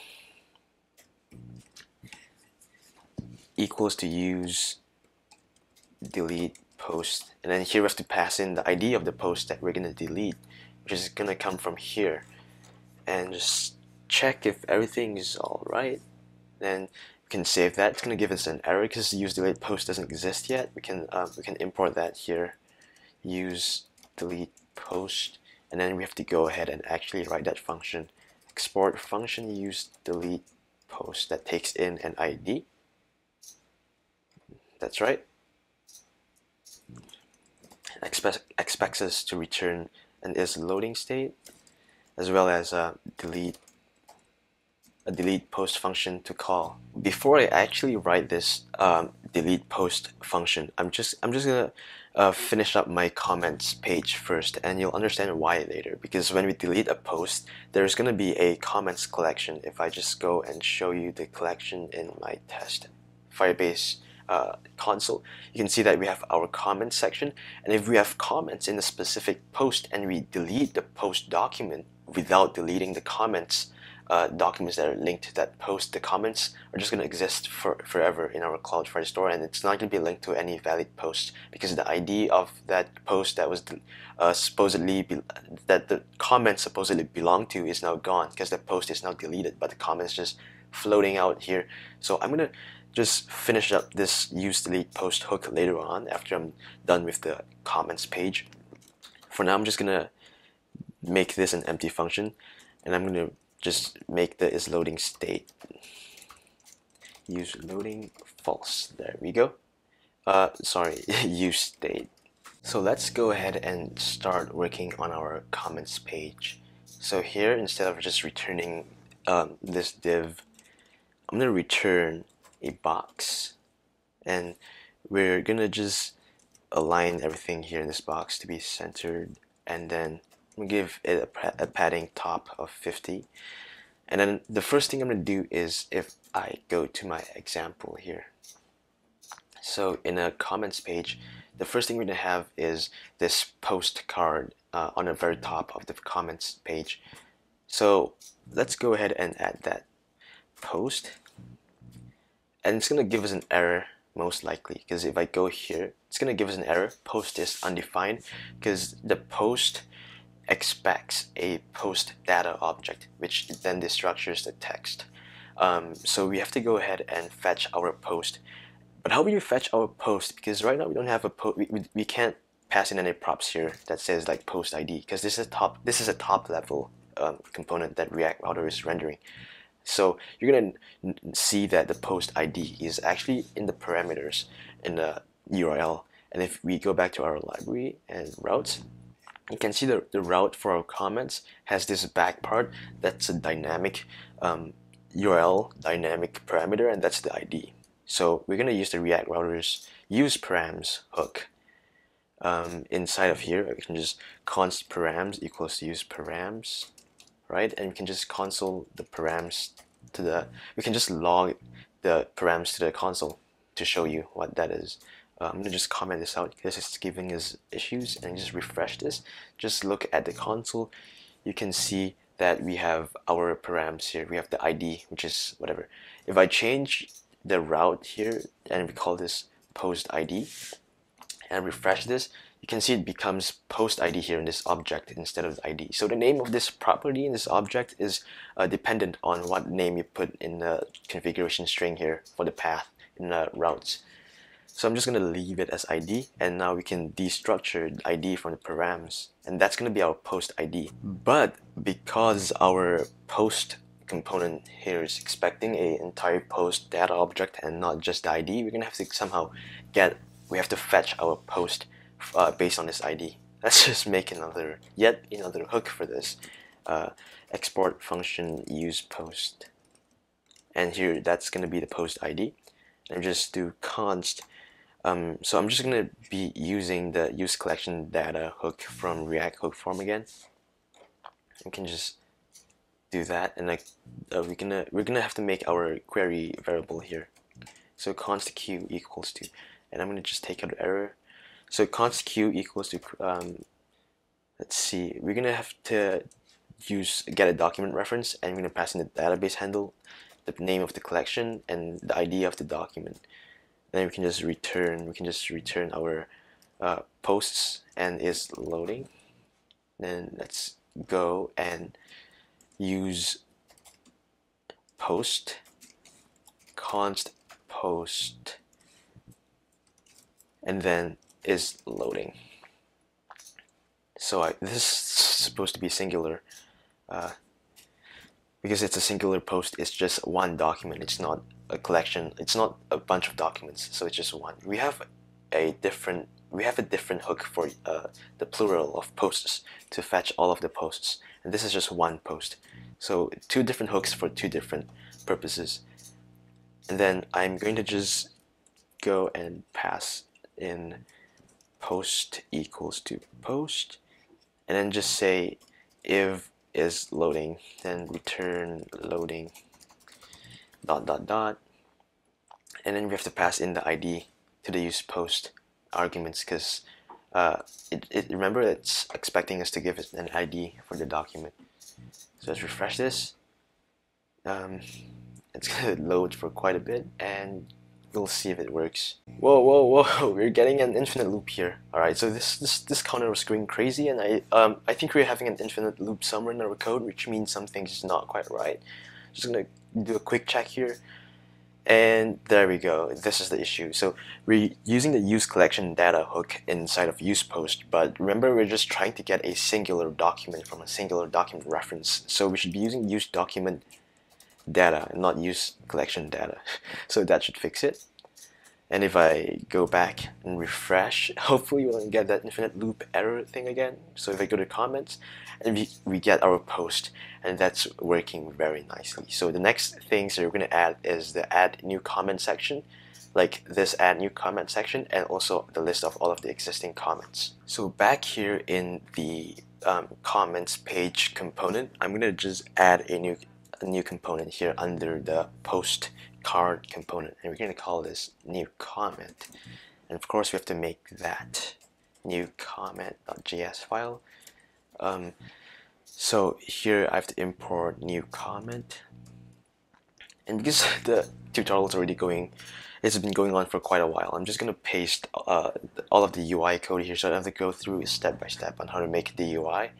equals to use delete post. And then here we have to pass in the ID of the post that we're gonna delete which is gonna come from here. And just check if everything is alright then we can save that. It's gonna give us an error because use delete post doesn't exist yet. We can uh, we can import that here. Use delete post and then we have to go ahead and actually write that function export function use delete post that takes in an ID that's right expect, expects us to return an is loading state as well as a delete a delete post function to call. Before I actually write this um, delete post function, I'm just I'm just gonna uh, finish up my comments page first, and you'll understand why later. Because when we delete a post, there's gonna be a comments collection. If I just go and show you the collection in my test Firebase uh, console, you can see that we have our comments section. And if we have comments in a specific post and we delete the post document without deleting the comments uh, documents that are linked to that post, the comments are just going to exist for, forever in our Cloud Firestore and it's not going to be linked to any valid post because the ID of that post that was uh, supposedly, that the comment supposedly belonged to is now gone because the post is now deleted but the comments just floating out here. So I'm going to just finish up this use delete post hook later on after I'm done with the comments page. For now, I'm just gonna make this an empty function and I'm gonna just make the is loading state. Use loading false. There we go. Uh, sorry use state. So let's go ahead and start working on our comments page. So here instead of just returning um, this div I'm gonna return a box. And we're gonna just align everything here in this box to be centered. And then we give it a, a padding top of 50 and then the first thing I'm gonna do is if I go to my example here. So in a comments page the first thing we're gonna have is this postcard uh, on the very top of the comments page. So let's go ahead and add that post. And it's gonna give us an error most likely because if I go here it's gonna give us an error. Post is undefined because the post expects a post data object which then destructures the text. Um, so we have to go ahead and fetch our post. But how will you fetch our post? Because right now we don't have a post we, we, we can't pass in any props here that says like post ID because this is a top this is a top level um, component that React Router is rendering. So you're going to see that the post ID is actually in the parameters in the URL. And if we go back to our library and routes, you can see the, the route for our comments has this back part that's a dynamic um, URL dynamic parameter and that's the ID. So we're going to use the React Router's use params hook. Um, inside of here, we can just const params equals use params right? And we can just console the params to the, we can just log the params to the console to show you what that is. Uh, I'm gonna just comment this out because it's giving us issues and just refresh this. Just look at the console. You can see that we have our params here. We have the ID, which is whatever. If I change the route here and we call this post ID and refresh this, you can see it becomes post ID here in this object instead of ID. So the name of this property in this object is uh, dependent on what name you put in the configuration string here for the path in the routes. So I'm just going to leave it as ID and now we can destructure ID from the params and that's going to be our post ID. But because our post component here is expecting a entire post data object and not just the ID, we're going to have to somehow get, we have to fetch our post uh, based on this ID. Let's just make another, yet another hook for this. Uh, export function use post. And here, that's going to be the post ID. And just do const Um, so I'm just gonna be using the use collection data hook from React hook form again. We can just do that, and like uh, we're gonna we're gonna have to make our query variable here. So const q equals to, and I'm gonna just take out error. So const q equals to um, let's see, we're gonna have to use get a document reference, and we're gonna pass in the database handle, the name of the collection, and the ID of the document. Then we can just return. We can just return our uh, posts and is loading. Then let's go and use post const post and then is loading so I, this is supposed to be singular uh, because it's a singular post it's just one document it's not a collection. It's not a bunch of documents so it's just one. We have a different we have a different hook for uh, the plural of posts to fetch all of the posts and this is just one post. So two different hooks for two different purposes. And then I'm going to just go and pass in post equals to post and then just say if is loading then return loading dot dot dot. And then we have to pass in the ID to the use post arguments because uh, it, it remember it's expecting us to give it an ID for the document. So let's refresh this. Um, it's gonna load for quite a bit and we'll see if it works. Whoa whoa whoa we're getting an infinite loop here. Alright so this this this counter was going crazy and I um I think we're having an infinite loop somewhere in our code which means something's not quite right. Just gonna do a quick check here and there we go. This is the issue. So we're using the use collection data hook inside of use post, but remember we're just trying to get a singular document from a singular document reference. So we should be using use document data and not use collection data. So that should fix it. And if I go back and refresh, hopefully we won't get that infinite loop error thing again. So if I go to comments, and we, we get our post, and that's working very nicely. So the next things that we're going to add is the add new comment section, like this add new comment section, and also the list of all of the existing comments. So back here in the um, comments page component, I'm going to just add a new a new component here under the post card component and we're going to call this new comment. And of course we have to make that new comment.js file. Um, so here I have to import new comment. And because the tutorial is already going it's been going on for quite a while I'm just gonna paste uh, all of the UI code here so I don't have to go through step by step on how to make the UI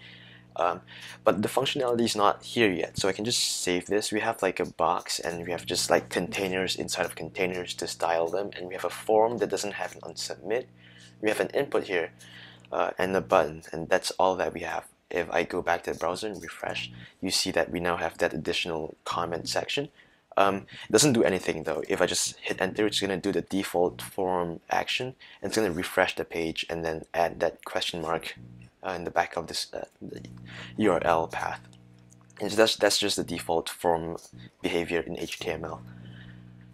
um, but the functionality is not here yet so I can just save this. We have like a box and we have just like containers inside of containers to style them and we have a form that doesn't have an onSubmit. We have an input here uh, and a button and that's all that we have. If I go back to the browser and refresh you see that we now have that additional comment section. Um, it doesn't do anything though. If I just hit enter it's gonna do the default form action and it's gonna refresh the page and then add that question mark uh, in the back of this uh, URL path. And so that's, that's just the default form behavior in HTML.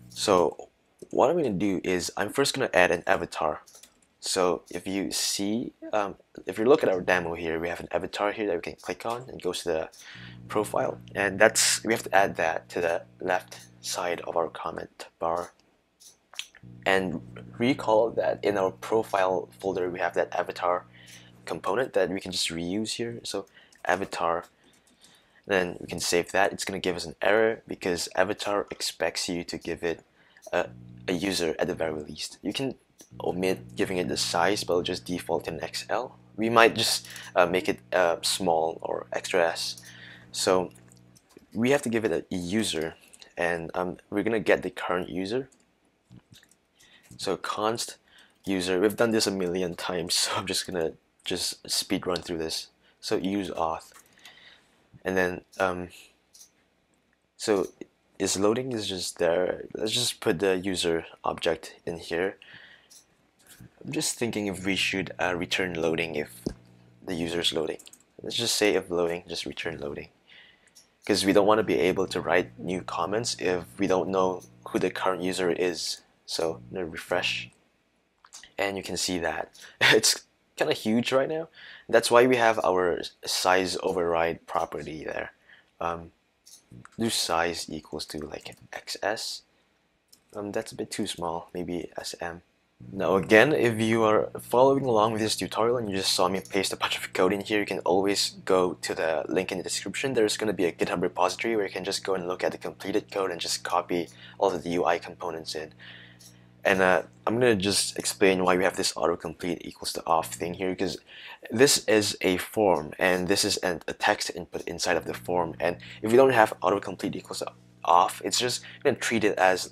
So what I'm going to do is I'm first going to add an avatar. So if you see, um, if you look at our demo here, we have an avatar here that we can click on and goes to the profile. And that's we have to add that to the left side of our comment bar. And recall that in our profile folder, we have that avatar component that we can just reuse here. So avatar, then we can save that. It's going to give us an error because avatar expects you to give it a, a user at the very least. You can omit giving it the size, but it'll just default in XL. We might just uh, make it uh, small or extra S. So we have to give it a user, and um, we're gonna get the current user. So const user, we've done this a million times, so I'm just gonna just speed run through this. So use auth, and then um, so is loading is just there. Let's just put the user object in here. I'm just thinking if we should uh, return loading if the user is loading. Let's just say if loading, just return loading. Because we don't want to be able to write new comments if we don't know who the current user is. So refresh and you can see that it's kind of huge right now. That's why we have our size override property there. Um, do size equals to like XS. Um, that's a bit too small, maybe SM. Now again, if you are following along with this tutorial and you just saw me paste a bunch of code in here, you can always go to the link in the description. There's going to be a GitHub repository where you can just go and look at the completed code and just copy all of the UI components in. And uh, I'm going to just explain why we have this autocomplete equals to off thing here because this is a form and this is an, a text input inside of the form. And if you don't have autocomplete equals to off, it's just to treat it as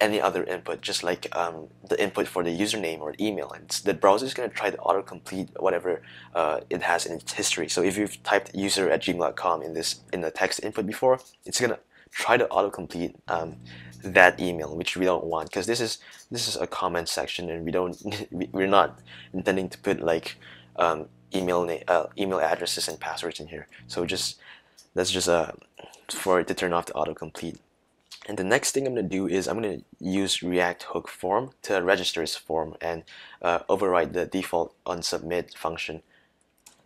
any other input, just like um, the input for the username or email. And the browser is going to try to autocomplete whatever uh, it has in its history. So if you've typed user at gmail.com in this in the text input before, it's going to try to autocomplete um, that email, which we don't want because this is this is a comment section, and we don't we're not intending to put like um, email uh, email addresses and passwords in here. So just that's just uh, for it to turn off the autocomplete. And the next thing I'm going to do is I'm going to use React hook form to register this form and uh, override the default onSubmit function.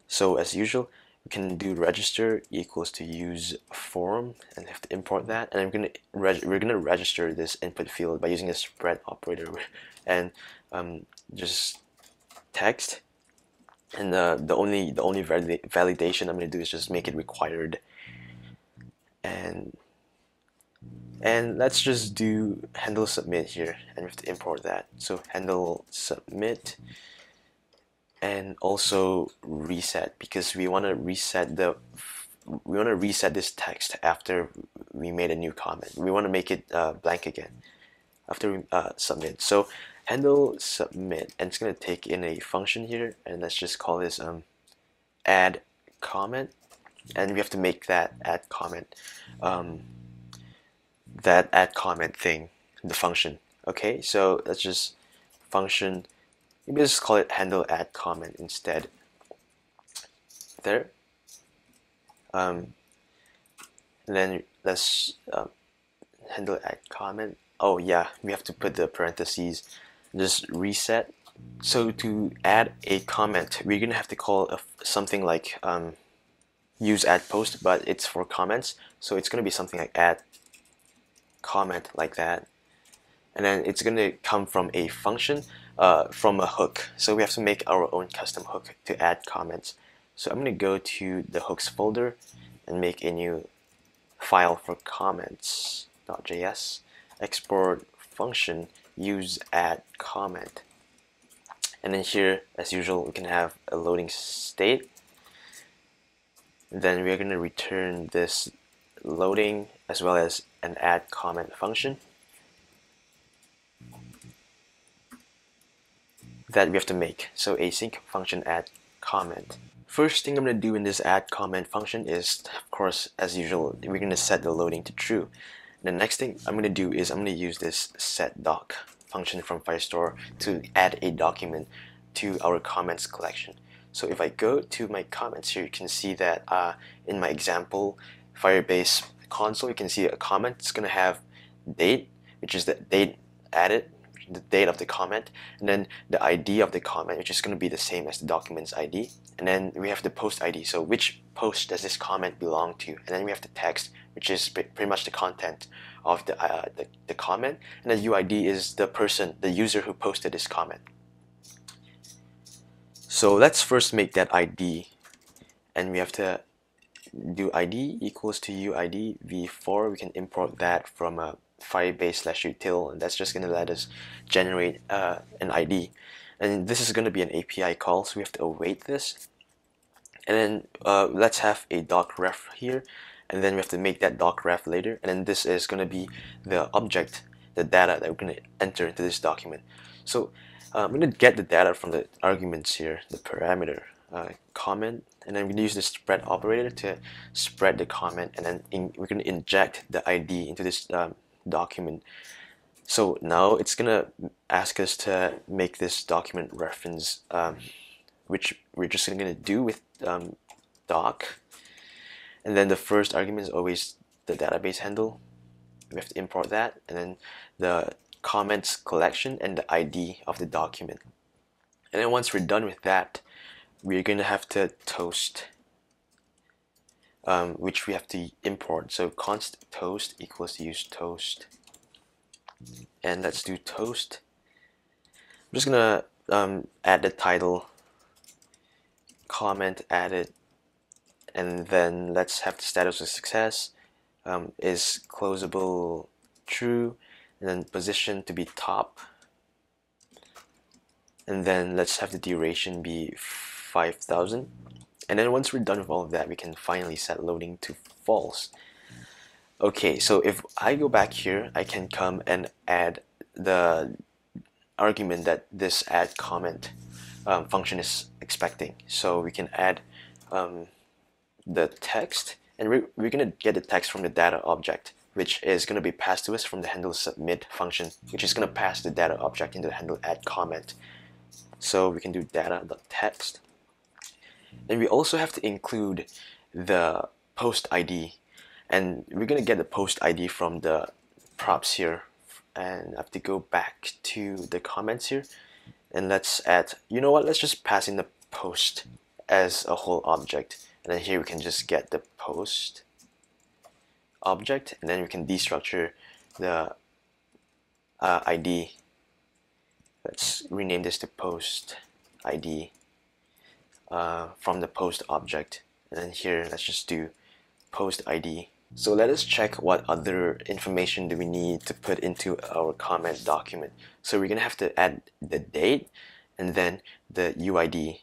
So as usual, we can do register equals to use form and have to import that. And I'm to we're to register this input field by using a spread operator and um, just text. And uh, the only the only validation I'm to do is just make it required. And and let's just do handle submit here and we have to import that so handle submit and also reset because we want to reset the we want to reset this text after we made a new comment. We want to make it uh, blank again after we uh, submit. So handle submit and it's going to take in a function here and let's just call this um, add comment. And we have to make that add comment um, that add comment thing, the function. Okay, so let's just function, maybe let's call it handle add comment instead. There. Um, then let's um, handle add comment. Oh yeah, we have to put the parentheses, just reset. So to add a comment, we're gonna have to call a, something like um, use add post, but it's for comments. So it's gonna be something like add comment like that and then it's going to come from a function uh, from a hook. So we have to make our own custom hook to add comments. So I'm going to go to the hooks folder and make a new file for comments.js export function use add comment. And then here as usual we can have a loading state. Then we're going to return this loading as well as an add comment function that we have to make. So async function add comment. First thing I'm going to do in this add comment function is, of course, as usual, we're going to set the loading to true. The next thing I'm going to do is I'm going to use this set doc function from Firestore to add a document to our comments collection. So if I go to my comments here, you can see that uh, in my example, Firebase console, you can see a comment. It's going to have date, which is the date added, the date of the comment, and then the ID of the comment, which is going to be the same as the document's ID. And then we have the post ID, so which post does this comment belong to? And then we have the text, which is pretty much the content of the, uh, the, the comment. And the UID is the person, the user who posted this comment. So let's first make that ID, and we have to do id equals to uid v4 we can import that from a firebase slash util and that's just going to let us generate uh, an id and this is going to be an api call so we have to await this. And then uh, let's have a doc ref here and then we have to make that doc ref later. And then this is going to be the object the data that we're going to enter into this document. So uh, I'm going to get the data from the arguments here the parameter uh, comment and then we're going to use the spread operator to spread the comment and then in, we're going to inject the ID into this um, document. So now it's going to ask us to make this document reference um, which we're just going to do with um, doc. And then the first argument is always the database handle. We have to import that and then the comments collection and the ID of the document. And then once we're done with that, we're going to have to toast, um, which we have to import. So const toast equals to use toast. And let's do toast. I'm just to um, add the title, comment added, and then let's have the status of success um, is closable true, and then position to be top and then let's have the duration be 5000 and then once we're done with all of that we can finally set loading to false. Okay so if I go back here I can come and add the argument that this add comment um, function is expecting. So we can add um, the text and we're, we're gonna get the text from the data object which is going to be passed to us from the handle submit function which is going to pass the data object into the handle add comment. So we can do data.text. And we also have to include the post ID. And we're going to get the post ID from the props here. And I have to go back to the comments here. And let's add, you know what, let's just pass in the post as a whole object. And then here we can just get the post object. And then we can destructure the uh, ID let's rename this to post ID uh, from the post object. And then here let's just do post ID so let us check what other information do we need to put into our comment document. So we're gonna have to add the date and then the UID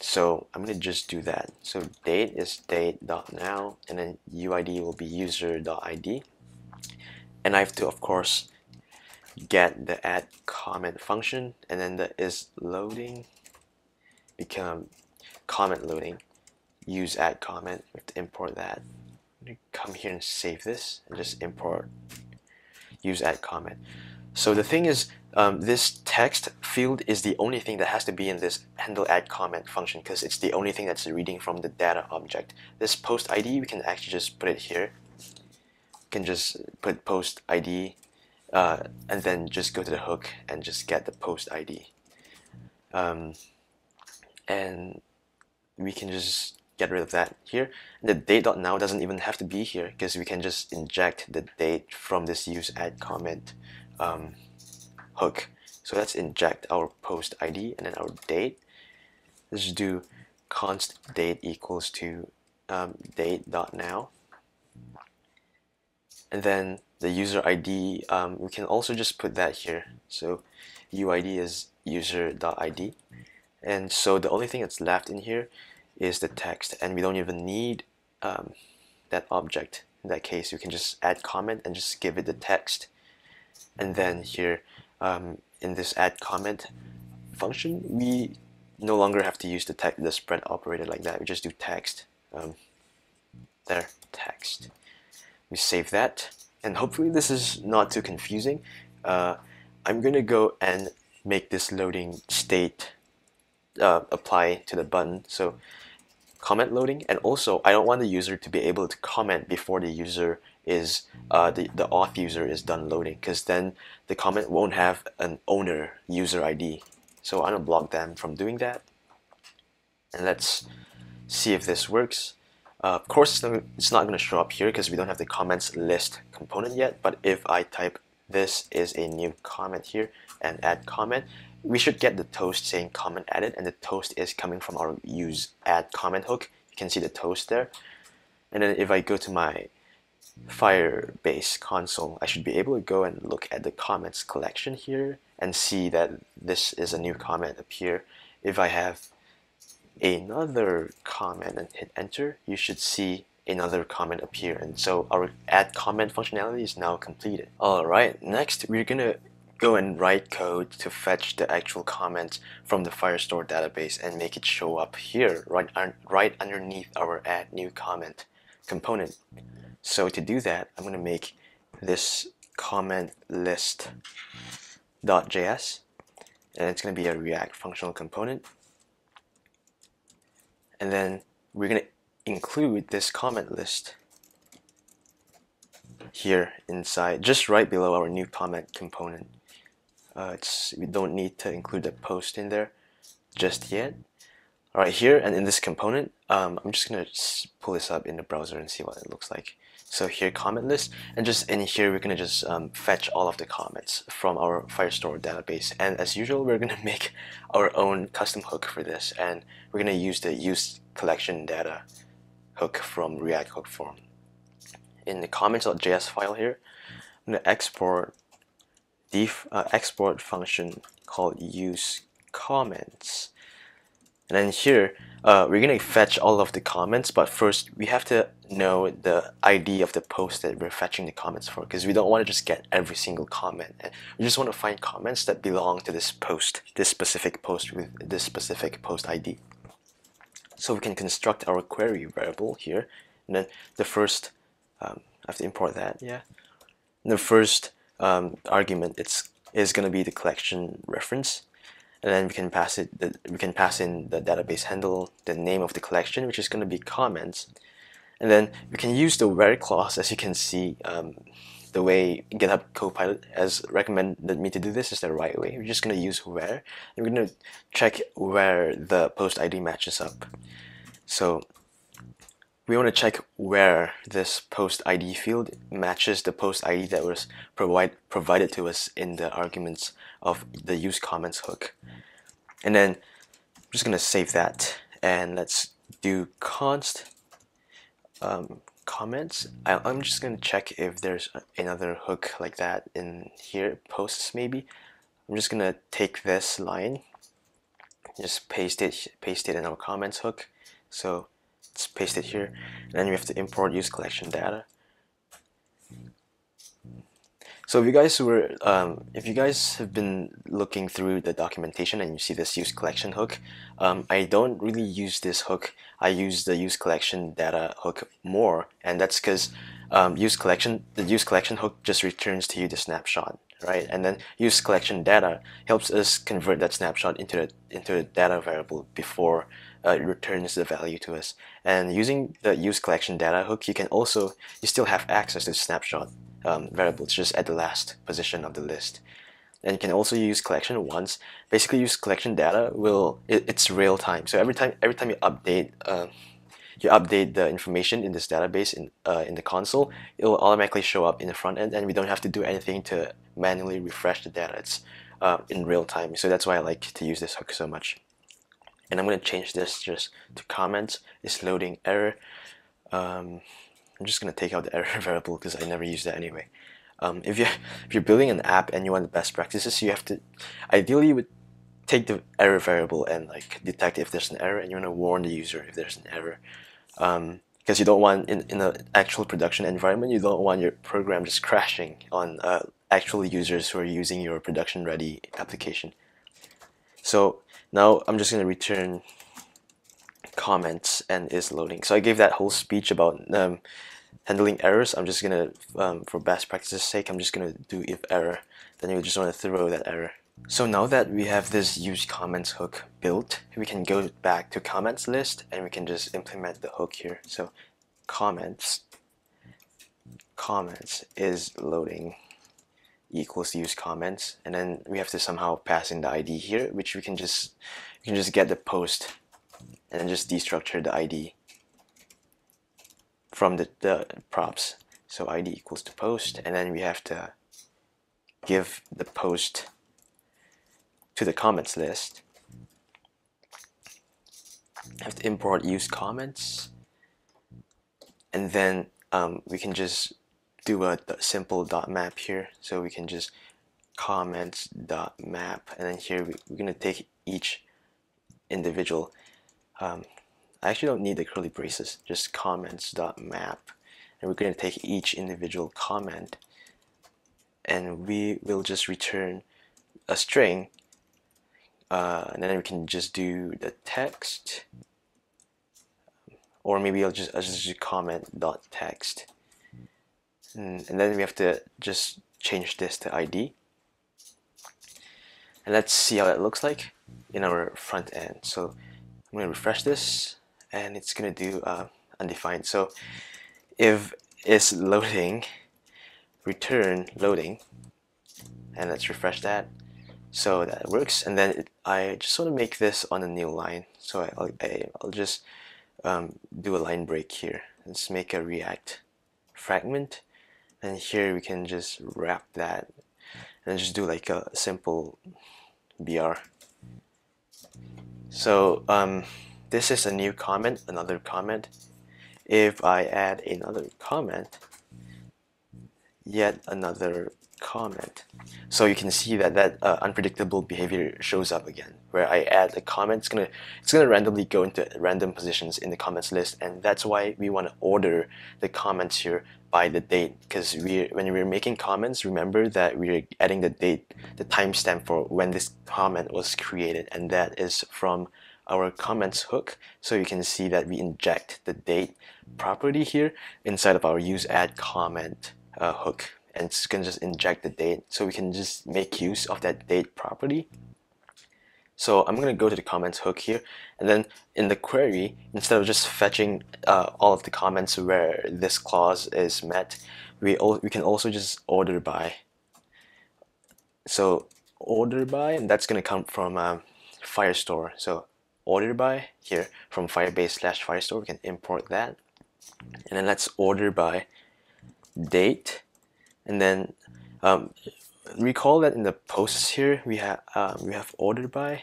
so I'm gonna just do that. So date is date.now and then UID will be user.id and I have to of course get the add comment function and then the is loading become comment loading use add comment. We have to import that. Come here and save this and just import. Use add comment. So the thing is um, this text field is the only thing that has to be in this handle add comment function because it's the only thing that's reading from the data object. This post ID we can actually just put it here. We can just put post ID uh, and then just go to the hook and just get the post ID. Um, and we can just get rid of that here. And The date.now doesn't even have to be here because we can just inject the date from this use add comment um, hook. So let's inject our post ID and then our date. Let's do const date equals to um, date.now. And then the user ID, um, we can also just put that here. So UID is user.id. And so the only thing that's left in here is the text and we don't even need um, that object. In that case, you can just add comment and just give it the text. And then here um, in this add comment function, we no longer have to use the, text, the spread operator like that. We just do text. Um, there, text. We save that and hopefully this is not too confusing. Uh, I'm to go and make this loading state uh, apply to the button. So comment loading and also I don't want the user to be able to comment before the user is uh, the, the auth user is done loading because then the comment won't have an owner user ID. So I'm to block them from doing that. And let's see if this works. Uh, of course, it's not going to show up here because we don't have the comments list component yet, but if I type this is a new comment here and add comment, we should get the toast saying comment added, and the toast is coming from our use add comment hook. You can see the toast there. And then if I go to my Firebase console, I should be able to go and look at the comments collection here and see that this is a new comment appear. If I have another comment and hit enter, you should see another comment appear. And so our add comment functionality is now completed. Alright, next we're gonna go and write code to fetch the actual comments from the Firestore database and make it show up here right, un right underneath our add new comment component. So to do that, I'm gonna make this comment list .js and it's going to be a React functional component and then we're going to include this comment list here inside just right below our new comment component uh, it's we don't need to include the post in there just yet. Alright, here and in this component, um, I'm just going to pull this up in the browser and see what it looks like. So here comment list and just in here we're going to just um, fetch all of the comments from our Firestore database and as usual we're going to make our own custom hook for this and we're going to use the use collection data hook from React hook form. In the comments.js file here I'm to export def uh, export function called use comments and then here, uh, we're going to fetch all of the comments, but first we have to know the ID of the post that we're fetching the comments for because we don't want to just get every single comment. And we just want to find comments that belong to this post, this specific post with this specific post ID. So we can construct our query variable here. And then the first, um, I have to import that, yeah. And the first um, argument it's, is going to be the collection reference and then we can pass it the, we can pass in the database handle the name of the collection which is going to be comments and then we can use the where clause as you can see um, the way GitHub Copilot has recommended me to do this is the right way. We're just going to use where and we're going to check where the post ID matches up. So we want to check where this post ID field matches the post ID that was provide, provided to us in the arguments of the use comments hook. And then I'm just going to save that and let's do const um, comments. I, am just going to check if there's another hook like that in here, posts maybe. I'm just going to take this line, just paste it, paste it in our comments hook. So let's paste it here. And then we have to import use collection data. So if you guys were, um, if you guys have been looking through the documentation and you see this use collection hook, um, I don't really use this hook. I use the use collection data hook more, and that's because um, use collection, the use collection hook just returns to you the snapshot, right? And then use collection data helps us convert that snapshot into a, into a data variable before uh, it returns the value to us. And using the use collection data hook, you can also, you still have access to snapshot um, variables just at the last position of the list. And you can also use collection once. Basically, use collection data will it, it's real time. So every time every time you update uh, you update the information in this database in uh, in the console, it will automatically show up in the front end, and we don't have to do anything to manually refresh the data. It's uh, in real time. So that's why I like to use this hook so much. And I'm going to change this just to comments. It's loading error. Um, I'm just going to take out the error variable because I never use that anyway. Um, if, you're, if you're building an app and you want the best practices, you have to, ideally you would take the error variable and like detect if there's an error and you want to warn the user if there's an error. Um, because you don't want, in, in an actual production environment, you don't want your program just crashing on uh, actual users who are using your production ready application. So now I'm just going to return comments and is loading. So I gave that whole speech about um, handling errors. I'm just gonna, um, for best practices sake, I'm just gonna do if error. Then you just want to throw that error. So now that we have this use comments hook built, we can go back to comments list and we can just implement the hook here. So comments, comments is loading equals use comments and then we have to somehow pass in the ID here which we can just you can just get the post and then just destructure the ID from the, the props. So ID equals to post, and then we have to give the post to the comments list. have to import use comments, and then um, we can just do a simple dot map here. So we can just comments dot map, and then here we, we're gonna take each individual. Um, I actually don't need the curly braces, just comments dot map. And we're going to take each individual comment and we will just return a string uh, and then we can just do the text. Or maybe I'll just, I'll just do comment dot text and, and then we have to just change this to ID and let's see how it looks like in our front end. So I'm to refresh this and it's going to do uh, undefined. So if it's loading, return loading, and let's refresh that. so that works. And then it, I just want to make this on a new line. So I, will I'll just um, do a line break here. Let's make a react fragment and here we can just wrap that and just do like a simple BR so um, this is a new comment another comment if I add another comment yet another comment. So you can see that that uh, unpredictable behavior shows up again, where I add a comment, it's gonna it's gonna randomly go into random positions in the comments list, and that's why we want to order the comments here by the date, because we when we're making comments, remember that we're adding the date, the timestamp for when this comment was created, and that is from our comments hook. So you can see that we inject the date property here inside of our use add comment uh, hook and it's gonna just inject the date so we can just make use of that date property so I'm gonna go to the comments hook here and then in the query instead of just fetching uh, all of the comments where this clause is met we, we can also just order by. So order by and that's gonna come from um, Firestore. So order by here from Firebase slash Firestore we can import that. And then let's order by date. And then um, recall that in the posts here we have uh, we have order by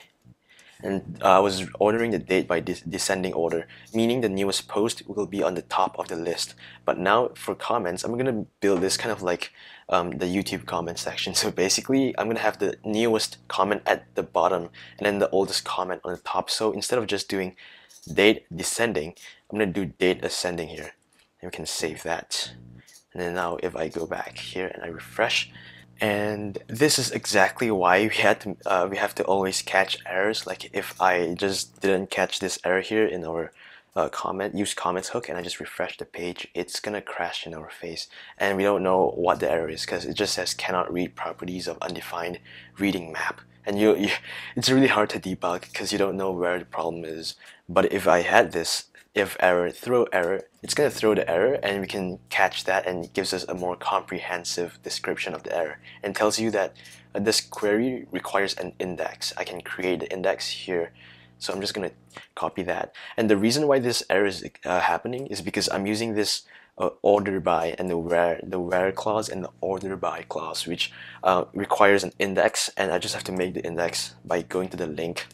and uh, I was ordering the date by descending order meaning the newest post will be on the top of the list. But now for comments I'm gonna build this kind of like um, the YouTube comment section. So basically I'm gonna have the newest comment at the bottom and then the oldest comment on the top. So instead of just doing date descending I'm gonna do date ascending here. And we can save that. And then now if I go back here and I refresh and this is exactly why we had to uh, we have to always catch errors. Like if I just didn't catch this error here in our uh, comment use comments hook and I just refresh the page it's gonna crash in our face. And we don't know what the error is because it just says cannot read properties of undefined reading map. And you, you it's really hard to debug because you don't know where the problem is. But if I had this if error, throw error, it's going to throw the error and we can catch that and it gives us a more comprehensive description of the error and tells you that uh, this query requires an index. I can create the index here. So I'm just going to copy that. And the reason why this error is uh, happening is because I'm using this uh, order by and the where the where clause and the order by clause which uh, requires an index and I just have to make the index by going to the link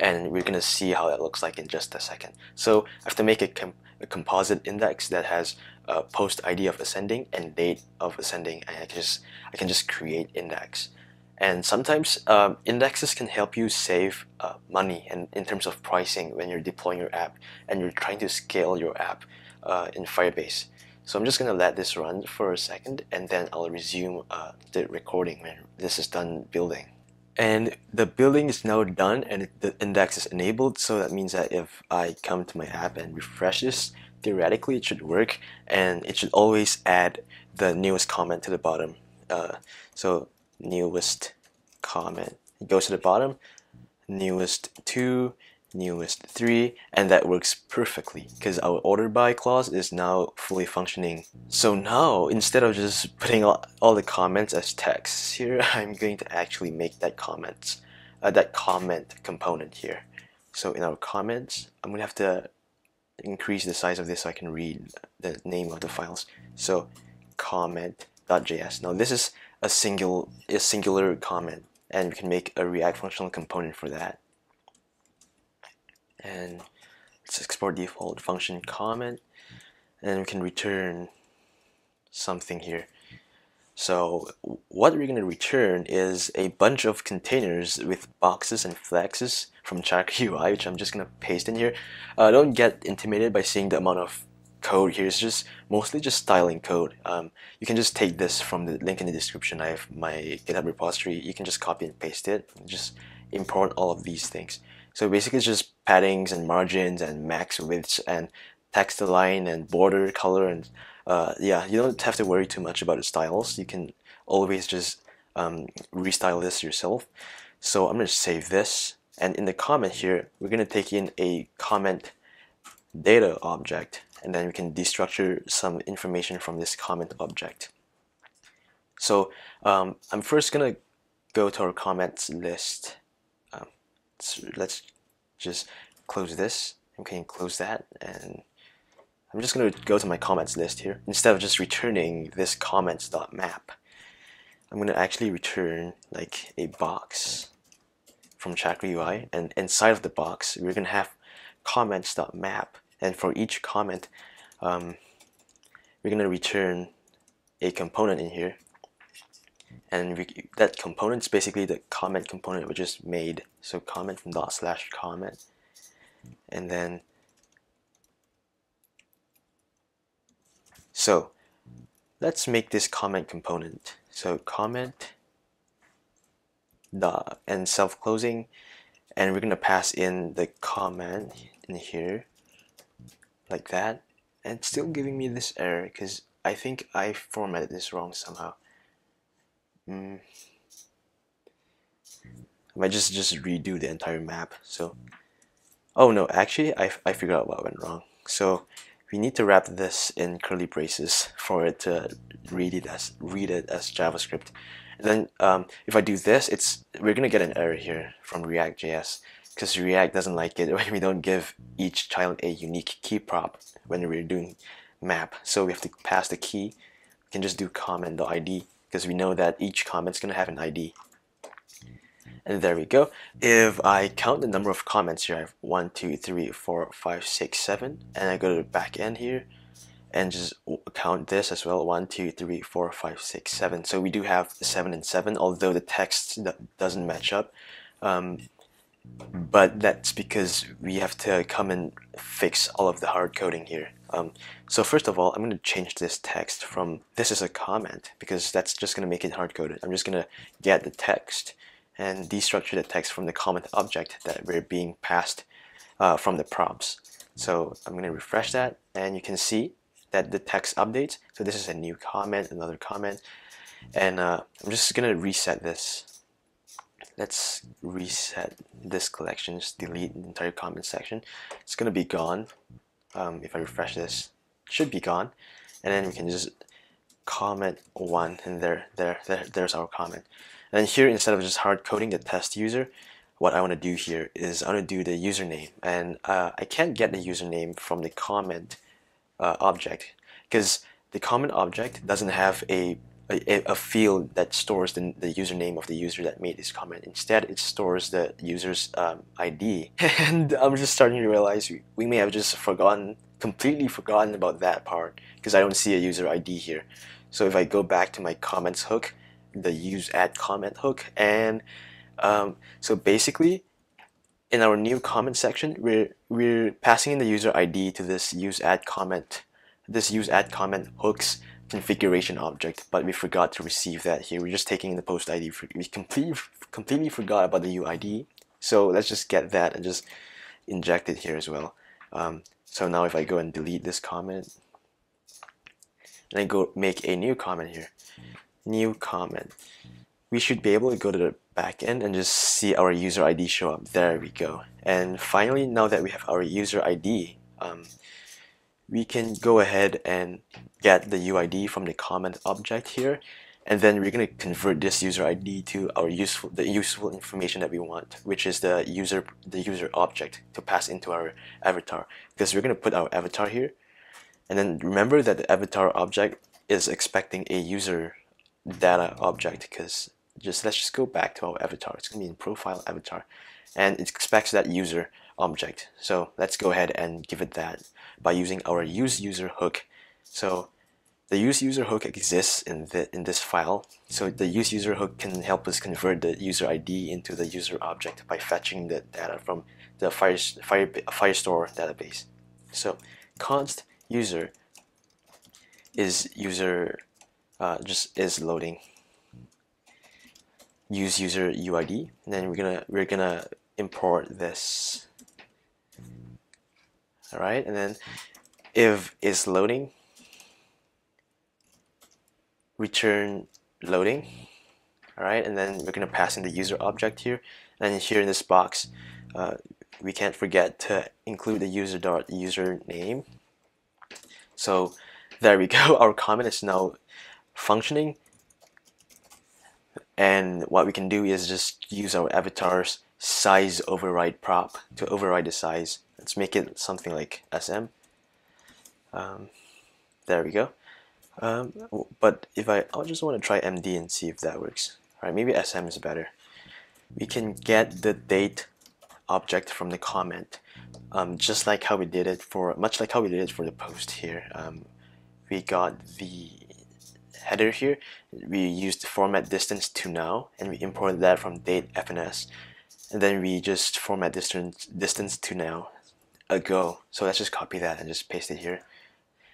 and we're gonna see how that looks like in just a second. So I have to make a, com a composite index that has a post ID of ascending and date of ascending and I can just, I can just create index. And sometimes um, indexes can help you save uh, money and in terms of pricing when you're deploying your app and you're trying to scale your app uh, in Firebase. So I'm just to let this run for a second and then I'll resume uh, the recording when this is done building and the building is now done and the index is enabled. So that means that if I come to my app and refresh this theoretically it should work. And it should always add the newest comment to the bottom. Uh, so newest comment. It goes to the bottom. Newest 2 newest 3 and that works perfectly because our order by clause is now fully functioning. So now instead of just putting all, all the comments as text here I'm going to actually make that comments uh, that comment component here. So in our comments I'm gonna have to increase the size of this so I can read the name of the files. So comment.js now this is a single a singular comment and we can make a react functional component for that and let's export default function comment and we can return something here. So what we're going to return is a bunch of containers with boxes and flexes from Chakra UI which I'm just going to paste in here. Uh, don't get intimidated by seeing the amount of code here. It's just mostly just styling code. Um, you can just take this from the link in the description. I have my GitHub repository. You can just copy and paste it. Just import all of these things. So basically it's just paddings and margins and max widths and text align and border color and uh, yeah, you don't have to worry too much about the styles. You can always just um, restyle this yourself. So I'm going to save this and in the comment here, we're going to take in a comment data object and then we can destructure some information from this comment object. So um, I'm first going to go to our comments list. Um, so let's just close this. Okay, close that, and I'm just going to go to my comments list here. Instead of just returning this comments.map, I'm going to actually return like a box from Chakra UI, and inside of the box, we're going to have comments.map, and for each comment, um, we're going to return a component in here and we, that component is basically the comment component we just made. So comment from dot slash comment. And then so let's make this comment component. So comment dot and self-closing. And we're gonna pass in the comment in here like that. And still giving me this error because I think I formatted this wrong somehow. Mm. I might just just redo the entire map. So, oh no, actually I, I figured out what went wrong. So we need to wrap this in curly braces for it to read it as read it as JavaScript. And then um, if I do this, it's we're gonna get an error here from React.js because React doesn't like it when we don't give each child a unique key prop when we're doing map. So we have to pass the key. We can just do comment.id because we know that each comment is going to have an ID. And there we go. If I count the number of comments here, I have 1, 2, 3, 4, 5, 6, 7. And I go to the back end here and just count this as well 1 2 3 4 5 6 7 so we do have 7 and 7 although the text doesn't match up um, but that's because we have to come and fix all of the hard coding here um, so first of all, I'm going to change this text from this is a comment because that's just going to make it hard coded. I'm just going to get the text and destructure the text from the comment object that we're being passed uh, from the props. So I'm going to refresh that and you can see that the text updates. So this is a new comment, another comment, and uh, I'm just going to reset this. Let's reset this collection, just delete the entire comment section. It's going to be gone um, if I refresh this, should be gone. And then we can just comment one and there, there, there there's our comment. And here, instead of just hard coding the test user, what I want to do here is I want to do the username. And uh, I can't get the username from the comment uh, object because the comment object doesn't have a a, a, field that stores the, the username of the user that made this comment. Instead, it stores the user's um, ID. And I'm just starting to realize we, we may have just forgotten, completely forgotten about that part because I don't see a user ID here. So if I go back to my comments hook, the use add comment hook, and um, so basically in our new comment section, we're, we're passing in the user ID to this use add comment, this use add comment hooks configuration object, but we forgot to receive that here. We're just taking the post ID. We completely, completely forgot about the UID. So let's just get that and just inject it here as well. Um, so now if I go and delete this comment, and I go make a new comment here, new comment, we should be able to go to the back end and just see our user ID show up. There we go. And finally, now that we have our user ID, um, we can go ahead and get the UID from the comment object here and then we're going to convert this user ID to our useful the useful information that we want which is the user the user object to pass into our avatar because we're going to put our avatar here and then remember that the avatar object is expecting a user data object because just let's just go back to our avatar it's going to be in profile avatar and it expects that user object so let's go ahead and give it that by using our use user hook. So the use user hook exists in the in this file. So the use user hook can help us convert the user ID into the user object by fetching the data from the Fire, Fire, Firestore database. So const user is user uh, just is loading use user UID and then we're gonna we're gonna import this all right and then if is loading return loading. All right and then we're going to pass in the user object here. And here in this box uh, we can't forget to include the user dot username. So there we go. Our comment is now functioning. And what we can do is just use our avatar's size override prop to override the size. Let's make it something like SM um, there we go um, but if I I just want to try MD and see if that works. Alright maybe SM is better. We can get the date object from the comment um, just like how we did it for much like how we did it for the post here. Um, we got the header here. We used format distance to now and we imported that from date fns and then we just format distance distance to now ago. So let's just copy that and just paste it here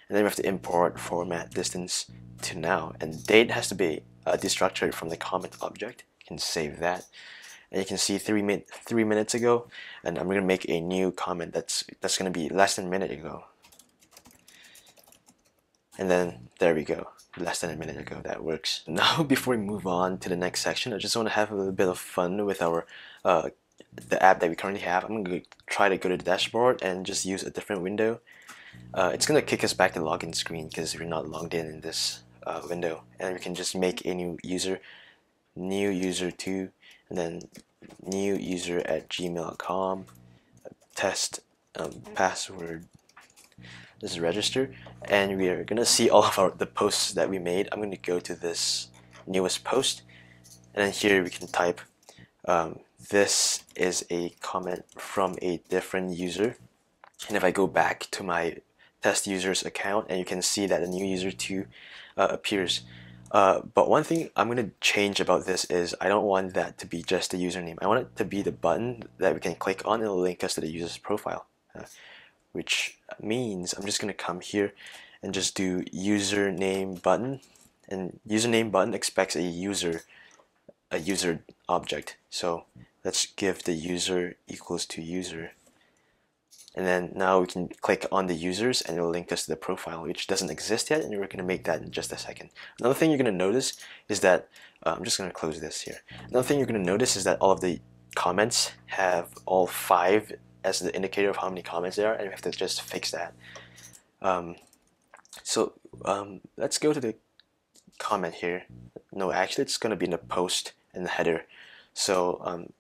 and then we have to import format distance to now. And date has to be uh, destructured from the comment object. You can save that. And you can see three min three minutes ago and I'm gonna make a new comment that's that's gonna be less than a minute ago. And then there we go. Less than a minute ago. That works. Now before we move on to the next section I just want to have a little bit of fun with our uh, the app that we currently have. I'm gonna try to go to the dashboard and just use a different window uh, it's gonna kick us back to login screen because we're not logged in in this uh, window. And we can just make a new user new user 2 and then new user at gmail.com test um, password this is register. And we are gonna see all of our the posts that we made. I'm gonna go to this newest post and then here we can type um, this is a comment from a different user. And if I go back to my test users account and you can see that the new user 2 uh, appears uh, but one thing I'm going to change about this is I don't want that to be just the username. I want it to be the button that we can click on and link us to the user's profile. Uh, which means I'm just going to come here and just do username button. And username button expects a user a user object. So let's give the user equals to user and then now we can click on the users and it'll link us to the profile which doesn't exist yet and we're going to make that in just a second. Another thing you're going to notice is that uh, I'm just going to close this here. Another thing you're going to notice is that all of the comments have all five as the indicator of how many comments there are and we have to just fix that. Um, so um, let's go to the comment here. No actually it's going to be in the post and the header. So um,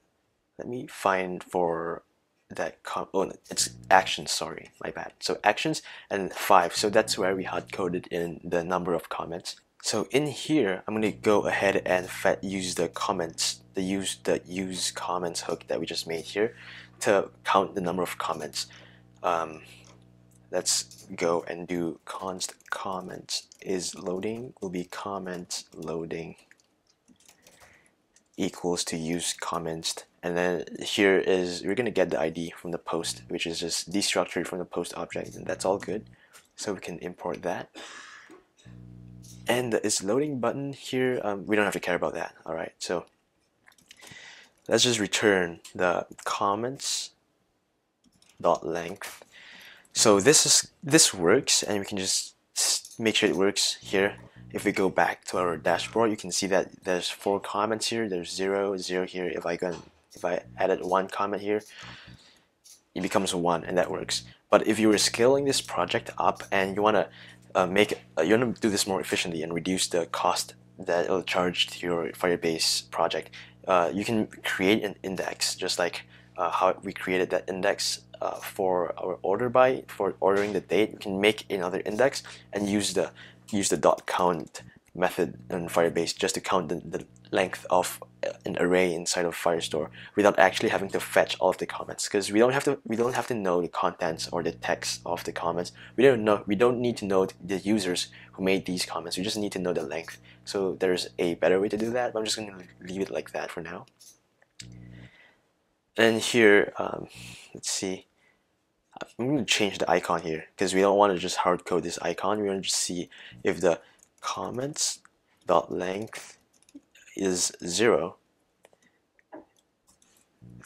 let me find for that oh it's actions sorry my bad. So actions and five so that's where we hard coded in the number of comments. So in here I'm gonna go ahead and use the comments the use the use comments hook that we just made here to count the number of comments. Um, let's go and do const comments is loading will be comment loading equals to use comments. And then here is we're gonna get the ID from the post which is just destructured from the post object and that's all good. So we can import that. And this loading button here um, we don't have to care about that alright so let's just return the comments dot length. So this is this works and we can just make sure it works here if we go back to our dashboard you can see that there's four comments here. There's zero zero here. If I go if I added one comment here it becomes one and that works. But if you were scaling this project up and you want to uh, make uh, you want to do this more efficiently and reduce the cost that it'll charge to your Firebase project uh, you can create an index just like uh, how we created that index uh, for our order by for ordering the date. You can make another index and use the use the dot count method in Firebase just to count the, the length of uh, an array inside of Firestore without actually having to fetch all of the comments. Because we don't have to we don't have to know the contents or the text of the comments. We don't know we don't need to know the users who made these comments. We just need to know the length. So there's a better way to do that but I'm just going to leave it like that for now. And here um, let's see I'm going to change the icon here because we don't want to just hard code this icon. We want to just see if the comments dot length is zero.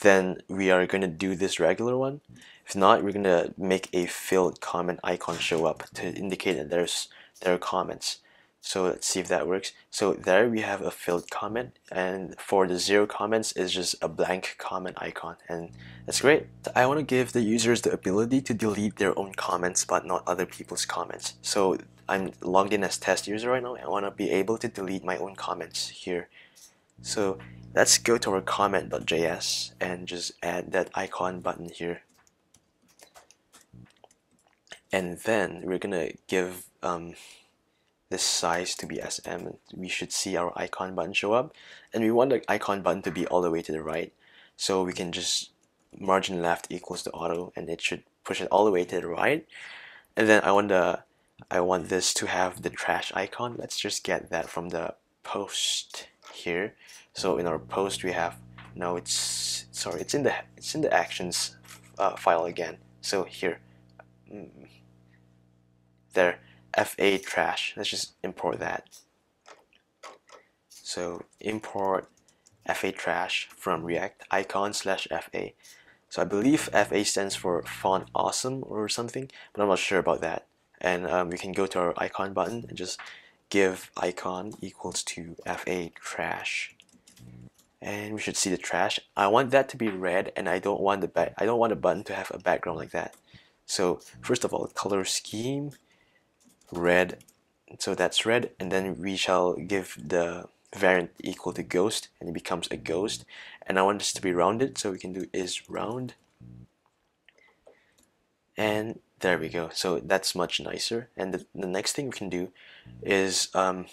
Then we are going to do this regular one. If not, we're going to make a filled comment icon show up to indicate that there's there are comments. So let's see if that works. So there we have a filled comment and for the zero comments is just a blank comment icon and that's great. I want to give the users the ability to delete their own comments but not other people's comments. So I'm logged in as test user right now I want to be able to delete my own comments here. So let's go to our comment.js and just add that icon button here. And then we're gonna give um, this size to be SM. We should see our icon button show up. And we want the icon button to be all the way to the right. So we can just margin left equals the auto and it should push it all the way to the right. And then I want the I want this to have the trash icon. Let's just get that from the post here. So in our post we have no it's sorry it's in the it's in the actions uh, file again. So here mm, there fa trash. Let's just import that. So import fa trash from React icon slash fa. So I believe fa stands for font awesome or something, but I'm not sure about that. And um, we can go to our icon button and just give icon equals to fa trash and we should see the trash I want that to be red and I don't want the back I don't want the button to have a background like that so first of all color scheme red. So that's red and then we shall give the variant equal to ghost and it becomes a ghost. And I want this to be rounded so we can do is round. And there we go. So that's much nicer. And the, the next thing we can do is um,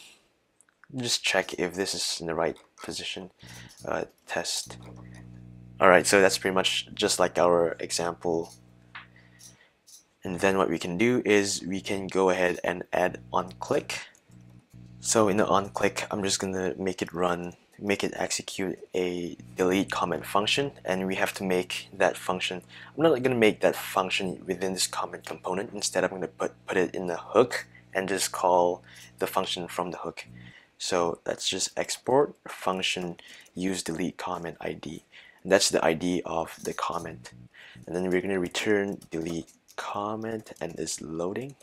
just check if this is in the right position uh, test. Alright so that's pretty much just like our example and then what we can do is we can go ahead and add on click so in the on click I'm just gonna make it run make it execute a delete comment function. And we have to make that function I'm not gonna make that function within this comment component. Instead I'm gonna put put it in the hook and just call the function from the hook. So let's just export function use delete comment ID and that's the ID of the comment. And then we're gonna return delete comment and is loading.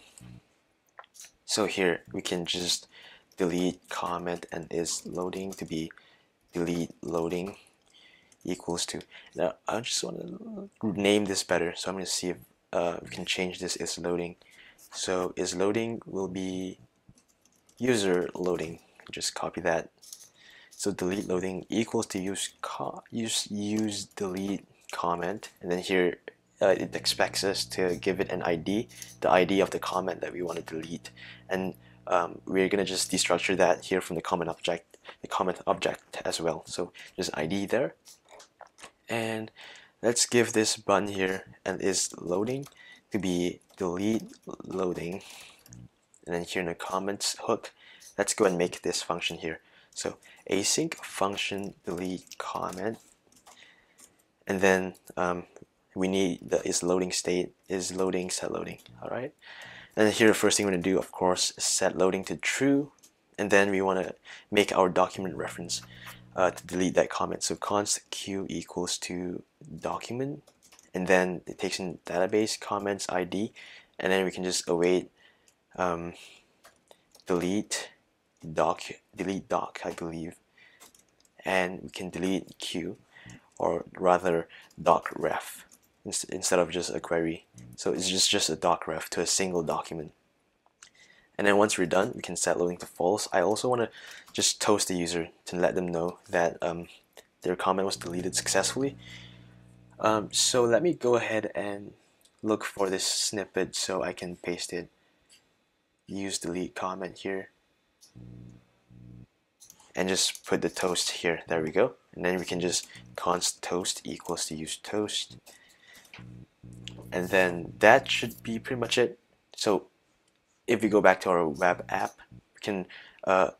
So here we can just delete comment and is loading to be delete loading equals to. Now I just want to name this better so I'm going to see if uh, we can change this is loading. So is loading will be user loading. Just copy that. So delete loading equals to use use use delete comment. And then here uh, it expects us to give it an ID the ID of the comment that we want to delete. And um, we're gonna just destructure that here from the comment object the comment object as well. So just ID there. And let's give this button here and is loading to be delete loading. And then here in the comments hook let's go and make this function here. So async function delete comment. And then um, we need the is loading state is loading set loading all right and here the first thing we're going to do of course is set loading to true and then we want to make our document reference uh, to delete that comment. So const q equals to document and then it takes in database comments ID and then we can just await um, delete doc delete doc I believe and we can delete q or rather doc ref instead of just a query. So it's just, just a doc ref to a single document. And then once we're done, we can set loading to false. I also want to just toast the user to let them know that um, their comment was deleted successfully. Um, so let me go ahead and look for this snippet so I can paste it. Use delete comment here. And just put the toast here. There we go. And then we can just const toast equals to use toast and then that should be pretty much it. So if we go back to our web app we can uh,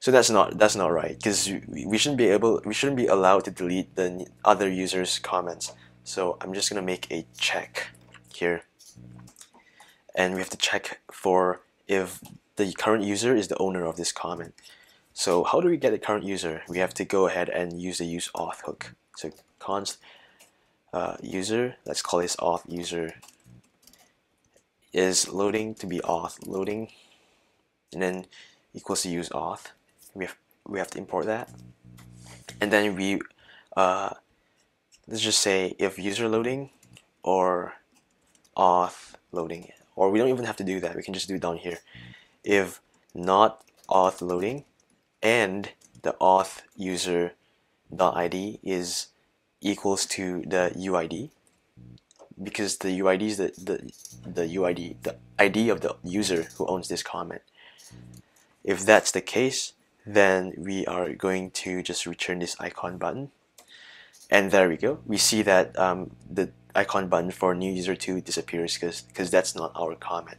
so that's not that's not right because we shouldn't be able we shouldn't be allowed to delete the other users comments. So I'm just gonna make a check here. And we have to check for if the current user is the owner of this comment. So how do we get the current user? We have to go ahead and use the use auth hook. So const uh, user, let's call this auth user, is loading to be auth loading, and then equals to use auth. We have we have to import that, and then we uh, let's just say if user loading or auth loading, or we don't even have to do that. We can just do it down here. If not auth loading and the auth user id is equals to the UID because the UID is the, the, the UID, the ID of the user who owns this comment. If that's the case, then we are going to just return this icon button. And there we go. We see that um, the icon button for new user 2 disappears because because that's not our comment.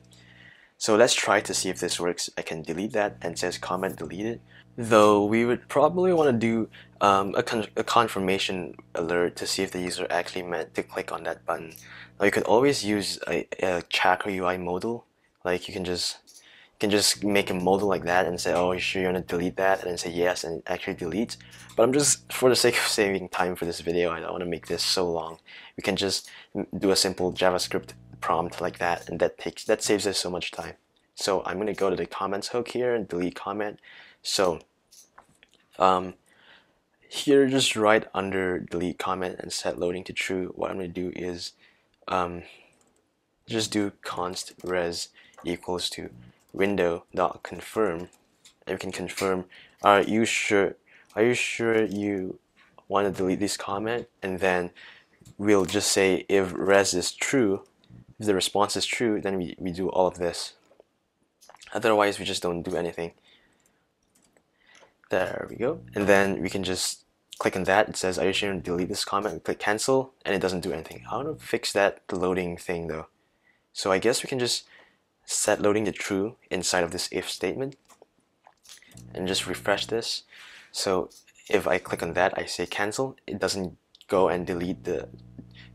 So let's try to see if this works. I can delete that and says comment deleted. Though we would probably want to do um, a, con a confirmation alert to see if the user actually meant to click on that button. Now you could always use a, a Chakra UI modal. Like you can just you can just make a modal like that and say, oh, you sure you want to delete that? And then say yes and actually delete. But I'm just, for the sake of saving time for this video, I don't want to make this so long. We can just do a simple JavaScript prompt like that and that takes that saves us so much time. So I'm going to go to the comments hook here and delete comment. So um, here just right under delete comment and set loading to true what I'm going to do is um, just do const res equals to window dot confirm and we can confirm are you sure are you sure you want to delete this comment and then we'll just say if res is true if the response is true, then we, we do all of this. Otherwise, we just don't do anything. There we go. And then we can just click on that. It says, are you sure to delete this comment? We click cancel, and it doesn't do anything. I want to fix that the loading thing though. So I guess we can just set loading to true inside of this if statement and just refresh this. So if I click on that, I say cancel, it doesn't go and delete the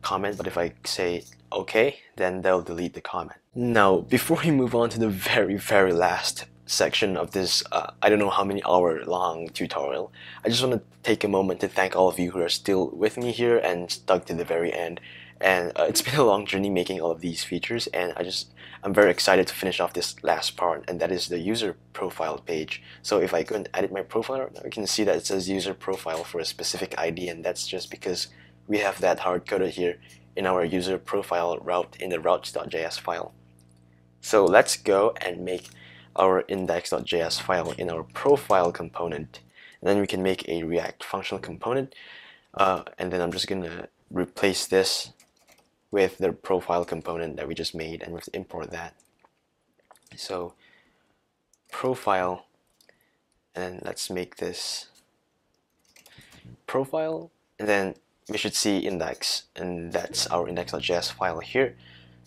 comment, but if I say okay, then they'll delete the comment. Now, before we move on to the very, very last section of this, uh, I don't know how many hour long tutorial, I just want to take a moment to thank all of you who are still with me here and stuck to the very end. And uh, it's been a long journey making all of these features, and I just I'm very excited to finish off this last part, and that is the user profile page. So if I go and edit my profile, you can see that it says user profile for a specific ID, and that's just because we have that hard coded here in our user profile route in the routes.js file. So let's go and make our index.js file in our profile component. And then we can make a React functional component. Uh, and then I'm just going to replace this with the profile component that we just made and we have to import that. So profile, and let's make this profile, and then we should see index and that's our index.js file here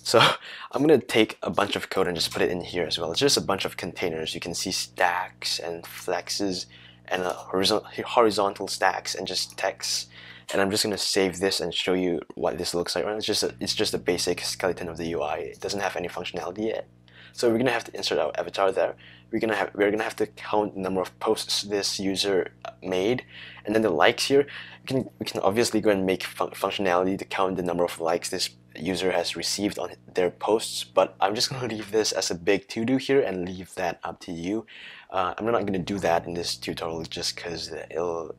so I'm gonna take a bunch of code and just put it in here as well. It's just a bunch of containers. You can see stacks and flexes and uh, horizontal stacks and just text. And I'm just gonna save this and show you what this looks like. It's just a, it's just a basic skeleton of the UI it doesn't have any functionality yet. So we're gonna have to insert our avatar there. We're gonna have we're gonna have to count the number of posts this user uh, made, and then the likes here. We can we can obviously go and make fun functionality to count the number of likes this user has received on their posts. But I'm just gonna leave this as a big to do here and leave that up to you. Uh, I'm not gonna do that in this tutorial just because it'll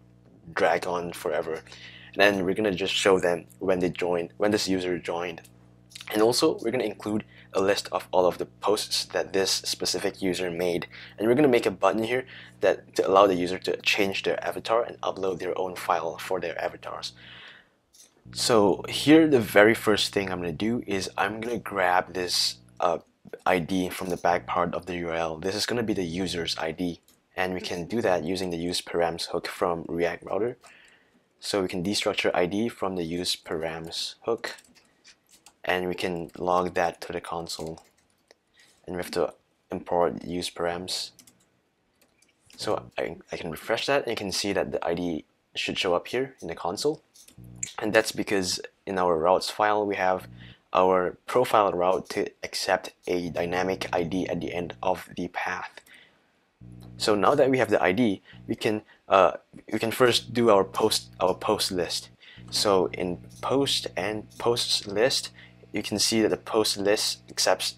drag on forever. And then we're gonna just show them when they join when this user joined. And also, we're going to include a list of all of the posts that this specific user made. And we're going to make a button here that to allow the user to change their avatar and upload their own file for their avatars. So here, the very first thing I'm going to do is I'm going to grab this uh, ID from the back part of the URL. This is going to be the user's ID. And we can do that using the use params hook from React Router. So we can destructure ID from the use params hook and we can log that to the console and we have to import use params so I, I can refresh that and you can see that the ID should show up here in the console and that's because in our routes file we have our profile route to accept a dynamic ID at the end of the path. So now that we have the ID we can uh, we can first do our post our post list. So in post and posts list you can see that the post list accepts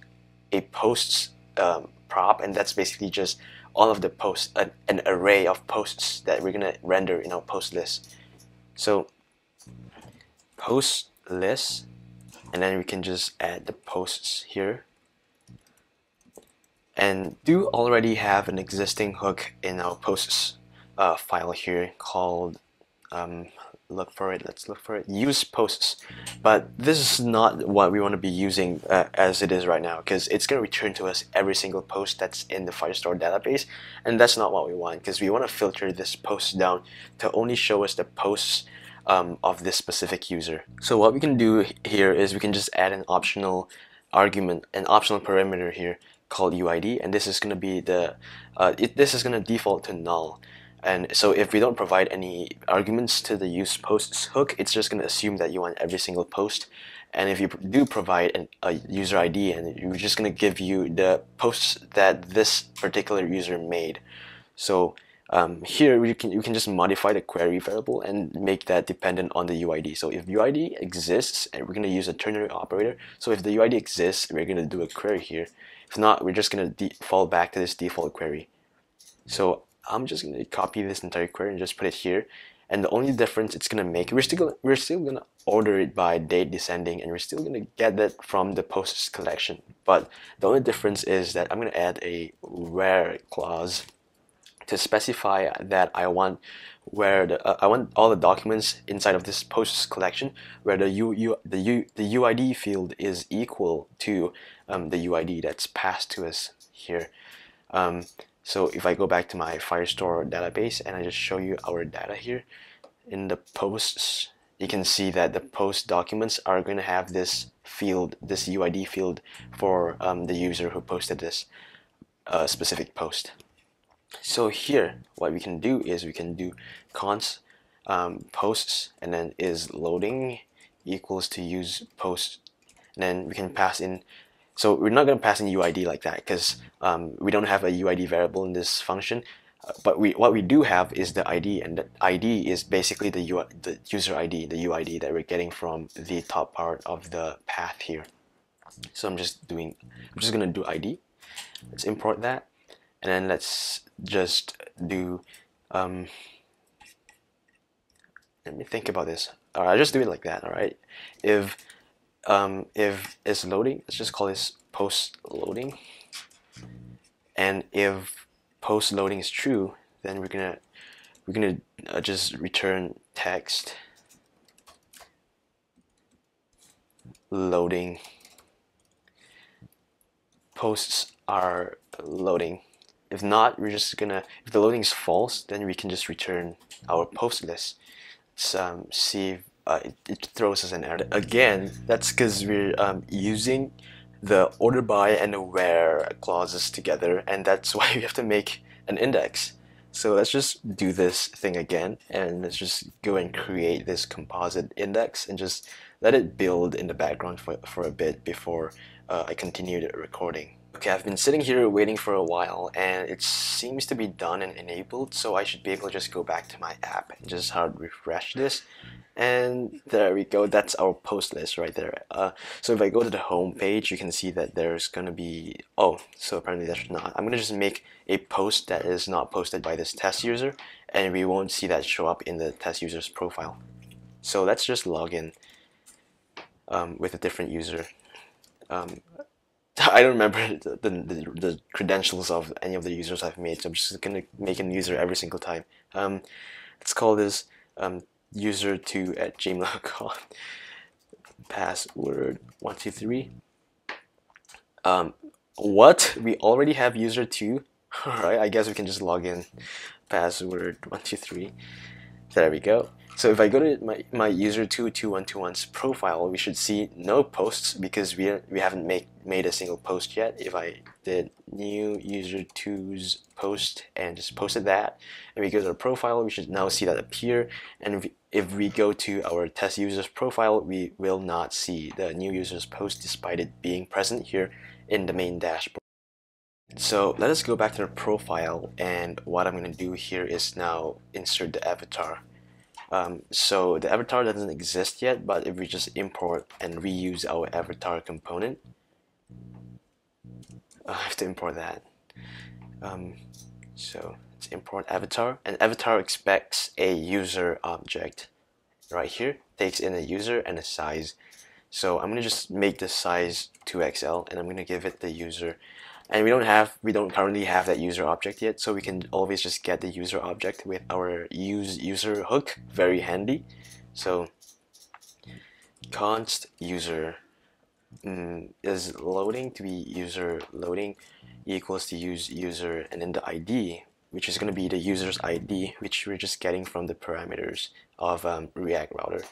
a posts um, prop and that's basically just all of the posts an, an array of posts that we're gonna render in our post list. So post list and then we can just add the posts here. And do already have an existing hook in our posts uh, file here called um, look for it let's look for it use posts. But this is not what we want to be using uh, as it is right now because it's going to return to us every single post that's in the Firestore database and that's not what we want because we want to filter this post down to only show us the posts um, of this specific user so what we can do here is we can just add an optional argument an optional parameter here called UID and this is going to be the uh, it, this is going to default to null and so if we don't provide any arguments to the use posts hook, it's just going to assume that you want every single post. And if you do provide an, a user ID, and you're just going to give you the posts that this particular user made. So um, here you can you can just modify the query variable and make that dependent on the UID. So if UID exists, and we're going to use a ternary operator. So if the UID exists, we're going to do a query here. If not, we're just going to fall back to this default query. So I'm just gonna copy this entire query and just put it here. And the only difference it's gonna make, we're still we're still gonna order it by date descending, and we're still gonna get that from the posts collection. But the only difference is that I'm gonna add a where clause to specify that I want where the uh, I want all the documents inside of this posts collection where the U, U the U the UID field is equal to um, the UID that's passed to us here. Um, so if I go back to my Firestore database and I just show you our data here in the posts, you can see that the post documents are going to have this field, this UID field for um, the user who posted this uh, specific post. So here, what we can do is we can do const um, posts and then is loading equals to use post and then we can pass in so we're not going to pass in UID like that because um, we don't have a UID variable in this function. Uh, but we what we do have is the ID, and the ID is basically the, the user ID, the UID that we're getting from the top part of the path here. So I'm just doing, I'm just going to do ID. Let's import that, and then let's just do. Um, let me think about this. All right, I'll just do it like that. All right, if um, if it's loading, let's just call this post loading. And if post loading is true, then we're gonna we're gonna uh, just return text loading posts are loading if not we're just gonna if the loading is false then we can just return our post list let's um, see if uh, it, it, throws us an error. Again, that's because we're um, using the order by and the where clauses together, and that's why we have to make an index. So let's just do this thing again, and let's just go and create this composite index and just let it build in the background for, for a bit before uh, I continue the recording. Okay, I've been sitting here waiting for a while and it seems to be done and enabled so I should be able to just go back to my app and just hard refresh this. And there we go that's our post list right there. Uh, so if I go to the home page you can see that there's gonna be oh so apparently that's not. I'm gonna just make a post that is not posted by this test user and we won't see that show up in the test user's profile. So let's just log in um, with a different user. Um, I don't remember the, the, the, credentials of any of the users I've made, so I'm just gonna make a user every single time. Um, let's call this um, user2 at gmail.com. Password 123. Um, what? We already have user2? Alright, I guess we can just log in. Password 123. There we go. So if I go to my, my user 22121's profile, we should see no posts because we, we haven't make, made a single post yet. If I did new user 2's post and just posted that, and we go to the profile, we should now see that appear. And if if we go to our test user's profile, we will not see the new user's post despite it being present here in the main dashboard. So let us go back to the profile and what I'm going to do here is now insert the avatar. Um, so the avatar doesn't exist yet, but if we just import and reuse our avatar component, I have to import that. Um, so let's import avatar, and avatar expects a user object right here, takes in a user and a size. So I'm gonna just make the size 2XL, and I'm gonna give it the user and we don't have we don't currently have that user object yet so we can always just get the user object with our use user hook very handy. So const user mm, is loading to be user loading equals to use user and then the ID which is going to be the user's ID which we're just getting from the parameters of um, React router.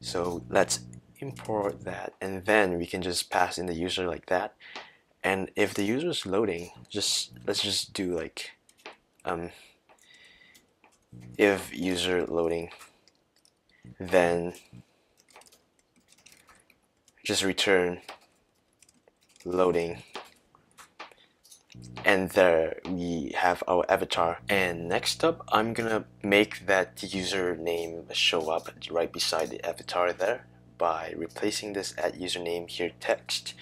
So let's import that and then we can just pass in the user like that and if the user is loading just let's just do like um, if user loading then just return loading. And there we have our avatar. And next up I'm gonna make that username show up right beside the avatar there by replacing this at username here text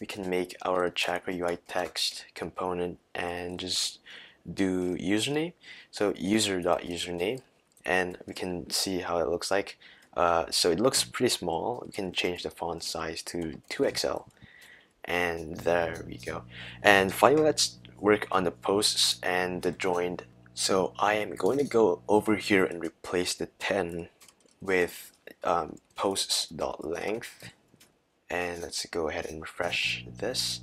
we can make our Chakra UI text component and just do username. So user.username and we can see how it looks like. Uh, so it looks pretty small. We can change the font size to 2XL and there we go. And finally let's work on the posts and the joined. So I am going to go over here and replace the 10 with um, posts.length and let's go ahead and refresh this.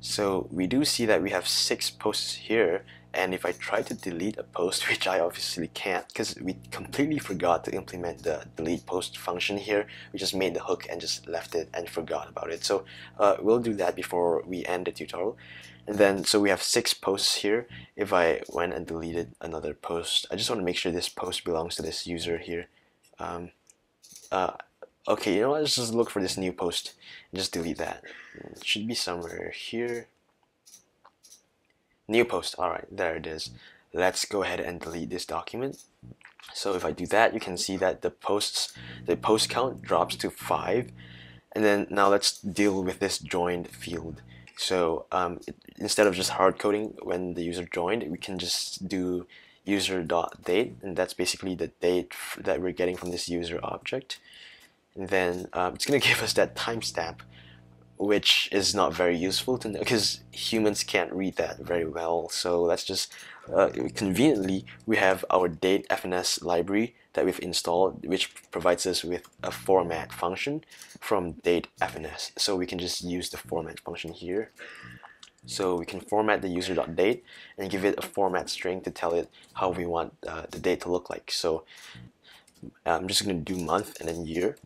So we do see that we have six posts here and if I try to delete a post which I obviously can't because we completely forgot to implement the delete post function here we just made the hook and just left it and forgot about it. So uh, we'll do that before we end the tutorial. And then so we have six posts here. If I went and deleted another post I just want to make sure this post belongs to this user here. Um, uh, okay you know what? Let's just look for this new post and just delete that. It should be somewhere here. New post. Alright there it is. Let's go ahead and delete this document. So if I do that you can see that the posts the post count drops to 5 and then now let's deal with this joined field. So um, it, instead of just hard coding when the user joined we can just do user dot date. And that's basically the date that we're getting from this user object and then um, it's gonna give us that timestamp which is not very useful to know because humans can't read that very well. So let's just uh, conveniently we have our date fns library that we've installed which provides us with a format function from date fns so we can just use the format function here. So we can format the user.date and give it a format string to tell it how we want uh, the date to look like. So I'm just going to do month and then year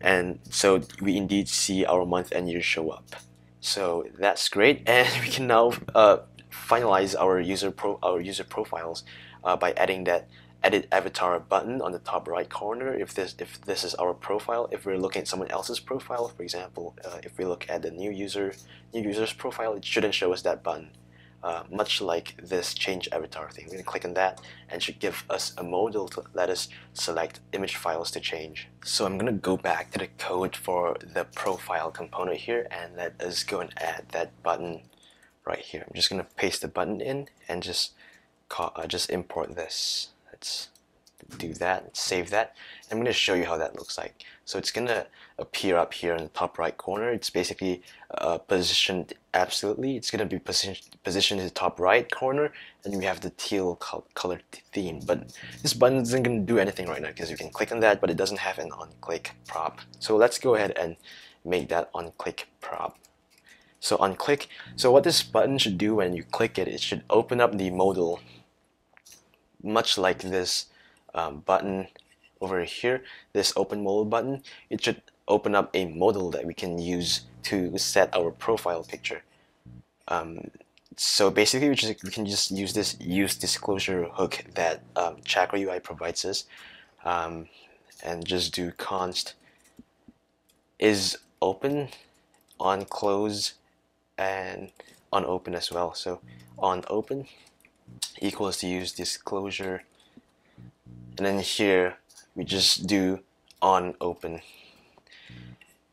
and so we indeed see our month and year show up. So that's great. And we can now uh, finalize our user pro our user profiles uh, by adding that edit avatar button on the top right corner. If this if this is our profile if we're looking at someone else's profile for example uh, if we look at the new user new user's profile it shouldn't show us that button uh, much like this change avatar thing. We're going to click on that and should give us a modal to let us select image files to change. So I'm going to go back to the code for the profile component here and let us go and add that button right here. I'm just going to paste the button in and just call, uh, just import this. Let's do that, save that. I'm going to show you how that looks like. So it's going to appear up here in the top right corner. It's basically uh, positioned absolutely. It's going to be positioned, positioned in the top right corner and we have the teal col color theme. But this button isn't going to do anything right now because you can click on that but it doesn't have an on-click prop. So let's go ahead and make that on-click prop. So on click, so what this button should do when you click it, it should open up the modal much like this um, button over here, this open modal button, it should open up a modal that we can use to set our profile picture. Um, so basically, we, just, we can just use this use disclosure hook that um, Chakra UI provides us, um, and just do const is open on close and on open as well. So on open equals to use disclosure and then here we just do on open.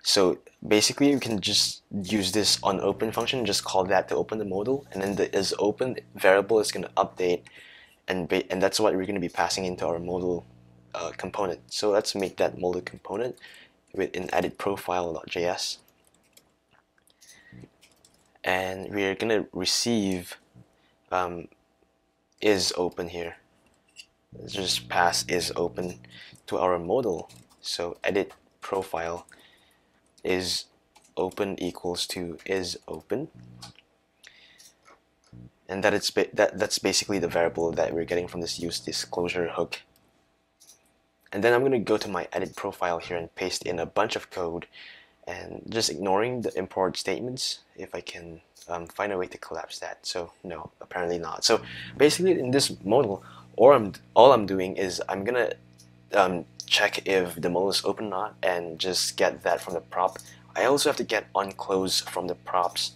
So basically you can just use this on open function just call that to open the modal. And then the is open variable is going to update. And and that's what we're going to be passing into our modal uh, component. So let's make that modal component with an edit profile.js and we're gonna receive um, is open here just pass is open to our modal so edit profile is open equals to is open. And that it's that that's basically the variable that we're getting from this use disclosure hook. And then I'm gonna go to my edit profile here and paste in a bunch of code and just ignoring the import statements if I can um, find a way to collapse that. So no apparently not. So basically in this modal all I'm, all I'm doing is I'm gonna um, check if the modal is open or not and just get that from the prop. I also have to get onClose from the props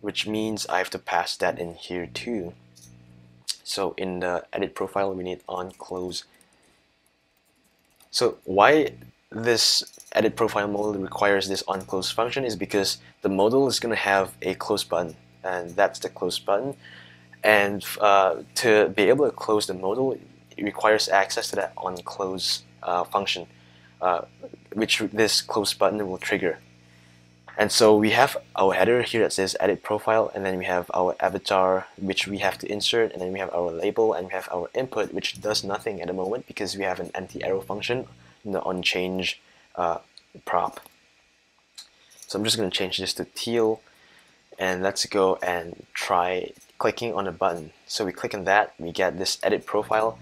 which means I have to pass that in here too. So in the edit profile we need onClose so why this edit profile modal requires this onClose function is because the modal is going to have a close button and that's the close button and uh, to be able to close the modal it requires access to that onClose uh, function uh, which this close button will trigger and so we have our header here that says edit profile and then we have our avatar which we have to insert and then we have our label and we have our input which does nothing at the moment because we have an empty arrow function in the onChange uh, prop. So I'm just going to change this to teal and let's go and try clicking on a button. So we click on that, we get this edit profile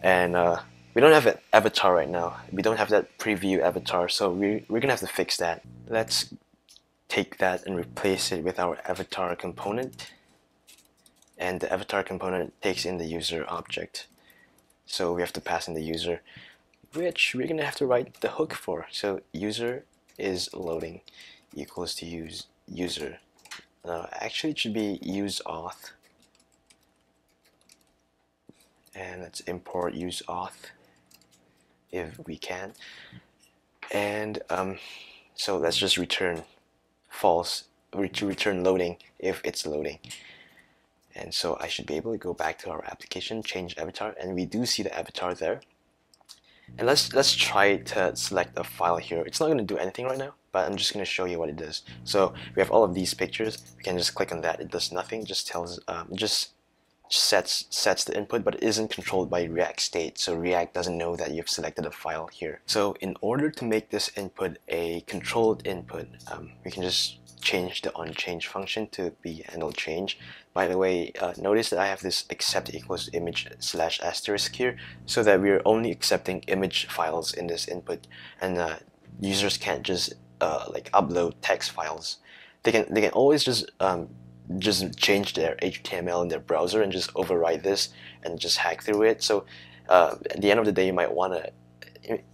and uh, we don't have an avatar right now. We don't have that preview avatar so we, we're to have to fix that. Let's take that and replace it with our avatar component and the avatar component takes in the user object. So we have to pass in the user which we're gonna have to write the hook for. So user is loading equals to use user. Uh, actually, it should be use auth. And let's import use auth if we can. And um, so let's just return false, to return loading if it's loading. And so I should be able to go back to our application, change avatar, and we do see the avatar there. And let's let's try to select a file here. It's not going to do anything right now, but I'm just going to show you what it does. So we have all of these pictures. We can just click on that. It does nothing. Just tells um, just sets sets the input, but it isn't controlled by React state. So React doesn't know that you've selected a file here. So in order to make this input a controlled input, um, we can just change the onChange function to be handle change. By the way, uh, notice that I have this accept equals image slash asterisk here so that we're only accepting image files in this input and uh, users can't just uh, like upload text files. They can they can always just um, just change their HTML in their browser and just override this and just hack through it. So uh, at the end of the day, you might want to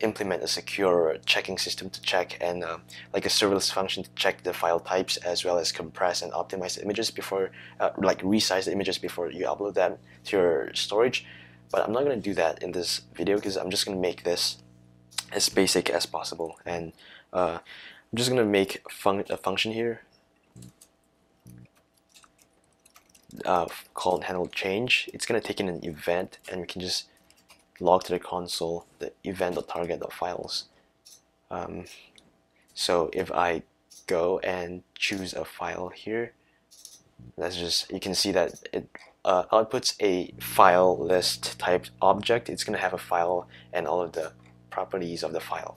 implement a secure checking system to check and uh, like a serverless function to check the file types as well as compress and optimize the images before uh, like resize the images before you upload them to your storage. But I'm not going to do that in this video because I'm just going to make this as basic as possible. And uh, I'm just going to make fun a function here uh, called handle change it's going to take in an event and we can just log to the console the event.target.files. Um, so if I go and choose a file here, that's just, you can see that it uh, outputs a file list type object. It's going to have a file and all of the properties of the file.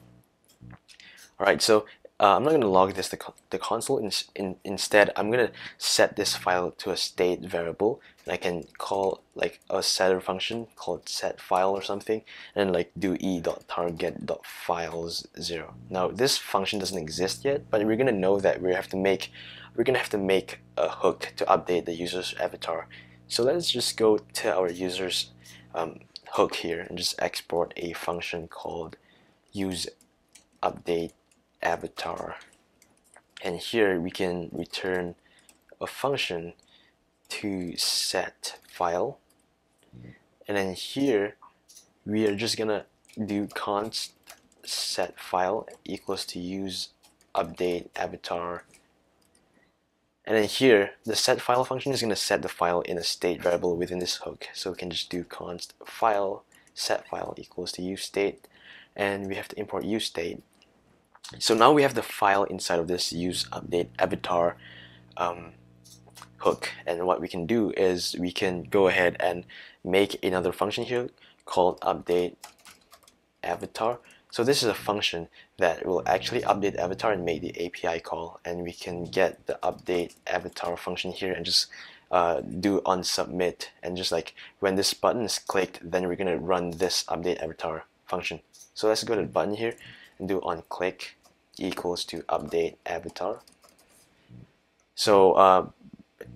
Alright, so uh, I'm not going to log this to the console. In, in, instead, I'm going to set this file to a state variable. And I can call like a setter function called set file or something, and like do e.target.files zero. Now this function doesn't exist yet, but we're going to know that we have to make we're going to have to make a hook to update the user's avatar. So let's just go to our user's um, hook here and just export a function called use update avatar. And here we can return a function to set file. And then here we are just gonna do const set file equals to use update avatar. And then here the set file function is to set the file in a state variable within this hook. So we can just do const file set file equals to use state. And we have to import use state so now we have the file inside of this use update avatar um, hook. And what we can do is we can go ahead and make another function here called update avatar. So this is a function that will actually update avatar and make the API call. And we can get the update avatar function here and just uh, do on submit and just like when this button is clicked then we're gonna run this update avatar function. So let's go to the button here do on click equals to update avatar. So uh,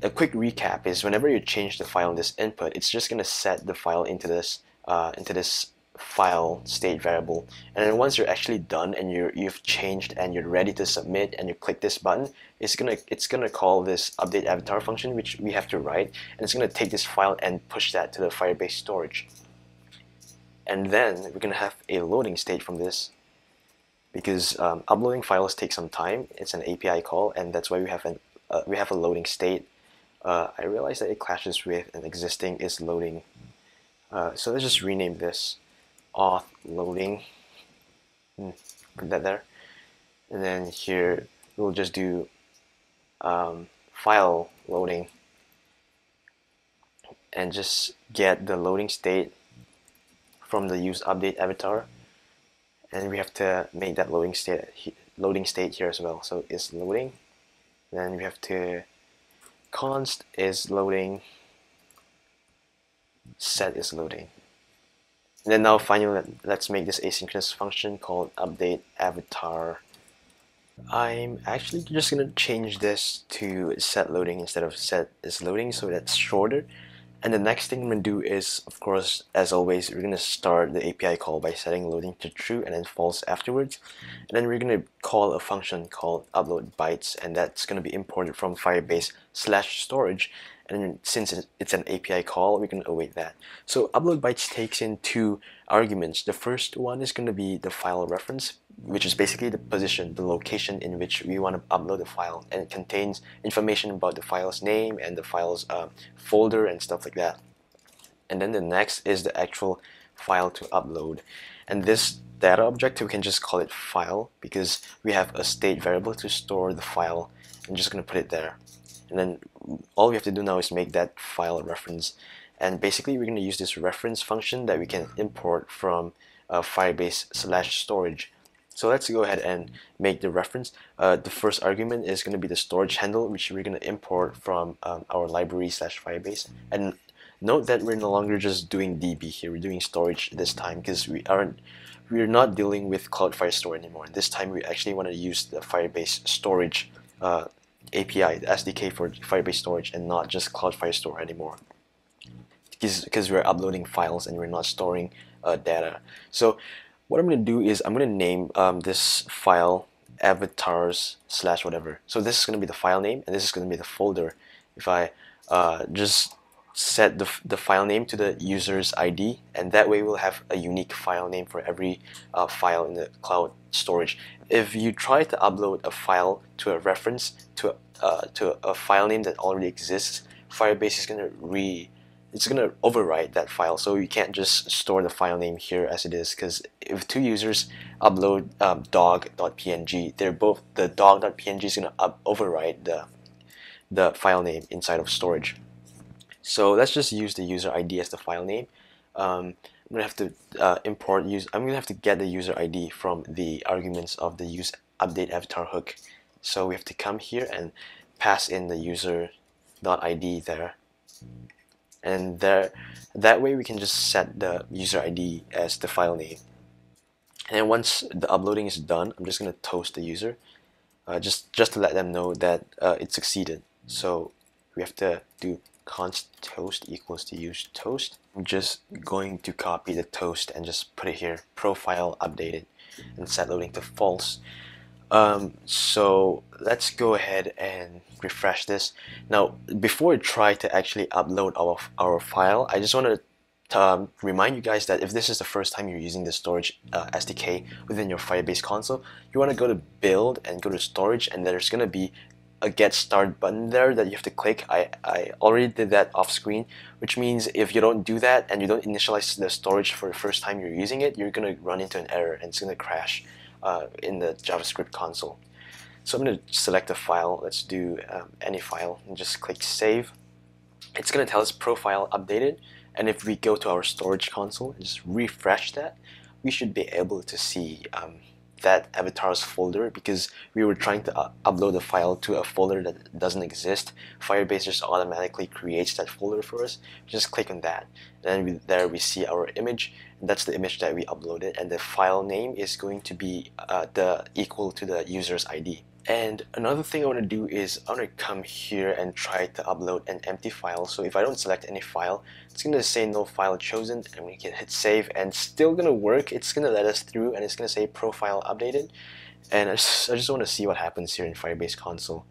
a quick recap is whenever you change the file in this input it's just gonna set the file into this uh, into this file state variable. And then once you're actually done and you're you've changed and you're ready to submit and you click this button it's gonna it's gonna call this update avatar function which we have to write and it's gonna take this file and push that to the Firebase storage. And then we're gonna have a loading state from this because um, uploading files takes some time. It's an API call and that's why we have an uh, we have a loading state. Uh, I realize that it clashes with an existing is loading. Uh, so let's just rename this auth loading. Hmm, put that there. And then here we'll just do um, file loading and just get the loading state from the use update avatar and we have to make that loading state loading state here as well so it's loading then we have to const is loading set is loading and then now finally let's make this asynchronous function called update avatar. I'm actually just gonna change this to set loading instead of set is loading so that's shorter. And the next thing I'm going to do is, of course, as always, we're going to start the API call by setting loading to true and then false afterwards. And then we're going to call a function called upload bytes, and that's going to be imported from Firebase slash storage and since it's an API call, we can await that. So upload bytes takes in two arguments. The first one is going to be the file reference, which is basically the position, the location in which we want to upload the file, and it contains information about the file's name and the file's uh, folder and stuff like that. And then the next is the actual file to upload. And this data object, we can just call it file because we have a state variable to store the file. I'm just going to put it there and then all we have to do now is make that file a reference. And basically we're going to use this reference function that we can import from uh, Firebase slash storage. So let's go ahead and make the reference. Uh, the first argument is going to be the storage handle which we're going to import from um, our library slash Firebase. And note that we're no longer just doing DB here. We're doing storage this time because we aren't we're not dealing with Cloud Firestore anymore. This time we actually want to use the Firebase storage uh, API, the SDK for Firebase storage and not just Cloud Firestore anymore. Because we're uploading files and we're not storing uh, data. So what I'm going to do is I'm going to name um, this file avatars slash whatever. So this is going to be the file name and this is going to be the folder. If I uh, just set the, the file name to the user's ID and that way we'll have a unique file name for every uh, file in the cloud storage. If you try to upload a file to a reference to a, uh, to a file name that already exists, Firebase is going to re it's going to overwrite that file so you can't just store the file name here as it is because if two users upload um, dog.png they're both the dog.png is going to overwrite the the file name inside of storage so let's just use the user ID as the file name. Um, I'm gonna have to uh, import use. I'm gonna have to get the user ID from the arguments of the use update avatar hook. So we have to come here and pass in the user dot ID there, and there. That way we can just set the user ID as the file name. And then once the uploading is done, I'm just gonna toast the user, uh, just just to let them know that uh, it succeeded. So we have to do const toast equals to use toast. I'm just going to copy the toast and just put it here, profile updated, and set loading to false. Um, so let's go ahead and refresh this. Now, before we try to actually upload our, our file, I just want to um, remind you guys that if this is the first time you're using the storage uh, SDK within your Firebase console, you want to go to build and go to storage and there's going to be a get start button there that you have to click. I, I already did that off screen, which means if you don't do that and you don't initialize the storage for the first time you're using it, you're going to run into an error and it's going to crash uh, in the JavaScript console. So I'm going to select a file. Let's do um, any file and just click save. It's going to tell us profile updated. And if we go to our storage console and just refresh that, we should be able to see um, that avatars folder because we were trying to uh, upload a file to a folder that doesn't exist. Firebase just automatically creates that folder for us. Just click on that. And then we, there we see our image. That's the image that we uploaded. And the file name is going to be uh, the equal to the user's ID. And another thing I want to do is I want to come here and try to upload an empty file. So if I don't select any file, it's going to say no file chosen and we can hit save and still going to work. It's going to let us through and it's going to say profile updated. And I just, I just want to see what happens here in Firebase console.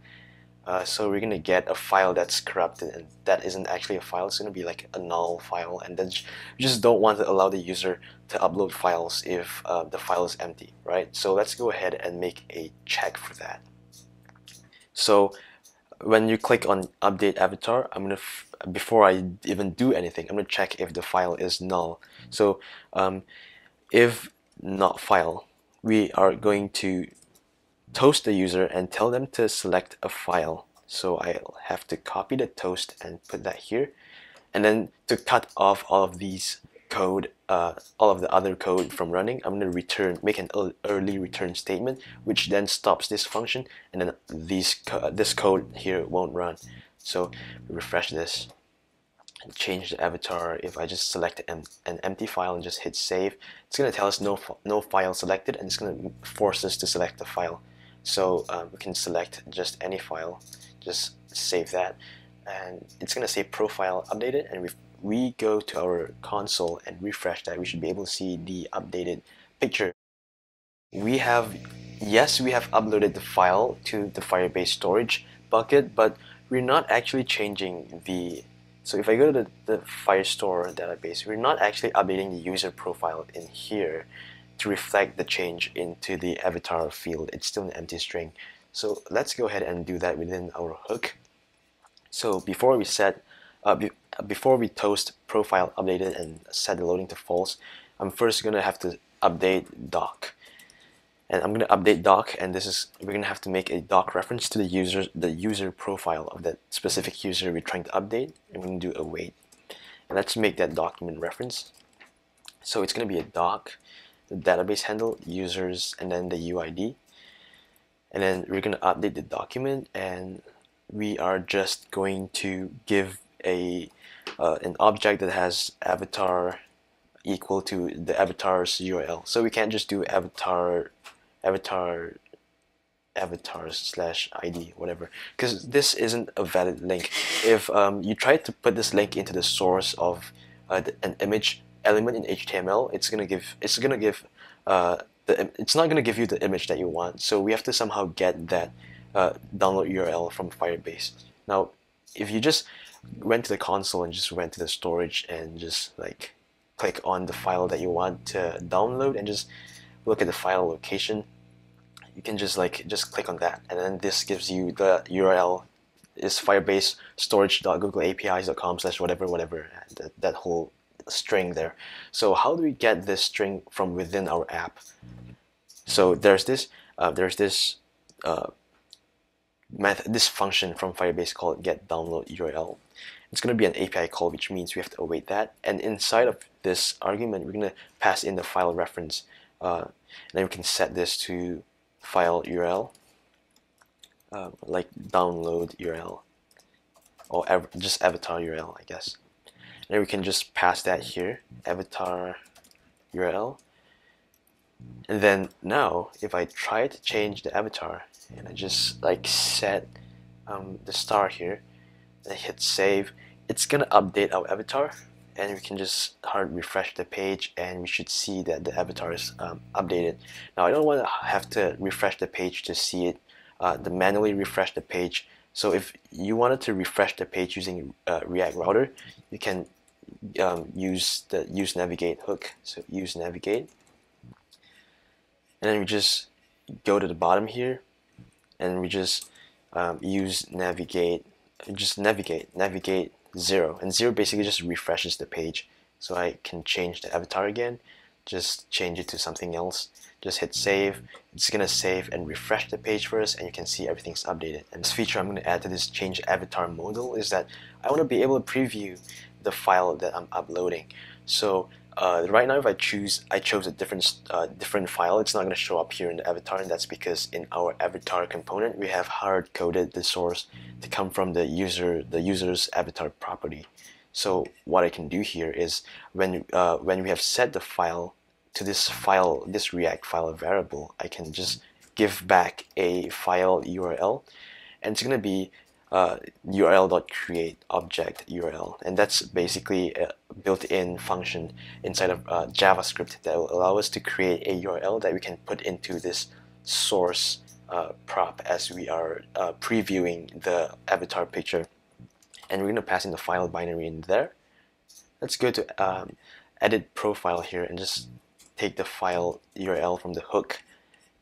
Uh, so we're going to get a file that's corrupted and that isn't actually a file. It's going to be like a null file and then you just don't want to allow the user to upload files if uh, the file is empty, right? So let's go ahead and make a check for that. So when you click on update avatar, I'm gonna before I even do anything, I'm gonna check if the file is null. So um, if not file, we are going to toast the user and tell them to select a file. So I'll have to copy the toast and put that here. And then to cut off all of these code, uh, all of the other code from running, I'm going to return, make an early return statement, which then stops this function, and then these co this code here won't run. So refresh this and change the avatar. If I just select an, an empty file and just hit save, it's going to tell us no no file selected, and it's going to force us to select the file. So um, we can select just any file, just save that, and it's going to say profile updated, and we we go to our console and refresh that, we should be able to see the updated picture. We have, yes, we have uploaded the file to the Firebase storage bucket, but we're not actually changing the so if I go to the, the Firestore database, we're not actually updating the user profile in here to reflect the change into the avatar field. It's still an empty string. So let's go ahead and do that within our hook. So before we set, uh, be, before we toast profile updated and set the loading to false, I'm first gonna have to update doc. And I'm gonna update doc, and this is we're gonna have to make a doc reference to the user the user profile of that specific user we're trying to update. And we're gonna do await. And let's make that document reference. So it's gonna be a doc the database handle, users, and then the UID. And then we're going to update the document and we are just going to give a uh, an object that has avatar equal to the avatar's URL. So we can't just do avatar avatar avatars slash ID whatever because this isn't a valid link. If um, you try to put this link into the source of uh, an image element in HTML, it's gonna give it's gonna give uh, the, it's not gonna give you the image that you want. So we have to somehow get that uh, download URL from Firebase. Now, if you just went to the console and just went to the storage and just like click on the file that you want to download and just look at the file location, you can just like just click on that, and then this gives you the URL is firebase storage.googleapis.com slash whatever whatever that, that whole string there. So how do we get this string from within our app? So there's this uh, there's this uh, method, this function from Firebase called get download URL. It's going to be an API call, which means we have to await that. And inside of this argument, we're going to pass in the file reference. Uh, and then we can set this to file URL, uh, like download URL, or just avatar URL, I guess and we can just pass that here avatar URL and then now if I try to change the avatar and I just like set um, the star here and I hit save it's gonna update our avatar and we can just hard refresh the page and we should see that the avatar is um, updated. Now I don't want to have to refresh the page to see it uh, manually refresh the page. So if you wanted to refresh the page using uh, React Router you can um, use the use navigate hook. So use navigate. And then we just go to the bottom here and we just um, use navigate, just navigate, navigate zero. And zero basically just refreshes the page. So I can change the avatar again just change it to something else just hit save it's gonna save and refresh the page first and you can see everything's updated and this feature I'm gonna add to this change avatar modal is that I want to be able to preview the file that I'm uploading. So uh, right now if I choose I chose a different uh, different file it's not going to show up here in the avatar and that's because in our avatar component we have hard coded the source to come from the user the user's avatar property. So what I can do here is when uh, when we have set the file to this file this react file variable I can just give back a file URL and it's going to be uh, url.create object URL and that's basically a built-in function inside of uh, JavaScript that will allow us to create a URL that we can put into this source uh, prop as we are uh, previewing the avatar picture. And we're going to pass in the file binary in there. Let's go to um, edit profile here and just take the file URL from the hook.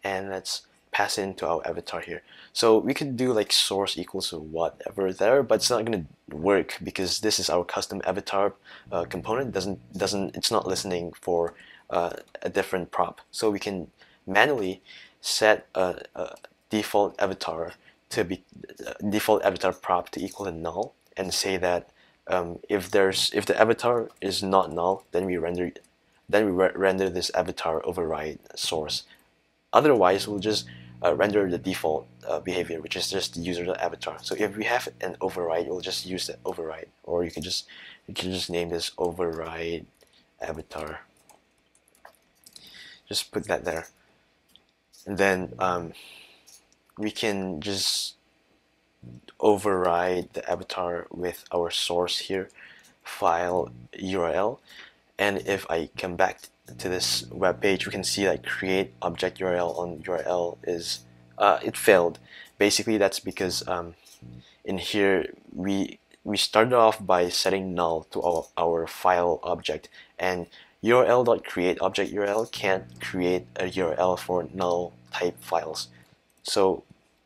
And let's pass it into our avatar here. So we could do like source equals whatever there, but it's not going to work because this is our custom avatar uh, component. doesn't doesn't It's not listening for uh, a different prop. So we can manually set a, a default avatar to be uh, default avatar prop to equal to null and say that um, if there's if the avatar is not null, then we render then we re render this avatar override source. Otherwise, we'll just uh, render the default uh, behavior, which is just the user avatar. So if we have an override, we'll just use the override, or you can just you can just name this override avatar. Just put that there, and then um, we can just override the avatar with our source here, file URL, and if I come back to this web page, we can see that create object URL on URL is uh, it failed. Basically, that's because um, in here we we started off by setting null to our, our file object, and URL.create object URL can't create a URL for null type files. So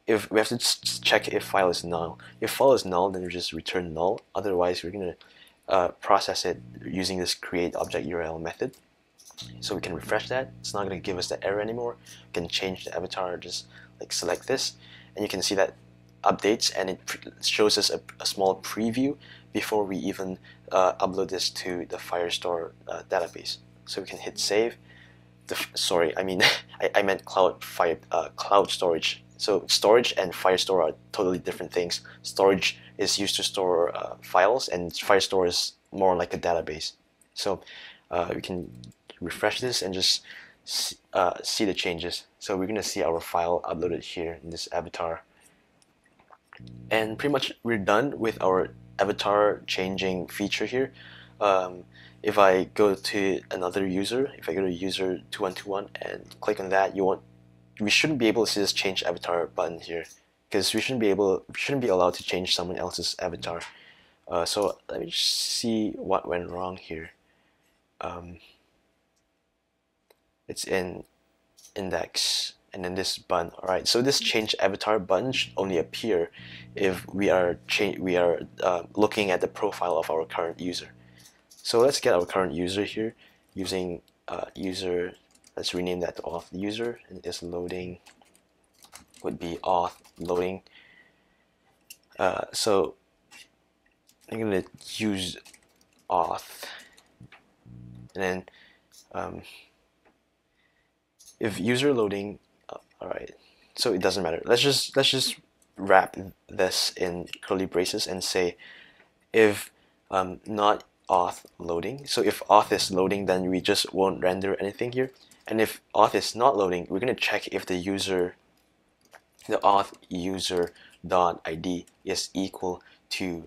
if we have to check if file is null. If file is null, then we just return null. Otherwise, we're gonna uh, process it using this create object URL method. So we can refresh that. It's not going to give us the error anymore. We can change the avatar, just like select this, and you can see that updates and it shows us a, a, small preview before we even uh, upload this to the Firestore uh, database. So we can hit save. The, sorry, I mean I, I meant cloud fire uh, cloud storage. So storage and Firestore are totally different things. Storage is used to store uh, files, and Firestore is more like a database. So uh, we can refresh this and just uh, see the changes. So we're gonna see our file uploaded here in this avatar. And pretty much we're done with our avatar changing feature here. Um, if I go to another user, if I go to user 2121 and click on that, you want we shouldn't be able to see this change avatar button here because we shouldn't be able we shouldn't be allowed to change someone else's avatar. Uh, so let me see what went wrong here. Um, it's in index and then this button alright? So this change avatar button should only appear if we are change we are uh, looking at the profile of our current user. So let's get our current user here using uh, user let's rename that to auth user and this loading would be auth loading. Uh, so I'm gonna use auth. And then um, if user loading uh, all right so it doesn't matter. Let's just let's just wrap this in curly braces and say if um, not auth loading so if auth is loading then we just won't render anything here. And if auth is not loading we're going to check if the user the auth user dot id is equal to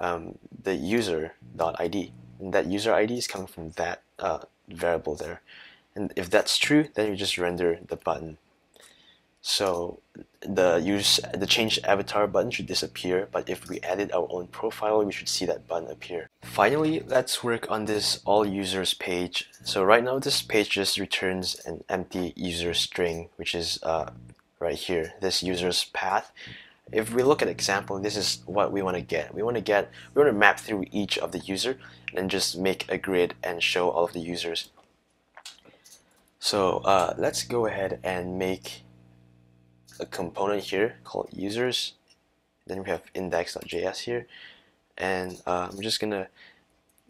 um, the user dot id and that user id is coming from that uh, variable there and if that's true then you just render the button. So the use the change avatar button should disappear but if we added our own profile we should see that button appear. Finally let's work on this all users page. So right now this page just returns an empty user string which is uh, right here this user's path. If we look at example this is what we want to get. We want to get we want to map through each of the user and just make a grid and show all of the users So uh, let's go ahead and make a component here called users. Then we have index.js here. And uh, I'm just gonna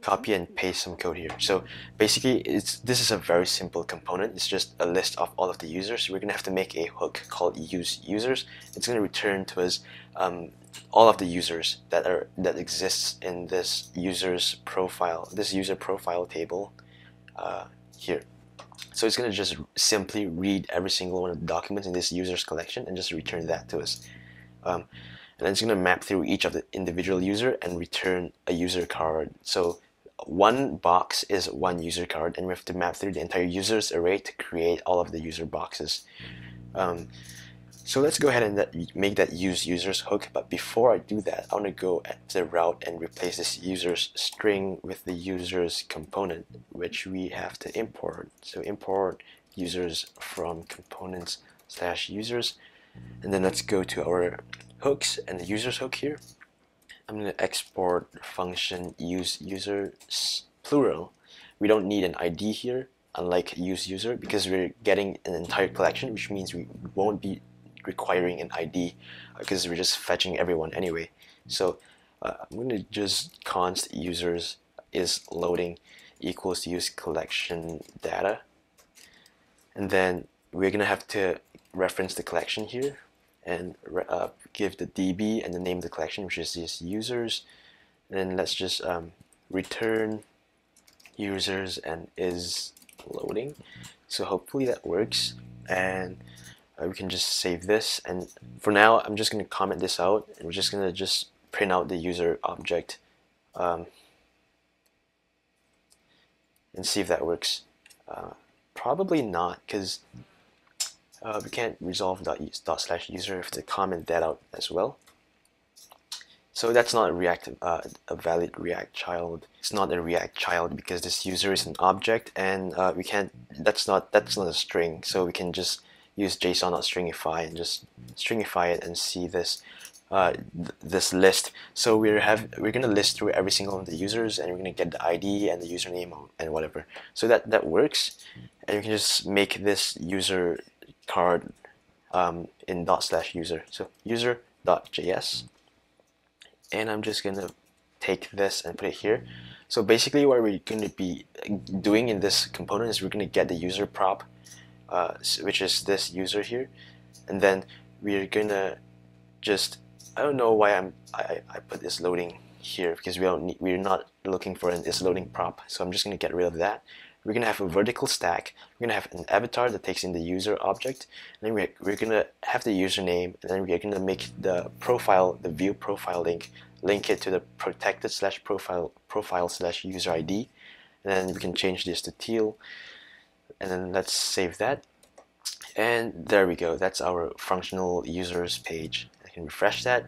copy and paste some code here. So basically, it's this is a very simple component. It's just a list of all of the users. We're gonna have to make a hook called use users. It's gonna return to us um, all of the users that are that exists in this user's profile, this user profile table uh, here. So it's gonna just simply read every single one of the documents in this user's collection and just return that to us. Um, and then it's going to map through each of the individual user and return a user card. So one box is one user card and we have to map through the entire users array to create all of the user boxes. Um, so let's go ahead and make that use users hook. But before I do that, I want to go at the route and replace this users string with the users component, which we have to import. So import users from components slash users. And then let's go to our hooks and the users hook here. I'm going to export function use users plural. We don't need an ID here, unlike use user, because we're getting an entire collection, which means we won't be requiring an ID because we're just fetching everyone anyway. So uh, I'm going to just const users is loading equals use collection data. And then we're going to have to reference the collection here and uh, give the DB and the name of the collection, which is these users. And then let's just um, return users and is loading. So hopefully that works. And uh, we can just save this. And for now, I'm just going to comment this out. And we're just going to just print out the user object um, and see if that works. Uh, probably not, because uh, we can't resolve dot, dot slash user if to comment that out as well. So that's not a React, uh, a valid React child. It's not a React child because this user is an object, and uh, we can't. That's not that's not a string. So we can just use JSON.stringify and just stringify it and see this uh, th this list. So we're have we're gonna list through every single one of the users, and we're gonna get the ID and the username and whatever. So that that works, and you can just make this user card um, in dot slash user. So user dot js, and I'm just gonna take this and put it here. So basically, what we're going to be doing in this component is we're going to get the user prop, uh, which is this user here, and then we're to just I don't know why I'm I, I put this loading here because we don't need, we're not looking for an is loading prop. So I'm just to get rid of that we're to have a vertical stack. We're to have an avatar that takes in the user object. And then we're, we're to have the username. And then we're to make the profile, the view profile link, link it to the protected slash profile, profile slash user ID. And then we can change this to teal. And then let's save that. And there we go. That's our functional users page. I can refresh that.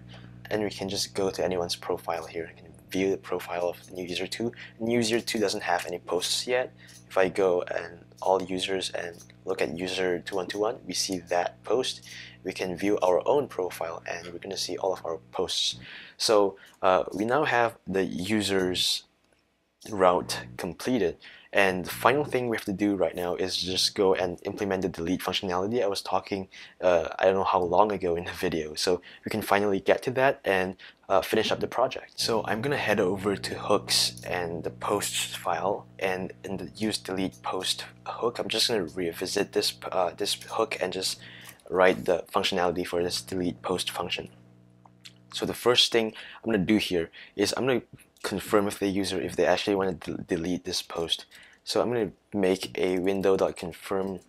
And we can just go to anyone's profile here. I can view the profile of new user 2. New user 2 doesn't have any posts yet. If I go and all users and look at user 2121, we see that post. We can view our own profile and we're going to see all of our posts. So uh, we now have the users route completed. And the final thing we have to do right now is just go and implement the delete functionality I was talking, uh, I don't know how long ago in the video. So we can finally get to that and uh, finish up the project. So I'm gonna head over to hooks and the posts file and in the use delete post hook, I'm just gonna revisit this, uh, this hook and just write the functionality for this delete post function. So the first thing I'm gonna do here is I'm gonna confirm with the user if they actually want to delete this post. So I'm going to make a window.confirm.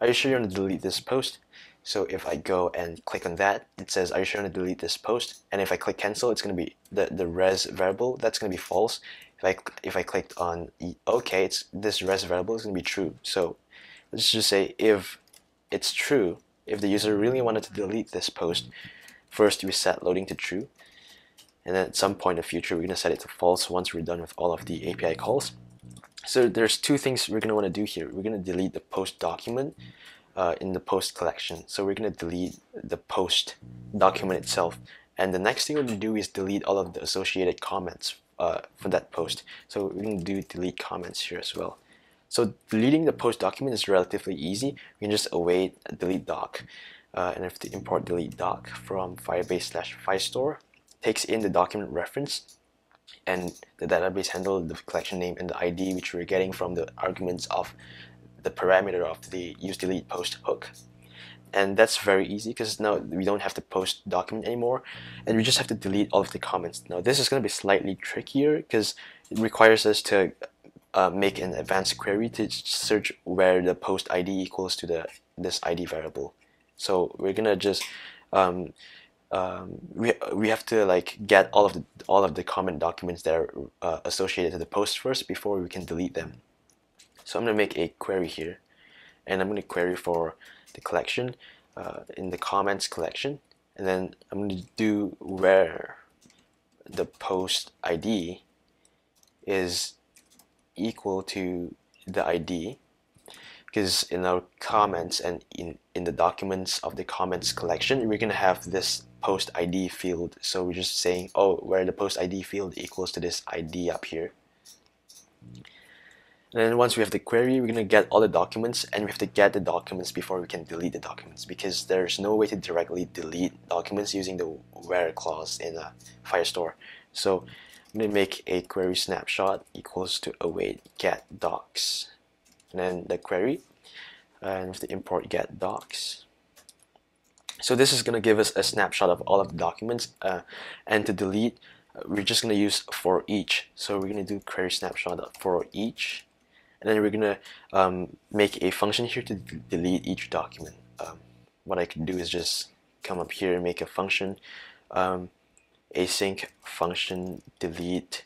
Are you sure you want to delete this post? So if I go and click on that, it says, are you sure you want to delete this post? And if I click cancel, it's going to be the, the res variable, that's going to be false. If I, if I clicked on OK, it's, this res variable is going to be true. So let's just say if it's true, if the user really wanted to delete this post, first we set loading to true and then at some point in the future we're going to set it to false once we're done with all of the API calls. So there's two things we're going to want to do here. We're going to delete the post document uh, in the post collection. So we're going to delete the post document itself. And the next thing we're going to do is delete all of the associated comments uh, for that post. So we're going to do delete comments here as well. So deleting the post document is relatively easy. We can just await delete doc. Uh, and if to import delete doc from Firebase slash Firestore, takes in the document reference and the database handle, the collection name, and the ID which we're getting from the arguments of the parameter of the use delete post hook. And that's very easy because now we don't have to post document anymore and we just have to delete all of the comments. Now this is going to be slightly trickier because it requires us to uh, make an advanced query to search where the post ID equals to the this ID variable. So we're gonna just um, um, we we have to like get all of the all of the comment documents that are uh, associated to the post first before we can delete them. So I'm gonna make a query here, and I'm gonna query for the collection uh, in the comments collection, and then I'm gonna do where the post ID is equal to the ID because in our comments and in, in the documents of the comments collection we're going to have this post ID field. So we're just saying oh where the post ID field equals to this ID up here. And then once we have the query we're going to get all the documents and we have to get the documents before we can delete the documents because there's no way to directly delete documents using the where clause in a Firestore. So I'm going to make a query snapshot equals to await get docs. And then the query and with the import get docs so this is going to give us a snapshot of all of the documents uh, and to delete uh, we're just going to use for each. So we're going to do query snapshot for each and then we're going to um, make a function here to delete each document. Um, what I can do is just come up here and make a function um, async function delete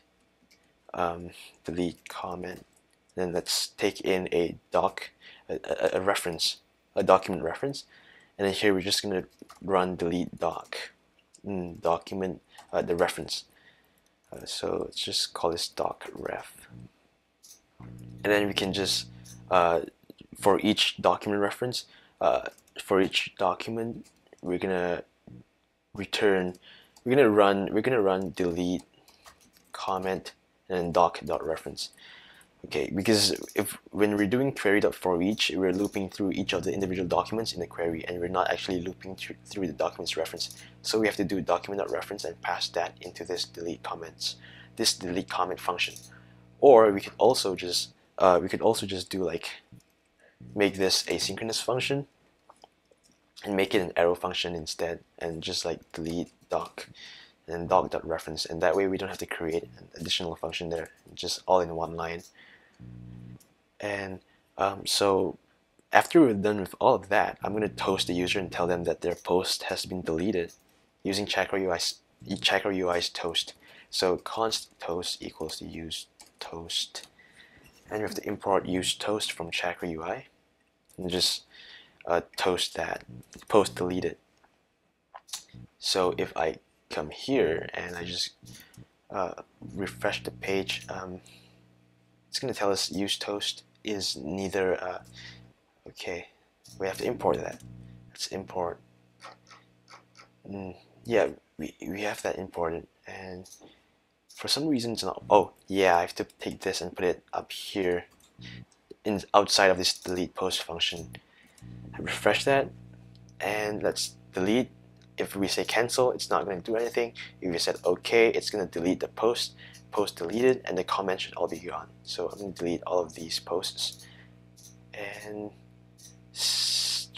um, delete comment. Then let's take in a doc a, a, a, reference a document reference and then here we're just going to run delete doc mm, document uh, the reference. Uh, so let's just call this doc ref. And then we can just uh, for each document reference uh, for each document we're gonna return we're gonna run we're gonna run delete comment and doc dot reference okay because if when we're doing query dot for each we're looping through each of the individual documents in the query and we're not actually looping through, through the documents reference. So we have to do document dot reference and pass that into this delete comments this delete comment function. Or we could also just uh, we could also just do like make this asynchronous function and make it an arrow function instead and just like delete doc and doc.reference and that way we don't have to create an additional function there just all in one line and um, so after we're done with all of that I'm going to toast the user and tell them that their post has been deleted using Chakra UI's, Chakra UI's toast. So const toast equals to use toast. And we have to import use toast from Chakra UI and just uh, toast that post deleted. So if I come here and I just uh, refresh the page um, it's gonna tell us use toast is neither uh, okay we have to import that. Let's import mm, yeah we, we have that imported and for some reason it's not oh yeah I have to take this and put it up here in outside of this delete post function. Refresh that and let's delete. If we say cancel, it's not going to do anything. If we said OK, it's going to delete the post, post deleted, and the comment should all be gone. So I'm going to delete all of these posts. And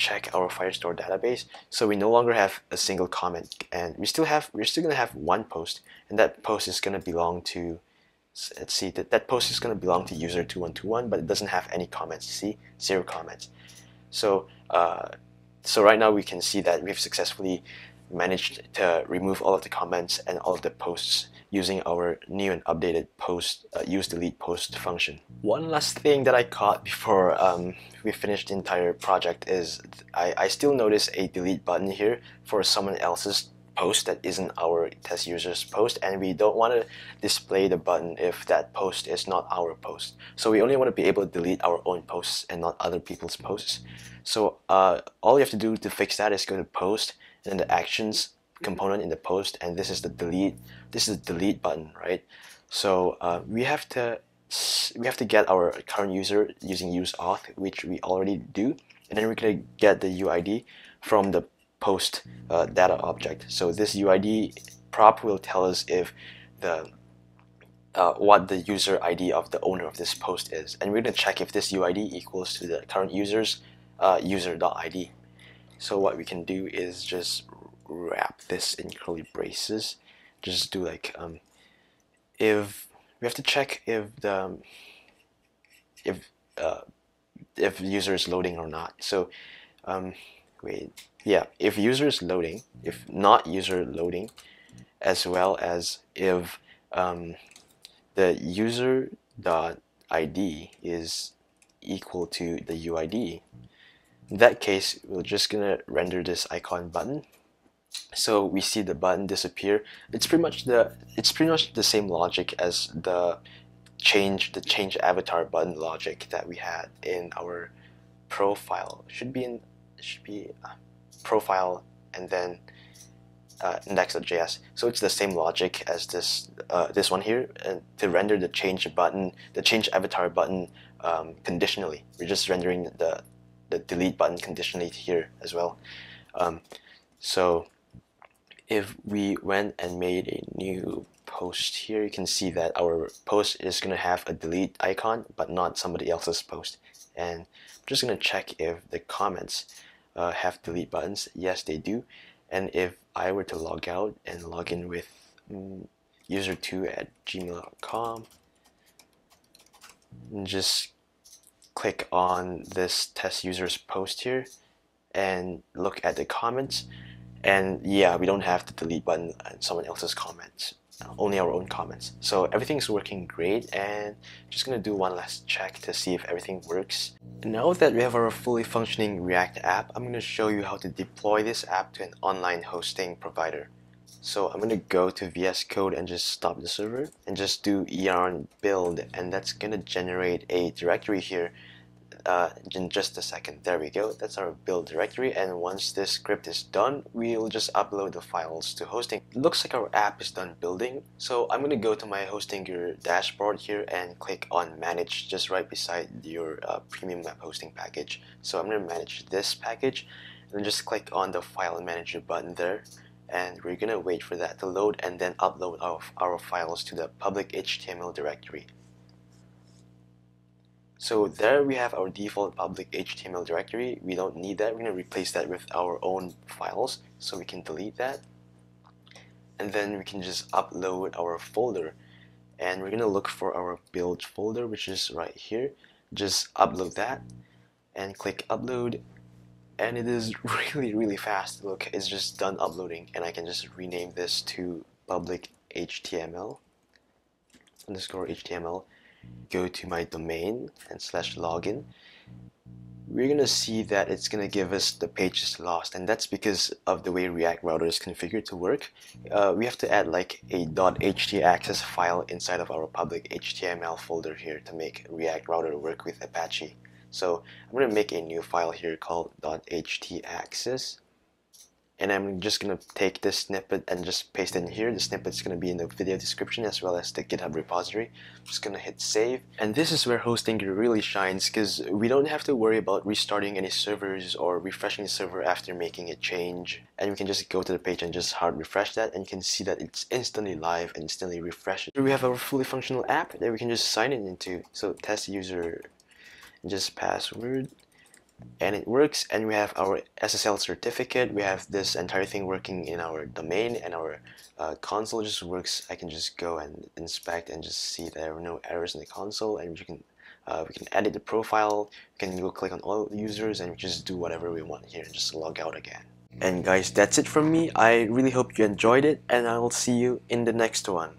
check our Firestore database. So we no longer have a single comment, and we still have we're still going to have one post, and that post is going to belong to let's see that that post is going to belong to user 2121 but it doesn't have any comments. See? Zero comments. So uh, so right now we can see that we've successfully managed to remove all of the comments and all of the posts using our new and updated post uh, use delete post function. One last thing that I caught before um, we finished the entire project is I, I still notice a delete button here for someone else's post that isn't our test user's post and we don't want to display the button if that post is not our post. So we only want to be able to delete our own posts and not other people's posts. So uh, all you have to do to fix that is go to post and the actions component in the post and this is the delete this is the delete button right so uh, we have to we have to get our current user using use auth, which we already do, and then we're gonna get the UID from the post uh, data object. So this UID prop will tell us if the uh, what the user ID of the owner of this post is, and we're gonna check if this UID equals to the current user's uh, user.id. So what we can do is just wrap this in curly braces. Just do like um, if we have to check if the um, if uh, if user is loading or not. So um, wait, yeah, if user is loading, if not user loading, as well as if um, the user dot ID is equal to the UID. In that case, we're just gonna render this icon button. So we see the button disappear. It's pretty much the it's pretty much the same logic as the change the change avatar button logic that we had in our profile. Should be in should be uh, profile and then uh, index.js. So it's the same logic as this uh, this one here. And to render the change button, the change avatar button um, conditionally, we're just rendering the the delete button conditionally here as well. Um, so if we went and made a new post here, you can see that our post is going to have a delete icon, but not somebody else's post. And I'm just going to check if the comments uh, have delete buttons. Yes, they do. And if I were to log out and log in with mm, user2 at gmail.com, and just click on this test user's post here and look at the comments. And yeah, we don't have the delete button and uh, someone else's comments uh, only our own comments. So everything's working great and just gonna do one last check to see if everything works. Now that we have our fully functioning React app, I'm gonna show you how to deploy this app to an online hosting provider. So I'm gonna go to VS Code and just stop the server and just do yarn build and that's gonna generate a directory here uh, in just a second. There we go. That's our build directory. And once this script is done, we'll just upload the files to hosting. looks like our app is done building. So I'm going to go to my Hostinger dashboard here and click on manage just right beside your uh, premium web hosting package. So I'm going to manage this package and just click on the file manager button there and we're gonna wait for that to load and then upload our, our files to the public HTML directory. So there we have our default public HTML directory. We don't need that. We're going to replace that with our own files. So we can delete that. And then we can just upload our folder. And we're going to look for our build folder, which is right here. Just upload that and click upload. And it is really, really fast. Look, it's just done uploading. And I can just rename this to public HTML underscore HTML go to my domain and slash login, we're gonna see that it's gonna give us the pages lost and that's because of the way React Router is configured to work. Uh, we have to add like a .htaccess file inside of our public HTML folder here to make React Router work with Apache. So I'm gonna make a new file here called .htaccess and I'm just gonna take this snippet and just paste it in here. The snippet is gonna be in the video description as well as the GitHub repository. I'm just gonna hit save. And this is where hosting really shines because we don't have to worry about restarting any servers or refreshing the server after making a change. And we can just go to the page and just hard refresh that and you can see that it's instantly live and instantly refreshed. Here we have our fully functional app that we can just sign in into. So test user and just password and it works and we have our SSL certificate. We have this entire thing working in our domain and our uh, console just works. I can just go and inspect and just see there are no errors in the console and you can uh, we can edit the profile. We can go click on all users and just do whatever we want here and just log out again. And guys that's it from me. I really hope you enjoyed it and I will see you in the next one